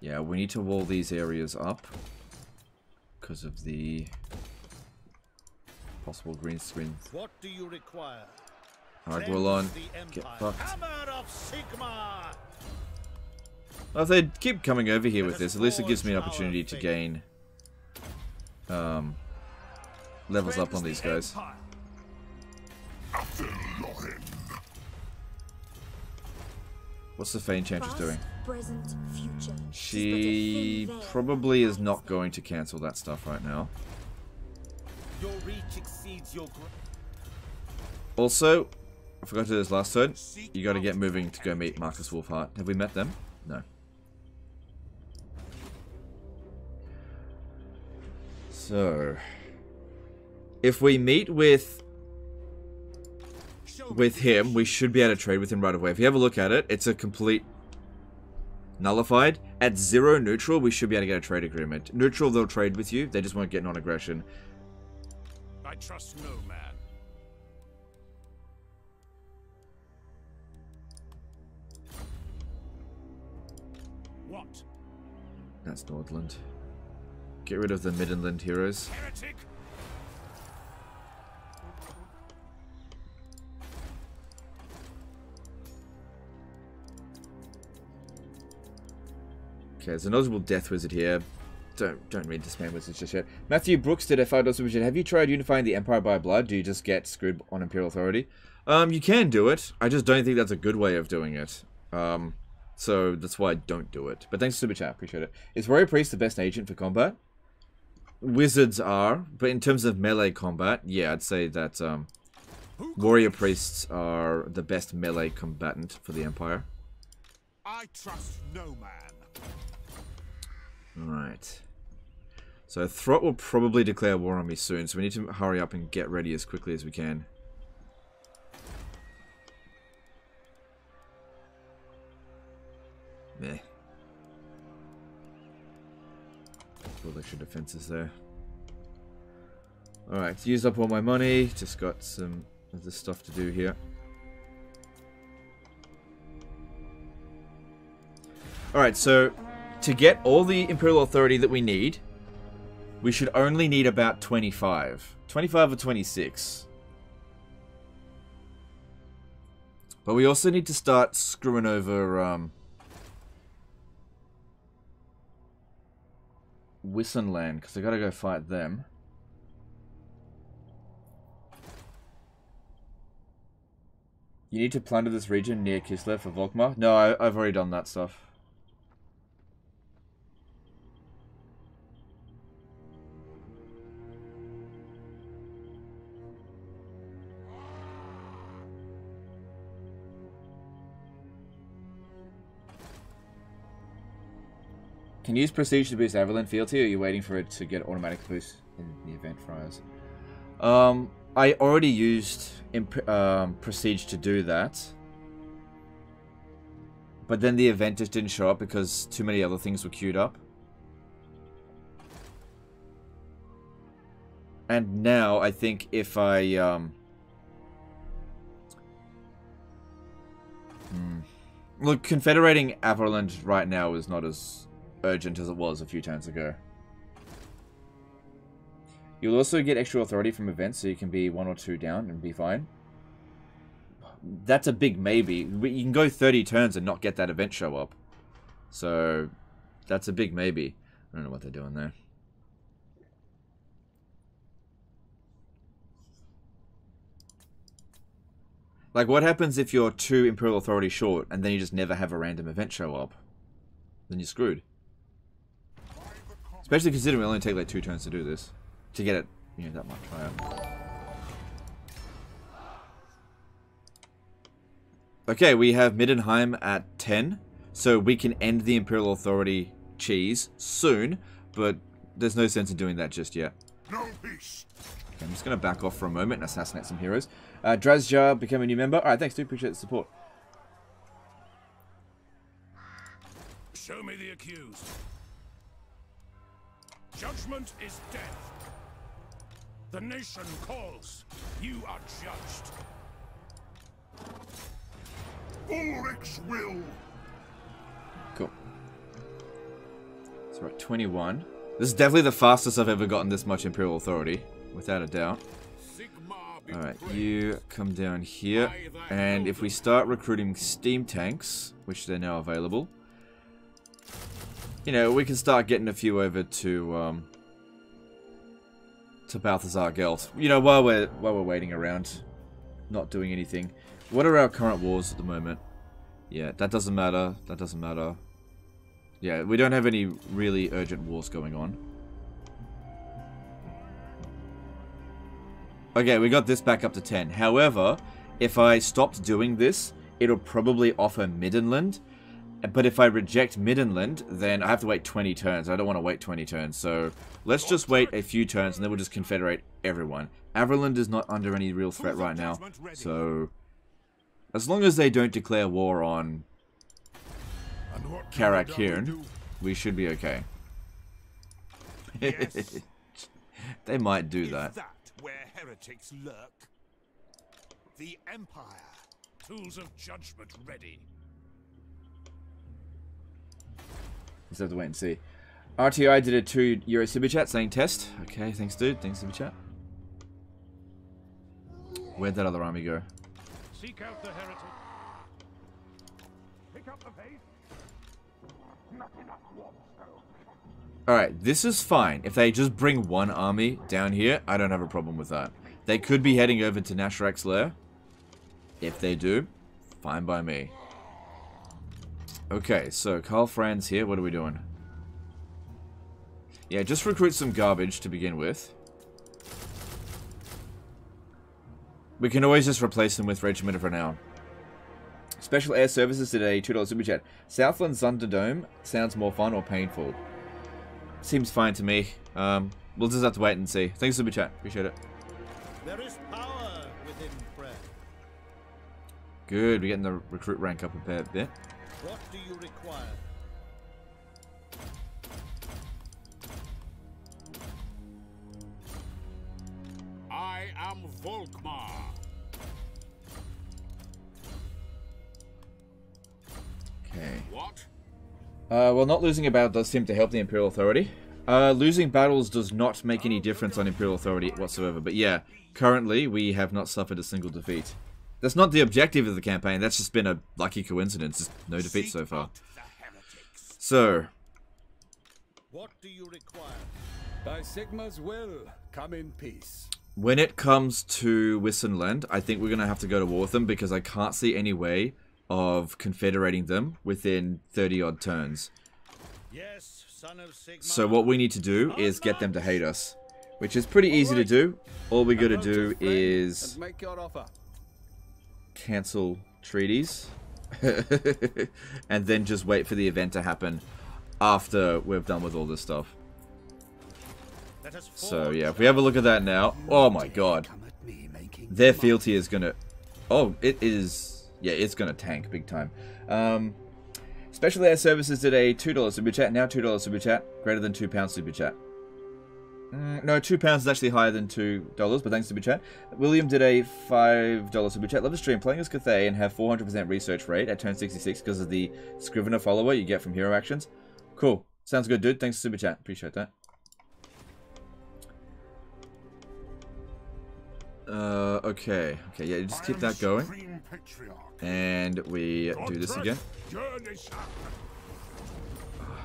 A: Yeah, we need to wall these areas up because of the possible green screen.
C: What do you require?
A: Argwylon, get fucked. Well, if they keep coming over here with this, at least it gives me an opportunity to gain um, levels up on these guys. What's the Fey Enchantress doing? Present, she probably is not going to cancel that stuff right now. Also, I forgot to do this last turn. You got to get moving to go meet Markus Wulfhart. Have we met them? No. So, if we meet with with him, we should be able to trade with him right away. If you have a look at it, it's a complete nullified. At zero neutral, we should be able to get a trade agreement. Neutral, they'll trade with you. They just won't get non-aggression.
D: I trust no man. What?
A: That's Nordland. Get rid of the Middenland heroes. Heretic. Okay, there's a notable Death Wizard here. Don't don't read Dismay Wizards just yet. Matthew Brooks did a $5 submission. Have you tried unifying the Empire by blood? Do you just get screwed on Imperial Authority? Um, you can do it. I just don't think that's a good way of doing it. Um, so that's why I don't do it. But thanks for Super Chat. Appreciate it. Is Warrior Priest the best agent for combat? Wizards are, but in terms of melee combat, yeah, I'd say that um, Warrior Priests are the best melee combatant for the Empire.
D: I trust no man.
A: Right. So Throt will probably declare war on me soon, so we need to hurry up and get ready as quickly as we can. Meh. Build extra defenses there. Alright, use up all my money. Just got some of this stuff to do here. Alright, so to get all the Imperial Authority that we need, we should only need about 25. 25 or 26. But we also need to start screwing over um, Wissenland, because I gotta go fight them. You need to plunder this region near Kislev for Volkmar? No, I, I've already done that stuff. Can use Prestige to boost Averland fealty, or are you waiting for it to get automatic boost in the event Friars? Um, I already used um, Prestige to do that. But then the event just didn't show up because too many other things were queued up. And now, I think if I... Um, hmm, Look, confederating Averland right now is not as urgent as it was a few turns ago. You'll also get extra authority from events, so you can be one or two down and be fine. that's a big maybe. You can go 30 turns and not get that event show up. So, that's a big maybe. I don't know what they're doing there. Like, what happens if you're two Imperial Authority short and then you just never have a random event show up? Then you're screwed. Especially considering we only take like two turns to do this. To get it, you know, that much higher. Okay, we have Middenheim at 10. So we can end the Imperial Authority cheese soon, but there's no sense in doing that just yet.
B: No peace.
A: Okay, I'm just going to back off for a moment and assassinate some heroes. Uh, Drazjar become a new member. Alright, thanks, dude. Appreciate the support.
D: Show me the accused. Judgment is death. The nation calls. You are judged.
B: Ulric's will.
A: Cool. So we're at 21. This is definitely the fastest I've ever gotten this much Imperial Authority, without a doubt. Alright, you come down here, and if we start recruiting steam tanks, which they're now available, you know, we can start getting a few over to, um, to Balthasar Gelt. You know, while we're, while we're waiting around, not doing anything. What are our current wars at the moment? Yeah, that doesn't matter, that doesn't matter. Yeah, we don't have any really urgent wars going on. Okay, we got this back up to 10. However, if I stopped doing this, it'll probably offer Middenland. But if I reject Middenland, then I have to wait 20 turns. I don't want to wait 20 turns. So let's just wait a few turns and then we'll just confederate everyone. Averland is not under any real threat right now. So as long as they don't declare war on Karak Hirn, we should be okay. they might do that.
C: that where heretics lurk? The Empire.
D: Tools of judgment ready.
A: Just have to wait and see. RTI did a 2 euro super chat saying test. Okay, thanks dude. Thanks super chat. Where'd that other army go?
D: Seek out the heretic. Pick up the pace. Not enough.
A: Alright, this is fine. If they just bring one army down here, I don't have a problem with that. They could be heading over to Nashrak's lair. If they do, fine by me. Okay, so Karl Franz here. What are we doing? Yeah, just recruit some garbage to begin with. We can always just replace them with Regiment of Renown. Special Air Services today, $2 super chat. Southland Thunderdome sounds more fun or painful. Seems fine to me. Um, we'll just have to wait and see. Thanks super chat. Appreciate it.
J: There is power within prayer.
A: Good. We're getting the recruit rank up a bit. Bit.
J: What do you require?
D: I am Volkmar.
A: Okay.
D: What?
A: Uh, well, not losing a battle does seem to help the Imperial Authority. Uh, losing battles does not make any difference on Imperial Authority whatsoever. But yeah, currently we have not suffered a single defeat. That's not the objective of the campaign. That's just been a lucky coincidence. Just no defeat so far. So,
J: What do you require?
F: By Sigmar's will, come in peace.
A: when it comes to Wissenland, I think we're going to have to go to war with them because I can't see any way of confederating them within 30 odd turns.
J: Yes, son of Sigma.
A: So what we need to do is get them to hate us, which is pretty easy to do. All we got to do is cancel treaties and then just wait for the event to happen after we've done with all this stuff. So yeah, if we have a look at that now, oh my god. Their fealty is gonna Oh, it is yeah, it's gonna tank big time. Um Special Air Services did a $2 super chat, now $2 super chat, greater than £2 super chat. Mm, no, £2 is actually higher than $2, but thanks to super chat. William did a $5 super chat. Love the stream. Playing as Cathay and have 400% research rate at turn 66 because of the Scrivener follower you get from hero actions. Cool. Sounds good, dude. Thanks to super chat. Appreciate that. Uh, okay. Okay, yeah, just keep that going. And we do this again. Oh,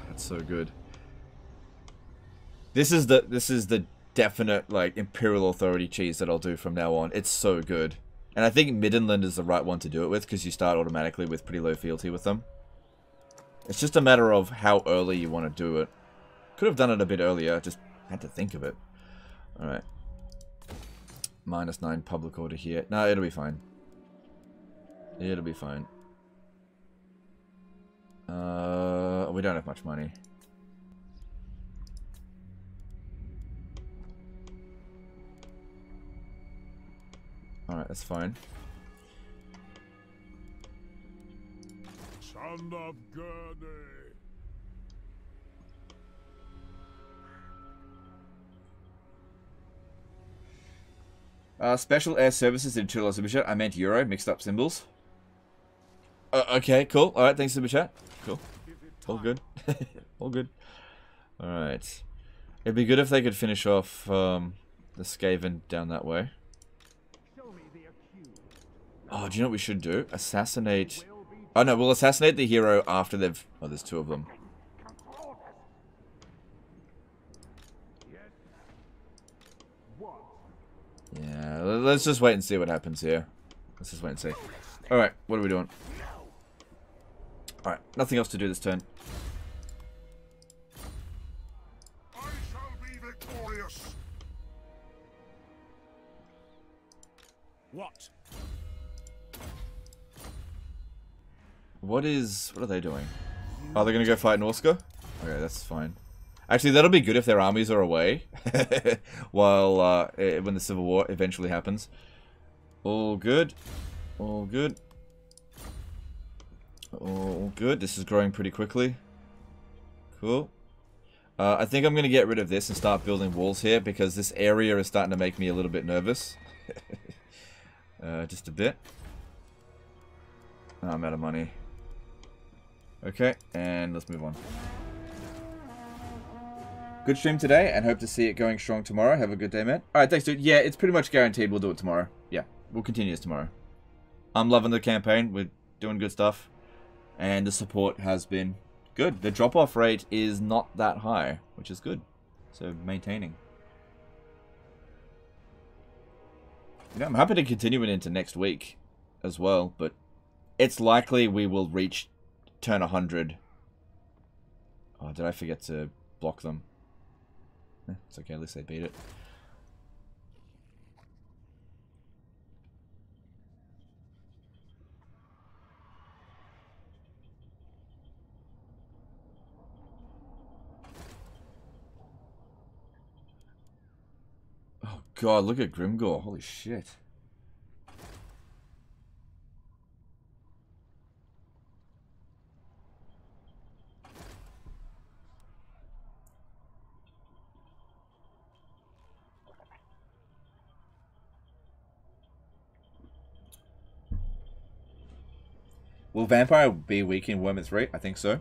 A: that's so good. This is the this is the definite like Imperial Authority cheese that I'll do from now on. It's so good. And I think Middenland is the right one to do it with because you start automatically with pretty low fealty with them. It's just a matter of how early you want to do it. Could have done it a bit earlier, just had to think of it. Alright. Minus 9 public order here. No, it'll be fine. It'll be fine. Uh, we don't have much money. Alright, that's fine.
D: Son of Gurney.
A: Uh, special air services in Chula Super Chat. I meant Euro, mixed up symbols. Uh, okay, cool. Alright, thanks Super Chat. Cool. All good. All good. Alright. It'd be good if they could finish off um, the Skaven down that way. Oh, do you know what we should do? Assassinate... Oh no, we'll assassinate the hero after they've... Oh, there's two of them. Yeah, let's just wait and see what happens here. Let's just wait and see. Alright, what are we doing? Alright, nothing else to do this turn.
D: What
A: is... What are they doing? Oh, they're gonna go fight Norsca? Okay, that's fine. Actually, that'll be good if their armies are away. While, uh, eh, when the Civil War eventually happens. All good. All good. All good. This is growing pretty quickly. Cool. Uh, I think I'm going to get rid of this and start building walls here because this area is starting to make me a little bit nervous. uh, just a bit. Oh, I'm out of money. Okay, and let's move on. Good stream today, and hope to see it going strong tomorrow. Have a good day, man. Alright, thanks, dude. Yeah, it's pretty much guaranteed we'll do it tomorrow. Yeah, we'll continue this tomorrow. I'm loving the campaign. We're doing good stuff. And the support has been good. The drop-off rate is not that high, which is good. So, maintaining. Yeah, I'm happy to continue it into next week as well, but it's likely we will reach turn 100. Oh, did I forget to block them? Eh, It's okay, at least they beat it. Oh god, look at Grimgor. Holy shit. Will Vampire be weak in Worm 3? I think so.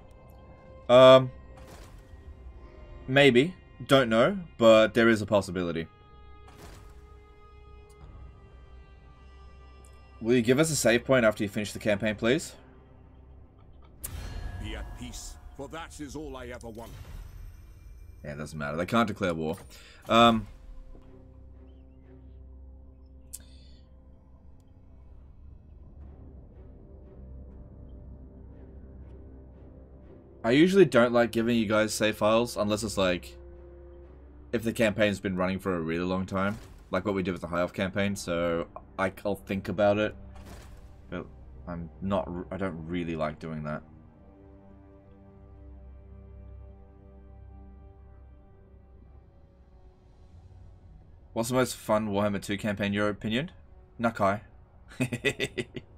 A: Um, maybe. Don't know, but there is a possibility. Will you give us a save point after you finish the campaign, please?
D: Be at peace, for that is all I ever want.
A: Yeah, it doesn't matter. They can't declare war. Um, I usually don't like giving you guys save files unless it's like if the campaign's been running for a really long time, like what we did with the High Off campaign. So I, I'll think about it, but I'm not. I don't really like doing that. What's the most fun Warhammer 2 campaign, your opinion? Nakai.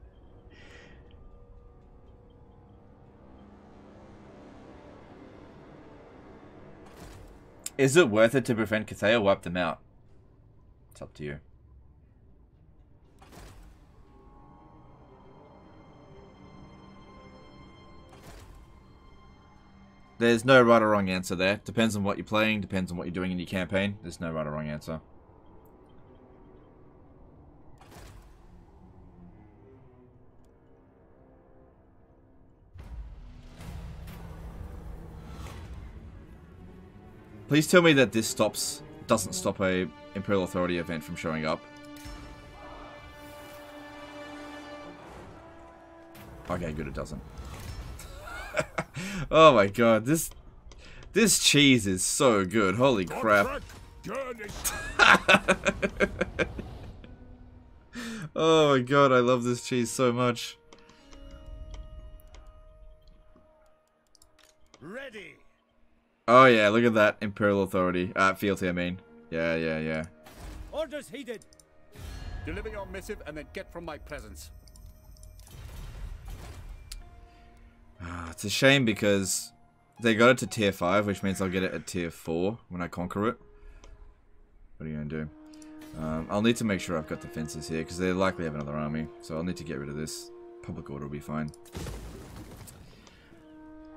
A: Is it worth it to prevent Cathay or wipe them out? It's up to you. There's no right or wrong answer there. Depends on what you're playing, depends on what you're doing in your campaign. There's no right or wrong answer. Please tell me that this stops, doesn't stop a Imperial Authority event from showing up. Okay, good, it doesn't. oh my god, this this cheese is so good. Holy crap. oh my god, I love this cheese so much.
C: Ready.
A: Oh yeah, look at that Imperial Authority. Uh, fealty, I mean. Yeah, yeah, yeah.
F: Orders heeded. Deliver your missive and then get from my presence.
A: Ah, it's a shame because they got it to tier 5, which means I'll get it at tier 4 when I conquer it. What are you going to do? Um, I'll need to make sure I've got defenses here, because they likely have another army. So I'll need to get rid of this. Public order will be fine.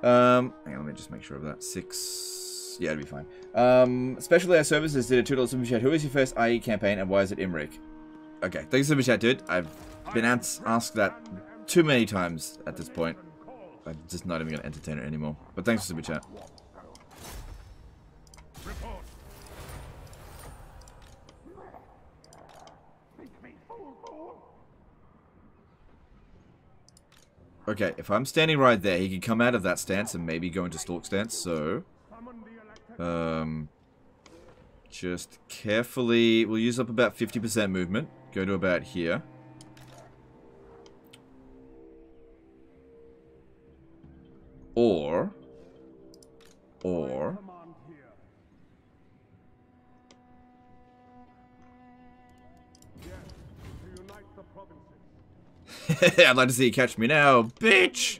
A: Um, hang on, let me just make sure of that. Six... Yeah, it'll be fine. Um, Special Air Services did a $2 super chat. Who is your first IE campaign, and why is it Imrik? Okay, thank thanks super chat, dude. I've been asked that too many times at this point. I'm just not even going to entertain it anymore. But thanks for super chat. Okay, if I'm standing right there, he can come out of that stance and maybe go into stalk stance, so... Um... Just carefully... We'll use up about 50% movement. Go to about here. Or... Or... I'd like to see you catch me now, bitch!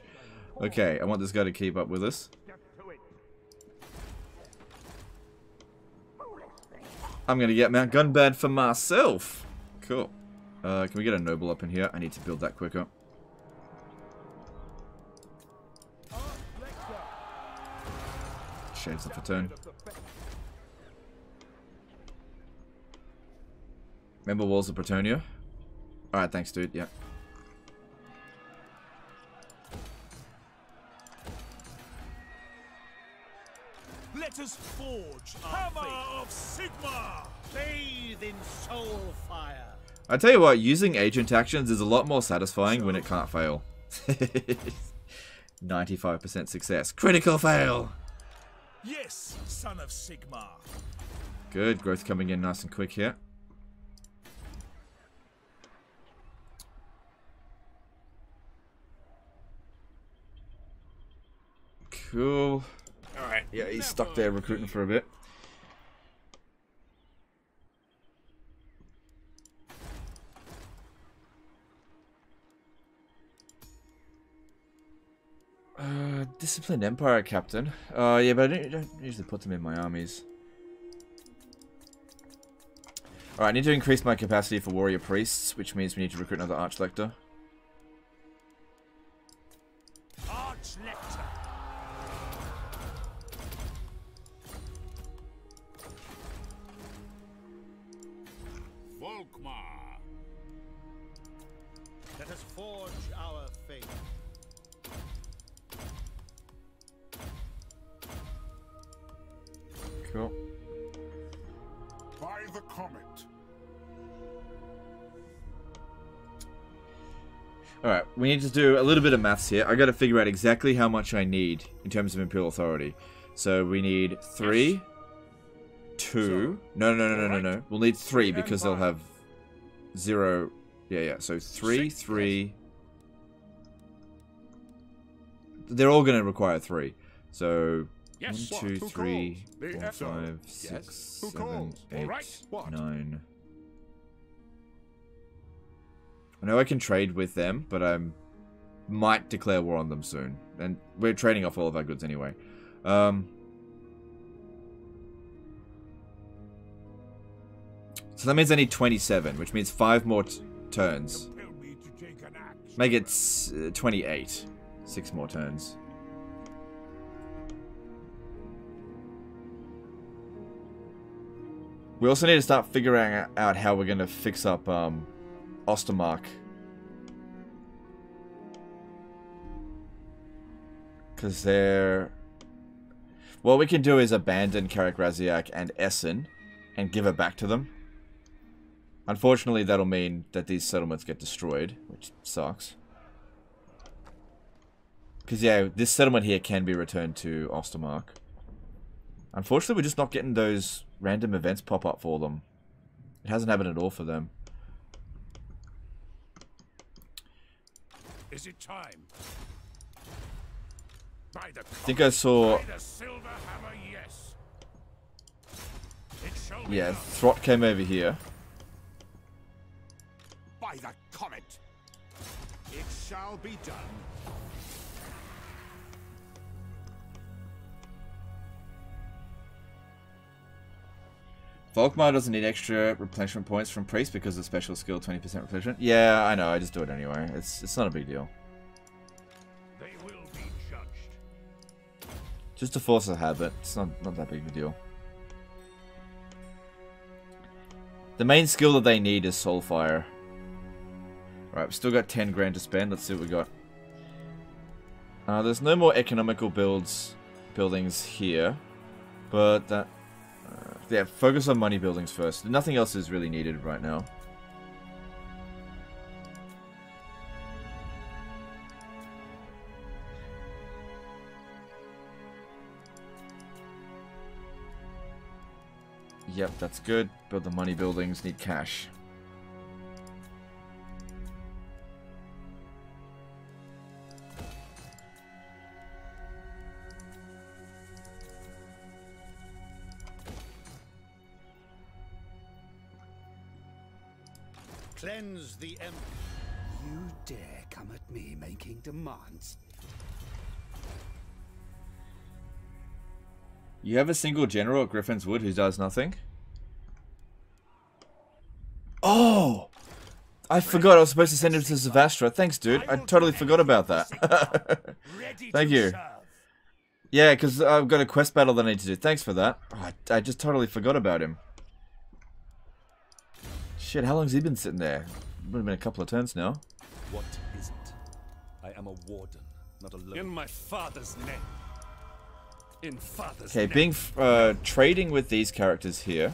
A: Okay, I want this guy to keep up with us. I'm gonna get Mount Gunbad for myself. Cool. Uh, can we get a noble up in here? I need to build that quicker. Shades off a turn. Remember Walls of Bretonnia? Alright, thanks dude, yeah.
C: Let us forge Hammer of Sigmar! Bathe in soul fire!
A: I tell you what, using agent actions is a lot more satisfying when it can't fail. 95% success. Critical fail!
C: Yes, son of Sigmar!
A: Good, growth coming in nice and quick here. Cool. Alright, yeah, he's stuck there recruiting for a bit. Uh, Disciplined Empire Captain. Uh, yeah, but I don't, don't usually put them in my armies. Alright, I need to increase my capacity for warrior priests, which means we need to recruit another archlector.
J: Forge our fate.
A: Cool.
B: By the comet.
A: Alright, we need to do a little bit of maths here. I gotta figure out exactly how much I need in terms of Imperial Authority. So we need three, two. No, no, no, no, no, no. We'll need three because they'll have zero. Yeah, yeah. So three, three. They're all gonna require three. So
D: Yes,
A: one, two,
D: Who
A: three, four,
D: echo.
A: five,
D: Yes.
A: six,
D: Who
A: seven, eight,
D: right.
A: Nine. I know I can trade with them, but I might declare war on them soon. And we're trading off all of our goods anyway. Um, so that means I need 27, which means 5 more turns. Make it uh, 28. 6 more turns. We also need to start figuring out how we're going to fix up um, Ostermark. Because they're... What we can do is abandon Karak Raziak and Essen and give it back to them. Unfortunately, that'll mean that these settlements get destroyed, which sucks. Because, yeah, this settlement here can be returned to Ostermark. Unfortunately, we're just not getting those random events pop up for them. It hasn't happened at all for them.
D: Is it time? By the
A: I think I saw...
D: by the silver hammer, yes.
A: Yeah. Throt came over here.
F: Shall be done.
A: Volkmar doesn't need extra replenishment points from Priest because of special skill 20% replenishment. Yeah, I know, I just do it anyway. It's it's not a big deal.
D: They will be judged.
A: Just to force a habit. It's not, not that big of a deal. The main skill that they need is Soulfire. Right, we've still got 10 grand to spend. Let's see what we got. Uh, there's no more economical builds buildings here. But that... Uh, yeah, focus on money buildings first. Nothing else is really needed right now. Yep, that's good. Build the money buildings, need cash.
G: Cleanse the em.
H: You dare come at me making demands?
A: You have a single general at Griffin's Wood who does nothing? Oh! I forgot I was supposed to send him to Zavastra. Thanks, dude. I totally forgot about that. Thank you. Yeah, because I've got a quest battle that I need to do. Thanks for that. Oh, I, I just totally forgot about him. Shit, how long's he been sitting there? It Would have been a couple of turns now.
I: What is it? I am a warden, not a lord.
D: In my father's name. In father's
A: Okay,
D: name.
A: being f- uh, trading with these characters here.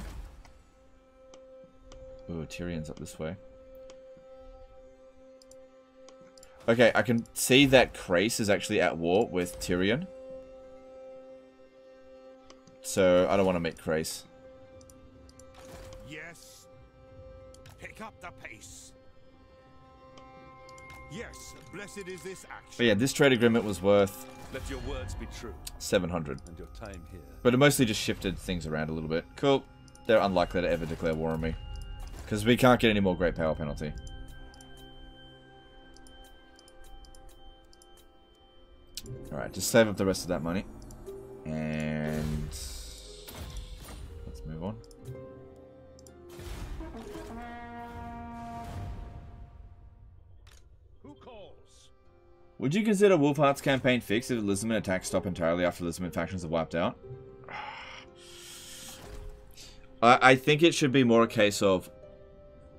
A: Ooh, Tyrion's up this way. Okay, I can see that Krace is actually at war with Tyrion. So, I don't want to meet Krace.
F: Pick up the pace. Yes, blessed is this action.
A: But yeah, this trade agreement was worth
I: Let your words be true,
A: 700.
I: and your time here.
A: But it mostly just shifted things around a little bit. Cool. They're unlikely to ever declare war on me. Because we can't get any more great power penalty. Alright, just save up the rest of that money. And... Let's move on. Would you consider Wulfhart's campaign fixed if Lisbon attacks stop entirely after Lisbon factions are wiped out? I, I think it should be more a case of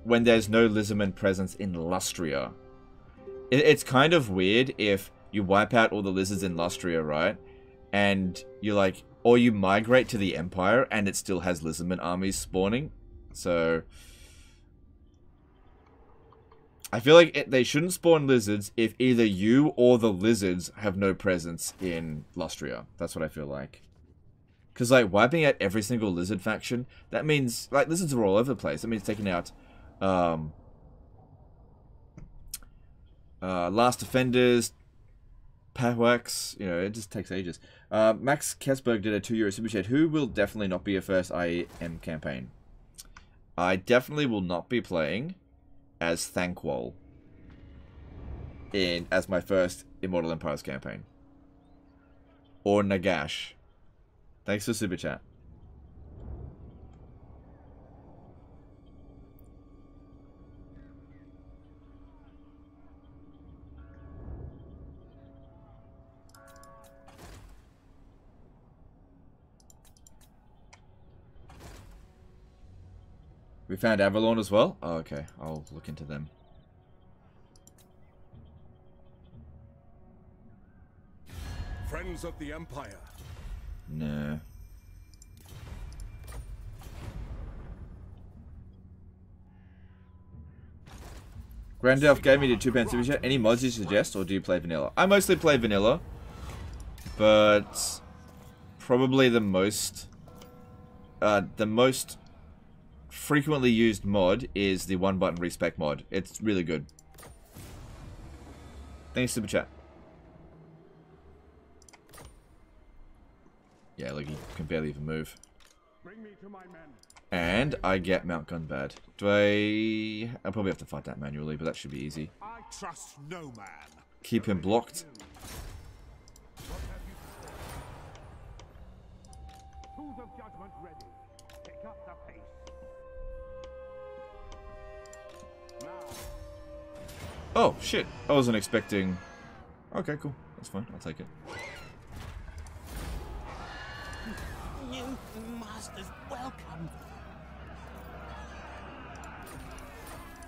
A: when there's no Lizardman presence in Lustria. It, it's kind of weird if you wipe out all the lizards in Lustria, right? And you're like, or you migrate to the Empire and it still has Lizardman armies spawning. So, I feel like it, they shouldn't spawn lizards if either you or the lizards have no presence in Lustria. That's what I feel like. Because, like, wiping out every single lizard faction, that means, like, lizards are all over the place. That means taking out, um, uh, Last Defenders, Pawax, you know, it just takes ages. Uh, Max Kesberg did a 2 euro super chat. Who will definitely not be a first IM campaign? I definitely will not be playing as Thanquol in as my first Immortal Empires campaign. Or Nagash. Thanks for super chat. We found Avelorn as well? Oh, okay. I'll look into them.
D: Friends of the Empire.
A: No. Grandelf gave me the two pence chat. Any mods you suggest, or do you play vanilla? I mostly play vanilla, but probably the most, uh, the most frequently used mod is the one button respec mod. It's really good. Thanks, super chat. Yeah, like he can barely even move. And I get Mount Gunbad. Do I... I'll probably have to fight that manually, but that should be easy.
D: I trust no man.
A: Keep him blocked.
D: Tools of judgment ready.
A: Oh, shit. I wasn't expecting... Okay, cool. That's fine. I'll take it.
E: New masters, welcome.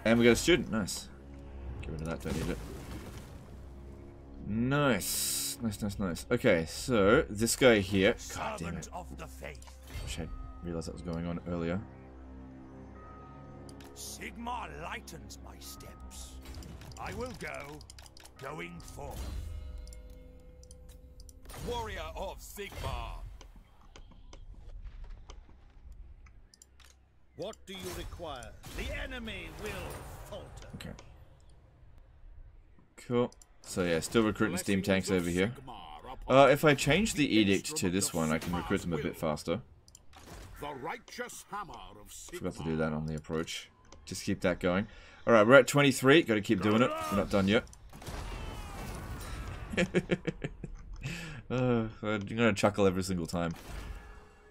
A: And we got a student. Nice. Get rid of that. Don't need it. Nice. Nice, nice, nice. Okay, so this guy here. God damn it.
C: Of the faith.
A: Wish I realized that was going on earlier.
C: Sigmar lightens my steps. I will go, going forth.
I: Warrior of Sigmar.
G: What do you require?
C: The enemy will falter.
A: Okay. Cool. So yeah, still recruiting steam tanks over here. Uh, if I change the edict to this one, I can recruit them a bit faster.
D: The righteous hammer of
A: Forgot to do that on the approach. Just keep that going. Alright, we're at 23. Gotta keep doing it. We're not done yet. uh, I'm gonna chuckle every single time.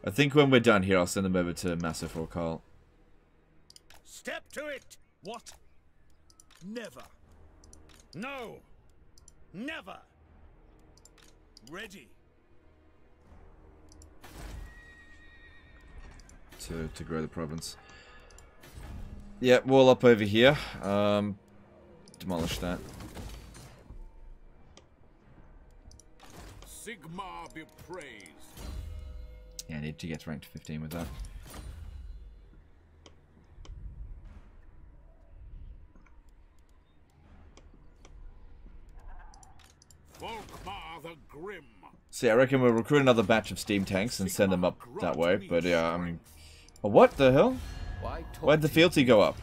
A: I think when we're done here, I'll send them over to Massif Orcal.
C: Step to it.
G: What? Never. No. Never. Ready.
A: to, to grow the province. Yeah, wall up over here. Um, demolish that.
D: Sigmar be praised.
A: Yeah, I need to get to ranked 15 with that.
D: Volkmar the Grim.
A: See, I reckon we'll recruit another batch of steam tanks and send them up that way. But yeah, I mean, oh, what the hell? Why'd the fealty go up?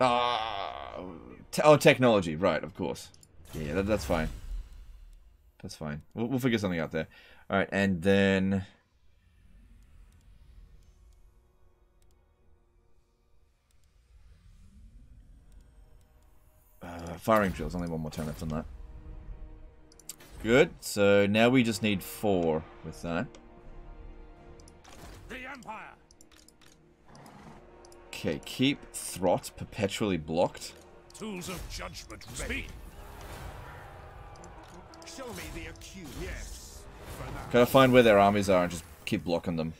A: Ah, te oh, technology, right? Of course. Yeah, that, that's fine. That's fine. We'll, we'll figure something out there. All right, and then. Uh, firing drills. Only one more turn left on that. Good. So now we just need four with that. Okay, keep Throt perpetually blocked.
C: Tools of judgment ready. Show me the accused.
D: Yes.
A: Gotta find where their armies are and just keep blocking them.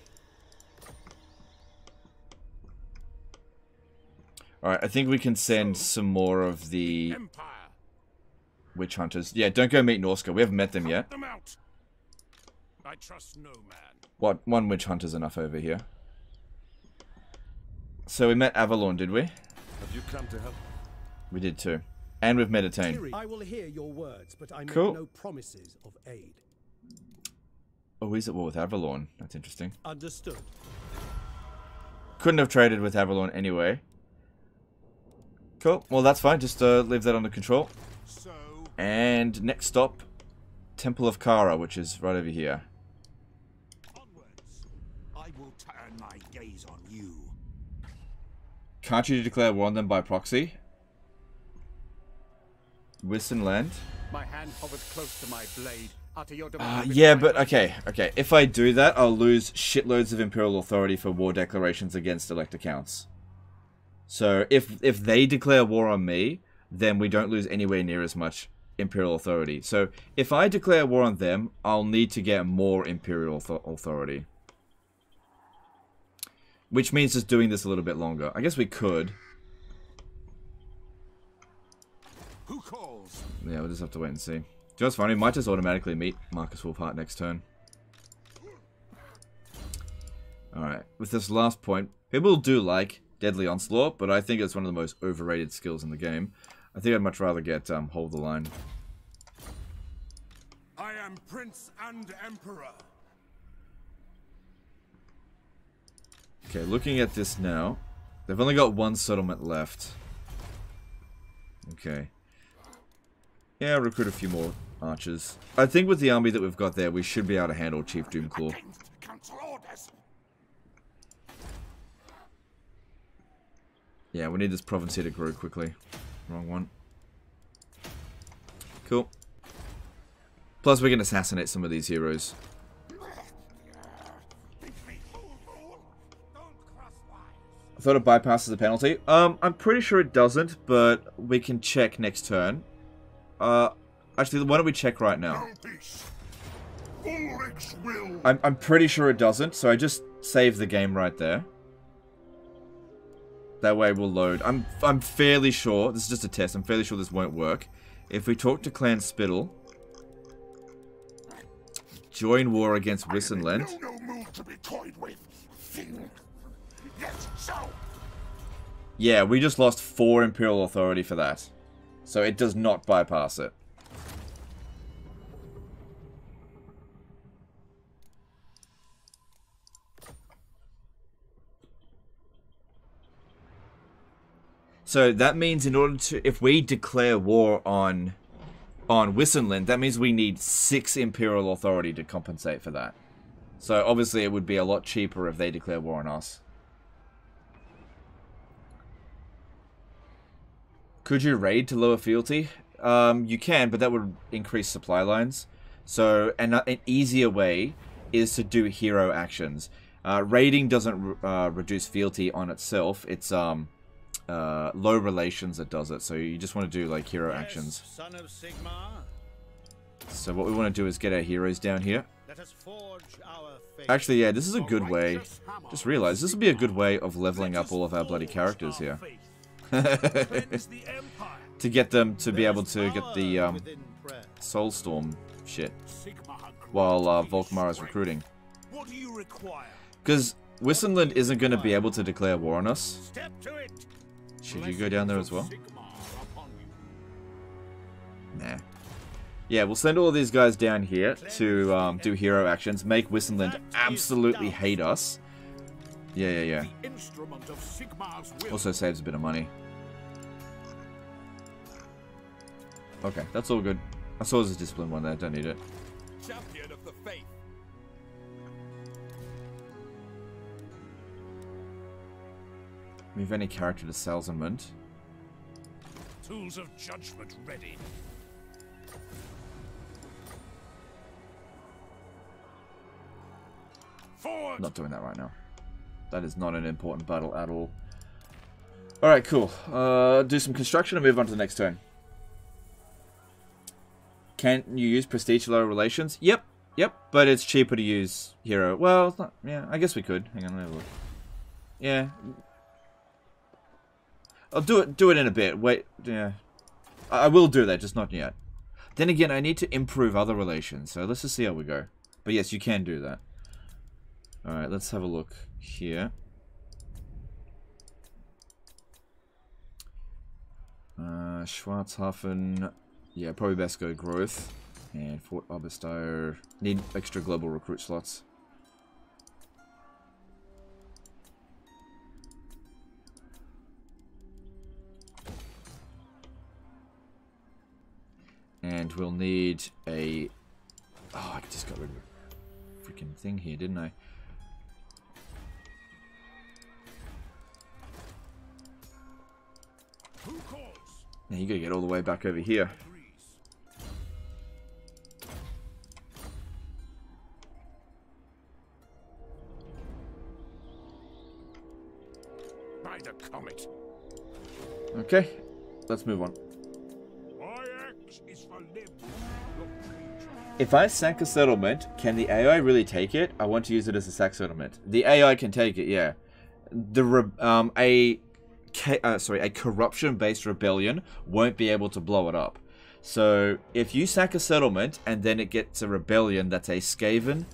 A: Alright, I think we can send some more of the
D: Empire.
A: witch hunters. Yeah, don't go meet Norsca. We haven't met them yet.
D: Them. I trust no man.
A: What one witch hunter's enough over here. So we met Avelorn, did we?
G: Have you come to help?
A: We did too. And we've met Attain.
M: I will hear your words, but I make
A: Cool.
M: no promises of aid.
A: Oh, he's at war with Avelorn. That's interesting.
M: Understood.
A: Couldn't have traded with Avelorn anyway. Cool. Well, that's fine. Just uh, leave that under control.
D: So
A: And next stop, Temple of Kara, which is right over here.
C: onwards. I will turn my gaze on you.
A: Can't you declare war on them by proxy? Wissenland?
F: My hand hovers close to my blade. Utter your
A: Uh, yeah, but okay, okay. If I do that, I'll lose shitloads of Imperial authority for war declarations against elector counts. So if if they declare war on me, then we don't lose anywhere near as much Imperial authority. So if I declare war on them, I'll need to get more Imperial author- authority. Which means just doing this a little bit longer. I guess we could.
D: who calls?
A: Yeah, we'll just have to wait and see. You know, Just funny, might just automatically meet Markus Wulfhart next turn. Alright, with this last point, people do like Deadly Onslaught, but I think it's one of the most overrated skills in the game. I think I'd much rather get um, Hold the Line.
C: I am Prince and Emperor.
A: Okay, looking at this now, they've only got one settlement left. Okay. Yeah, recruit a few more archers. I think with the army that we've got there, we should be able to handle Chief Doomclaw. Yeah, we need this province here to grow quickly. Wrong one. Cool. Plus, we can assassinate some of these heroes. I thought it bypasses the penalty. Um, I'm pretty sure it doesn't, but we can check next turn. Uh, actually, why don't we check right now? I'm, I'm pretty sure it doesn't, so I just save the game right there. That way we'll load. I'm I'm fairly sure, this is just a test, I'm fairly sure this won't work. If we talk to Clan Spittel, join war against Wissenland.
B: No, no
A: Yeah, we just lost 4 Imperial Authority for that. So it does not bypass it. So that means in order to, if we declare war on, on Wissenland, that means we need six Imperial Authority to compensate for that. So obviously it would be a lot cheaper if they declare war on us. Could you raid to lower fealty? Um, you can, but that would increase supply lines. So an, an easier way is to do hero actions. Uh, raiding doesn't uh, reduce fealty on itself. It's um, uh, low relations that does it. So you just want to do like hero
G: Yes,
A: actions.
G: Son of Sigmar,
A: So what we want to do is get our heroes down here.
G: let us forge our fate.
A: Actually, yeah, this is a good way. Just realize this would be a good way of leveling up all of our bloody characters here. to get them to be able to get the um, Soulstorm shit while uh, Volkmar is recruiting.
C: What do you require?
A: Because Wissenland isn't going to be able to declare war on us.
C: Step to it.
A: Should you go down there as well? Nah. Yeah, we'll send all these guys down here to um, do hero actions, make Wissenland absolutely hate us. Yeah, yeah, yeah.
D: Instrument of Sigmar's will.
A: Also saves a bit of money. Okay, that's all good. I saw this discipline one there, don't need it.
C: Champion of the faith.
A: Move any character to Salzenmund.
C: Tools of judgment ready. Forward.
A: Not doing that right now. That is not an important battle at all. Alright, cool. Uh, do some construction and move on to the next turn. Can you use Prestige Relations? Yep, yep, but it's cheaper to use Hero. Well, not, yeah, I guess we could. Hang on, let me look. Yeah. I'll do it, do it in a bit. Wait, yeah. I, I will do that, just not yet. Then again, I need to improve other relations, so let's just see how we go. But yes, you can do that. Alright, let's have a look here. Uh, Schwarzhafen, yeah, probably best go growth. And Fort Oberstyre, need extra global recruit slots. And we'll need a... Oh, I just got rid of a freaking thing here, didn't I? Now you gotta get all the way back over here.
C: By the comet.
A: Okay, let's move on.
C: My axe is for limb.
A: If I sack a settlement, can the AI really take it? I want to use it as a sack settlement. The AI can take it, yeah. The re um a uh, sorry a corruption based rebellion won't be able to blow it up. So if you sack a settlement and then it gets a rebellion that's a Skaven,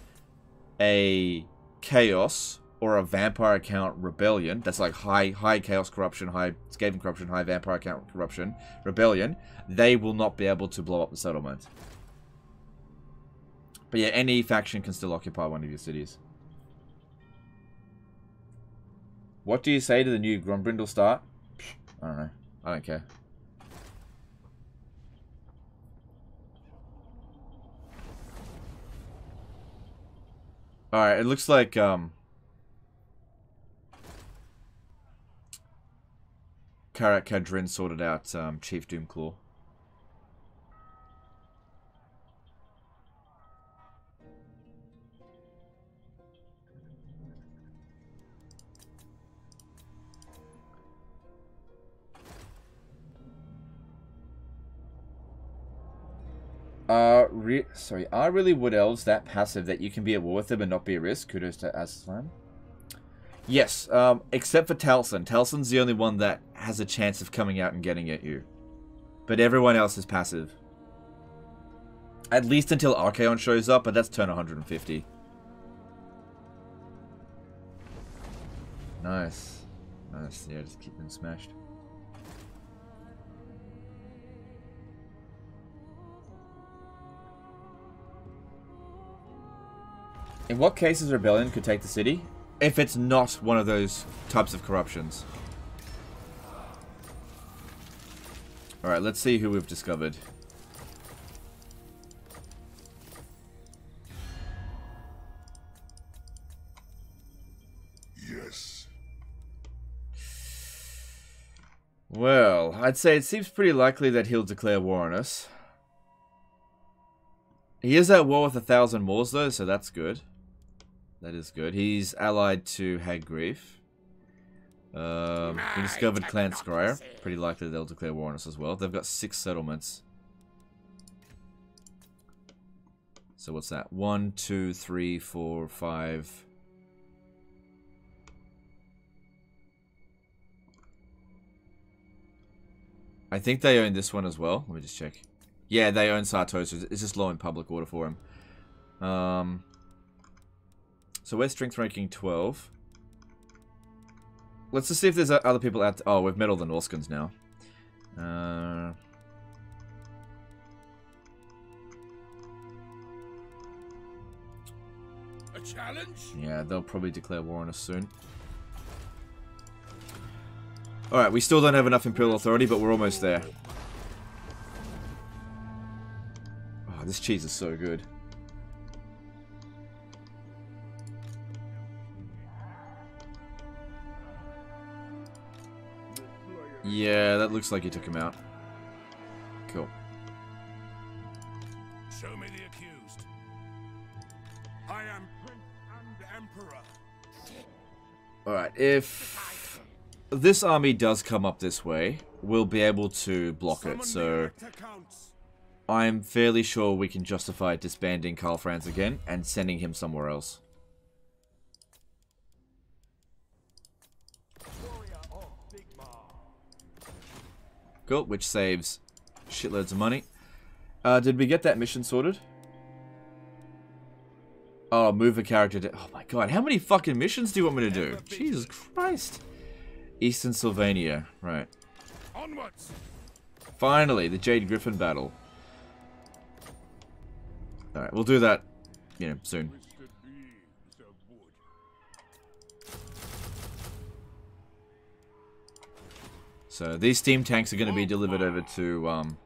A: a Chaos, or a Vampire Count rebellion, that's like high high Chaos corruption, high Skaven corruption, high Vampire Count corruption rebellion, they will not be able to blow up the settlement. But yeah, any faction can still occupy one of your cities. What do you say to the new Grombrindal start? I don't know. I don't care. Alright, it looks like, um... Karak Kadrin sorted out um, Chief Doomclaw. Re sorry, are really wood elves that passive that you can be at war with them and not be a risk? Kudos to Aslan. Yes, um, except for Talsyn. Talsyn's the only one that has a chance of coming out and getting at you. But everyone else is passive. At least until Archaon shows up, but that's turn 150. Nice. Nice, yeah, just keep them smashed. In what cases rebellion could take the city? If it's not one of those types of corruptions. Alright, let's see who we've discovered.
B: Yes.
A: Well, I'd say it seems pretty likely that he'll declare war on us. He is at war with a thousand Moors though, so that's good. That is good. He's allied to Hagrief. Um, we discovered Clan Skryre. Pretty likely they'll declare war on us as well. They've got six settlements. So what's that? One, two, three, four, five. I think they own this one as well. Let me just check. Yeah, they own Sartosa. It's just low in public order for him. Um, so we're strength ranking 12. Let's just see if there's other people out Oh, we've met all the Norskins now. Uh...
D: A challenge?
A: Yeah, they'll probably declare war on us soon. Alright, we still don't have enough Imperial Authority, but we're almost there. Oh, this cheese is so good. Yeah, that looks like he took him out. Cool.
D: Show me the accused. I am Prince and Emperor.
A: Alright, if this army does come up this way, we'll be able to block it, so I'm fairly sure we can justify disbanding Karl Franz again and sending him somewhere else. Cool, which saves shitloads of money. Uh, did we get that mission sorted? Oh, move a character to... Oh my god, how many fucking missions do you want me to do? Jesus Christ. Eastern Sylvania, right.
D: Onwards.
A: Finally, the Jade Griffin battle. Alright, we'll do that, you know, soon. So these steam tanks are going to be delivered over to um,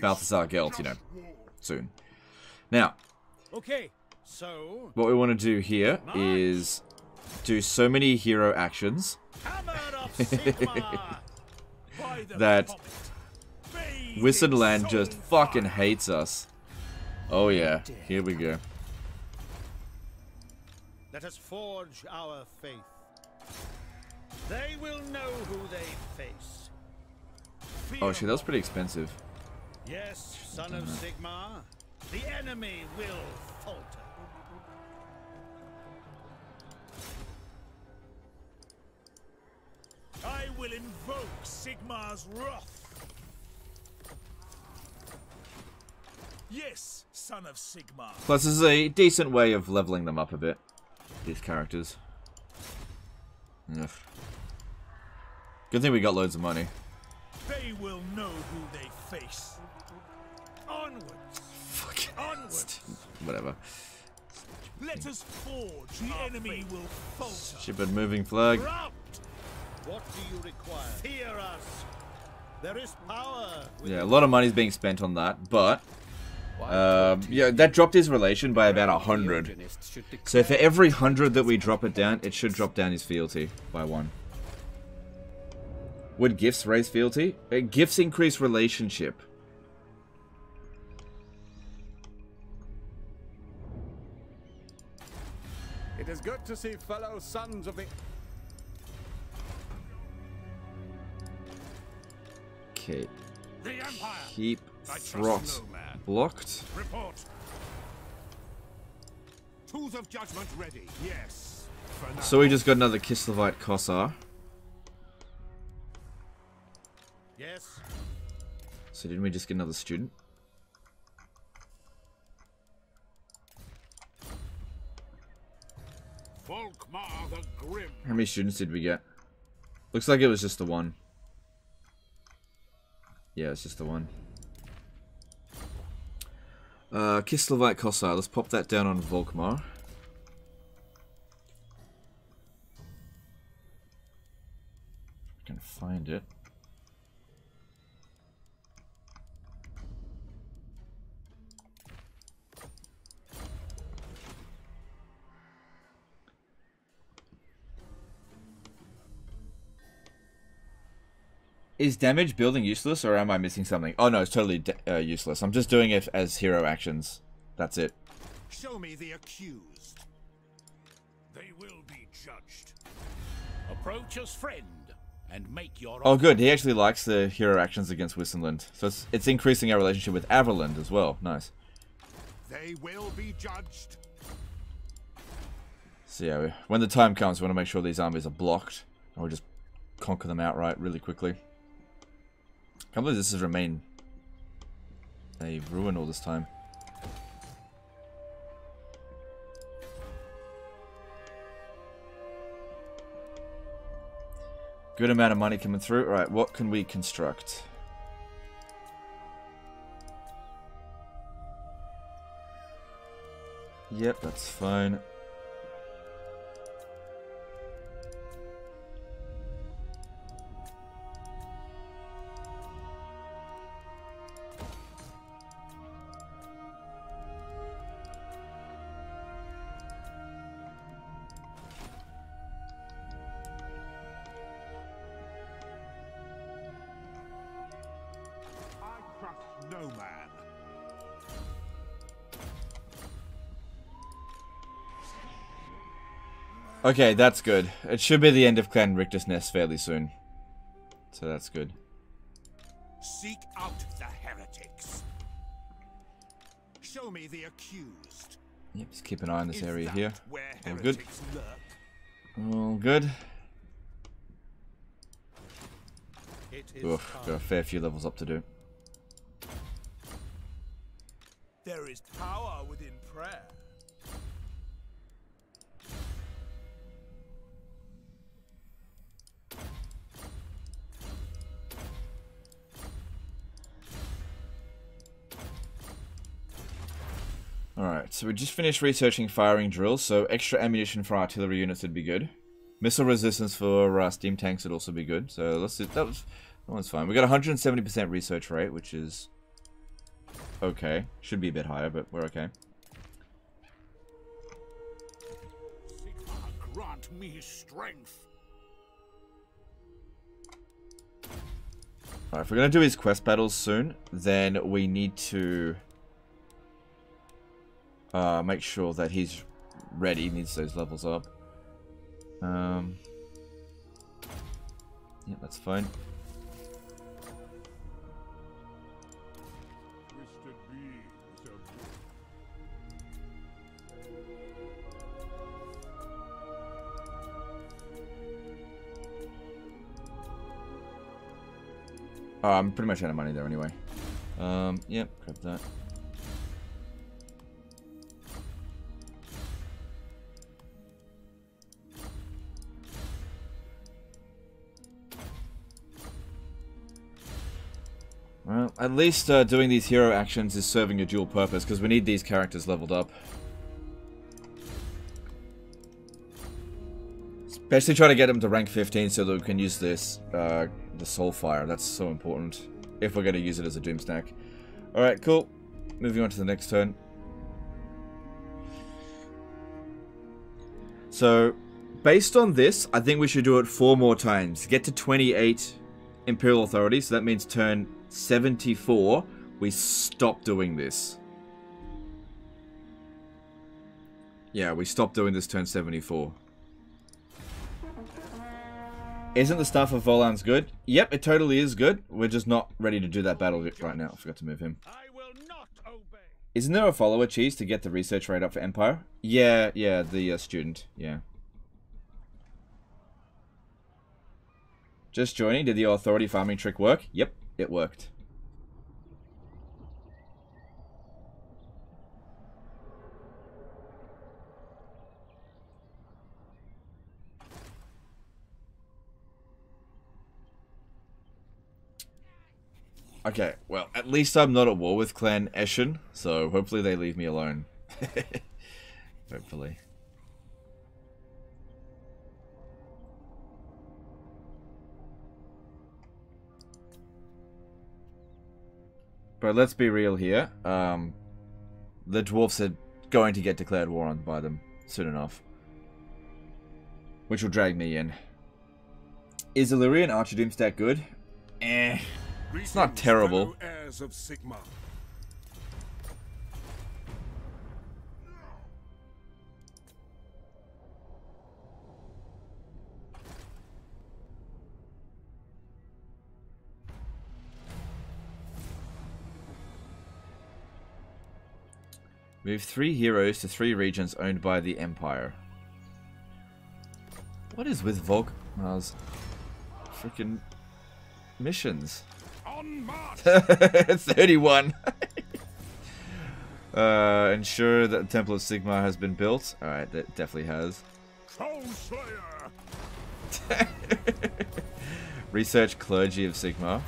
A: Balthasar Gelt, you know, soon. Now,
G: okay, so
A: what we want to do here is do so many hero actions that Wissenland just fucking hates us. Oh yeah, here we go.
G: Let us forge our faith. They will know who they face.
A: Oh shit, that was pretty expensive.
G: Yes, son of Sigmar. the enemy will falter.
C: I will invoke Sigmar's wrath. Yes, son of Sigmar.
A: Plus, this is a decent way of leveling them up a bit. These characters. Ugh. Good thing we got loads of money.
C: They will know who they face. Onwards.
A: Fucking
C: Onwards.
A: Whatever.
C: Let us forge. The enemy will falter.
A: Stupid moving flag.
G: Rout! What do you require? Fear us. There is power.
A: Yeah, a lot of money's being spent on that, but um, yeah, that dropped his relation by about a hundred. So for every hundred that we drop it down, it should drop down his fealty by one. Would gifts raise fealty? Uh, gifts increase relationship.
D: It is good to see fellow sons of the
A: Okay.
C: The Empire.
A: Keep throt
C: no
A: blocked.
C: Report. Tools of judgment ready. Yes.
A: So we just got another Kislevite Kossar.
G: Yes.
A: So didn't we just get another student?
D: Volkmar the Grim.
A: How many students did we get? Looks like it was just the one. Yeah, it's just the one. Uh, Kislevite Kossar. Let's pop that down on Volkmar. I can find it. Is damage building useless, or am I missing something? Oh no, it's totally uh, useless. I'm just doing it as hero actions. That's it.
C: Show me the accused. They will be judged.
I: Approach us, friend, and make your
A: Oh good, he actually likes the hero actions against Wissenland. So it's, it's increasing our relationship with Averland as well. Nice.
C: They will be judged.
A: So yeah, when the time comes, we want to make sure these armies are blocked. And we'll just conquer them outright really quickly. Can't believe this has remained a ruin all this time. Good amount of money coming through. Alright, what can we construct? Yep, that's fine. Okay, that's good. It should be the end of Clan Rictus Nest fairly soon. So that's good.
C: Seek out the heretics. Show me the accused.
A: Yep, just keep an eye on this
C: Is
A: area here. All good.
C: lurk?
A: All good. Oof, got a fair few levels up to do.
C: There is power within prayer.
A: So we just finished researching firing drills, so extra ammunition for artillery units would be good. Missile resistance for uh, steam tanks would also be good. So let's do, that was that one's fine. We got 170% research rate, which is okay. Should be a bit higher, but we're okay.
D: Grant me strength.
A: Alright, if we're gonna do his quest battles soon, then we need to uh, make sure that he's ready, needs those levels up. Um, yeah, that's fine. Oh, I'm pretty much out of money there anyway. Um, yep, grab that. At least uh, doing these hero actions is serving a dual purpose, because we need these characters leveled up. Especially trying to get them to rank 15 so that we can use this, uh, the Soul Fire. That's so important. If we're going to use it as a Doom Stack. Alright, cool. Moving on to the next turn. So, based on this, I think we should do it four more times. Get to 28 Imperial Authority, so that means turn 74, we stop doing this. Yeah, we stop doing this turn 74. Isn't the Staff of Volans good? Yep, it totally is good. We're just not ready to do that battle right now. I forgot to move him. Isn't there a follower cheese to get the research rate up for Empire? Yeah, yeah, the uh, student, yeah. Just joining, did the authority farming trick work? Yep, it worked. Okay, well, at least I'm not at war with Clan Eshin, so hopefully they leave me alone. hopefully. But let's be real here. Um, the dwarfs are going to get declared war on by them soon enough. Which will drag me in. Is Illyrian Archer stack good? Eh. It's not terrible. Move three heroes to three regions owned by the Empire. What is with Volkmar's freaking missions? 31. uh, ensure that the Temple of Sigmar has been built. Alright, that definitely has. Research Clergy of Sigmar.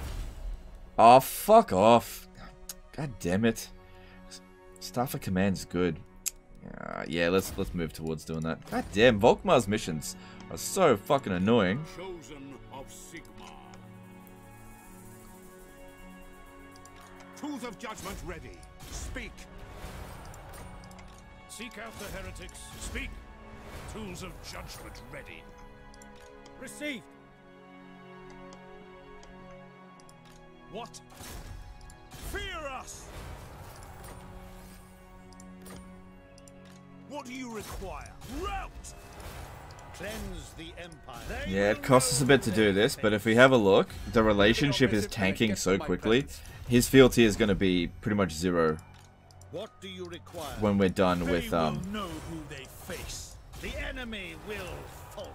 A: Oh, fuck off. God damn it. Staff of Command's good. Uh, yeah, let's let's move towards doing that. God damn, Volkmar's missions are so fucking annoying.
D: Chosen of Sigmar.
C: Tools of judgment ready. Speak. Seek out the heretics. Speak. Tools of judgment ready.
G: Received.
C: What? Fear us! What do you require? Rout!
G: Cleanse the empire.
A: Yeah, it costs us a bit to do this, but if we have a look, the relationship is tanking so quickly. His fealty is going to be pretty much zero
G: What do you require?
A: when we're done with um
C: know who they face.
G: The enemy will falter.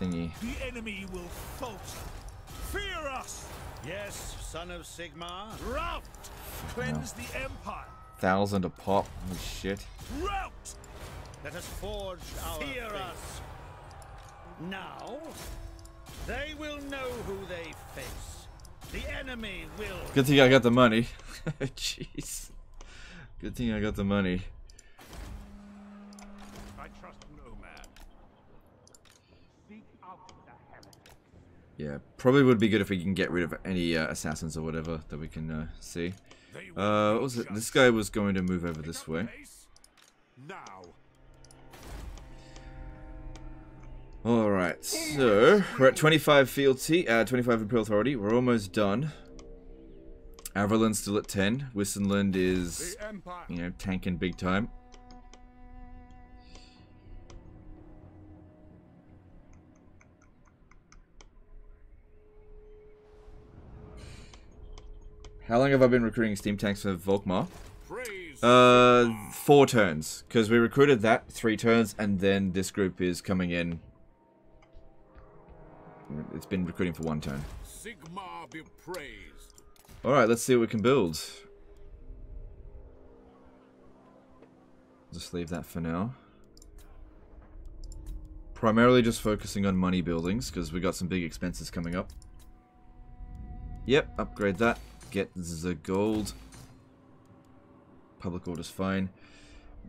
A: thingy.
C: The enemy will falter. Fear us!
G: Yes, son of Sigmar.
C: Rout! Cleanse the empire.
A: Thousand a pop. Holy shit.
C: Rout!
G: Let us forge our Fear us. Now, they will know who they face. The enemy will.
A: Good thing I got the money. Jeez. Good thing I got the money.
C: I trust no man. Seek out the heretic.
A: Yeah, probably would be good if we can get rid of any uh, assassins or whatever that we can uh, see. Uh, what was it? This guy was going to move over this way. Alright, so we're at 25 fealty, uh, 25 Imperial Authority. We're almost done. Averland's still at 10. Wissenland is, you know, tanking big time. How long have I been recruiting steam tanks for Volkmar? Uh, four turns. Because we recruited that three turns, and then this group is coming in. It's been recruiting for one turn.
D: Sigmar be praised.
A: Alright, let's see what we can build. Just leave that for now. Primarily just focusing on money buildings, because we got some big expenses coming up. Yep, upgrade that. get the gold. Public order's fine.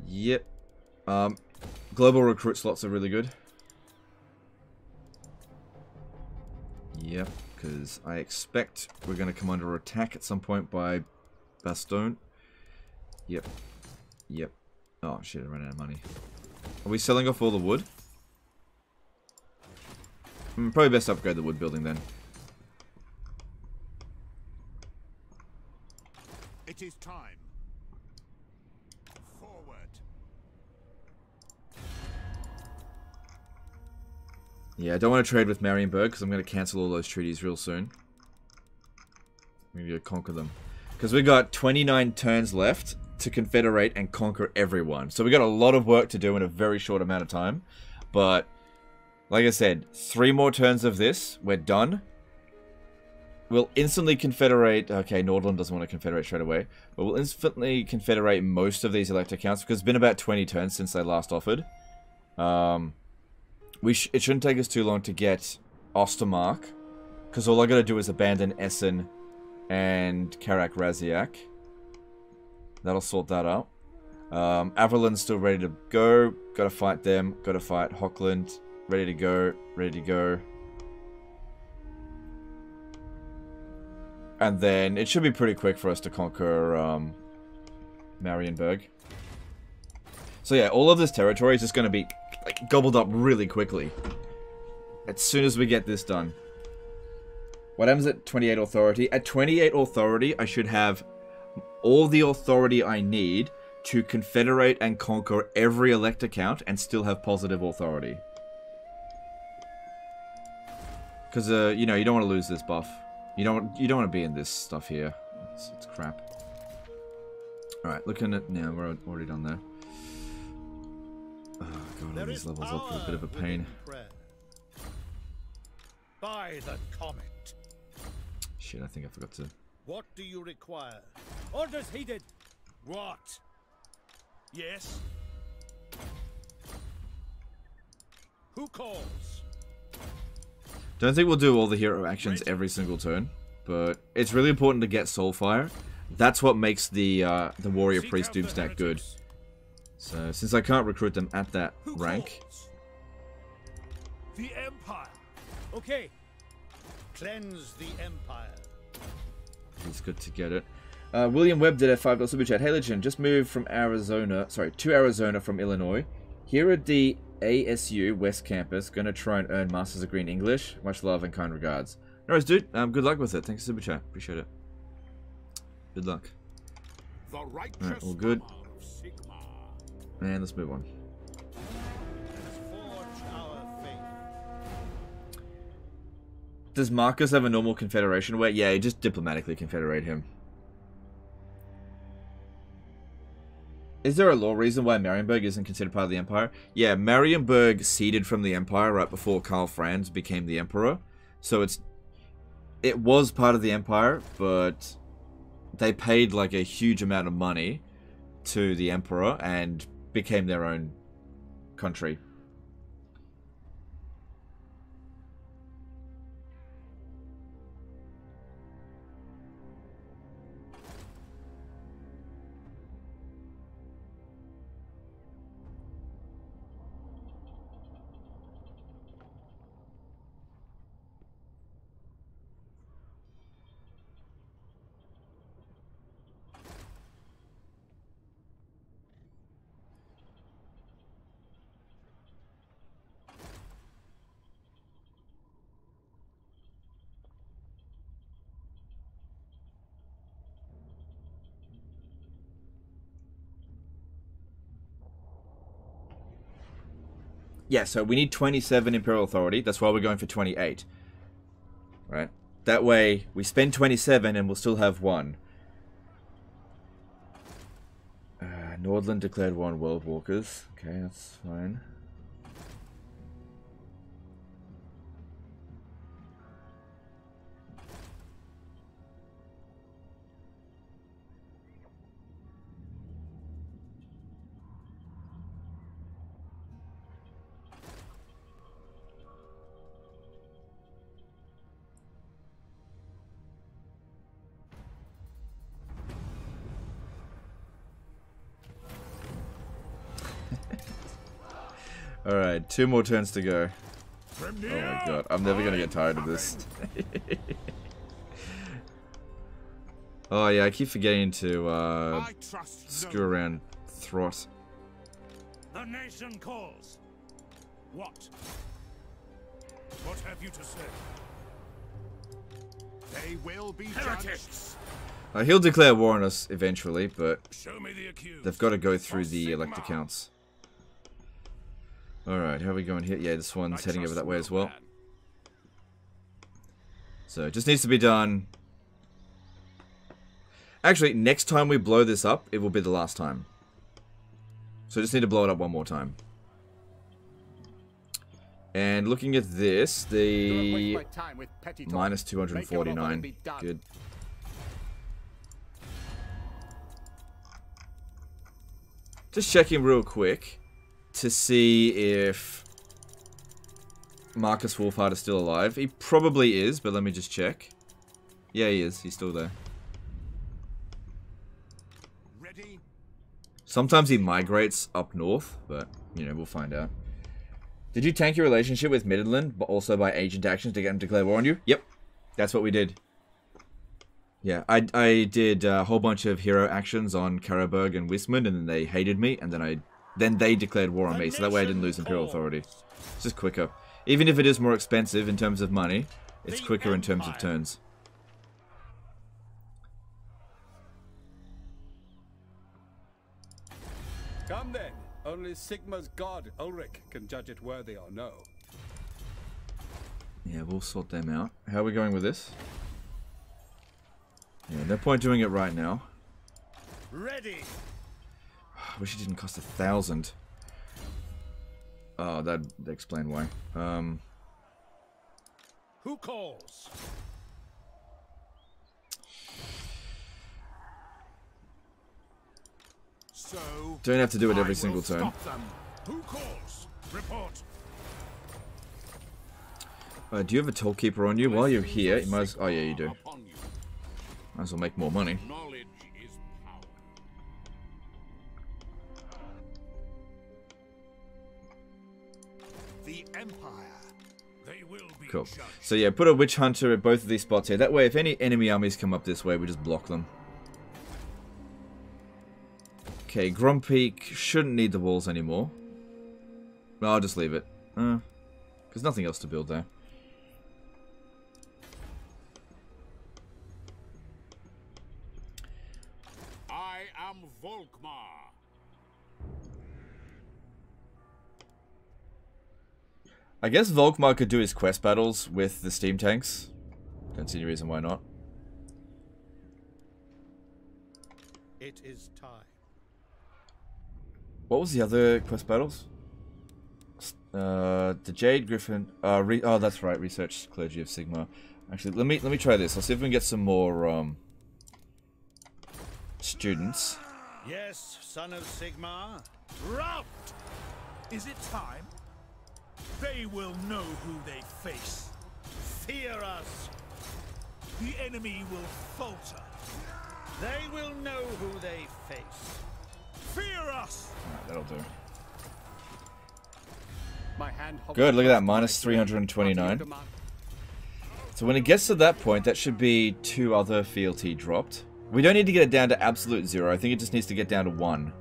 A: Yep. Um, global recruit slots are really good. Yep, because I expect we're going to come under attack at some point by Bastonne. Yep. Yep. Oh shit, I ran out of money. Are we selling off all the wood? Mm, probably best upgrade the wood building then.
C: It is time. Forward.
A: Yeah, I don't want to trade with Marienburg because I'm going to cancel all those treaties real soon. Going to conquer them. Because we've got 29 turns left to confederate and conquer everyone. So we got a lot of work to do in a very short amount of time. But, like I said, three more turns of this, we're done. We'll instantly confederate... Okay, Nordland doesn't want to confederate straight away. But we'll instantly confederate most of these elector counts because it's been about 20 turns since they last offered. Um, we sh it shouldn't take us too long to get Ostermark. Because all I gotta do is abandon Essen and Karak Raziak. That'll sort that out. Um, still ready to go. Gotta fight them. Gotta fight Hochland. Ready to go. Ready to go. And then it should be pretty quick for us to conquer um, Marienburg. So yeah, all of this territory is just going to be like gobbled up really quickly. As soon as we get this done. What happens at 28 authority? At 28 authority, I should have all the authority I need to confederate and conquer every elector count and still have positive authority. Because, uh, you know, you don't want to lose this buff. You don't you don't want to be in this stuff here. It's, it's crap. Alright, looking at... now we're already done there. Oh god, all these levels up are a bit of a pain.
G: By the comet.
A: Shit, I think I forgot to...
G: What do you require? Orders heeded. What?
C: Yes.
G: Who calls?
A: Don't think we'll do all the hero actions every single turn, but it's really important to get Soulfire. That's what makes the uh, the Warrior Priest Doomstack good. So, since I can't recruit them at that rank...
C: The Empire.
G: Okay. Cleanse the Empire.
A: It's good to get it. Uh, William Webb did a $5 super chat. Hey, Legend, just moved from Arizona, sorry, to Arizona from Illinois. Here at the ASU West Campus, gonna try and earn Master's degree in English. Much love and kind regards. No worries, dude. Um, good luck with it. Thanks super chat. Appreciate it. Good luck.
D: The
A: Alright, all good. And let's move on. Does Markus have a normal confederation where? Yeah, just diplomatically confederate him. Is there a law reason why Marienburg isn't considered part of the Empire? Yeah, Marienburg ceded from the Empire right before Karl Franz became the Emperor. So it's... It was part of the Empire, but they paid like a huge amount of money to the Emperor and became their own country. Yeah, so we need 27 Imperial Authority. That's why we're going for 28. Right? That way, we spend 27 and we'll still have one. Uh, Nordland declared one World Walkers. Okay, that's fine. Two more turns to go. Oh my god, I'm never gonna get tired of this. oh yeah, I keep forgetting to uh, screw around Thros.
C: The nation calls. What? What have you to say?
B: They will be
C: heretics.
A: Uh, he'll declare war on us eventually, but
C: Show me the
A: they've got to go through the elector counts. Alright, how are we going here? Yeah, this one's heading over that way as well. So, it just needs to be done. Actually, next time we blow this up, it will be the last time. So, I just need to blow it up one more time. And looking at this, the minus 249. Good. Just checking real quick to see if Markus Wulfhart is still alive. He probably is, but let me just check. Yeah, he is. He's still there.
B: Ready?
A: Sometimes he migrates up north, but, you know, we'll find out. Did you tank your relationship with Middenland, but also by agent actions to get him to declare war on you? Yep. That's what we did. Yeah, I, I did a whole bunch of hero actions on Carroburg and Wismund, and then they hated me, and then I then they declared war on me, so that way I didn't lose Imperial Authority. It's just quicker. Even if it is more expensive in terms of money, it's quicker in terms of turns.
F: Come then. Only Sigmar's god, Ulric, can judge it worthy or no.
A: Yeah, we'll sort them out. How are we going with this? Yeah, no point doing it right now.
G: Ready.
A: I wish it didn't cost a thousand. Oh, that'd explain why. Um,
G: Who calls?
B: So
A: don't have to do it every single turn.
B: Who calls? Report.
A: Uh, do you have a tollkeeper on you? While you're here, you might as... Oh, yeah, you do. Might as well make more money. Cool. So yeah, put a witch hunter at both of these spots here. That way, if any enemy armies come up this way, we just block them. Okay, Grumpeak shouldn't need the walls anymore. I'll just leave it. Uh, there's nothing else to build there.
D: I
A: guess Volkmar could do his quest battles with the steam tanks. Don't see any reason why not.
G: It is time.
A: What was the other quest battles? Uh, the Jade Griffin. Uh, re oh, that's right. Research Clergy of Sigmar. Actually, let me let me try this. I'll see if we can get some more um students.
G: Yes, son of Sigmar. Rout!
C: Is it time? They will know who they face.
G: Fear us.
C: The enemy will falter.
G: They will know who they face.
C: Fear us.
A: Alright, that'll do.
F: My hand
A: Good, look at that, minus 329. So when it gets to that point, that should be two other fealty dropped. We don't need to get it down to absolute zero. I think it just needs to get down to one.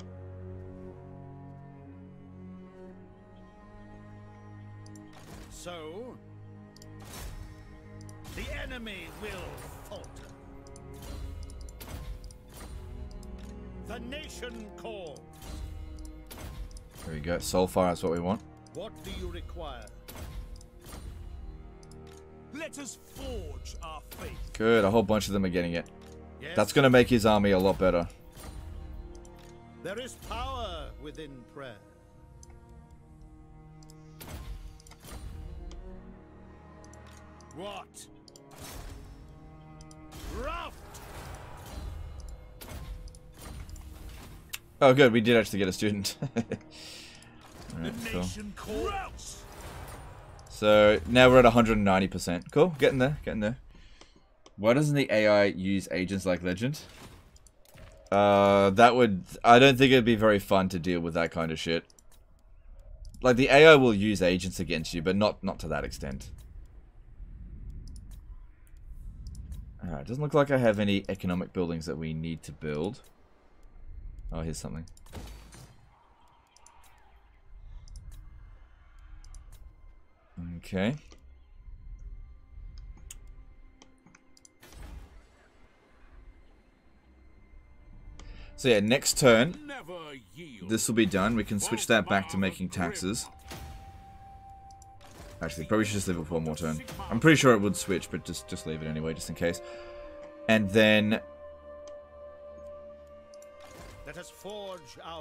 G: The nation calls.
A: There we go. Soulfire is what we want.
G: What do you require?
C: Let us forge our faith.
A: Good, a whole bunch of them are getting it.
G: Yes.
A: That's going to make his army a lot better.
G: There is power within prayer.
C: What?
G: Rout!
A: Oh, good. We did actually get a student. Cool. So now we're at 190%. Cool, getting there, getting there. Why doesn't the AI use agents like Legend? Uh, that would... I don't think it'd be very fun to deal with that kind of shit. like the AI will use agents against you, but not not to that extent. Alright, doesn't look like I have any economic buildings that we need to build. Oh, here's something. Okay. So yeah, next turn, this will be done. We can switch that back to making taxes. Actually, probably should just leave it for one more turn. I'm pretty sure it would switch, but just, just leave it anyway, just in case. And then...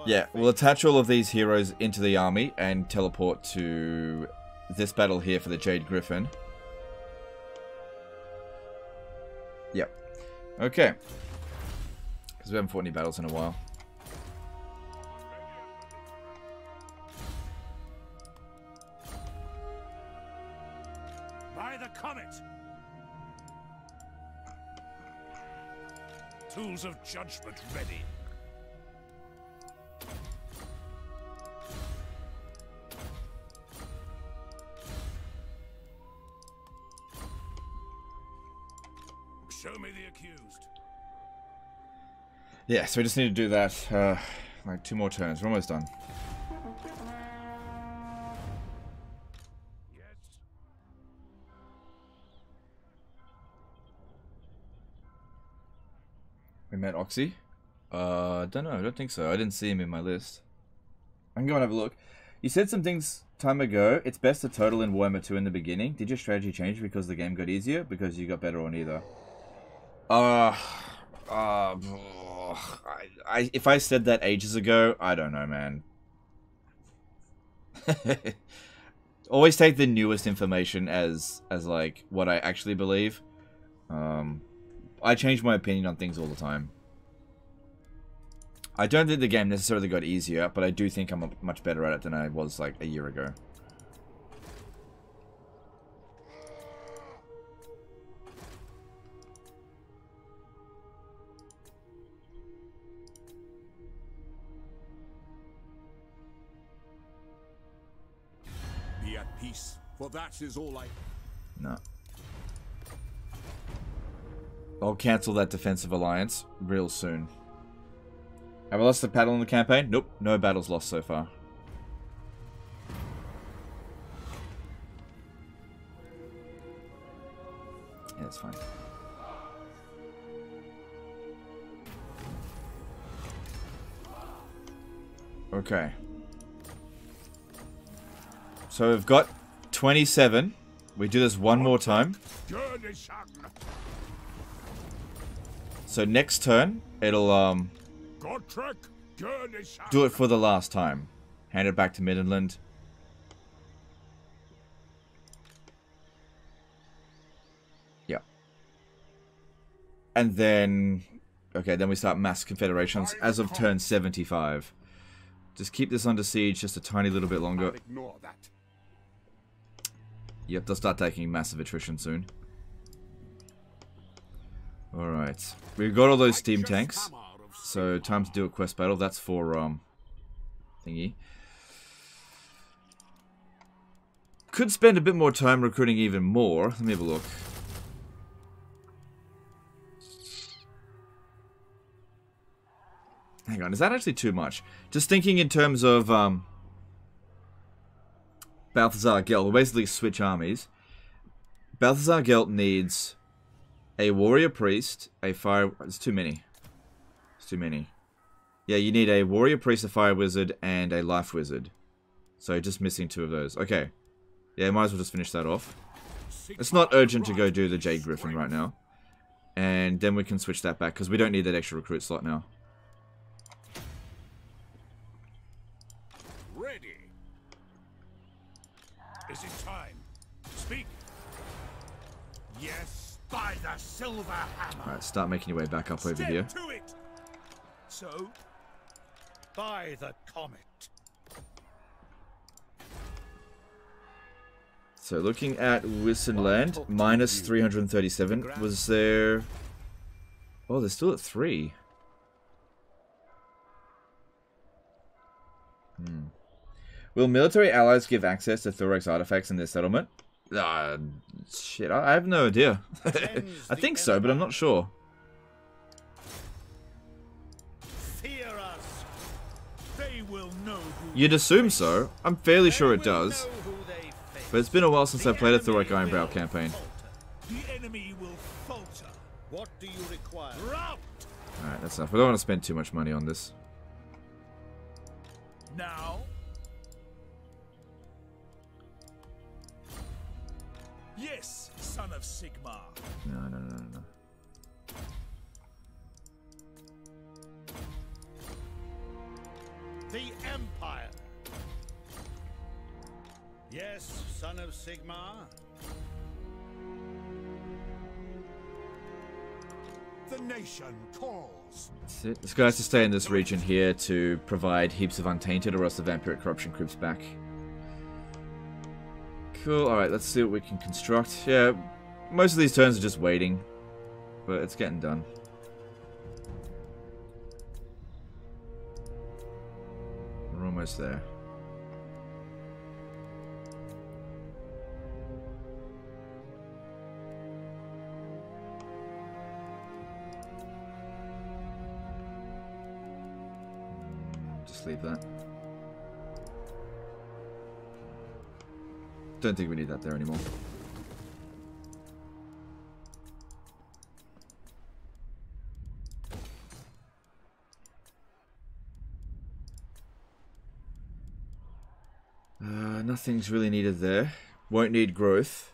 A: Yeah, we'll attach all of these heroes into the army and teleport to this battle here for the Jade Griffin. Yep. Okay. Because we haven't fought any battles in a while.
C: By the comet! Tools of judgment ready.
A: Yeah, so we just need to do that. Uh, like two more turns. We're almost done. We met Oxy? Uh, don't know. I don't think so. I didn't see him in my list. I can go and have a look. You said some things time ago. It's best to total in Warhammer 2 in the beginning. Did your strategy change because the game got easier? Because you got better on either? Uh, uh, I, I, if I said that ages ago, I don't know, man. Always take the newest information as, as like, what I actually believe. Um, I change my opinion on things all the time. I don't think the game necessarily got easier, but I do think I'm much better at it than I was like a year ago.
D: For that is all I.
A: No. I'll cancel that defensive alliance real soon. Have I lost a battle in the campaign? Nope, no battles lost so far. Yeah, that's fine. Okay. So we've got 27. We do this one more time. So next turn, it'll um do it for the last time. Hand it back to Middenland. Yeah. And then okay, then we start mass confederations as of turn 75. Just keep this under siege just a tiny little bit longer.
D: Ignore that.
A: Yep, they'll start taking massive attrition soon. Alright. We've got all those steam tanks. So, time to do a quest battle. That's for, um, thingy. Could spend a bit more time recruiting even more. Let me have a look. Hang on, is that actually too much? Just thinking in terms of, um, Balthasar Gelt. We'll basically switch armies. Balthasar Gelt needs a warrior priest, a fire... It's too many. It's too many. Yeah, you need a warrior priest, a fire wizard, and a life wizard. So just missing two of those. Okay. Yeah, might as well just finish that off. It's not urgent to go do the Jade Griffin right now. And then we can switch that back, because we don't need that extra recruit slot now.
C: By the silver hammer.
A: Alright, start making your way back up over
C: Step
A: here.
C: to it. So,
G: By the comet.
A: So looking at Wissenland, minus 337. Was there... Oh, they're still at 3. Hmm. Will military allies give access to Thorek's artifacts in their settlement? Uh, shit, I, I have no idea. I think so, but I'm not sure.
G: Fear us.
C: They will know who
A: You'd assume so. I'm fairly sure it does. But it's been a while since I've played a Thorek Ironbrow campaign.
C: the enemy will falter.
G: What do you require?
A: Alright, that's enough. We don't want to spend too much money on this.
C: Son of Sigmar.
A: No, no, no, no, no.
G: The Empire. Yes, son of Sigmar.
B: The nation calls.
A: This guy has to stay in this region here to provide heaps of untainted or else the vampiric corruption creeps back. Cool, alright, let's see what we can construct. Yeah, most of these turns are just waiting, but it's getting done. We're almost there. Mm, just leave that. Don't think we need that there anymore. Nothing's really needed there. Won't need growth.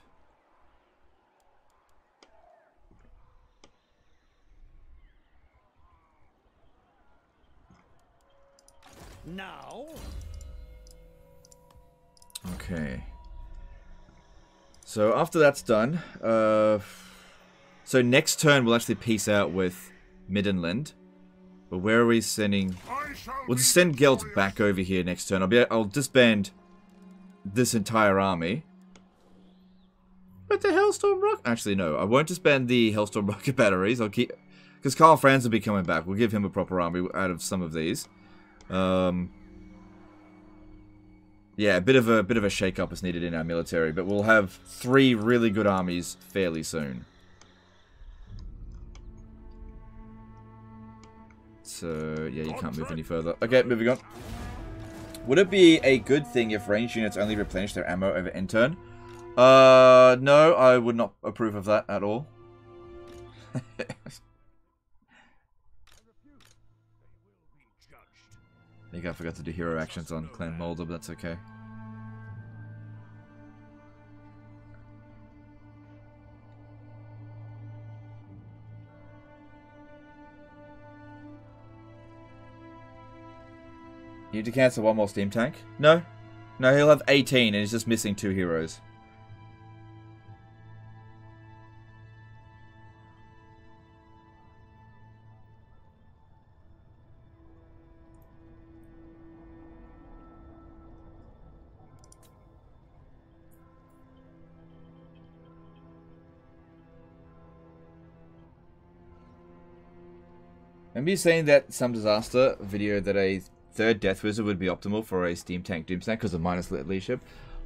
G: Now.
A: Okay. So after that's done, uh, so next turn we'll actually peace out with Middenland. But where are we sending? We'll just send Gelt back over here next turn. I'll be I'll disband this entire army. But the Hellstorm Rock. Actually, no, I won't disband the Hellstorm Rocket batteries. I'll keep because Karl Franz will be coming back. We'll give him a proper army out of some of these. Um, yeah, a bit of a bit of a shake-up is needed in our military, but we'll have three really good armies fairly soon. So yeah, you can't move any further. Okay, moving on. Would it be a good thing if ranged units only replenish their ammo over end turn? Uh, no, I would not approve of that at all. I think I forgot to do hero actions on Clan Molder, but that's okay. You need to cancel one more Steam Tank? No. No, he'll have 18 and he's just missing two heroes. Remember you saying that some disaster video that a third Death Wizard would be optimal for a Steam Tank Doom Doomsday because of minus leadership?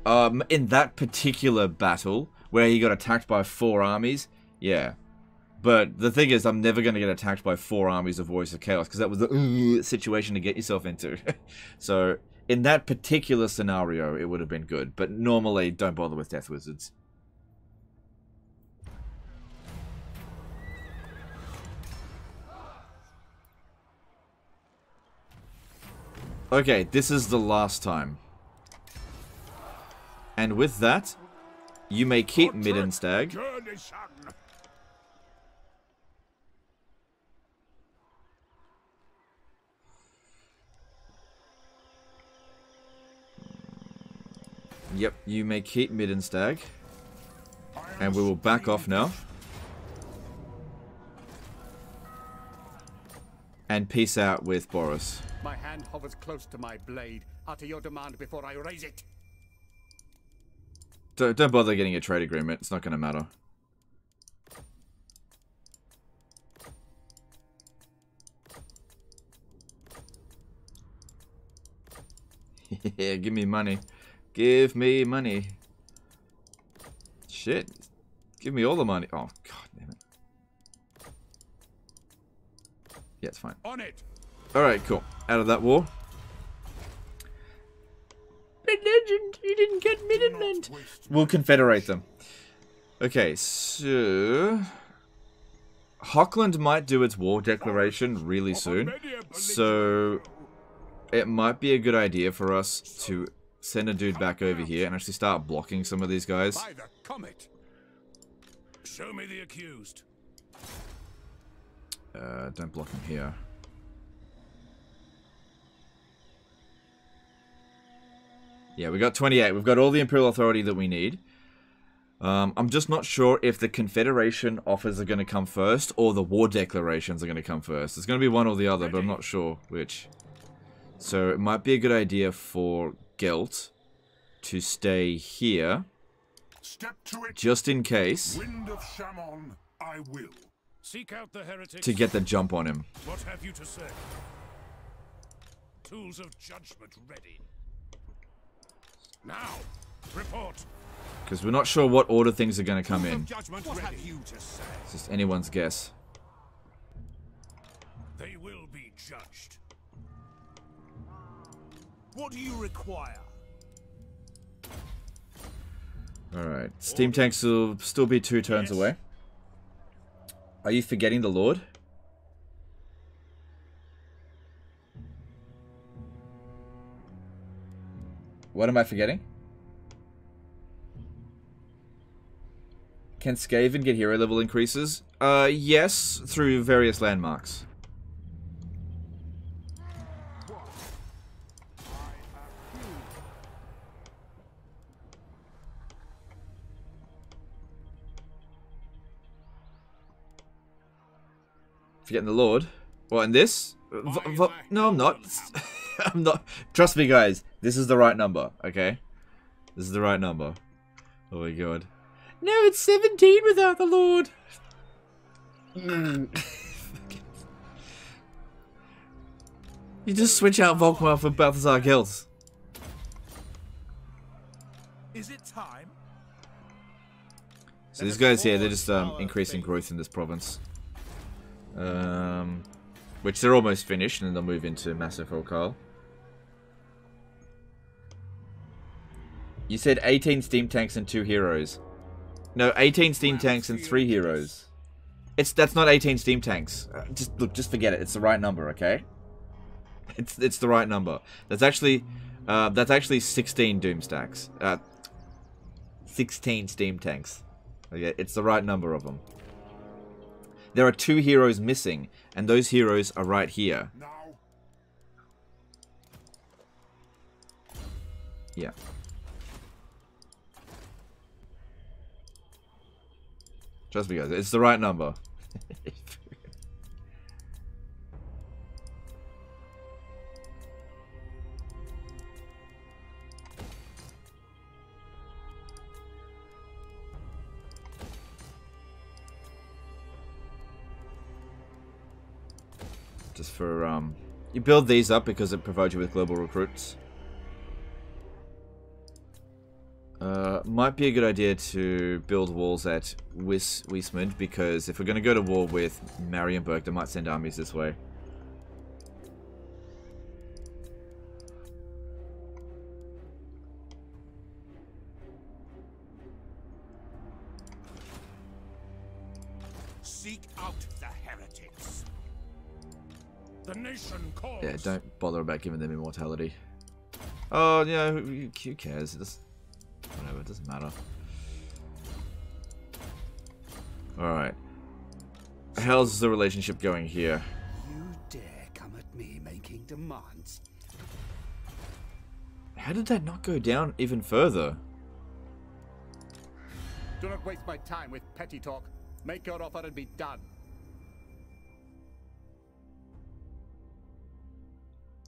A: Um, in that particular battle, where he got attacked by four armies, yeah. But the thing is, I'm never going to get attacked by four armies of Voice of Chaos, because that was the uh, situation to get yourself into. so, in that particular scenario, it would have been good. But normally, don't bother with Death Wizards. Okay, this is the last time. And with that, you may keep Middenstag. Yep, you may keep Middenstag. And we will back off now. And peace out with Boris.
F: My hand hovers close to my blade. Utter your demand before I raise it.
A: Don't, don't bother getting a trade agreement. It's not going to matter. yeah, give me money. Give me money. Shit. Give me all the money. Oh, god damn it. Yeah, it's fine.
D: On it.
A: Alright, cool. Out of that war.
K: Red Legend, you didn't get Middenland.
A: We'll confederate them. Okay, so... Hochland might do its war declaration really soon. So... It might be a good idea for us to send a dude back over here and actually start blocking some of these guys.
D: By the comet. Show me the accused.
A: Uh, don't block him here. Yeah, we got 28. We've got all the Imperial Authority that we need. Um, I'm just not sure if the Confederation offers are going to come first or the War Declarations are going to come first. It's going to be one or the other, but I'm not sure which. So it might be a good idea for Gelt to stay here.
B: Step to it.
A: Just in case.
B: Wind of Shaman, I will.
D: Seek out the heretics.
A: To get the jump on him.
D: What have you to say? Tools of judgment ready. Now, report.
A: Because we're not sure what order things are going to come in.
D: What ready. have you to say?
A: It's just anyone's guess.
D: They will be judged.
C: What do you require?
A: Alright. Steam tanks will still be two turns yes. away. Are you forgetting the Lord? What am I forgetting? Can Skaven get hero level increases? Uh, yes, through various landmarks. Forgetting the Lord. What, in this? V no, I'm not. I'm not. Trust me, guys. This is the right number, okay? This is the right number. Oh my god.
K: No, it's 17 without the Lord.
A: you just switch out Volkmar for Balthasar Gelt.
C: Is it time?
A: So these guys here, they're just um, increasing growth in this province. Um, which they're almost finished, and then they'll move into Massif Orcal. You said 18 steam tanks and 2 heroes. No, 18 steam tanks and 3 heroes. It's That's not 18 steam tanks. Uh, just Look, just forget it. It's the right number, okay? It's it's the right number. That's actually uh, that's actually 16 doom stacks. Uh, 16 steam tanks. Okay, it's the right number of them. There are two heroes missing, and those heroes are right here. Yeah. Trust me guys, it's the right number. just for um you build these up because it provides you with global recruits. Uh, might be a good idea to build walls at Wis Wismund because if we're going to go to war with Marienburg, they might send armies this way. Don't bother about giving them immortality. Oh, yeah, who, who cares? It's, whatever, it doesn't matter. Alright. How's the relationship going here?
H: You dare come at me making demands?
A: How did that not go down even further?
N: Do not waste my time with petty talk. Make your offer and be done.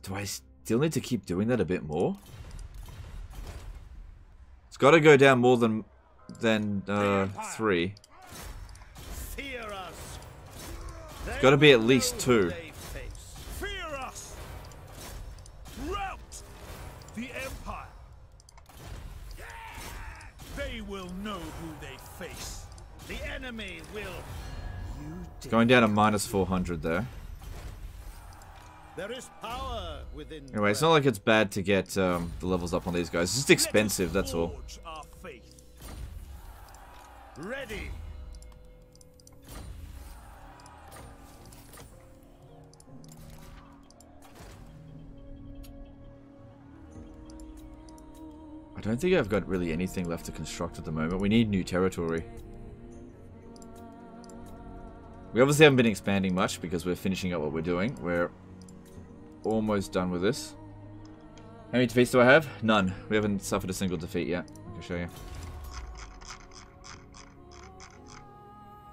A: Do I still need to keep doing that a bit more? It's got to go down more than than uh, three. It's got to be at least two.
C: The Empire. They will know who they face.
G: The enemy will.
A: It's going down to minus 400 there.
G: There is power within.
A: Anyway, it's not like it's bad to get um, the levels up on these guys. It's just expensive, that's all.
C: Forge our faith.
G: Ready.
A: I don't think I've got really anything left to construct at the moment. We need new territory. We obviously haven't been expanding much because we're finishing up what we're doing. We're almost done with this. How many defeats do I have? None. We haven't suffered a single defeat yet. I can show you.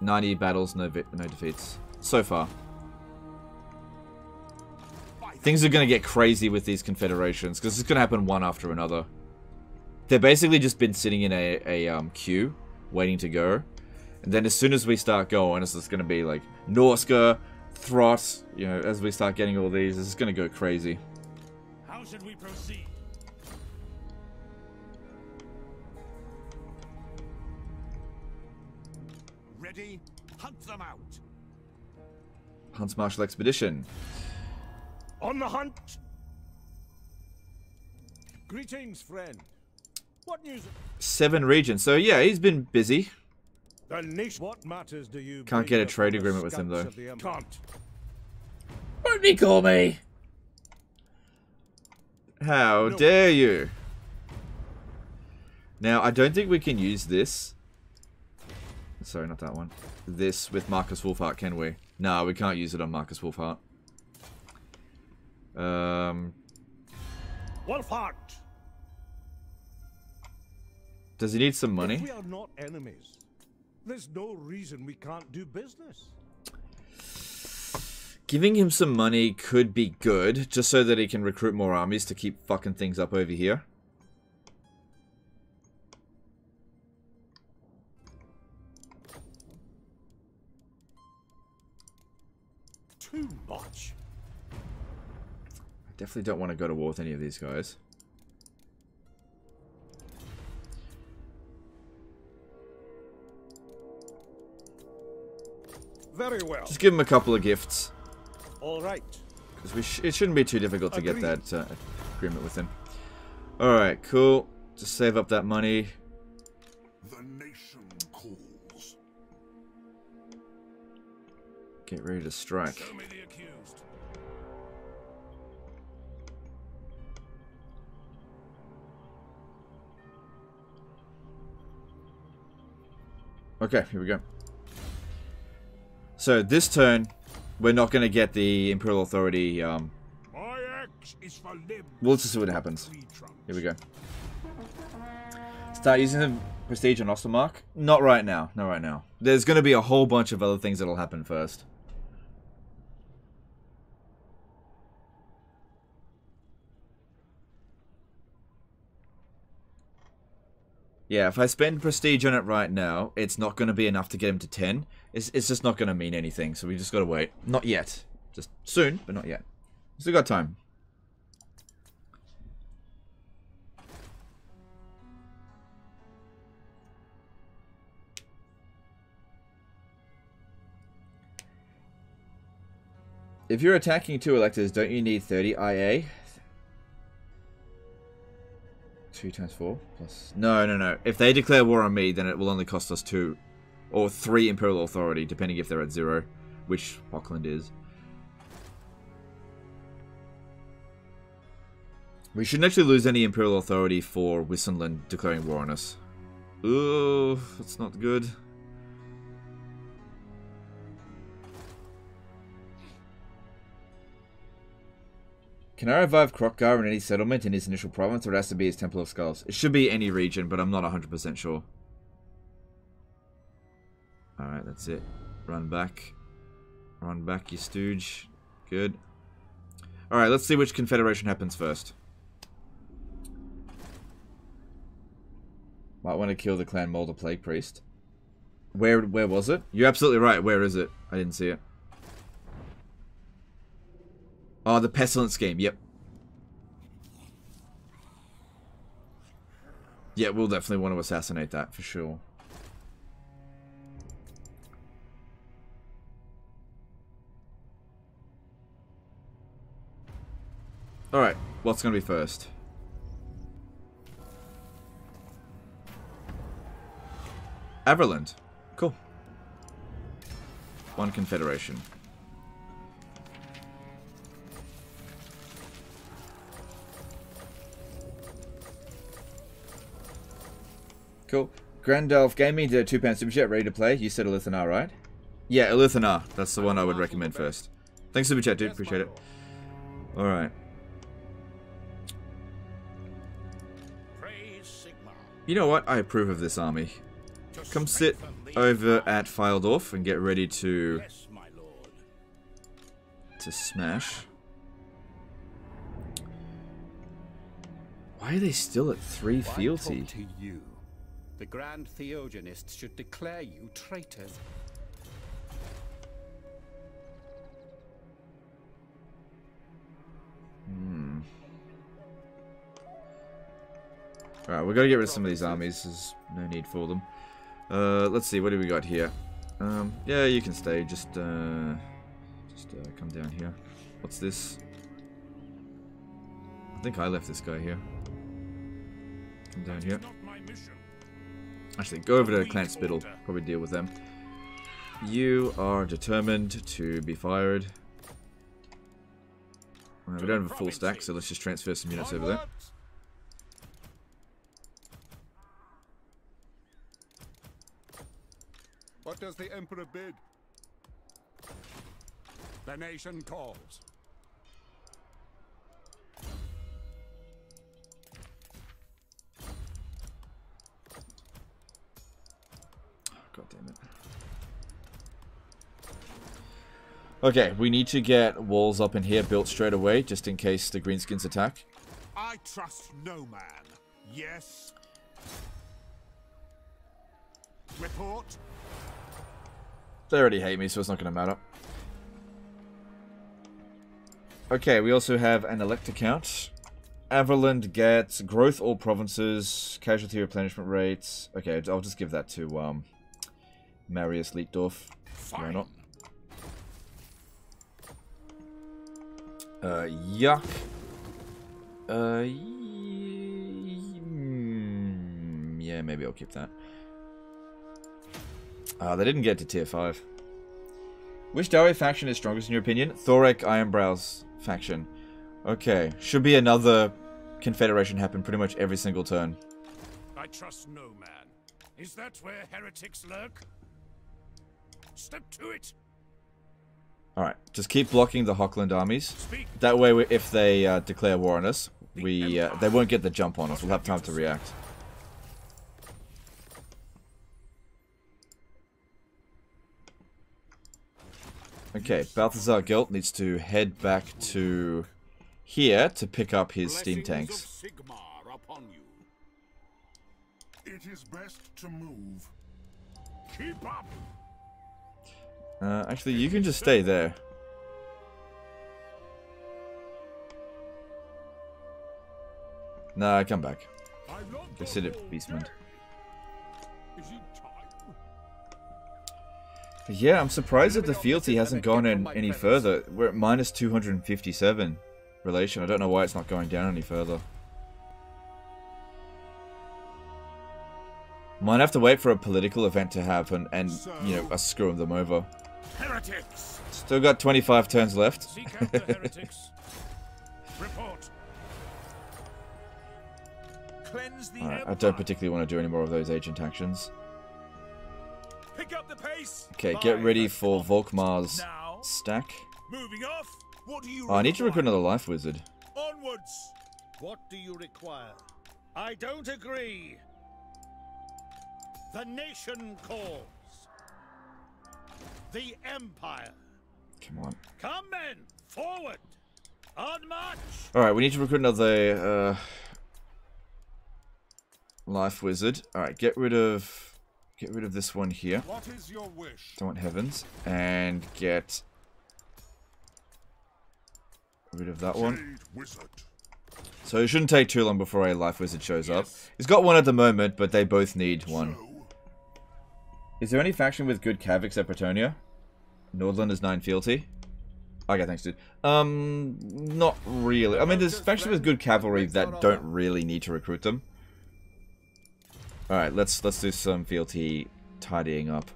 A: 90 battles, no, no defeats. So far. Things are going to get crazy with these confederations because it's going to happen one after another. They've basically just been sitting in a, a um, queue, waiting to go. And then as soon as we start going, it's just going to be like Norsca, Throt, you know, as we start getting all these, it's going to go crazy.
C: How should we proceed?
D: Ready? Hunt them out.
A: Huntsmarshal's Expedition.
C: On the hunt.
D: Greetings, friend. What news?
A: Seven regions. So yeah, he's been busy.
C: The nation.
D: What matters do you
A: Can't get a trade agreement with him, though.
C: Can't.
K: What did he call me?
A: How dare you? Now, I don't think we can use this. Sorry, not that one. This with Markus Wulfhart, can we? No, we can't use it on Markus Wulfhart. Um,
C: Wulfhart.
A: does he need some
C: If
A: money?
C: we are not enemies, there's no reason we can't do business.
A: Giving him some money could be good, just so that he can recruit more armies to keep fucking things up over here.
C: Too much.
A: I definitely don't want to go to war with any of these guys.
C: Very well.
A: Just give him a couple of gifts.
C: All right.
A: Because we sh it shouldn't be too difficult to get that uh, agreement with him. Alright, cool. Just save up that money.
B: The nation calls.
A: Get ready to strike.
C: Show me the accused.
A: Okay, here we go. So this turn, we're not going to get the Imperial Authority. Um,
C: My is for
A: we'll just see what happens. Here we go. Start using the Prestige on Ostermark? Not right now. Not right now. There's going to be a whole bunch of other things that'll happen first. Yeah, if I spend prestige on it right now, it's not going to be enough to get him to 10. It's, it's just not going to mean anything, so we just got to wait. Not yet. Just soon, but not yet. Still got time. If you're attacking two electors, don't you need 30 IA? 2 times 4 plus... No, no, no. If they declare war on me, then it will only cost us 2. Or 3 Imperial Authority, depending if they're at 0. Which Hochland is. We shouldn't actually lose any Imperial Authority for Wissenland declaring war on us. Ooh, that's not good. Can I revive Krokgar in any settlement in his initial province, or it has to be his Temple of Skulls? It should be any region, but I'm not 100% sure. Alright, that's it. Run back. Run back, you stooge. Good. Alright, let's see which confederation happens first. Might want to kill the Clan Molder Plague Priest. Where where was it? You're absolutely right. Where is it? I didn't see it. Oh, the Pestilence Scheme. Yep. Yeah, we'll definitely want to assassinate that for sure. Alright, what's going to be first? Averland. Cool. One confederation. Cool. Grandolph Gaming did a two pound super chat ready to play. You said Alith Anar, right? Yeah, Alith Anar. That's the one I would recommend first. Thanks super chat, dude. Appreciate it. Alright. You know what? I approve of this army. Come sit over at Fyldorf and get ready to to smash. Why are they still at three fealty?
N: The Grand Theogonists should declare you traitors.
A: Hmm. Alright, we gotta get rid of some of these armies. There's no need for them. Uh, let's see, what do we got here? Um, yeah, you can stay. Just, uh, just uh, come down here. What's this? I think I left this guy here. Come down here. Actually, go over to Clan Spittle. Probably deal with them. You are determined to be fired. Uh, we don't have a full stack, so let's just transfer some units over there.
N: What does the Emperor bid?
D: The nation calls.
A: God damn it. Okay, we need to get walls up in here built straight away, just in case the greenskins attack.
B: I trust no man. Yes. Report.
A: They already hate me, so it's not going to matter. Okay, we also have an elector count. Averland gets growth all provinces, casualty replenishment rates. Okay, I'll just give that to um, Marius Leitdorf. Why not? Uh, yuck. Uh, mm, yeah, maybe I'll keep that. Uh, they didn't get to tier 5. Which Dawi faction is strongest in your opinion? Thorek Ironbrow's faction. Okay, should be another confederation happen pretty much every single turn.
C: I trust no man. Is that where heretics lurk? Step to it.
A: Alright, just keep blocking the Hochland armies. That way, we, if they uh, declare war on us, we uh, they won't get the jump on us. We'll have time to react. Okay, Balthasar Gelt needs to head back to here to pick up his steam tanks.
B: It is best to move. Keep up.
A: Uh, actually, you can just stay there. Nah, come back. Go sit at Beastman. Yeah, I'm surprised that the fealty hasn't gone in any further. We're at minus 257 relation. I don't know why it's not going down any further. Might have to wait for a political event to happen and, you know, us them over.
C: Heretics.
A: Still got 25 turns left.
C: Seek out the heretics. Report. Cleanse
A: I don't particularly want to do any more of those agent actions.
C: Pick up the pace.
A: Okay, get ready for Volkmar's stack.
G: Moving off. What do you
A: Oh, I need to recruit another life wizard.
G: Onwards. What do you require? I don't agree. The nation calls. The Empire.
A: Come on.
G: Come men, forward. On march.
A: Alright, we need to recruit another uh, life wizard. Alright, get rid of get rid of this one here.
B: What is your wish?
A: Don't want heavens. And get rid of that one.
B: Wizard.
A: So it shouldn't take too long before a Life Wizard shows up. He's got one at the moment, but they both need one. Is there any faction with good cav except Bretonnia? Nordland is 9 fealty. Okay, thanks, dude. Um, not really. I mean, there's factions with good cavalry that don't really need to recruit them. All right, let's let's do some fealty tidying up.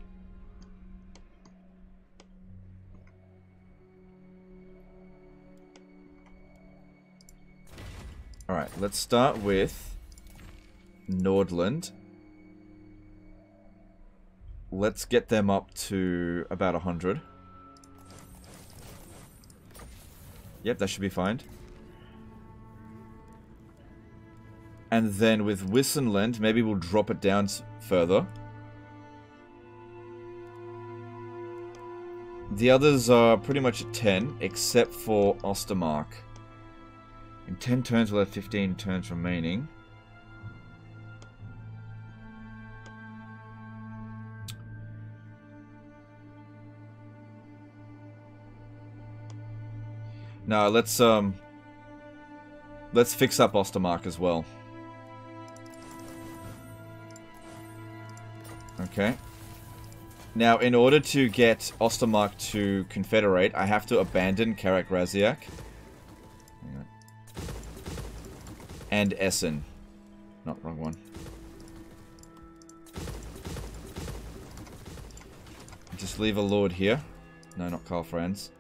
A: All right, let's start with Nordland. Let's get them up to about 100. Yep, that should be fine. And then with Wissenland, maybe we'll drop it down further. The others are pretty much at 10, except for Ostermark. In 10 turns, we'll have 15 turns remaining. No, let's um let's fix up Ostermark as well. Okay. Now, in order to get Ostermark to confederate, I have to abandon Karak Raziak. And Essen. Not wrong one. Just leave a lord here. No, not Karl Franz.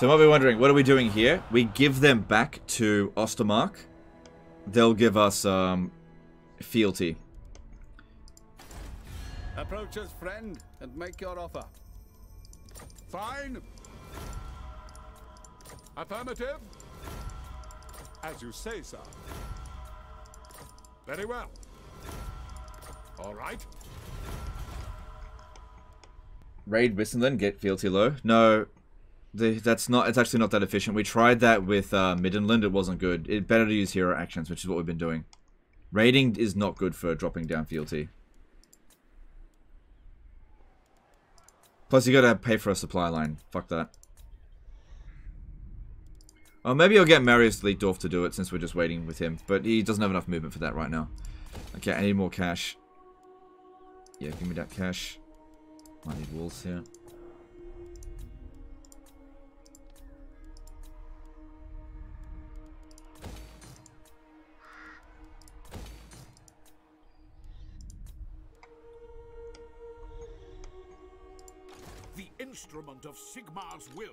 A: So you might be wondering, what are we doing here? We give them back to Ostermark. They'll give us um, fealty.
N: Approach us, friend, and make your offer.
D: Fine. Affirmative. As you say, sir. Very well. All right.
A: Raid Wissenland, get fealty low. No, the, that's not. It's actually not that efficient. We tried that with uh, Middenland. It wasn't good. It's better to use hero actions, which is what we've been doing. Raiding is not good for dropping down fealty. Plus, you gotta pay for a supply line. Fuck that. Oh, maybe I'll get Marius Leitdorf to do it since we're just waiting with him. But he doesn't have enough movement for that right now. Okay, I need more cash. Yeah, give me that cash. Might need walls here.
D: The instrument of Sigmar's will.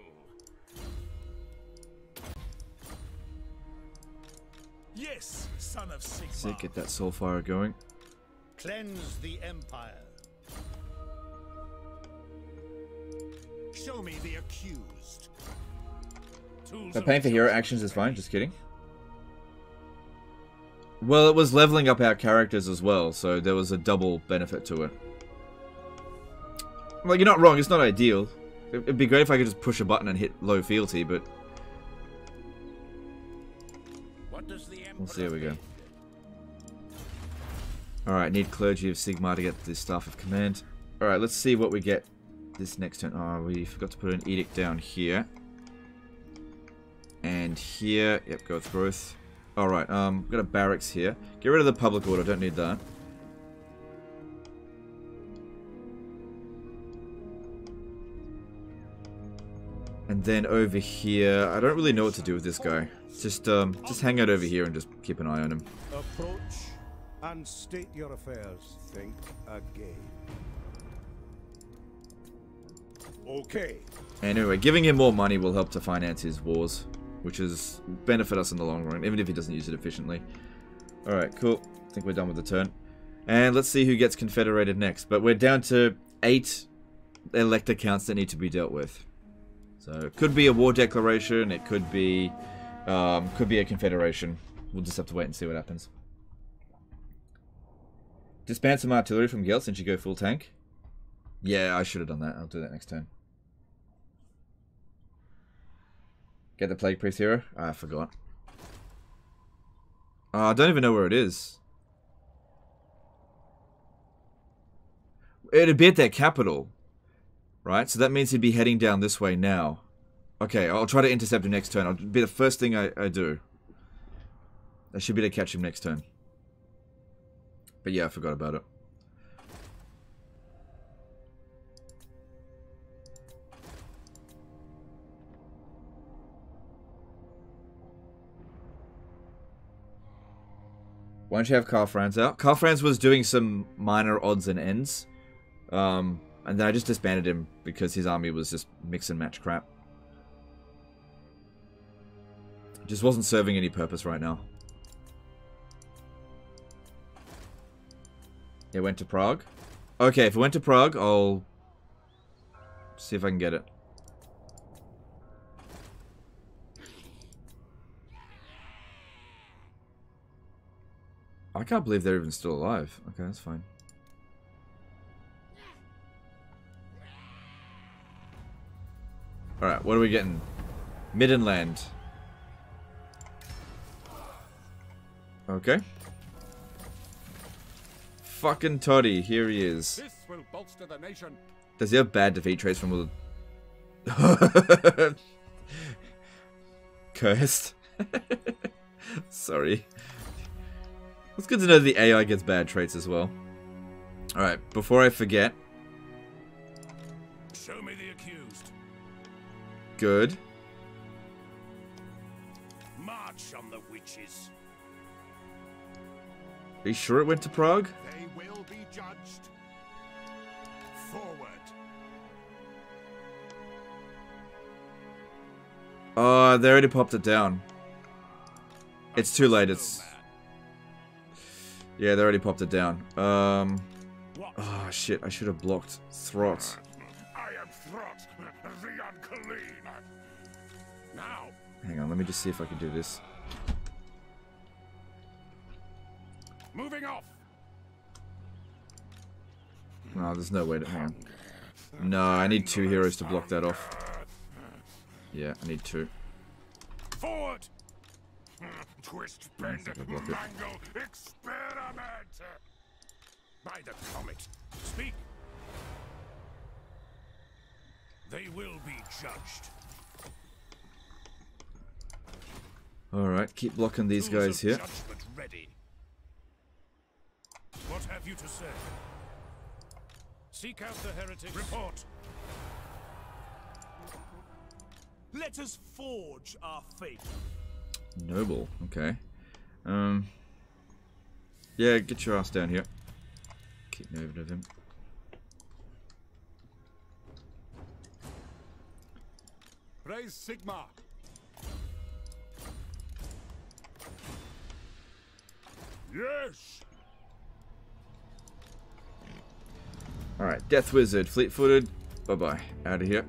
G: Yes, son of Sigmar.
A: Sick, get that soulfire going.
G: Cleanse the Empire.
C: Show me the accused. Tools
A: But paying for hero actions is fine, just kidding. Well, it was leveling up our characters as well, so there was a double benefit to it. Well, you're not wrong, it's not ideal. It'd be great if I could just push a button and hit low fealty, but... We'll see how we go. Alright, need Clergy of Sigmar to get the Staff of Command. Alright, let's see what we get this next turn. Oh, we forgot to put an Edict down here. And here, yep, growth, growth. Alright, um, got a barracks here. Get rid of the public order, don't need that. And then over here, I don't really know what to do with this guy. Just, um, just hang out over here and just keep an eye on him.
M: Approach and state your affairs. Think again. Okay.
A: Anyway, giving him more money will help to finance his wars, which is benefit us in the long run, even if he doesn't use it efficiently. Alright, cool. I think we're done with the turn. And let's see who gets confederated next. But we're down to eight elector counts that need to be dealt with. So it could be a war declaration, it could be um, could be a confederation. We'll just have to wait and see what happens. Disband some artillery from Gelt since you go full tank. Yeah, I should have done that. I'll do that next turn. Get the Plague Priest hero? Ah, I forgot. Uh, I don't even know where it is. It'd be at their capital. Right, so that means he'd be heading down this way now. Okay, I'll try to intercept him next turn. I'll be the first thing I, I do. I should be to catch him next turn. But yeah, I forgot about it. Why don't you have Karl Franz out? Karl Franz was doing some minor odds and ends. Um, and then I just disbanded him because his army was just mix and match crap. Just wasn't serving any purpose right now. It went to Praag. Okay, if it went to Praag, I'll see if I can get it. I can't believe they're even still alive. Okay, that's fine. Alright, what are we getting? Middenland. Okay. Fucking Toddy, here he is.
D: This will bolster the nation.
A: Does he have bad defeat traits from the... Cursed. Sorry. It's good to know the AI gets bad traits as well. Alright, before I forget.
C: Show me the accused.
A: Good.
C: March on the witches.
A: Are you sure it went to Praag?
C: They will be judged. Forward.
A: Oh, they already popped it down. It's too late, it's... Yeah, they already popped it down. Um... Oh, shit, I should have blocked Throt.
C: I am Throt, the unclean. Now,
A: Hang on, let me just see if I can do this.
C: moving off.
A: No, there's no way to... Hang on. No, I need two heroes to block that off. Yeah, I need two.
C: Forward. Twist, bend,
A: think I blocked it.
C: mangle, experiment. By the comet, speak. They will be judged.
A: Alright, keep blocking these guys here.
C: Judgment ready. What have you to say? Seek out the heretic. Report.
I: Let us forge our fate.
A: Noble, okay. Um... Yeah, get your ass down here. Keep moving of him.
D: Raise Sigmar.
C: Yes.
A: Alright, Death Wizard, Fleet Footed, bye bye. Out of here.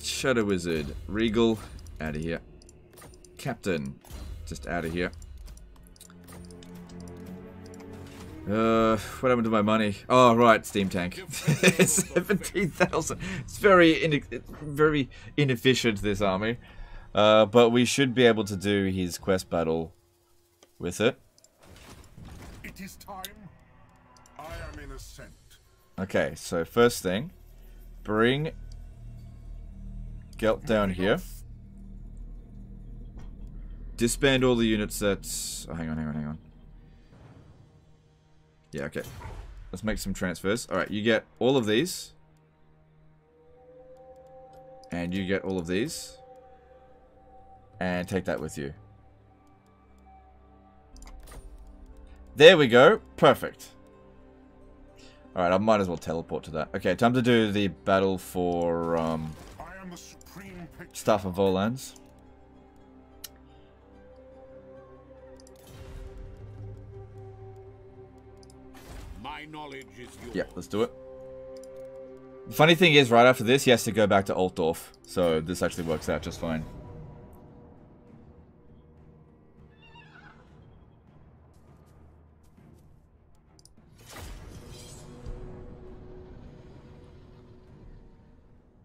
A: Shadow Wizard, Regal, out of here. Captain, just out of here. Uh, what happened to my money? Oh, right, Steam Tank. 17,000. It's very, ine very inefficient, this army. Uh, but we should be able to do his quest battle with it.
B: It is time. I am in ascent.
A: Okay, so first thing, bring Gelt down here. Disband all the units that... Oh, hang on, hang on, hang on. Yeah, okay. Let's make some transfers. Alright, you get all of these. And you get all of these. And take that with you. There we go. Perfect. Alright, I might as well teleport to that. Okay, time to do the battle for um,
B: I am the supreme.
A: Staff of Volans. Yeah, let's do it. The funny thing is, right after this, he has to go back to Altdorf. So this actually works out just fine.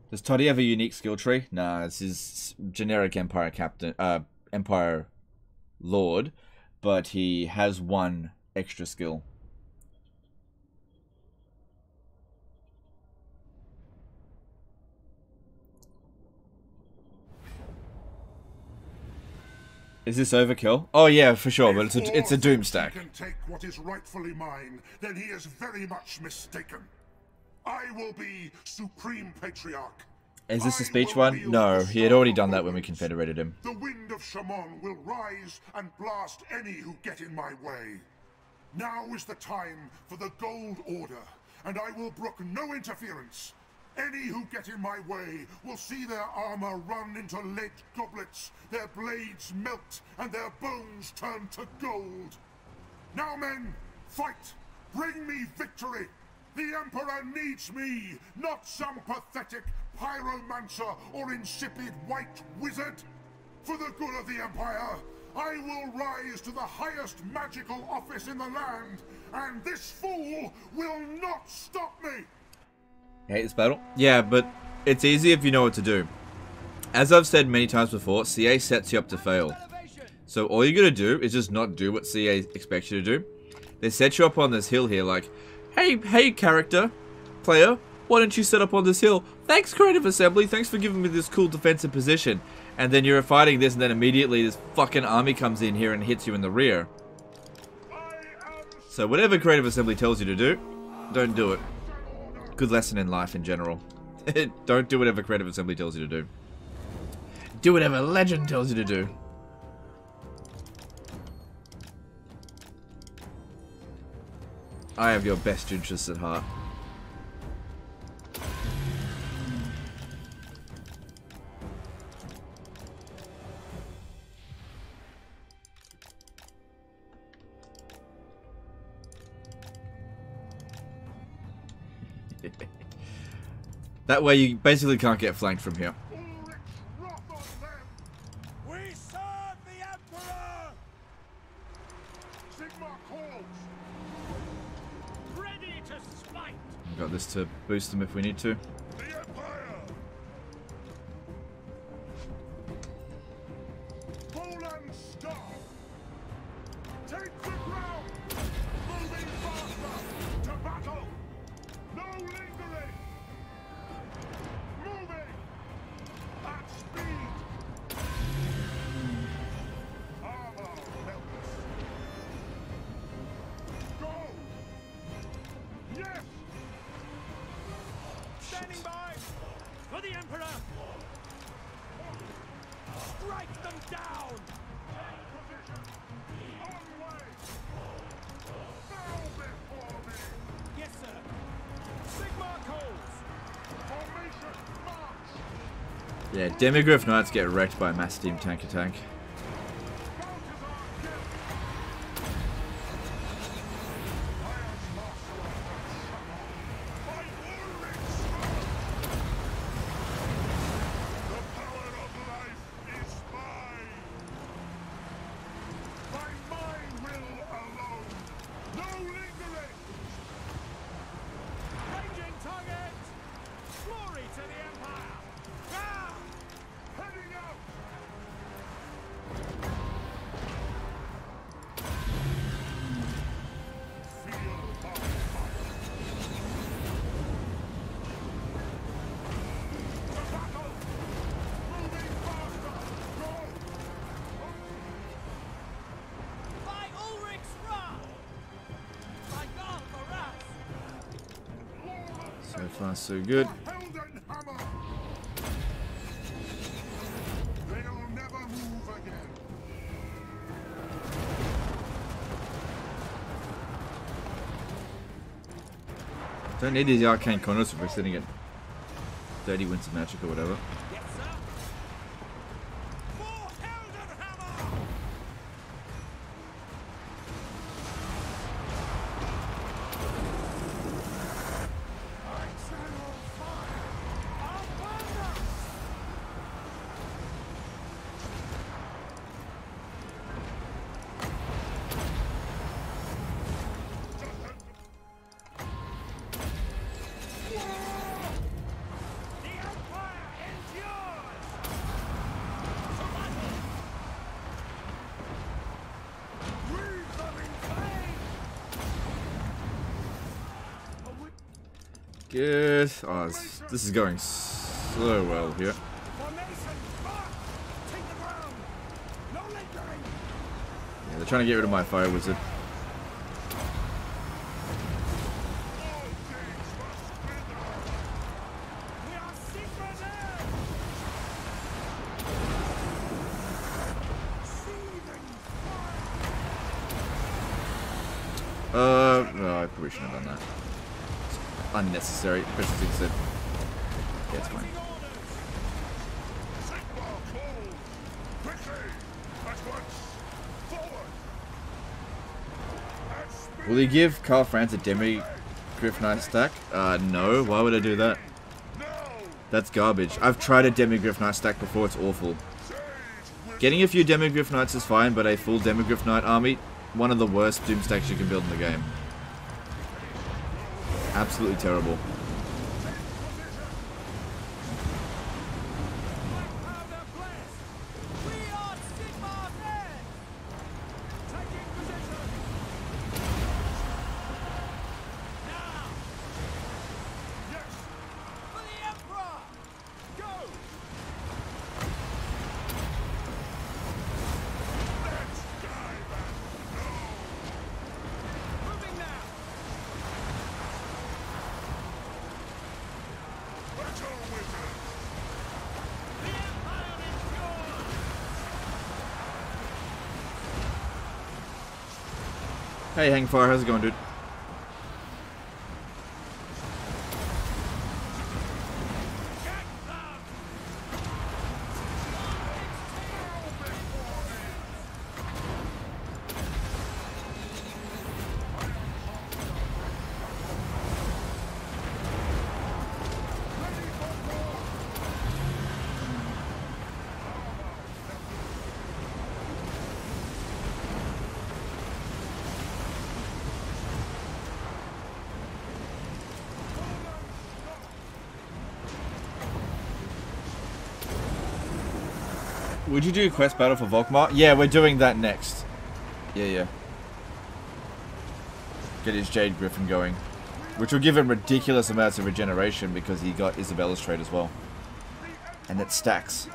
A: Does Toddy have a unique skill tree? Nah, it's his generic Empire Captain, uh, Empire Lord, but he has one extra skill. Is this overkill? Oh yeah, for sure, but it's a it's a doom stack.
B: Can take what is rightfully mine, then he is very much mistaken. I will be supreme patriarch.
A: Is this a speech one? No, he had already done that when we confederated him.
B: The wind of Chamon will rise and blast any who get in my way. Now is the time for the Gold Order, and I will brook no interference. Any who get in my way will see their armor run into lead goblets, their blades melt, and their bones turn to gold. Now, men, fight! Bring me victory! The Emperor needs me, not some pathetic pyromancer or insipid white wizard. For the good of the Empire, I will rise to the highest magical office in the land, and this fool will not stop me!
A: Hate this battle? Yeah, but it's easy if you know what to do. As I've said many times before, CA sets you up to fail. So all you gotta do is just not do what CA expects you to do. They set you up on this hill here like, Hey, hey character, player, why don't you set up on this hill? Thanks Creative Assembly, thanks for giving me this cool defensive position. And then you're fighting this and then immediately this fucking army comes in here and hits you in the rear. So whatever Creative Assembly tells you to do, don't do it. Good lesson in life in general. don't do whatever Creative Assembly tells you to do. Do whatever Legend tells you to do. I have your best interests at heart. That way you basically can't get flanked from here.
C: We serve the Emperor!
B: Sigmar calls!
C: Ready to smite!
A: Got this to boost them if we need to. Demigryph Knights get wrecked by a mass steam tank So good. Don't need these arcane corners if we're sitting at 30 winds of magic or whatever. This is going so well here.
C: Yeah,
A: they're trying to get rid of my fire wizard. He give Karl Franz a demi Griff Knight stack? Uh, no. Why would I do that? That's garbage. I've tried a Demigryph Knight stack before. It's awful. Getting a few Demigryph Knights is fine, but a full Demigryph Knight army, one of the worst Doom stacks you can build in the game. Absolutely terrible. Hey, Hangfire, how's it going, dude? Would you do a quest battle for Volkmar? Yeah, we're doing that next. Yeah, yeah. Get his Jade Griffon going. Which will give him ridiculous amounts of regeneration because he got Isabella's trait as well. And it stacks.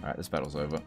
A: Alright, this battle's over.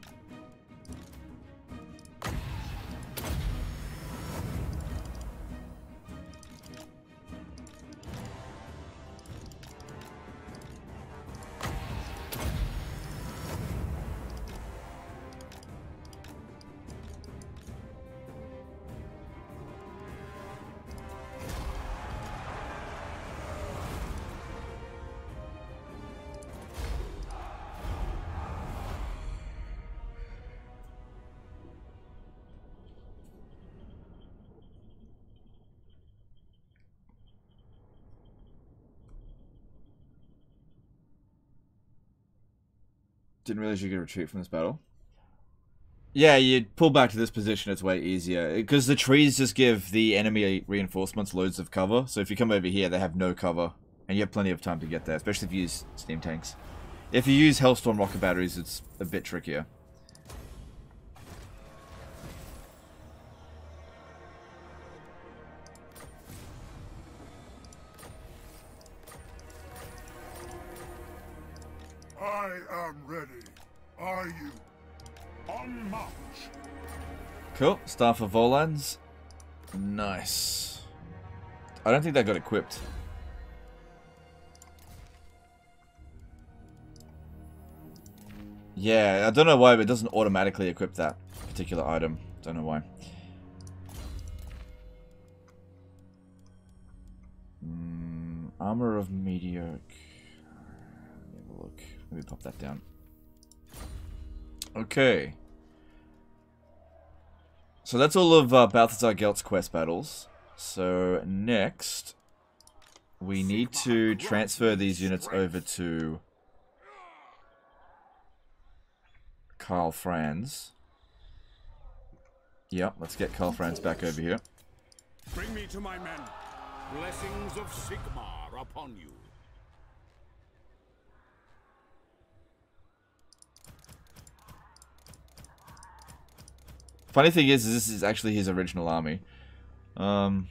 A: Didn't realize you could retreat from this battle. Yeah, you pull back to this position, it's way easier. Because the trees just give the enemy reinforcements loads of cover. So if you come over here, they have no cover. And you have plenty of time to get there, especially if you use steam tanks. If you use Hellstorm rocket batteries, it's a bit trickier. Staff of Volans. Nice. I don't think that got equipped. Yeah, I don't know why, but it doesn't automatically equip that particular item. Don't know why. Mm, armor of mediocre. Have a look. Let me pop that down. Okay. So that's all of uh, Balthasar Gelt's quest battles. So next, we need to transfer these units over to Karl Franz. Yep, let's get Karl Franz back over here.
D: Bring me to my men. Blessings of Sigmar upon you.
A: Funny thing is, is this is actually his original army. Um,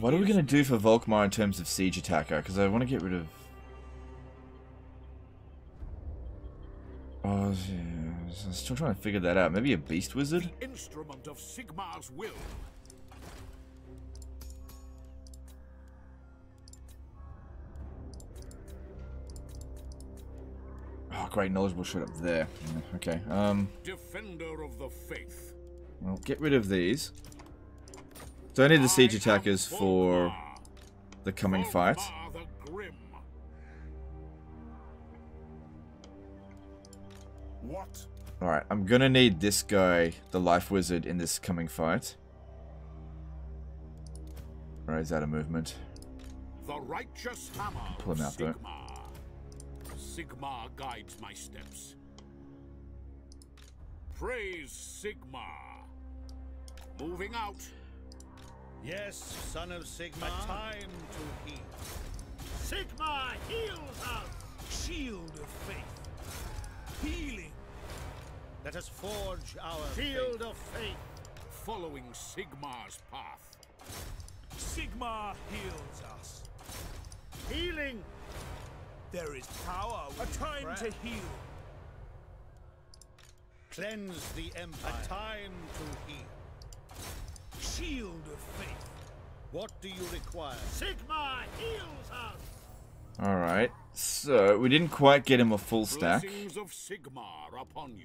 A: What are we going to do for Volkmar in terms of siege attacker? Because I want to get rid of... Oh, yeah. I'm still trying to figure that out. Maybe a Beast Wizard?
D: Instrument of Sigmar's will.
A: Oh, great. Knowledgeable showed up there. Okay. Um,
D: Defender of the faith.
A: well, get rid of these. So I need the siege attackers for the coming fight.
D: Volkmar the Grim.
B: What?
A: Alright, I'm gonna need this guy, the Life Wizard, in this coming fight. Or is that a movement?
D: The righteous hammer.
A: Pull him out, though.
D: Sigmar. Sigmar guides my steps. Praise Sigmar. Moving out.
G: Yes, son of Sigmar. A time to heal. Sigmar heals us! Shield of faith. Healing. Let us forge our shield of faith.
D: Following Sigmar's path.
G: Sigmar heals us. Healing. There is power. A time to heal. Cleanse the empire. A time to heal. Shield of faith. What do you require? Sigmar heals us.
A: Alright, so we didn't quite get him a full stack.
D: Of Sigmar upon you.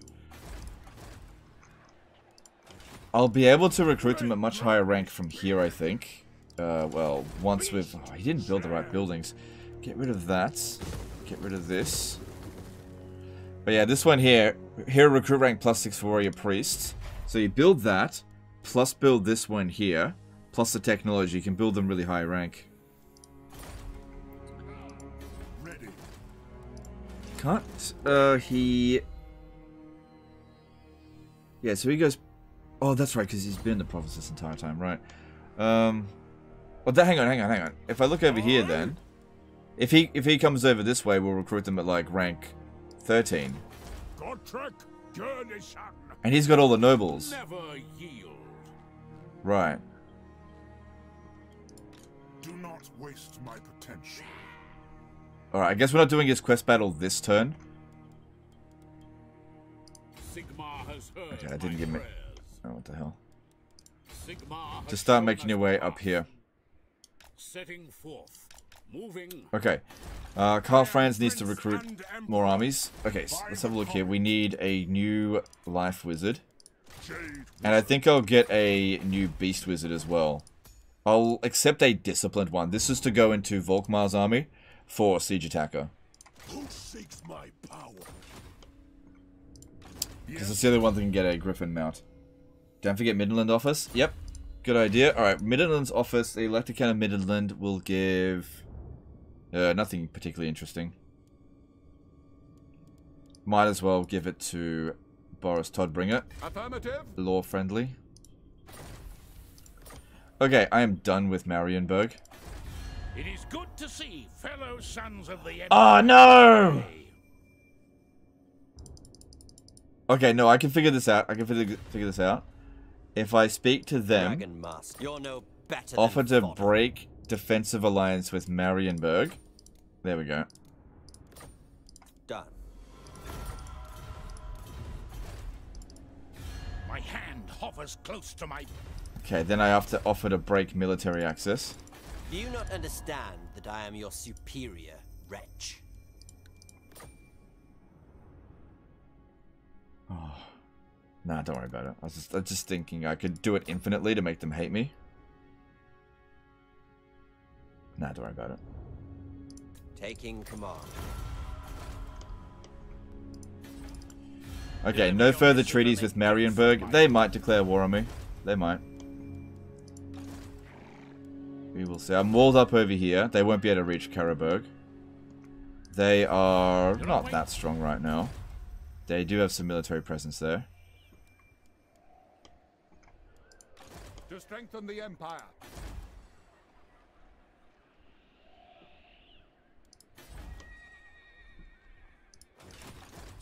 A: I'll be able to recruit him at much higher rank from here, I think. Uh, well, once we've... Oh, he didn't build the right buildings. Get rid of that. Get rid of this. But yeah, this one here. Here, recruit rank plus 6 for warrior priest. So you build that, plus build this one here, plus the technology. You can build them really high rank.
B: Ready.
A: Can't, uh, he... Yeah, so he goes... Oh, that's right, because he's been in the province this entire time, right. Um... Well, that, hang on, hang on, hang on. If I look over here, then... If he if he comes over this way, we'll recruit them at, like, rank 13. And he's got all the nobles. Right.
B: Do not waste my potential.
A: Alright, I guess we're not doing his quest battle this turn. Okay, that didn't give me... Oh, what the hell. Just start making your way up here.
D: Setting forth. Moving.
A: Okay. Uh, Karl Franz needs to recruit more armies. Okay, so let's have a look here. We need a new Life Wizard. And I think I'll get a new Beast Wizard as well. I'll accept a Disciplined one. This is to go into Volkmar's army for Siege Attacker.
D: Who seeks my power?
A: Because it's the only one that can get a Griffin mount. Don't forget Midland office. Yep. Good idea. Alright, Midland's office, the Elector Count Midland will give... Uh, nothing particularly interesting. Might as well give it to Boris Todbringer.
D: Affirmative.
A: Law friendly. Okay, I am done with Marienburg.
C: It is good to see fellow sons of the
A: Oh no! Okay, no, I can figure this out. I can figure, figure this out. If I speak to them,
O: Dragon Mask, you're no better
A: offer
O: than
A: to break defensive alliance with Marienburg. There we go.
O: Done.
C: My hand hovers close to my
A: Okay, then I have to offer to break military access.
O: Do you not understand that I am your superior, wretch?
A: Oh. Nah, don't worry about it. I was just, I was just thinking I could do it infinitely to make them hate me. Nah, don't worry about it.
O: Taking command.
A: Okay, no further treaties with Marienburg. They might declare war on me. They might. We will see. I'm walled up over here. They won't be able to reach Carroburg. They are not that strong right now. They do have some military presence there.
D: To strengthen the Empire.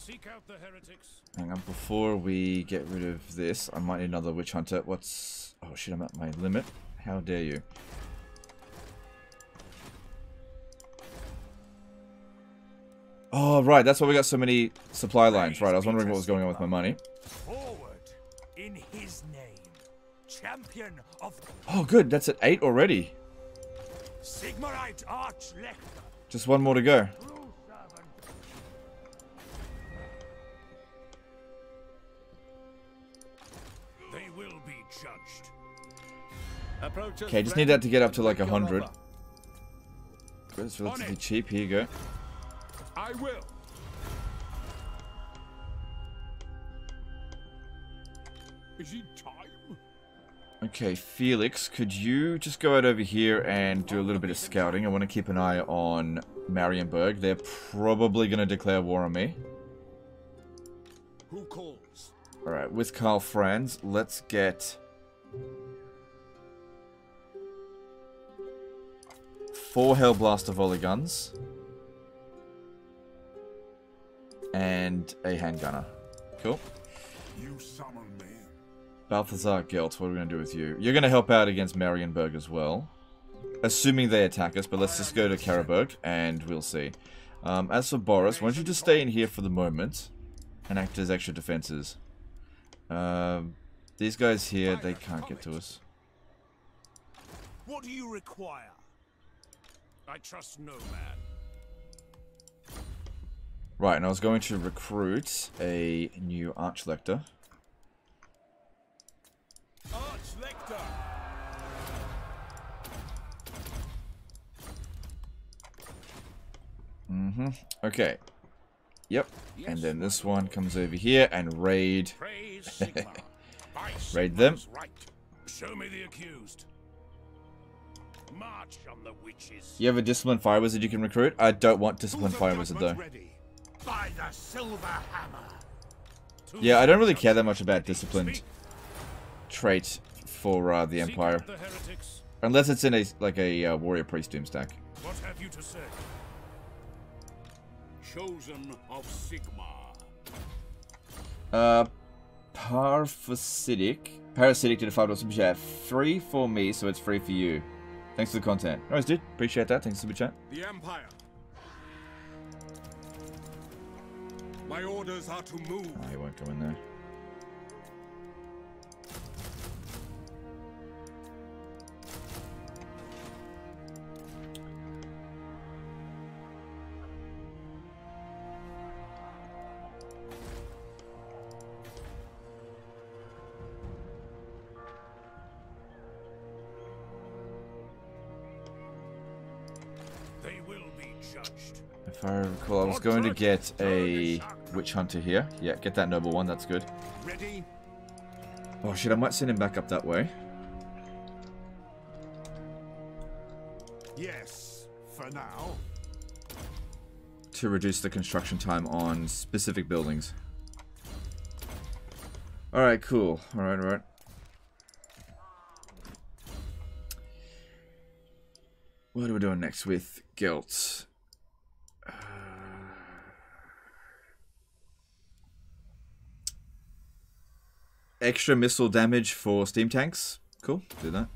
C: Seek out the heretics.
A: Hang on, before we get rid of this, I might need another witch hunter. What's... Oh shit, I'm at my limit. How dare you? Oh, right, that's why we got so many supply lines. Right, I was wondering what was going on with my money.
C: Forward, in his name, champion of
A: Oh, good, that's at 8 already.
C: Sigmarite Archlector.
A: Just one more to go. Okay, just need that to get up to like a 100. It's relatively cheap. Here you go.
D: I will. Is it time?
A: Okay, Felix, could you just go out over here and do a little bit of scouting? I want to keep an eye on Marienburg. They're probably going to declare war on me.
D: Who calls?
A: Alright, with Karl Franz, let's get... Four Hellblaster volley guns. And a handgunner. Cool.
B: You summon me.
A: Balthasar Gelt, what are we going to do with you? You're going to help out against Marienburg as well. Assuming they attack us, but let's just go to Carroburg and we'll see. Um, as for Boris, why don't you just stay in here for the moment and act as extra defenses. Um, these guys here, they can't get to us.
C: What do you require? I trust no man.
A: Right, and I was going to recruit a new Archlector.
C: Archlector.
A: Mm-hmm. Okay. Yep. And then this one comes over here and raid. Raid them.
C: Right. Show me the accused. March on the witches.
A: You have a Disciplined Fire Wizard you can recruit? I don't want Disciplined Fire Wizard though.
C: By the silver hammer.
A: Yeah, I don't really care that much about Disciplined trait for uh, the Empire.
C: the.
A: Unless it's in a like a uh, Warrior Priest Doom stack.
C: What have you to say?
D: Chosen of Sigmar.
A: Uh, Parasitic. Parasitic did a $5 super chat. Free for me, so it's free for you. Thanks for the content. Alright, dude. Appreciate that. Thanks for the chat.
D: The Empire. My orders are to move.
A: Oh, he won't go in there. If I recall, I was going to get a Witch Hunter here. Yeah, get that noble one. That's good.
C: Ready?
A: Oh shit, I might send him back up that way.
B: Yes, for now.
A: To reduce the construction time on specific buildings. Alright, cool. Alright, alright. What are we doing next with Gelt? Extra missile damage for steam tanks. Cool, do that.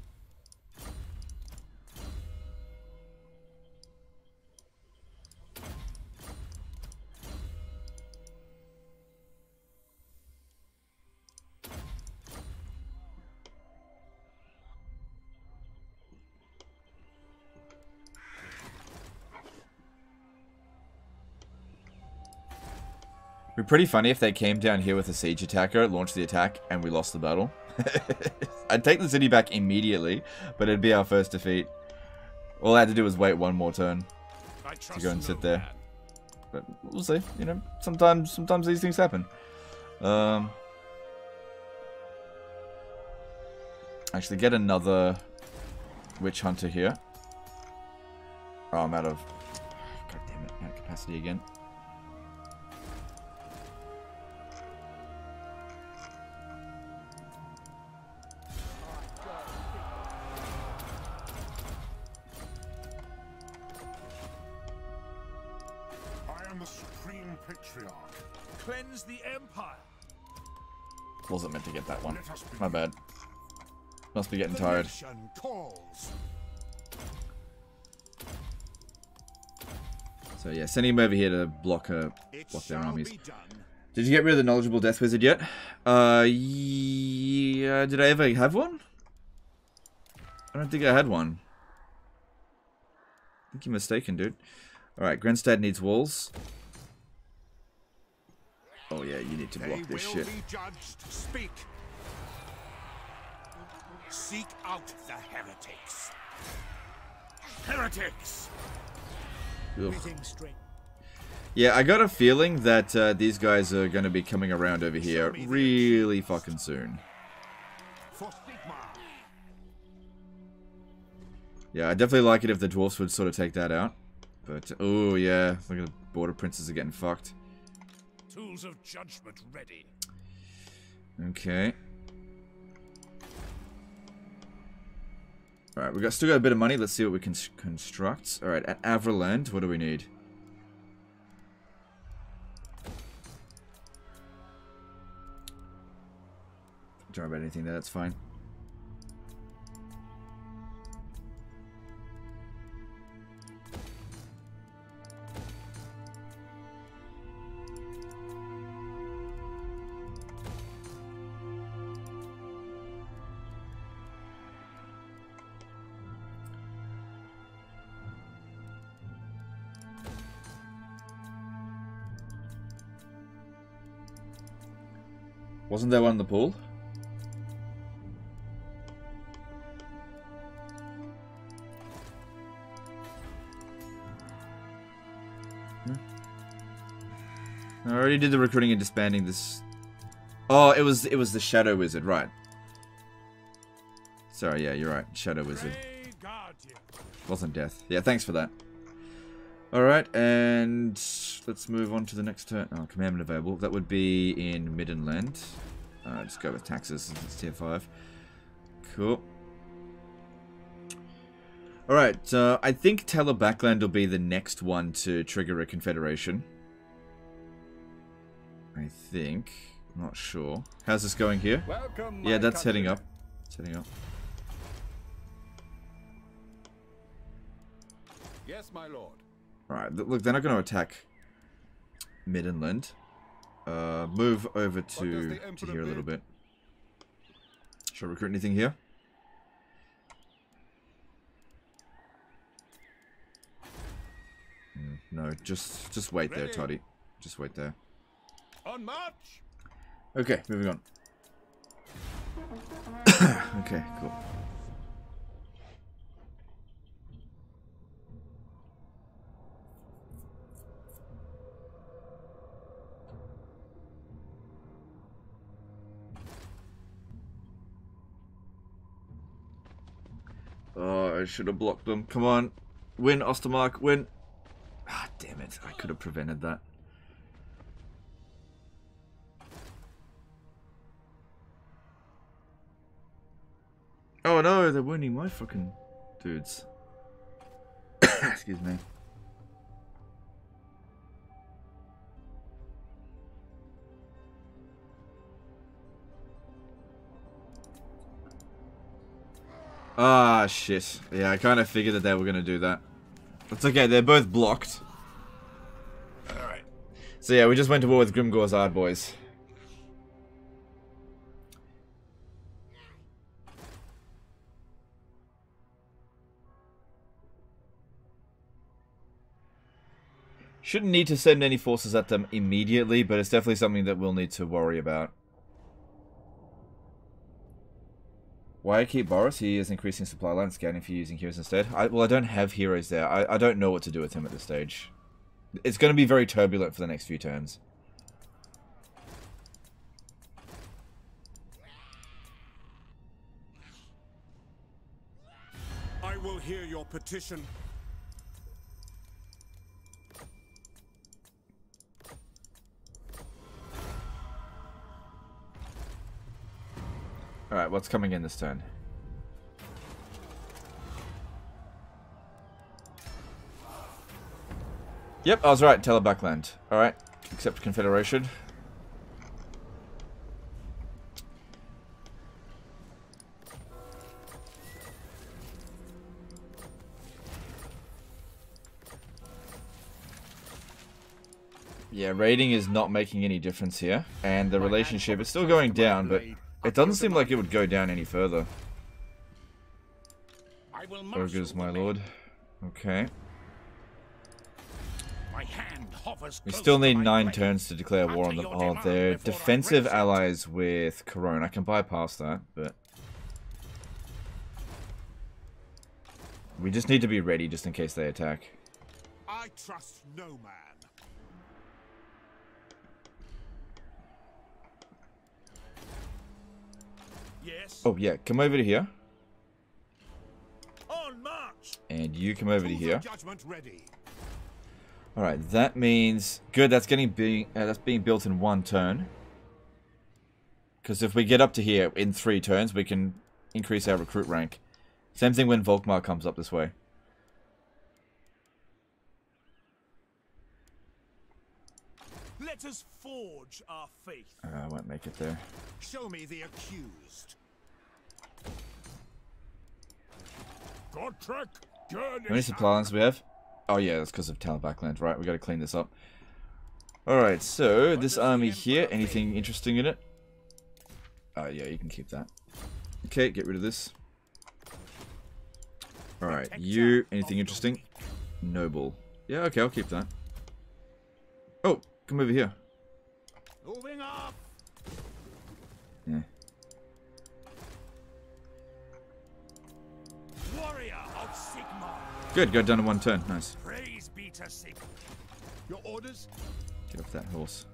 A: Be pretty funny if they came down here with a siege attacker, launched the attack, and we lost the battle. I'd take the city back immediately, but it'd be our first defeat. All I had to do was wait one more turn to go and sit there. But we'll see. You know, sometimes sometimes these things happen. Um, actually, get another witch hunter here. Oh, I'm out of. God damn it! Out of capacity again. Must be getting tired. So yeah, sending him over here to block her, block their armies. Did you get rid of the knowledgeable death wizard yet? Uh, yeah. Did I ever have one? I don't think I had one. I think you're mistaken, dude. Alright, Grenzstadt needs walls. Oh yeah, you need to block this shit.
C: Seek out the heretics. Heretics!
A: Yeah, I got a feeling that uh, these guys are going to be coming around over here really fucking soon. Yeah, I definitely like it if the dwarfs would sort of take that out. But, oh yeah, look at the border princes are getting fucked.
C: Tools of judgment ready.
A: Okay. Alright, we got still got a bit of money. Let's see what we can construct. Alright, at Averland, what do we need? Don't worry about anything there, that's fine. Wasn't there one in the pool? Hmm. I already did the recruiting and disbanding this. Oh, it was it was the Shadow Wizard, right? Sorry, yeah, you're right. Shadow Wizard. Wasn't Death. Yeah, thanks for that. Alright, and let's move on to the next turn. Oh, commandment available. That would be in Middenland. Uh, just go with taxes since it's tier 5. Cool. Alright, uh, I think Talabecland will be the next one to trigger a confederation. I think. I'm not sure. How's this going here? Welcome, yeah, that's country. heading up. It's heading up.
D: Yes, my lord.
A: Alright, look, they're not going to attack Middenland. Uh, move over to, to here a little bit. Should I recruit anything here? Mm, no, just just wait Ready. there, Toddy. Just wait there.
D: On march.
A: Okay, moving on. okay, cool. I should have blocked them. Come on. Win, Ostermark, win. Ah, damn it. I could have prevented that. Oh no, they're winning my fucking dudes. Excuse me. Ah, shit. Yeah, I kind of figured that they were going to do that. It's okay, they're both blocked. Alright. So yeah, we just went to war with Grimgor's Ardboyz. Shouldn't need to send any forces at them immediately, but it's definitely something that we'll need to worry about. Why I keep Boris? He is increasing supply line scanning for using heroes instead. I, well, I don't have heroes there. I, I don't know what to do with him at this stage. It's going to be very turbulent for the next few turns.
C: I will hear your petition.
A: Alright, what's coming in this turn? Yep, I was right, Talabecland. Alright, accept Confederation. Yeah, rating is not making any difference here, and the relationship is still going down, but it doesn't seem like it would go down any further. Ogres, my lord. Okay. We still need nine turns to declare war on them. Oh, they're defensive allies with Couronne. I can bypass that, but we just need to be ready just in case they attack.
C: I trust no man.
A: Yes. Oh yeah, come over to here. And you come over to here. Alright, that means... Good, that's getting being uh, that's being built in one turn. Because if we get up to here in three turns, we can increase our recruit rank. Same thing when Volkmar comes up this way.
G: Let us forge our faith.
A: Uh, I won't make it there.
C: Show me the accused.
D: Gotrek,
A: How many supply lines we have? Oh yeah, that's because of Talabecland. Right, we got to clean this up. Alright, so this army here, anything interesting in it? Oh yeah, you can keep that. Okay, get rid of this. Alright, you, anything interesting? Noble. Yeah, okay, I'll keep that. Oh, come over here.
G: Moving off.
A: Yeah.
G: Warrior of Sigmar.
A: Good, got done in one turn. Nice.
G: Praise be to Sigmar. Your orders?
A: Get off that horse.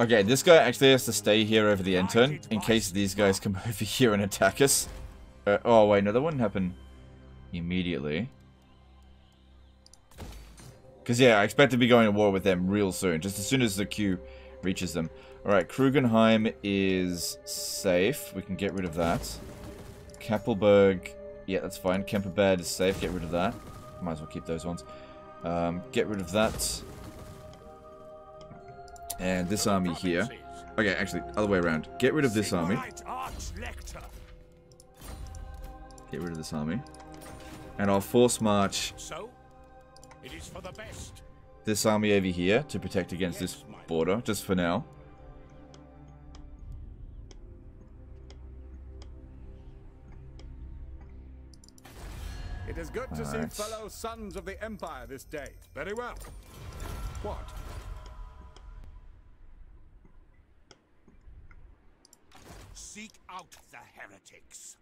A: Okay, this guy actually has to stay here over the end turn in case these guys come over here and attack us. Uh, oh, wait, no, that wouldn't happen immediately. Because, yeah, I expect to be going to war with them real soon, just as soon as the queue reaches them. Alright, Krugenheim is safe. We can get rid of that. Kappelberg, yeah, that's fine. Kemperbad is safe. Get rid of that. Might as well keep those ones. Um, get rid of that. And this army here. Okay, actually, other way around. Get rid of this army. Get rid of this army. And I'll force march
C: So, it is for the best.
A: this army over here to protect against this border, just for now.
D: It is good to
A: Alright.
D: see fellow sons of the Empire this day. Very well. What?
C: Seek out the heretics.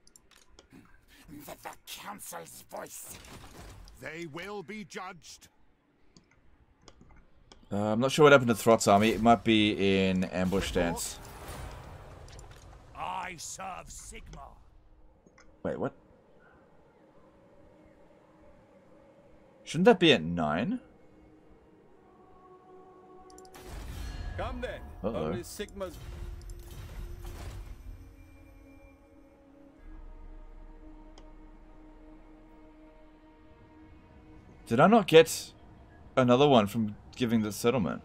C: The, the council's voice. They will be judged.
A: Uh, I'm not sure what happened to Throt's army. It might be in ambush stance.
G: I serve Sigmar.
A: Wait, what? Shouldn't that be at 9?
D: Come then.
A: Uh-oh.
D: Only Sigmar's
A: Did I not get another one from giving the settlement?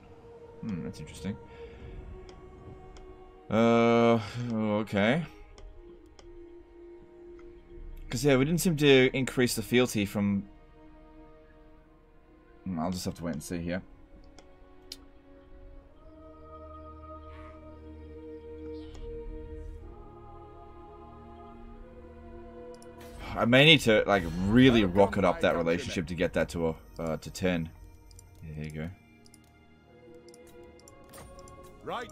A: Hmm, that's interesting. Uh, okay. Because, yeah, we didn't seem to increase the fealty from... Hmm, I'll just have to wait and see here. I may need to, like, really rocket up that relationship to get that to a, uh, to 10. Yeah, here you go.
D: right.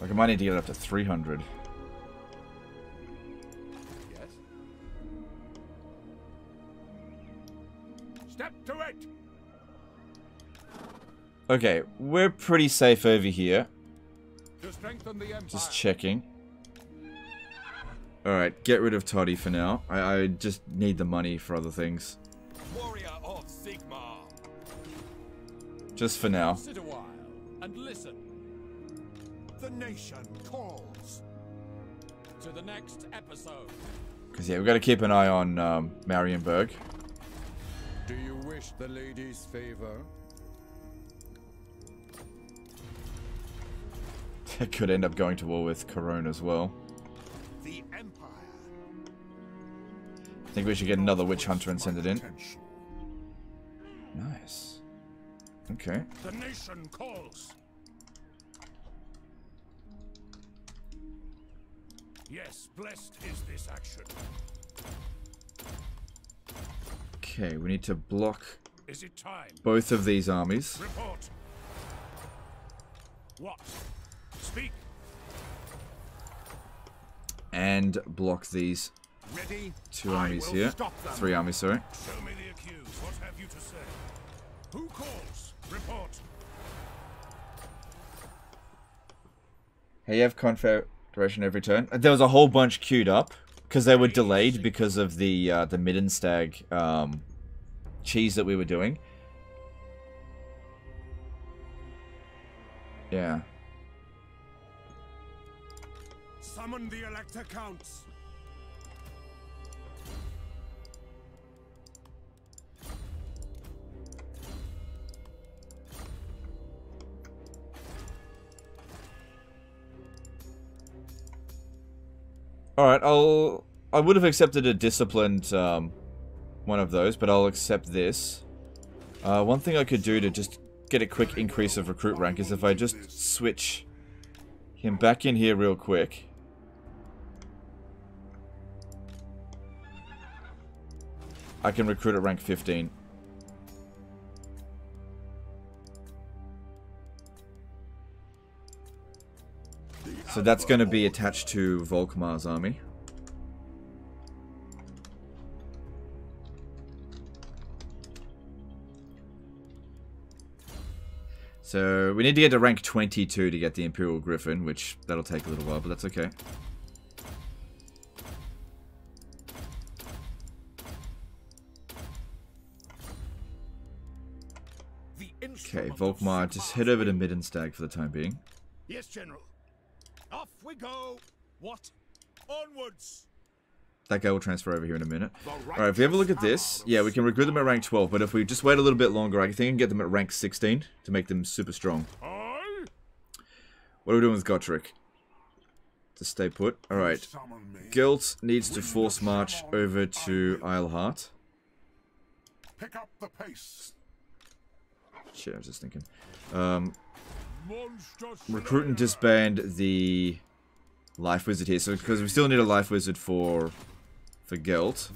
A: Like, I might need to get it up to 300.
D: Yes. Step to it.
A: Okay, we're pretty safe over here.
D: To strengthen the Empire.
A: Just checking. Alright, get rid of Toddy for now. I, I just need the money for other things.
C: Warrior of Sigmar.
A: Just for now.
F: Sit a while and listen
C: The nation calls.
F: to the next episode.
A: Because, yeah, we've got to keep an eye on um, Marienburg.
D: Do you wish the lady's favor?
A: That Could end up going to war with Corona as well. Think we should get another witch hunter and send it in. Nice. Okay.
C: The nation calls. Yes, blessed is this action.
A: Okay, we need to block
C: Is it time?
A: both of these armies.
C: Report. What? Speak.
A: And block these
C: Ready?
A: two armies here. Three armies, sorry.
C: Show me the accused. What have you to say? Who calls? Report.
A: Hey, you have Confederation every turn. There was a whole bunch queued up because they were delayed because of the uh, the Middenstag um, cheese that we were doing. Yeah.
C: Summon the Elector Counts.
A: All right, I'll. I would have accepted a disciplined um, one of those, but I'll accept this. Uh, one thing I could do to just get a quick increase of recruit rank is if I just switch him back in here real quick. I can recruit at rank 15. So that's going to be attached to Volkmar's army. So we need to get to rank 22 to get the Imperial Griffin, which that'll take a little while, but that's okay. Okay, Volkmar, just head over to Middenstag for the time being.
G: Yes, General. We go. What? Onwards.
A: That guy will transfer over here in a minute. Alright, if we have a look at this, yeah, we can recruit them at rank 12, but if we just wait a little bit longer, I think I can get them at rank 16 to make them super strong. What are we doing with Gotrek? To stay put. Alright. Gelt needs to force march over to Eilhart.
B: Pick up the pace.
A: Shit, I was just thinking. Um, recruit and disband the life wizard here. So because we still need a life wizard for for Gelt.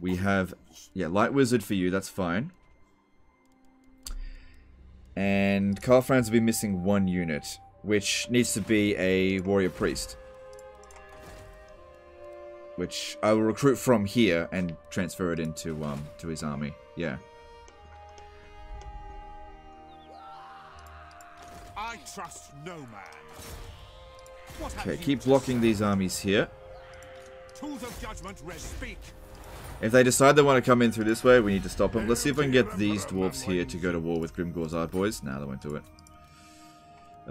A: We have yeah, light wizard for you, that's fine. And Karl Franz will be missing one unit, which needs to be a warrior priest. Which I will recruit from here and transfer it into um to his army. Yeah.
G: I trust no man.
A: Okay, keep blocking these armies here.
G: Tools of judgment, res speak.
A: If they decide they want to come in through this way, we need to stop them. Let's see if I can get these dwarves here to go to war with Grimgor's Ard Boys. Nah, they won't do it.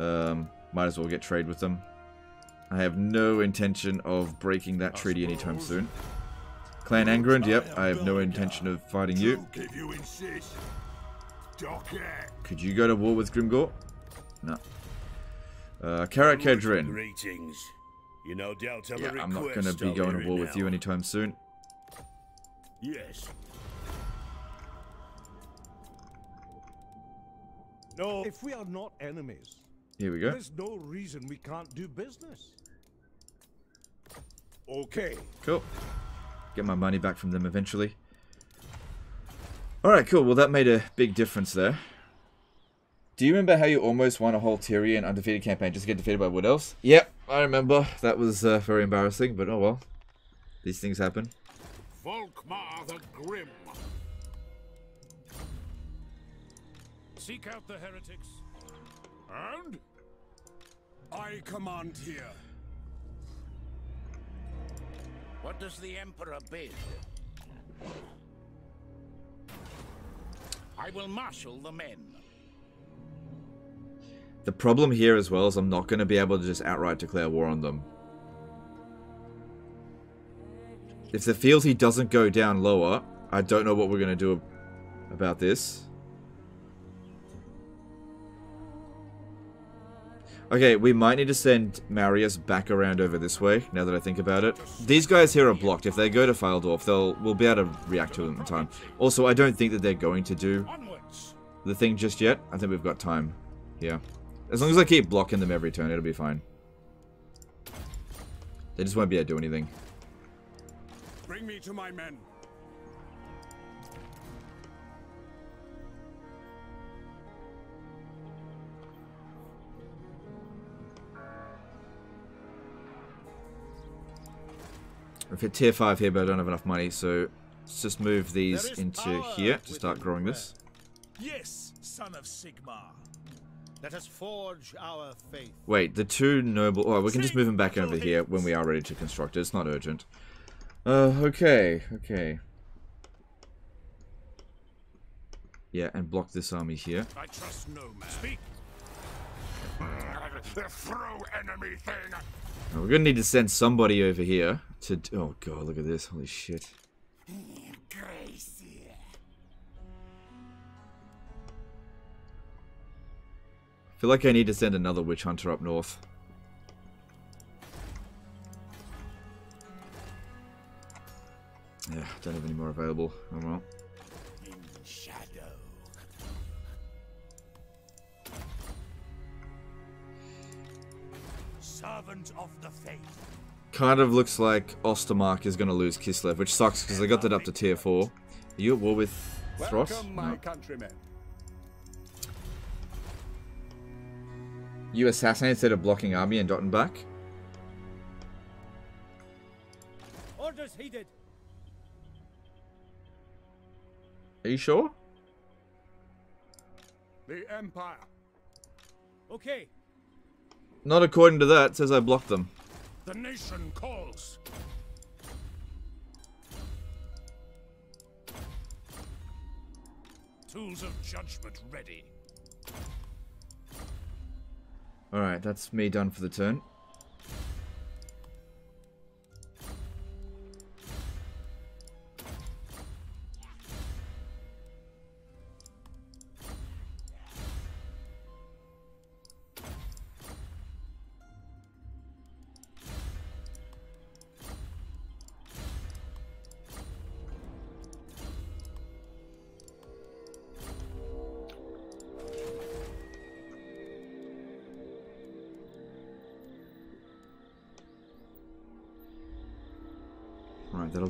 A: Um, might as well get trade with them. I have no intention of breaking that treaty anytime soon. Clan Angrund, yep, I have no intention of fighting you.
B: If you insist. Docket.
A: Could you go to war with Grimgor? No. Uh, Karak Kedrin.
P: Greetings. You no doubt have
A: Yeah,
P: a
A: I'm not going to be going to war
P: it
A: with you anytime soon.
P: Yes.
M: No. If we are not enemies,
A: Here we go.
M: there's no reason we can't do business. Okay.
A: Cool. Get my money back from them eventually. Alright, cool. Well, that made a big difference there. Do you remember how you almost won a whole Tyrion undefeated campaign just to get defeated by Wood Elves? Yep, I remember. That was uh, very embarrassing, but oh well. These things happen.
D: Volkmar the Grim.
C: Seek out the heretics.
D: And? I command here.
I: What does the Emperor bid? I will marshal the men.
A: The problem here as well is I'm not going to be able to just outright declare war on them. If the fealty doesn't go down lower, I don't know what we're going to do about this. Okay, we might need to send Marius back around over this way, now that I think about it. These guys here are blocked. If they go to Fildorf, they'll we'll be able to react to them in time. Also, I don't think that they're going to do the thing just yet. I think we've got time here. As long as I keep blocking them every turn, it'll be fine. They just won't be able to do anything.
D: Bring me to my men.
A: I've hit tier 5 here, but I don't have enough money, so let's just move these into here to start growing this.
G: Yes, son of Sigmar. Let us forge our faith.
A: Wait, the two noble... Oh, we can just move them back over here when we are ready to construct it. It's not urgent. Uh, okay, okay. Yeah, and block this army here.
C: I trust no man. Speak. Throw enemy thing.
A: Now, we're gonna need to send somebody over here to... Oh god, look at this. Holy shit. I feel like I need to send another witch hunter up north. Yeah, don't have any more available. Oh well.
C: Servant of the faith.
A: Kind of looks like Ostermark is going to lose Kislev, which sucks because they got that up to tier 4. Are you at war with Thros?
D: Welcome, my
A: No.
D: countrymen.
A: You assassinate instead of blocking army and Dottenbach?
E: Orders heeded.
A: Are you sure?
D: The Empire.
E: Okay.
A: Not according to that, it says I blocked them.
C: The nation calls. Tools of judgment ready.
A: Alright, that's me done for the turn.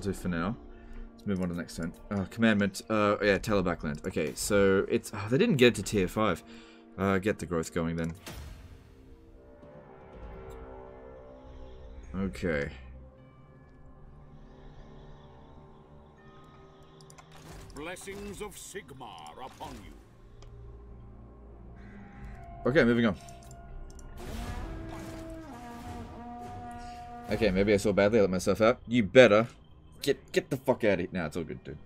A: Do for now. Let's move on to the next turn. Uh, commandment. Uh, yeah, Talabecland. Okay, so it's... Oh, they didn't get it to tier 5. Uh, get the growth going then. Okay.
D: Blessings of Sigmar upon you.
A: Okay, moving on. Okay, maybe I saw badly. I let myself out. You better get get the fuck out of here. Nah, it's all good, dude.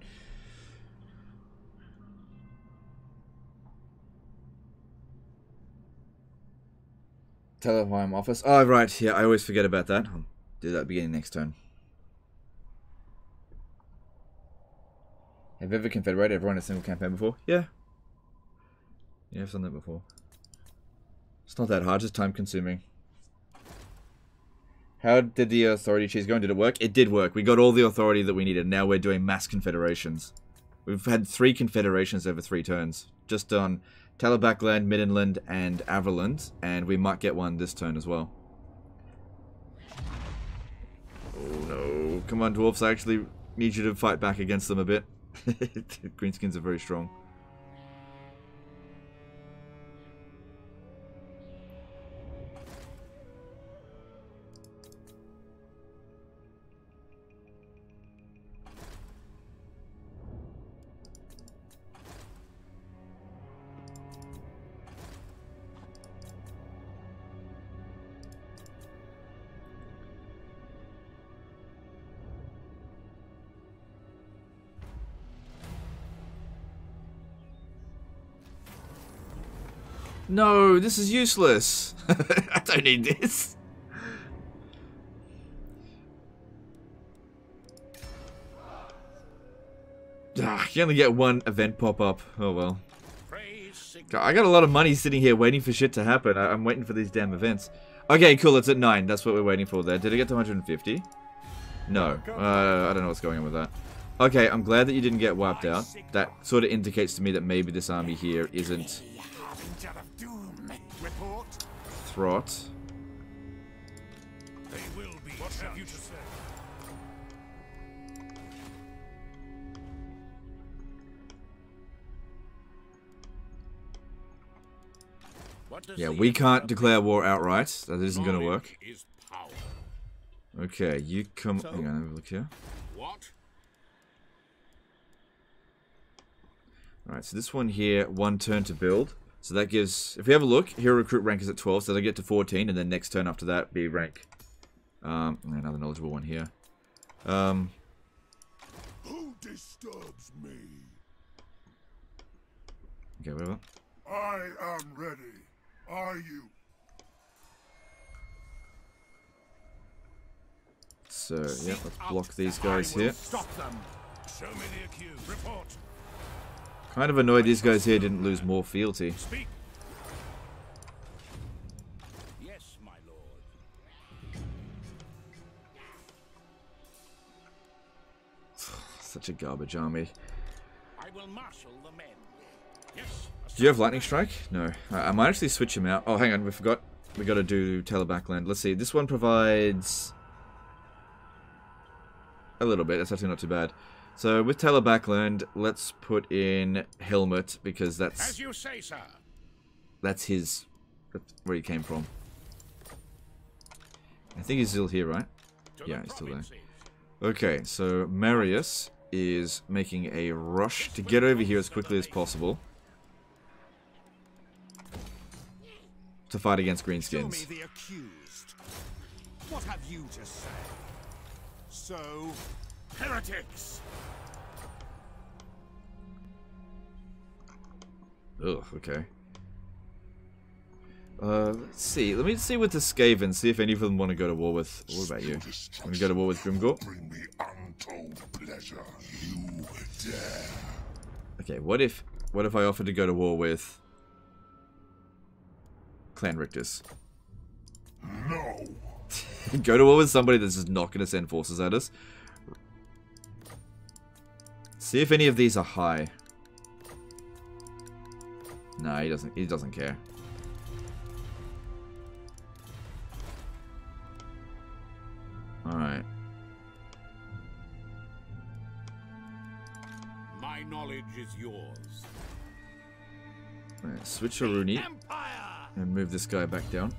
A: Telephone office. Oh, right. Yeah, I always forget about that. I'll do that beginning next turn. Have you ever confederated everyone in a single campaign before? Yeah. Yeah, I've done that before. It's not that hard, just time consuming. How did the authority cheese go? Did it work? It did work. We got all the authority that we needed. Now we're doing mass confederations. We've had three confederations over three turns. Just on Talabecland, Middenland, and Averland. And we might get one this turn as well. Oh no. Come on, dwarfs. I actually need you to fight back against them a bit. Greenskins are very strong. No, this is useless. I don't need this. Ah, you only get one event pop up. Oh well.
C: Praise
A: I got a lot of money sitting here waiting for shit to happen. I am waiting for these damn events. Okay, cool. It's at 9. That's what we're waiting for there. Did it get to 150? No. Uh, I don't know what's going on with that. Okay, I'm glad that you didn't get wiped out. That sort of indicates to me that maybe this army here isn't... Throt.
C: They will be. What have you to say?
A: Yeah, we can't declare war outright. That isn't going to work. Okay, you come... So, hang on, have a look here.
D: What?
A: Alright, so this one here, one turn to build. So that gives... If you have a look, hero recruit rank is at 12, so they get to 14, and then next turn after that, be rank. Um, another knowledgeable one here. Um...
B: Who disturbs me?
A: Okay, whatever.
B: I am ready. Are you?
A: So, yeah, let's block these guys here. Kind of annoyed these guys here didn't lose more fealty.
C: Speak.
D: Yes, my lord.
A: Such a garbage army.
D: I will marshal the men. Yes.
A: Do you have Lightning Strike? No. I might actually switch him out. Oh, hang on. We forgot. We got to do Talabecland. Let's see. This one provides... A little bit. That's actually not too bad. So, with Talabecland, let's put in Helmut, because that's...
D: As you say, sir.
A: That's his... That's where he came from. I think he's still here, right?
D: To
A: yeah, he's still there. Okay, so Marius is making a rush to get over here as quickly as possible. to fight against Greenskins.
G: What have you to say? So, heretics!
A: Ugh, okay. Uh, let's see. Let me see with the Skaven, see if any of them want to go to war with... What about you? Want to go to war with Grimgor?
B: Bring me untold pleasure. You dare.
A: Okay, what if... What if I offered to go to war with... Clan Rictus?
B: No.
A: go to war with somebody that's just not going to send forces at us. See if any of these are high. No, he doesn't. He doesn't care. All right.
D: My knowledge is yours.
A: Right switch a Rooney and move this guy back down.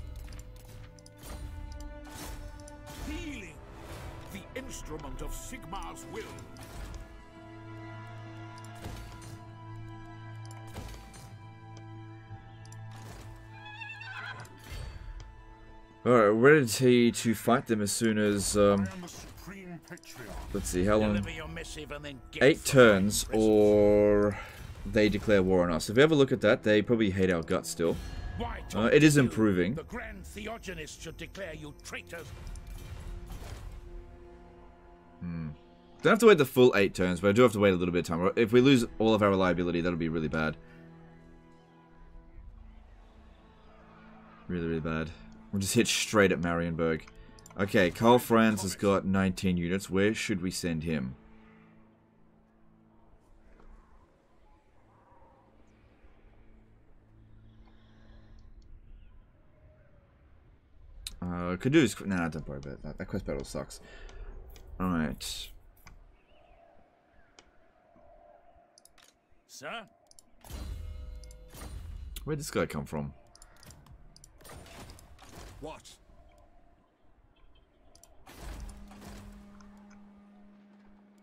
D: Healing. The instrument of Sigmar's will.
A: All right, ready to fight them as soon as. Um, let's see how long.
D: Deliver your missive and then get
A: Eight turns, or they declare war on us. If you have a look at that, they probably hate our guts still. Uh, it is improving.
D: The Grand Theogonist should declare you traitors.
A: Hmm. Don't have to wait the full eight turns, but I do have to wait a little bit of time. If we lose all of our reliability, that'll be really bad. Really, really bad. We'll just hit straight at Marienburg. Okay, Karl Franz has got 19 units. Where should we send him? Uh, Caduce. Nah, don't worry about that. That quest battle sucks. Alright.
C: Sir?
A: Where'd this guy come from?
D: What?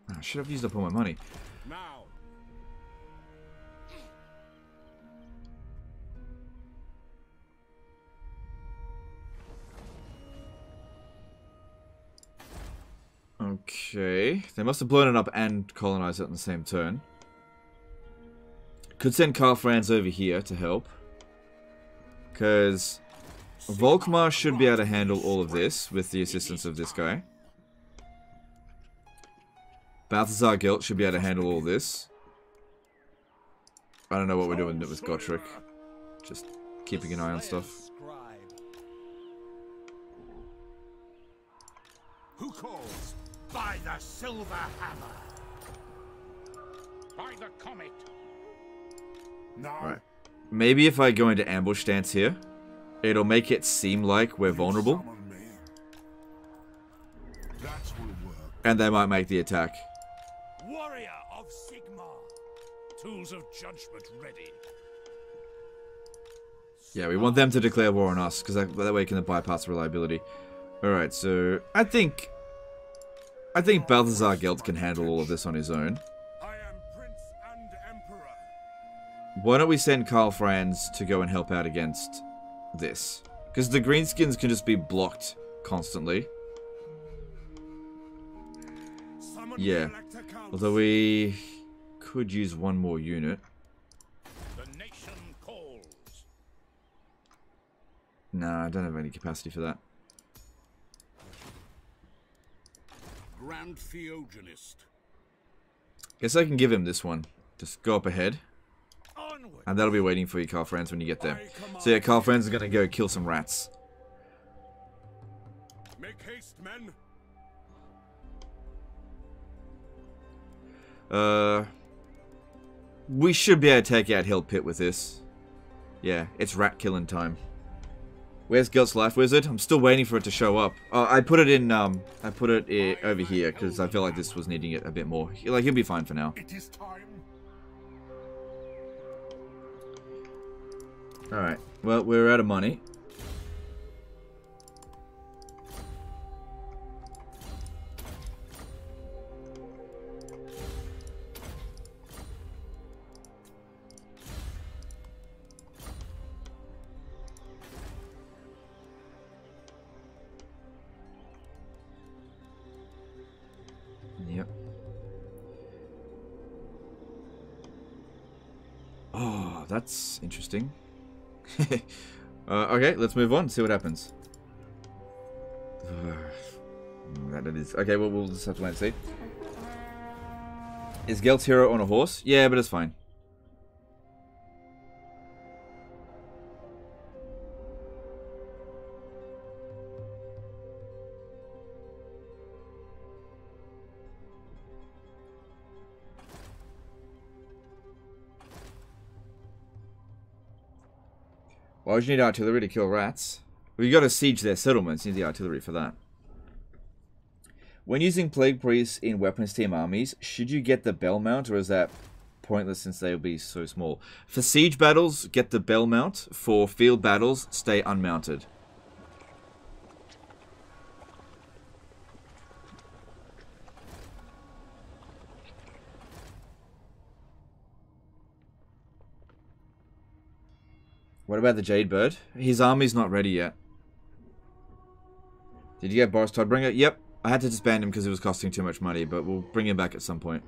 A: Ah, I should have used up all my money.
D: Now.
A: Okay. They must have blown it up and colonized it in the same turn. Could send Karl Franz over here to help. Because Volkmar should be able to handle all of this with the assistance of this guy. Balthasar Gelt should be able to handle all this. I don't know what we're doing with Gotrek. Just keeping an eye on stuff.
C: Who calls? By the silver hammer. By the comet.
B: Now,
A: Right. Maybe if I go into ambush stance here, it'll make it seem like we're vulnerable.
B: that will work.
A: And they might make the attack.
C: Warrior of Sigmar. Tools of judgment ready.
A: Yeah, we want them to declare war on us, because that, that way we can bypass reliability. Alright, so I think... I think Balthasar Gelt can handle all of this on his own. Why don't we send Karl Franz to go and help out against this? Because the Greenskins can just be blocked constantly. Yeah. Although we could use one more unit.
C: The nation calls.
A: Nah, I don't have any capacity for that.
D: Grand Theogonist.
A: Guess I can give him this one. Just go up ahead. And that'll be waiting for you, Karl Franz, when you get there. So yeah, Karl Franz is gonna go kill some rats.
D: Make haste, men.
A: Uh, we should be able to take out Hell Pit with this. Yeah, it's rat killing time. Where's Gelt's Life Wizard? I'm still waiting for it to show up. Oh, I put it in, um, I put it i over here because I feel like this was needing it a bit more. Like, he'll be fine for now.
B: It is time.
A: Alright, well, we're out of money. uh, okay, let's move on. See what happens. that it is. Okay, well, we'll just have to wait and see. Is Gelt's hero on a horse? Yeah, but it's fine. Would you need artillery to kill rats? Well, you got to siege their settlements. You need the artillery for that. When using Plague Priests in Weapons Team armies, should you get the Bell Mount, or is that pointless since they'll be so small? For siege battles, get the Bell Mount. For field battles, stay unmounted. What about the Jade Bird? His army's not ready yet. Did you get Boris Todbringer? Yep. I had to disband him because it was costing too much money, but we'll bring him back at some point.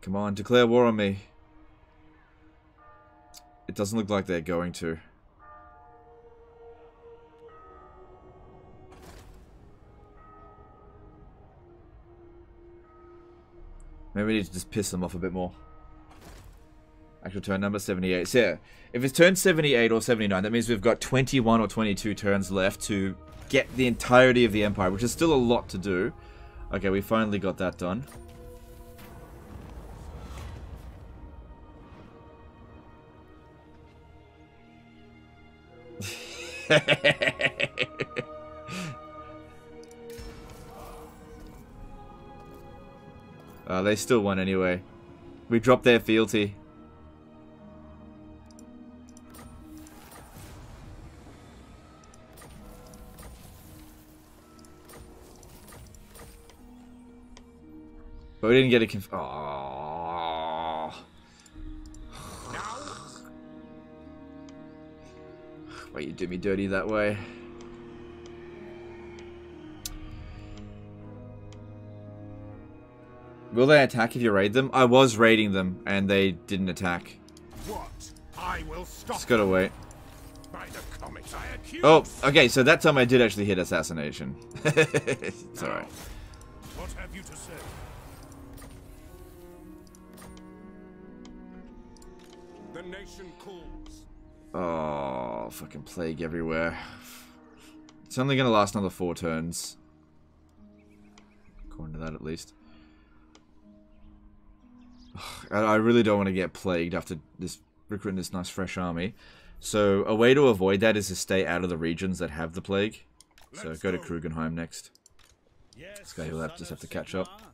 A: Come on, declare war on me. It doesn't look like they're going to. Maybe we need to just piss them off a bit more. Actual turn number 78. So yeah, if it's turn 78 or 79, that means we've got 21 or 22 turns left to get the entirety of the Empire, which is still a lot to do. Okay, we finally got that done. uh, they still won anyway. We dropped their fealty. But we didn't get a conf- Aww. Why you do me dirty that way? Will they attack if you raid them? I was raiding them, and they didn't attack.
C: What? I will stop.
A: Just gotta wait.
C: By the comet I accuse.
A: Oh, okay, so that time I did actually hit assassination. it's alright.
C: What have you to say?
A: Oh, fucking plague everywhere. It's only going to last another four turns. According to that, at least. I, I really don't want to get plagued after this recruiting this nice fresh army. So a way to avoid that is to stay out of the regions that have the plague. So go to Krugenheim next. This guy will have, just have to catch up.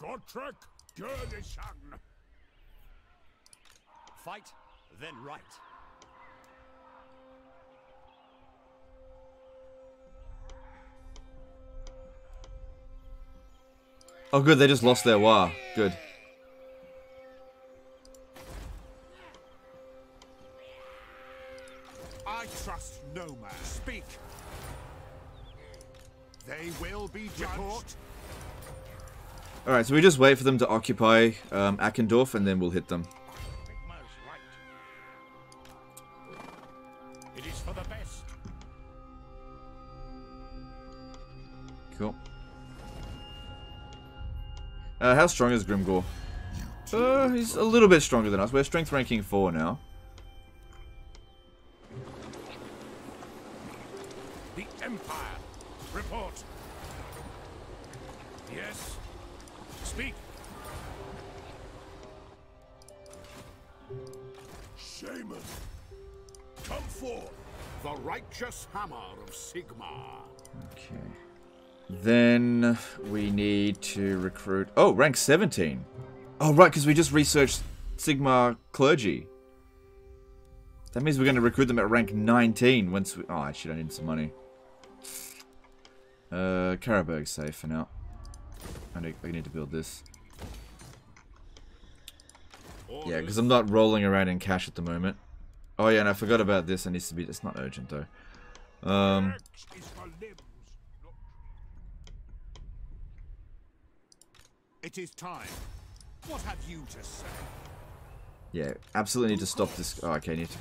B: Gotrek Gurnisson.
Q: Fight, then right.
A: Oh good, they just lost their war. Good.
D: I trust no man. Speak. They will be judged.
A: Alright, so we just wait for them to occupy um, Akendorf and then we'll hit them.
D: It is for the best.
A: Cool. Uh, how strong is Grimgor? Uh, he's a little bit stronger than us. We're strength ranking 4 now.
B: Of Sigmar.
A: Okay. Then we need to recruit... Oh, rank 17. Oh, right, because we just researched Sigmar clergy. That means we're going to recruit them at rank 19 once we... Oh, actually, I need some money. Uh, Karaberg's safe for now. I need, I need to build this. Yeah, because I'm not rolling around in cash at the moment. Oh yeah, and I forgot about this. It needs to be... It's not urgent, though. Um...
D: It is time. What have you to say?
A: Yeah, absolutely need to stop this. Oh, okay, need to.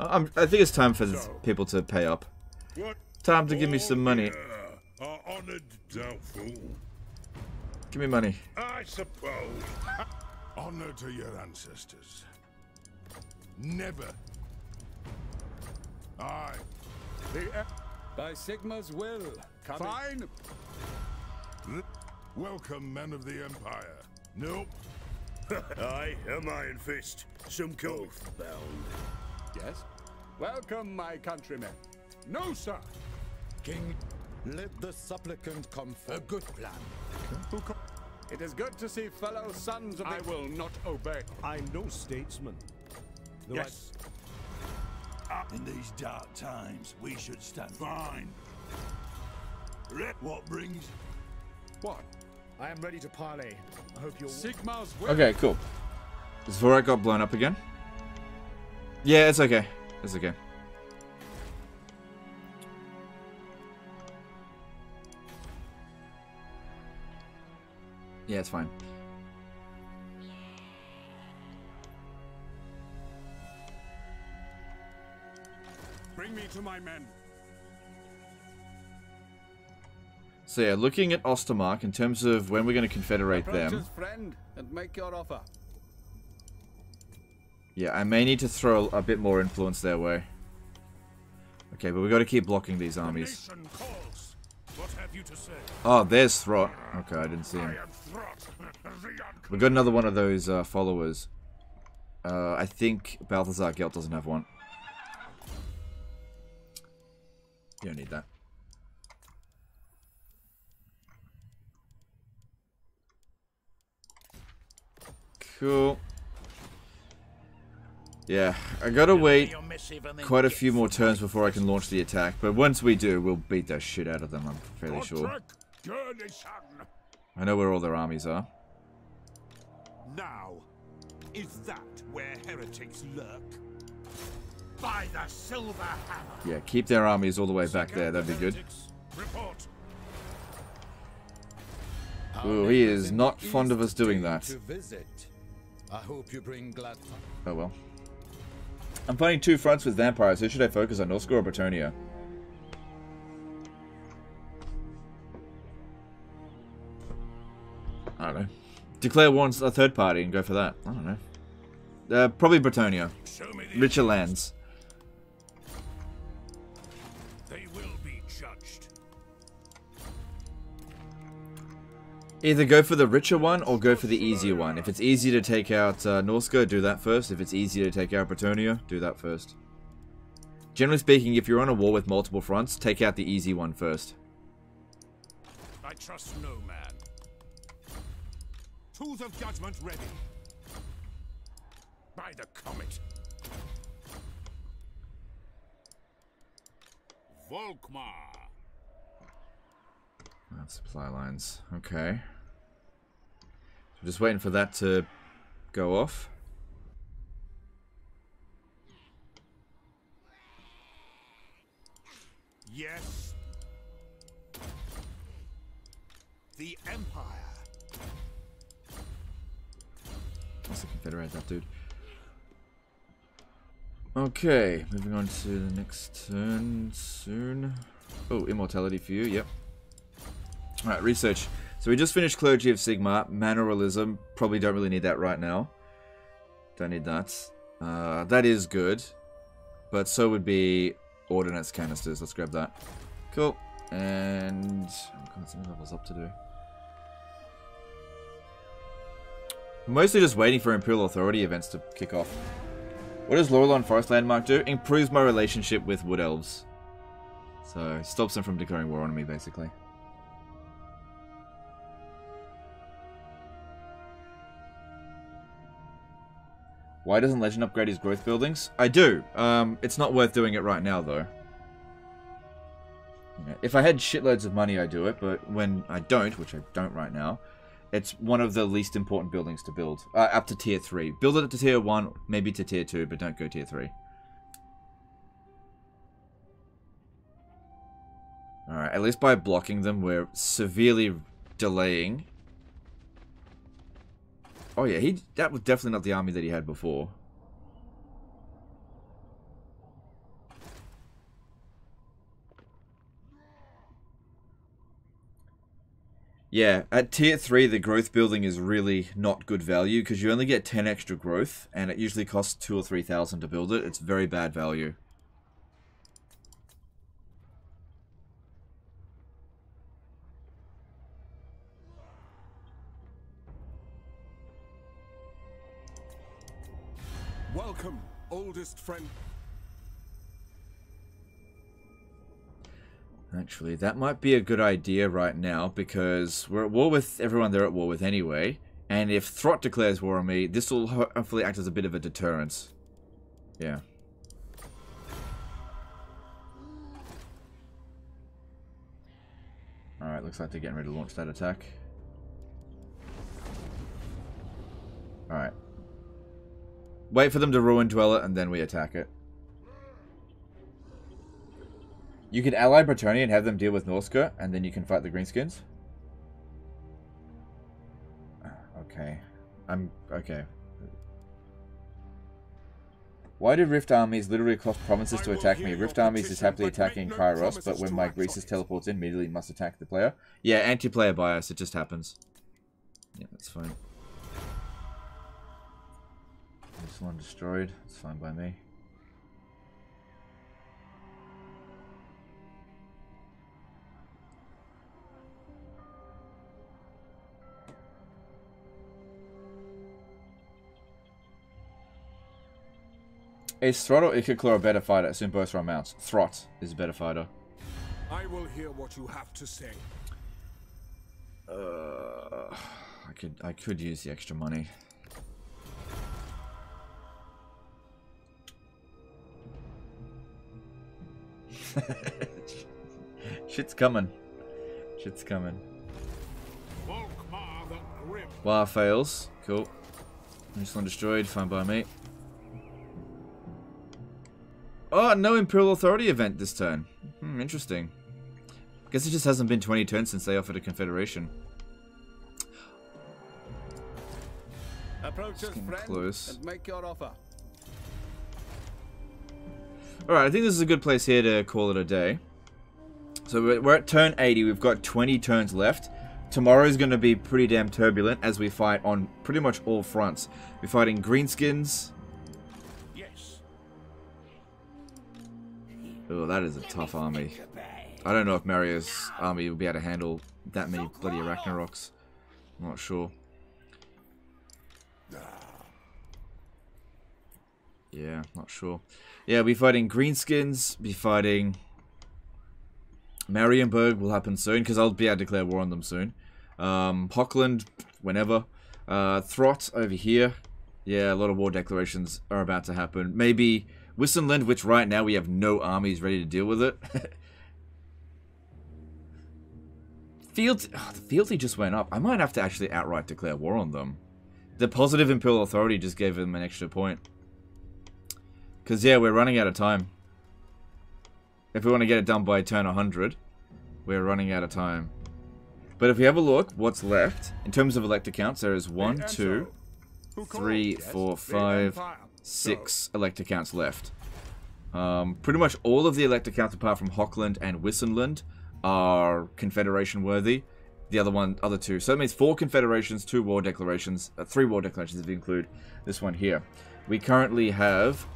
A: I'm, I think it's time for people to pay up. Time to give me some money.
C: Honored.
A: Give me money.
C: I suppose.
B: Honor to your ancestors. Never. I. The.
F: By Sigmar's will. Coming.
B: Fine. Welcome, men of the Empire. Nope.
C: I am Iron Fist. Some oath bound.
F: Yes? Welcome, my countrymen. No, sir.
G: King, let the supplicant come forth. A good plan.
F: It is good to see fellow sons of the...
B: I will not obey.
M: I'm no statesman. Though
B: yes. In these dark times, we should stand fine. What brings?
F: What?
R: I am ready to parley. I hope you're...
F: Sigmar's will.
A: Okay, cool. Is Vorak got blown up again? Yeah, it's okay. It's okay. Yeah, it's fine.
B: Bring me to my men.
A: So yeah, looking at Ostermark in terms of when we're going to confederate them.
F: friend and make your offer.
A: Yeah, I may need to throw a bit more influence their way. Okay, but we got to keep blocking these armies.
D: Nation. What have you to say?
A: Oh, there's Throt. Okay, I didn't see him.
D: I am
A: We got another one of those uh, followers. Uh, I think Balthazar Gelt doesn't have one. You don't need that. Cool. Yeah, I gotta wait quite a few more turns before I can launch the attack, but once we do, we'll beat the shit out of them, I'm fairly sure. I know where all their armies are.
D: Now, is that where heretics lurk? By the silver hammer!
A: Yeah, keep their armies all the way back there, that'd be good.
D: Report.
A: Ooh, he is not fond of us doing that.
G: I hope you bring glad.
A: Oh well. I'm fighting two fronts with vampires. Who should I focus on, Norsca or Bretonnia? I don't know. Declare war on a third party and go for that. I don't know. Uh, probably Bretonnia. Richer lands. Either go for the richer one or go for the easier one. If it's easy to take out uh, Norsca, do that first. If it's easier to take out Bretonnia, do that first. Generally speaking, if you're on a war with multiple fronts, take out the easy one first.
C: I trust no man. Tools of judgment ready. By the comet.
D: Volkmar.
A: Supply lines. Okay. So just waiting for that to go off.
C: Yes. The Empire.
A: Let's confederate that dude. Okay, moving on to the next turn soon. Oh, immortality for you, yep. Alright, research. So we just finished Clergy of Sigmar, Manneralism. Probably don't really need that right now. Don't need that. Uh, that is good. But so would be Ordnance Canisters. Let's grab that. Cool. And... I've got some levels up to do. Mostly just waiting for Imperial Authority events to kick off. What does Laurelorn Forest Landmark do? Improves my relationship with Wood Elves. So, stops them from declaring war on me, basically. Why doesn't Legend upgrade his growth buildings? I do. Um, it's not worth doing it right now, though. If I had shitloads of money, I'd do it, but when I don't, which I don't right now, it's one of the least important buildings to build. Uh, up to tier 3. Build it up to tier 1, maybe to tier 2, but don't go tier 3. Alright, at least by blocking them, we're severely delaying. Oh yeah, he that was definitely not the army that he had before. Yeah, at tier 3 the growth building is really not good value because you only get 10 extra growth and it usually costs 2 or 3,000 to build it. It's very bad value.
C: Welcome, oldest friend.
A: Actually, that might be a good idea right now because we're at war with everyone they're at war with anyway. And if Throt declares war on me, this will hopefully act as a bit of a deterrence. Yeah. Alright, looks like they're getting ready to launch that attack. Alright. Wait for them to ruin Dweller and then we attack it. You could ally Bretonnia and have them deal with Norsca, and then you can fight the Greenskins? Okay. I'm... okay. Why do Rift armies literally cross provinces to attack me? Rift armies is happily attacking Kairos, but when my Greasus teleports in, immediately must attack the player. Yeah, anti-player bias, it just happens. Yeah, that's fine. One destroyed, it's fine by me. Is Throt or Ikit Claw a better fighter? Assume both are on mounts. Throt is a better fighter.
C: I will hear what you have to say.
A: Uh, I could I could use the extra money. Shit's coming. Shit's coming. War fails. Cool. This one destroyed. Fine by me. Oh, no Imperial Authority event this turn. Hmm, interesting. Guess it just hasn't been 20 turns since they offered a Confederation.
N: Approach us, friend,
A: close.
N: and make your offer.
A: Alright, I think this is a good place here to call it a day. So we're at turn 80. We've got 20 turns left. tomorrow's going to be pretty damn turbulent as we fight on pretty much all fronts. We're fighting greenskins.
C: Yes.
A: Oh, that is a tough army. I don't know if Mario's army will be able to handle that many bloody Arachnaroks. I'm not sure. Yeah, not sure. Yeah, be fighting Greenskins, be fighting Marienburg will happen soon, because I'll be able to declare war on them soon. Um, Hochland, whenever. Uh, Throt over here. Yeah, a lot of war declarations are about to happen. Maybe Wissenland, which right now we have no armies ready to deal with it. Field, oh, the fealty just went up. I might have to actually outright declare war on them. The positive Imperial Authority just gave them an extra point. Because, yeah, we're running out of time. If we want to get it done by turn 100, we're running out of time. But if we have a look, what's left, in terms of elector counts, there is one, two, three, four, five, six elector counts left. Um, pretty much all of the elector counts apart from Hochland and Wissenland are confederation worthy. The other one, other two. So that means four confederations, two war declarations, uh, three war declarations if you include this one here. We currently have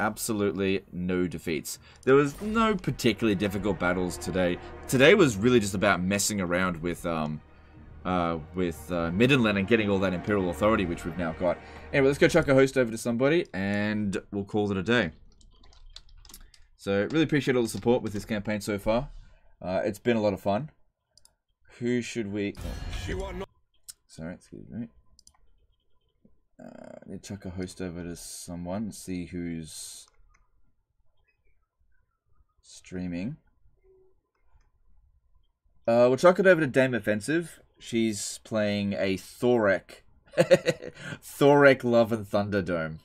A: absolutely no defeats. There was no particularly difficult battles today. Today was really just about messing around with um, uh, with uh, Middenland and getting all that Imperial Authority, which we've now got. Anyway, let's go chuck a host over to somebody, and we'll call it a day. So, really appreciate all the support with this campaign so far. Uh, it's been a lot of fun. Who should we... Oh, Sorry, excuse me. Uh, need to chuck a host over to someone, see who's streaming. Uh, we'll chuck it over to Dame Offensive. She's playing a Thorek. Thorek Love and Thunder Dome.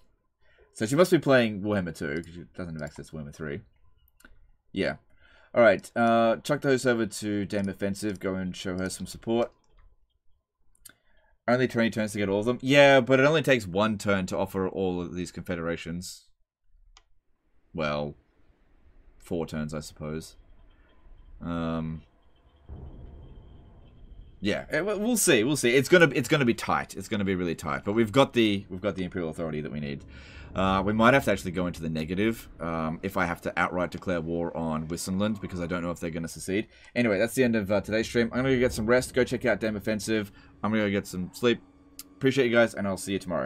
A: So she must be playing Warhammer 2, because she doesn't have access to Warhammer 3. Yeah. Alright, uh, chuck the host over to Dame Offensive. Go and show her some support. Only 20 turns to get all of them? Yeah, but it only takes one turn to offer all of these confederations. Well, four turns, I suppose. Um, yeah, we'll see. We'll see. It's gonna it's gonna be tight. It's gonna be really tight. But we've got the we've got the imperial authority that we need. Uh, we might have to actually go into the negative um, if I have to outright declare war on Wissenland because I don't know if they're going to secede. Anyway, that's the end of uh, today's stream. I'm going to get some rest, go check out Damn Offensive. I'm going to get some sleep. Appreciate you guys, and I'll see you tomorrow.